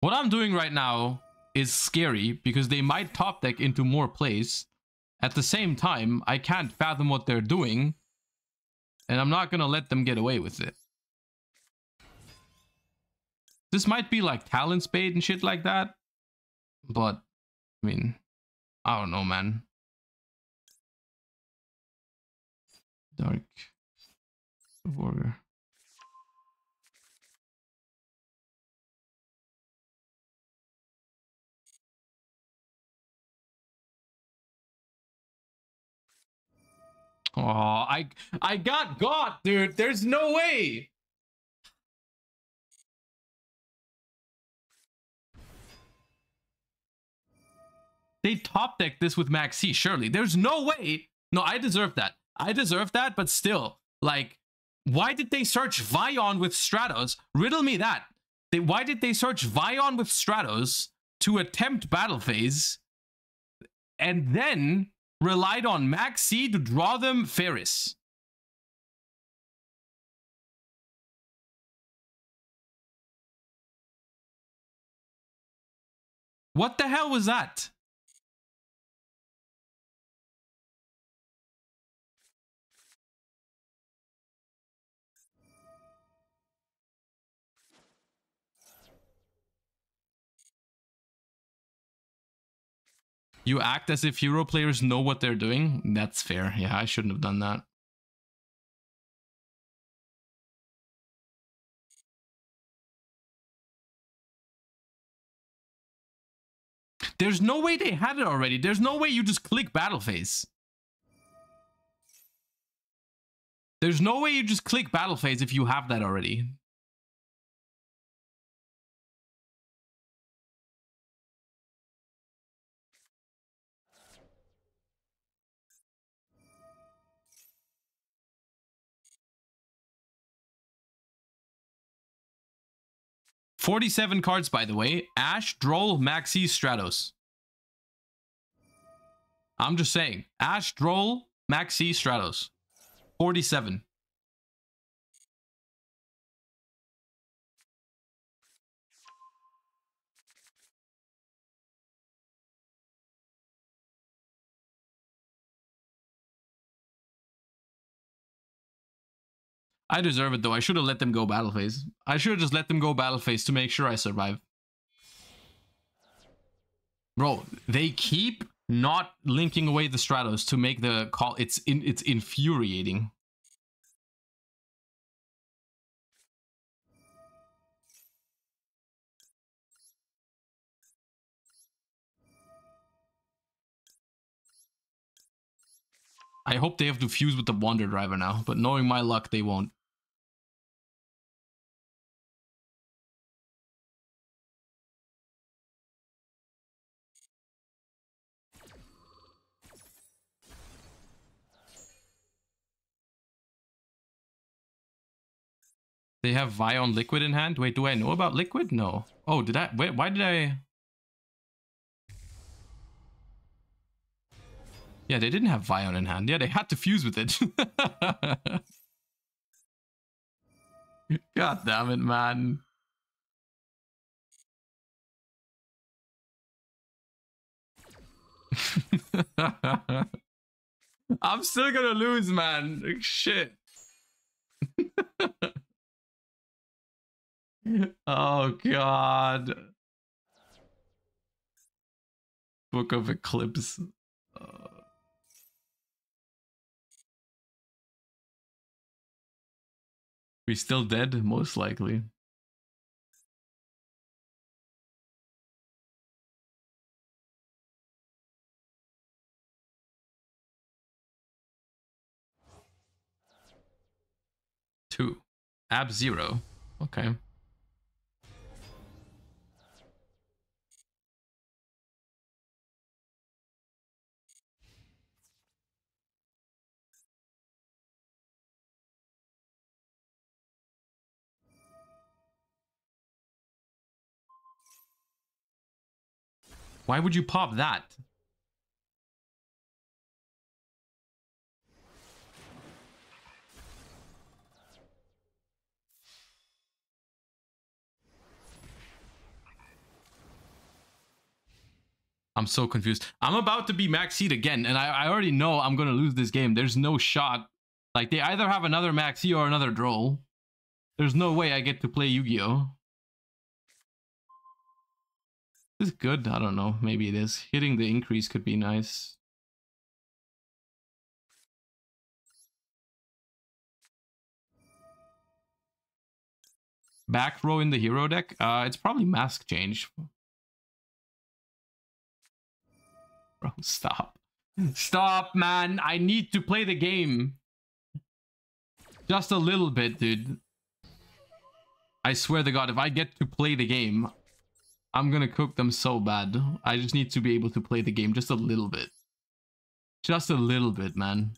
What I'm doing right now is scary because they might top deck into more plays. At the same time, I can't fathom what they're doing. And I'm not going to let them get away with it. This might be like Talon Spade and shit like that. But, I mean, I don't know, man. Dark. Warrior. Oh, I I got got, dude. There's no way. They top deck this with Max C, surely. There's no way. No, I deserve that. I deserve that, but still, like, why did they search Vyon with Stratos? Riddle me that. They, why did they search Vyon with Stratos to attempt battle phase and then relied on Max C to draw them Ferris? What the hell was that? You act as if hero players know what they're doing. That's fair. Yeah, I shouldn't have done that. There's no way they had it already. There's no way you just click battle phase. There's no way you just click battle phase if you have that already. 47 cards, by the way. Ash, Droll, Maxi, Stratos. I'm just saying. Ash, Droll, Maxi, Stratos. 47. I deserve it though. I should have let them go battle phase. I should have just let them go battle phase to make sure I survive. Bro, they keep not linking away the Stratos to make the call. It's in, it's infuriating. I hope they have to fuse with the Wander Driver now, but knowing my luck, they won't. They have Vyon Liquid in hand? Wait, do I know about Liquid? No. Oh, did I? Wait, why did I? Yeah, they didn't have Vyon in hand. Yeah, they had to fuse with it. <laughs> God damn it, man. <laughs> I'm still gonna lose, man. Shit. <laughs> <laughs> oh god. Book of Eclipse. Uh... We still dead, most likely. Two. Ab zero. Okay. Why would you pop that? I'm so confused. I'm about to be max seed again, and I, I already know I'm gonna lose this game. There's no shot. Like they either have another maxi or another droll. There's no way I get to play Yu-Gi-Oh. This is good? I don't know. Maybe it is. Hitting the increase could be nice. Back row in the hero deck? Uh, it's probably mask change. <laughs> Bro, stop. Stop, man. I need to play the game. Just a little bit, dude. I swear to God, if I get to play the game, I'm gonna cook them so bad. I just need to be able to play the game just a little bit. Just a little bit, man.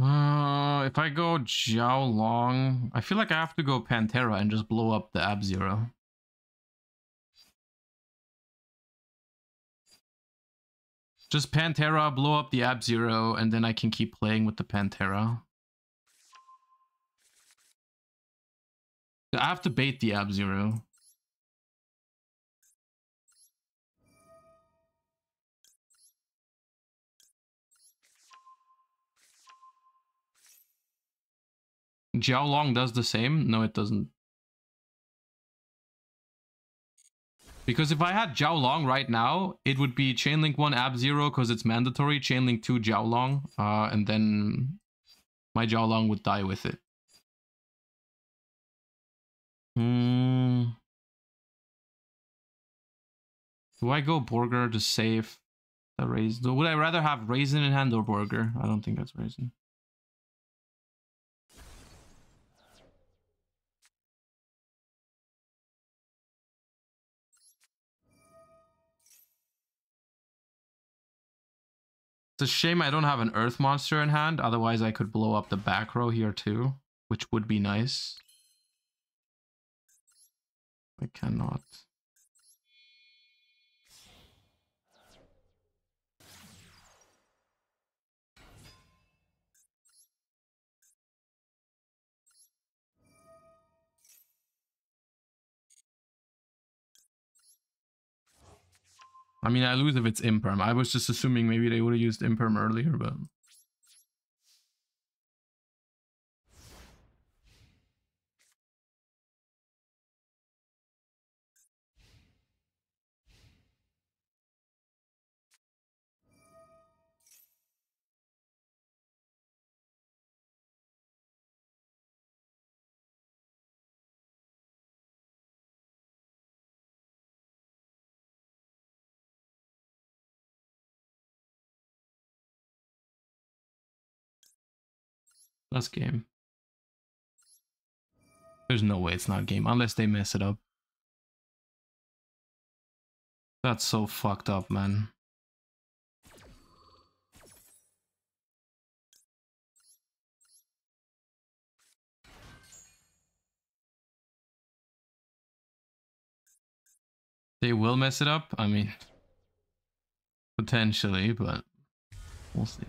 Uh, if I go Jiao Long, I feel like I have to go Pantera and just blow up the Ab Zero. Just Pantera, blow up the Ab Zero, and then I can keep playing with the Pantera. I have to bait the Ab Jiao Long does the same? No, it doesn't. Because if I had Jiao Long right now, it would be Chainlink 1 Ab 0 because it's mandatory, Chainlink 2 Jiao Long, uh, and then my Jiao Long would die with it. Hmm. Do I go Borger to save the Razen? Would I rather have Razen in hand or Borger? I don't think that's Razen. It's a shame I don't have an earth monster in hand. Otherwise, I could blow up the back row here too, which would be nice. I cannot. I mean, I lose if it's imperm. I was just assuming maybe they would have used imperm earlier, but... That's game. There's no way it's not game unless they mess it up. That's so fucked up, man. They will mess it up. I mean, potentially, but we'll see.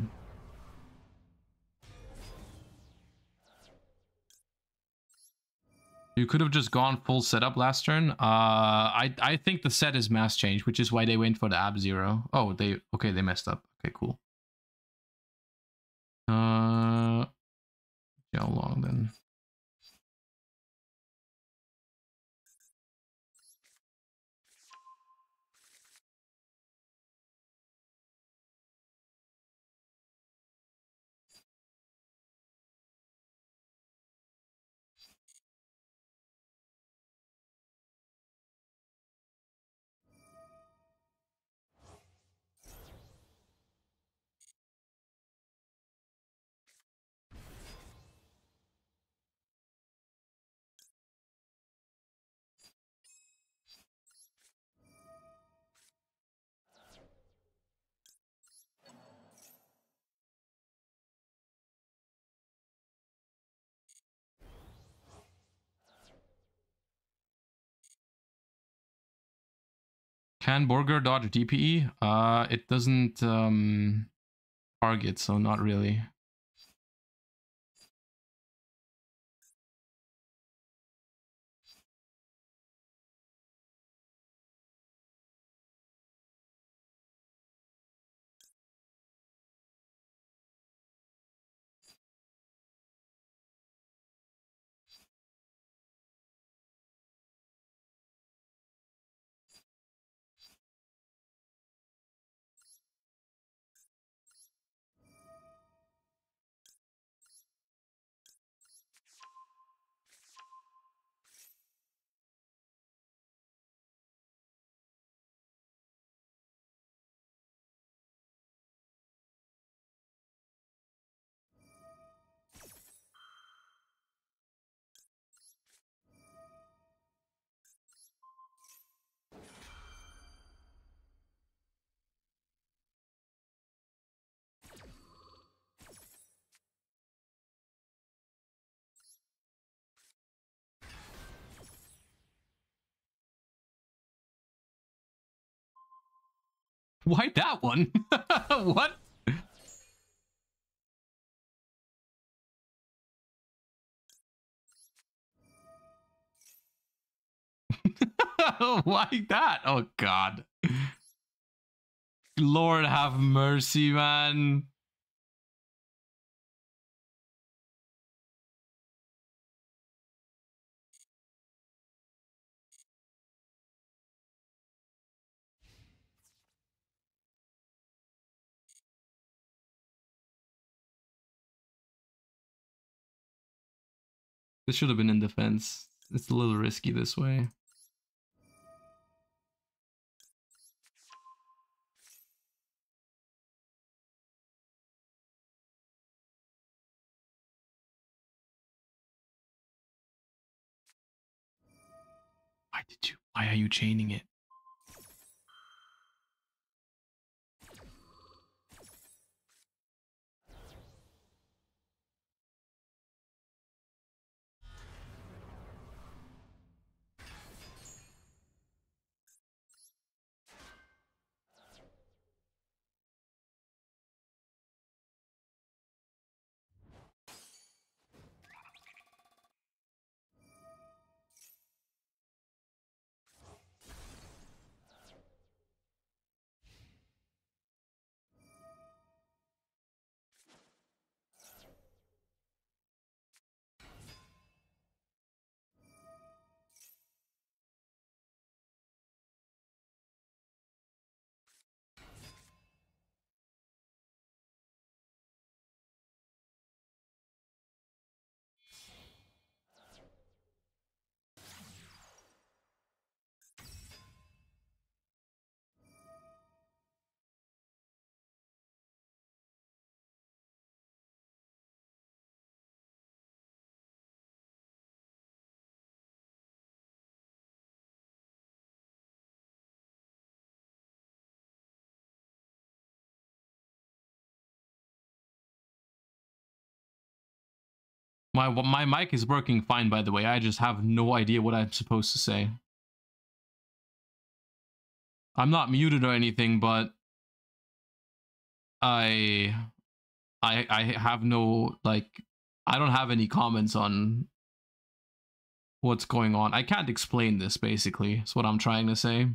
You could have just gone full setup last turn. Uh, I I think the set is mask change, which is why they went for the ab zero. Oh, they okay, they messed up. Okay, cool. Uh, how long then? Can DPE? Uh, it doesn't um, target, so not really. Why that one? <laughs> what? <laughs> Why that? Oh god. Lord have mercy, man. This should have been in defense. It's a little risky this way. Why did you? Why are you chaining it? My my mic is working fine, by the way. I just have no idea what I'm supposed to say. I'm not muted or anything, but I I I have no like I don't have any comments on what's going on. I can't explain this basically. That's what I'm trying to say.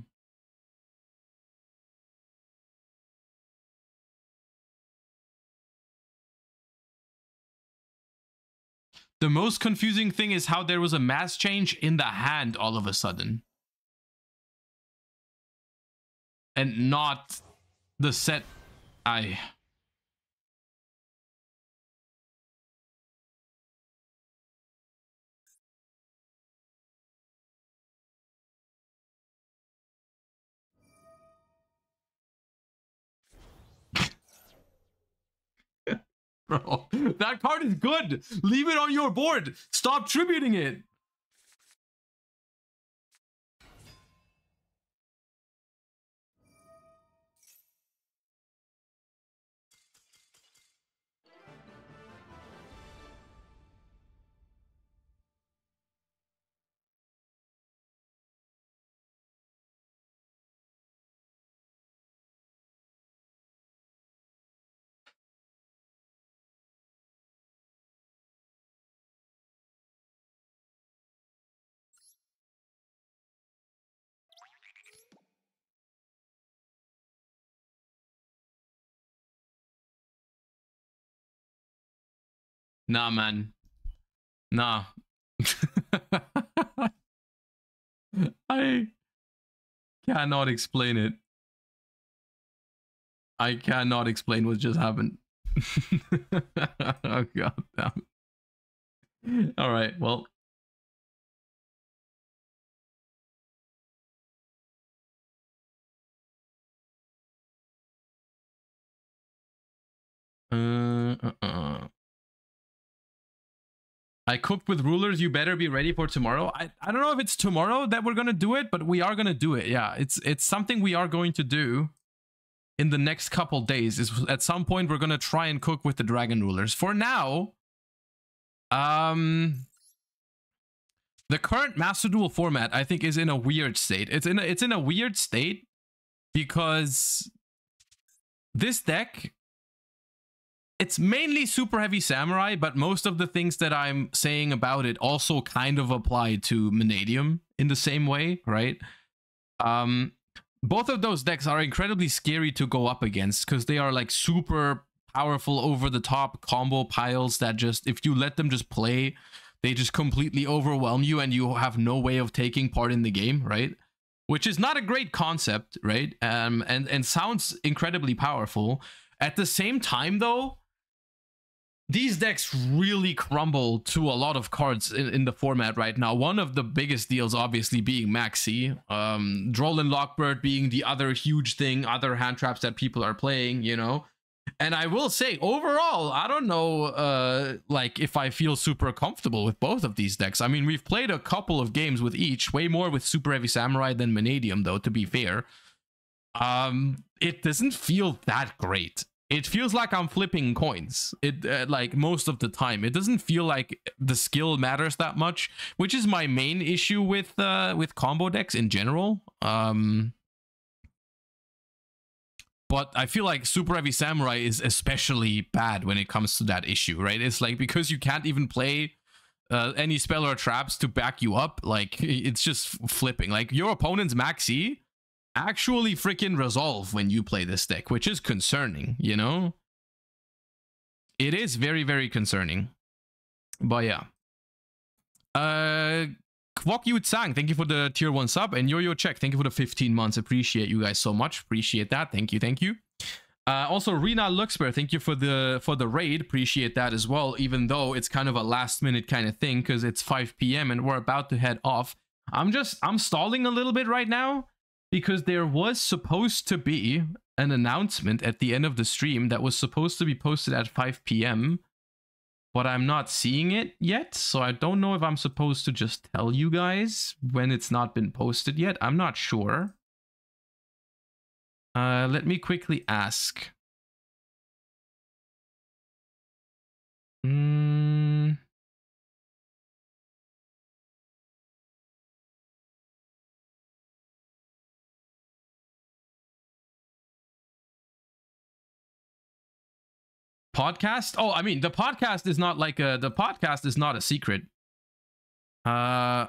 The most confusing thing is how there was a mask change in the hand all of a sudden. And not the set I <laughs> Bro, that card is good. Leave it on your board. Stop tributing it. Nah, man. Nah. <laughs> I cannot explain it. I cannot explain what just happened. <laughs> oh god damn. All right, well. Uh, uh, uh. I cooked with rulers. You better be ready for tomorrow. I, I don't know if it's tomorrow that we're gonna do it, but we are gonna do it. Yeah, it's it's something we are going to do in the next couple days. Is at some point we're gonna try and cook with the dragon rulers. For now, um, the current Master Duel format I think is in a weird state. It's in a, it's in a weird state because this deck it's mainly super heavy samurai, but most of the things that I'm saying about it also kind of apply to Mannadium in the same way, right? Um, both of those decks are incredibly scary to go up against because they are like super powerful over the top combo piles that just if you let them just play, they just completely overwhelm you and you have no way of taking part in the game, right? Which is not a great concept, right? Um, and and sounds incredibly powerful. At the same time, though, these decks really crumble to a lot of cards in, in, the format right now. One of the biggest deals, obviously, being Maxi. Um, Lockbird being the other huge thing, other hand traps that people are playing, you know. And I will say, overall, I don't know, uh, like, if I feel super comfortable with both of these decks. I mean, we've played a couple of games with each, way more with Super Heavy Samurai than Mannadium, though, to be fair. Um, it doesn't feel that great it feels like I'm flipping coins. It uh, like most of the time. It doesn't feel like the skill matters that much, which is my main issue with uh with combo decks in general. Um but I feel like Super Heavy Samurai is especially bad when it comes to that issue, right? It's like because you can't even play uh, any spell or traps to back you up, like <laughs> it's just flipping. Like your opponent's maxi actually freaking resolve when you play this deck, which is concerning, you know? It is very, very concerning. But yeah. Uh, Kwok Tsang, thank you for the tier 1 sub. And Yo Yo Check, thank you for the 15 months. Appreciate you guys so much. Appreciate that. Thank you, thank you. Uh, also, Rena Luxper, thank you for the for the raid. Appreciate that as well, even though it's kind of a last minute kind of thing because it's 5 p.m. and we're about to head off. I'm just, I'm stalling a little bit right now because there was supposed to be an announcement at the end of the stream that was supposed to be posted at 5 p.m. But I'm not seeing it yet, so I don't know if I'm supposed to just tell you guys when it's not been posted yet. I'm not sure. Uh, let me quickly ask. Hmm. Podcast. Oh, I mean, the podcast is not like a the podcast is not a secret. Uh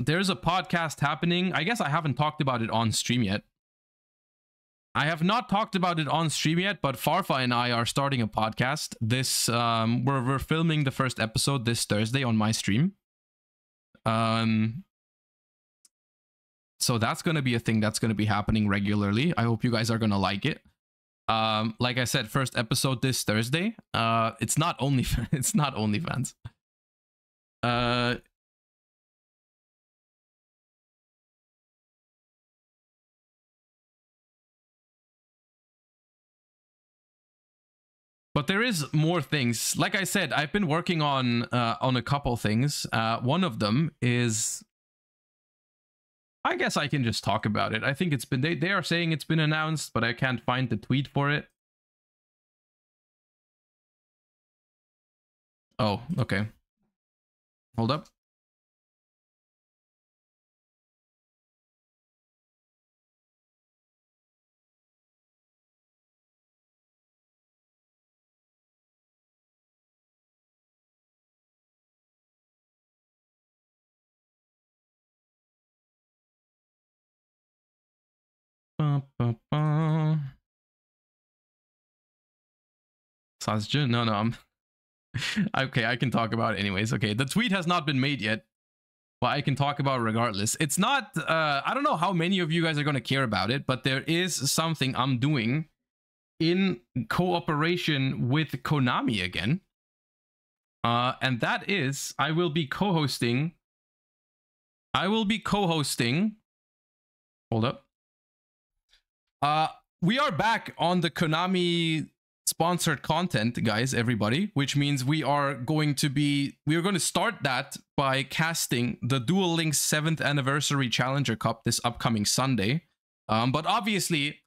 there's a podcast happening. I guess I haven't talked about it on stream yet. I have not talked about it on stream yet, but Farfa and I are starting a podcast. This um we're we're filming the first episode this Thursday on my stream. Um so that's going to be a thing that's going to be happening regularly. I hope you guys are going to like it. Um like I said first episode this Thursday. Uh it's not only <laughs> it's not OnlyFans. Uh but there is more things like i said i've been working on uh, on a couple things uh, one of them is i guess i can just talk about it. I think it's been they, they are saying it's been announced but i can't find the tweet for it. Oh okay. Hold up Sausage? No, no, I'm <laughs> okay. I can talk about it anyways. Okay, the tweet has not been made yet, but I can talk about it regardless. It's not. Uh, I don't know how many of you guys are gonna care about it, but there is something I'm doing in cooperation with Konami again, uh, and that is I will be co-hosting. I will be co-hosting. Hold up. Uh, we are back on the Konami sponsored content, guys, everybody, which means we are going to be, we are going to start that by casting the Duel Links 7th Anniversary Challenger Cup this upcoming Sunday. Um, but obviously,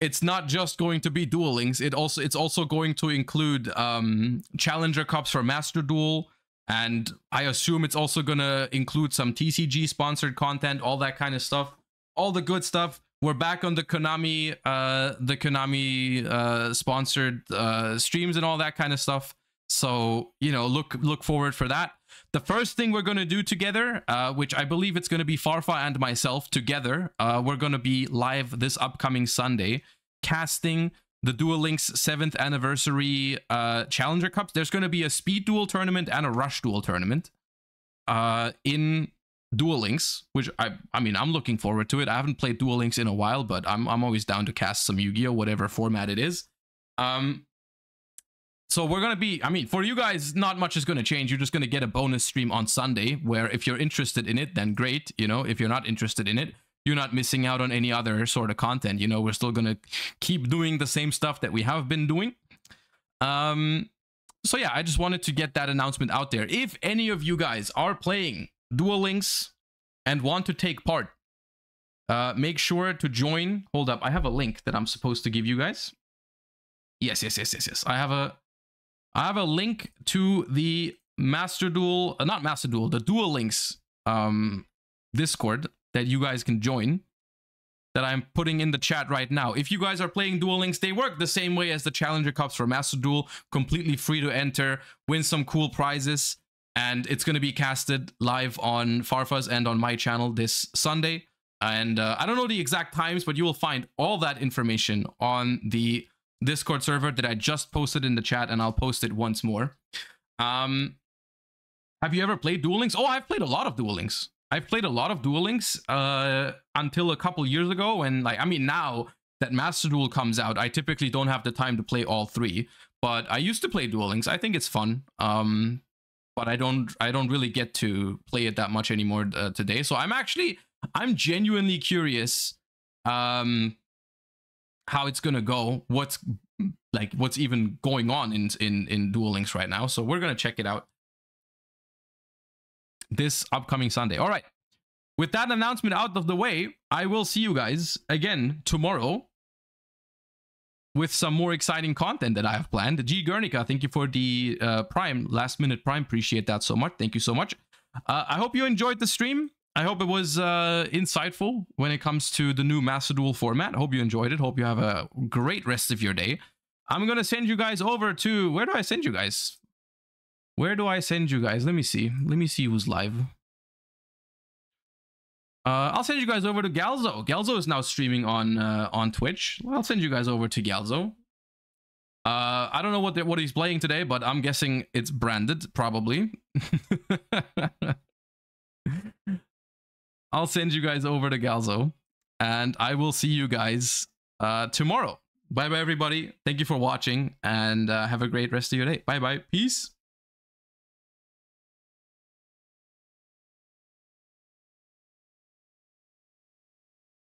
it's not just going to be Duel Links. It also it's also going to include um, Challenger Cups for Master Duel, and I assume it's also gonna include some TCG sponsored content, all that kind of stuff, all the good stuff we're back on the Konami, uh, the Konami uh, sponsored uh, streams and all that kind of stuff. So you know, look look forward for that. The first thing we're gonna do together, uh, which I believe it's gonna be Farfa and myself together, uh, we're gonna be live this upcoming Sunday, casting the Duel Links seventh anniversary uh, Challenger Cups. There's gonna be a Speed Duel tournament and a Rush Duel tournament, uh, in Duel Links, which I I mean I'm looking forward to it. I haven't played Duel Links in a while, but I'm I'm always down to cast some Yu-Gi-Oh, whatever format it is. Um so we're gonna be, I mean, for you guys, not much is gonna change. You're just gonna get a bonus stream on Sunday where if you're interested in it, then great. You know, if you're not interested in it, you're not missing out on any other sort of content. You know, we're still gonna keep doing the same stuff that we have been doing. Um so yeah, I just wanted to get that announcement out there. If any of you guys are playing Duel Links and want to take part, uh, make sure to join. Hold up, I have a link that I'm supposed to give you guys. Yes, yes, yes, yes, yes. I have a, I have a link to the Master Duel, uh, not Master Duel, the Duel Links um, Discord that you guys can join. That I'm putting in the chat right now. If you guys are playing Duel Links, they work the same way as the Challenger Cups for Master Duel. Completely free to enter, win some cool prizes and it's going to be casted live on Farfa's and on my channel this Sunday. And uh, I don't know the exact times, but you will find all that information on the Discord server that I just posted in the chat, and I'll post it once more. Um, have you ever played Duel Links? Oh, I've played a lot of Duel Links. I've played a lot of Duel Links uh, until a couple years ago, and like I mean now that Master Duel comes out, I typically don't have the time to play all three. But I used to play Duel Links. I think it's fun. Um, but I don't I don't really get to play it that much anymore uh, today. So I'm actually I'm genuinely curious um how it's going to go. What's like what's even going on in in in Duel Links right now. So we're going to check it out this upcoming Sunday. All right. With that announcement out of the way, I will see you guys again tomorrow with some more exciting content that I have planned. G Guernica, thank you for the uh, Prime, last minute Prime. Appreciate that so much. Thank you so much. Uh, I hope you enjoyed the stream. I hope it was uh, insightful when it comes to the new Master Duel format. Hope you enjoyed it. Hope you have a great rest of your day. I'm gonna send you guys over to where do I send you guys? Where do I send you guys? Let me see. Let me see who's live. Uh, I'll send you guys over to Galzo. Galzo is now streaming on uh, on Twitch. I'll send you guys over to Galzo. Uh, I don't know what what he's playing today, but I'm guessing it's branded, probably. <laughs> I'll send you guys over to Galzo, and I will see you guys uh, tomorrow. Bye bye, everybody. Thank you for watching, and uh, have a great rest of your day. Bye bye. Peace.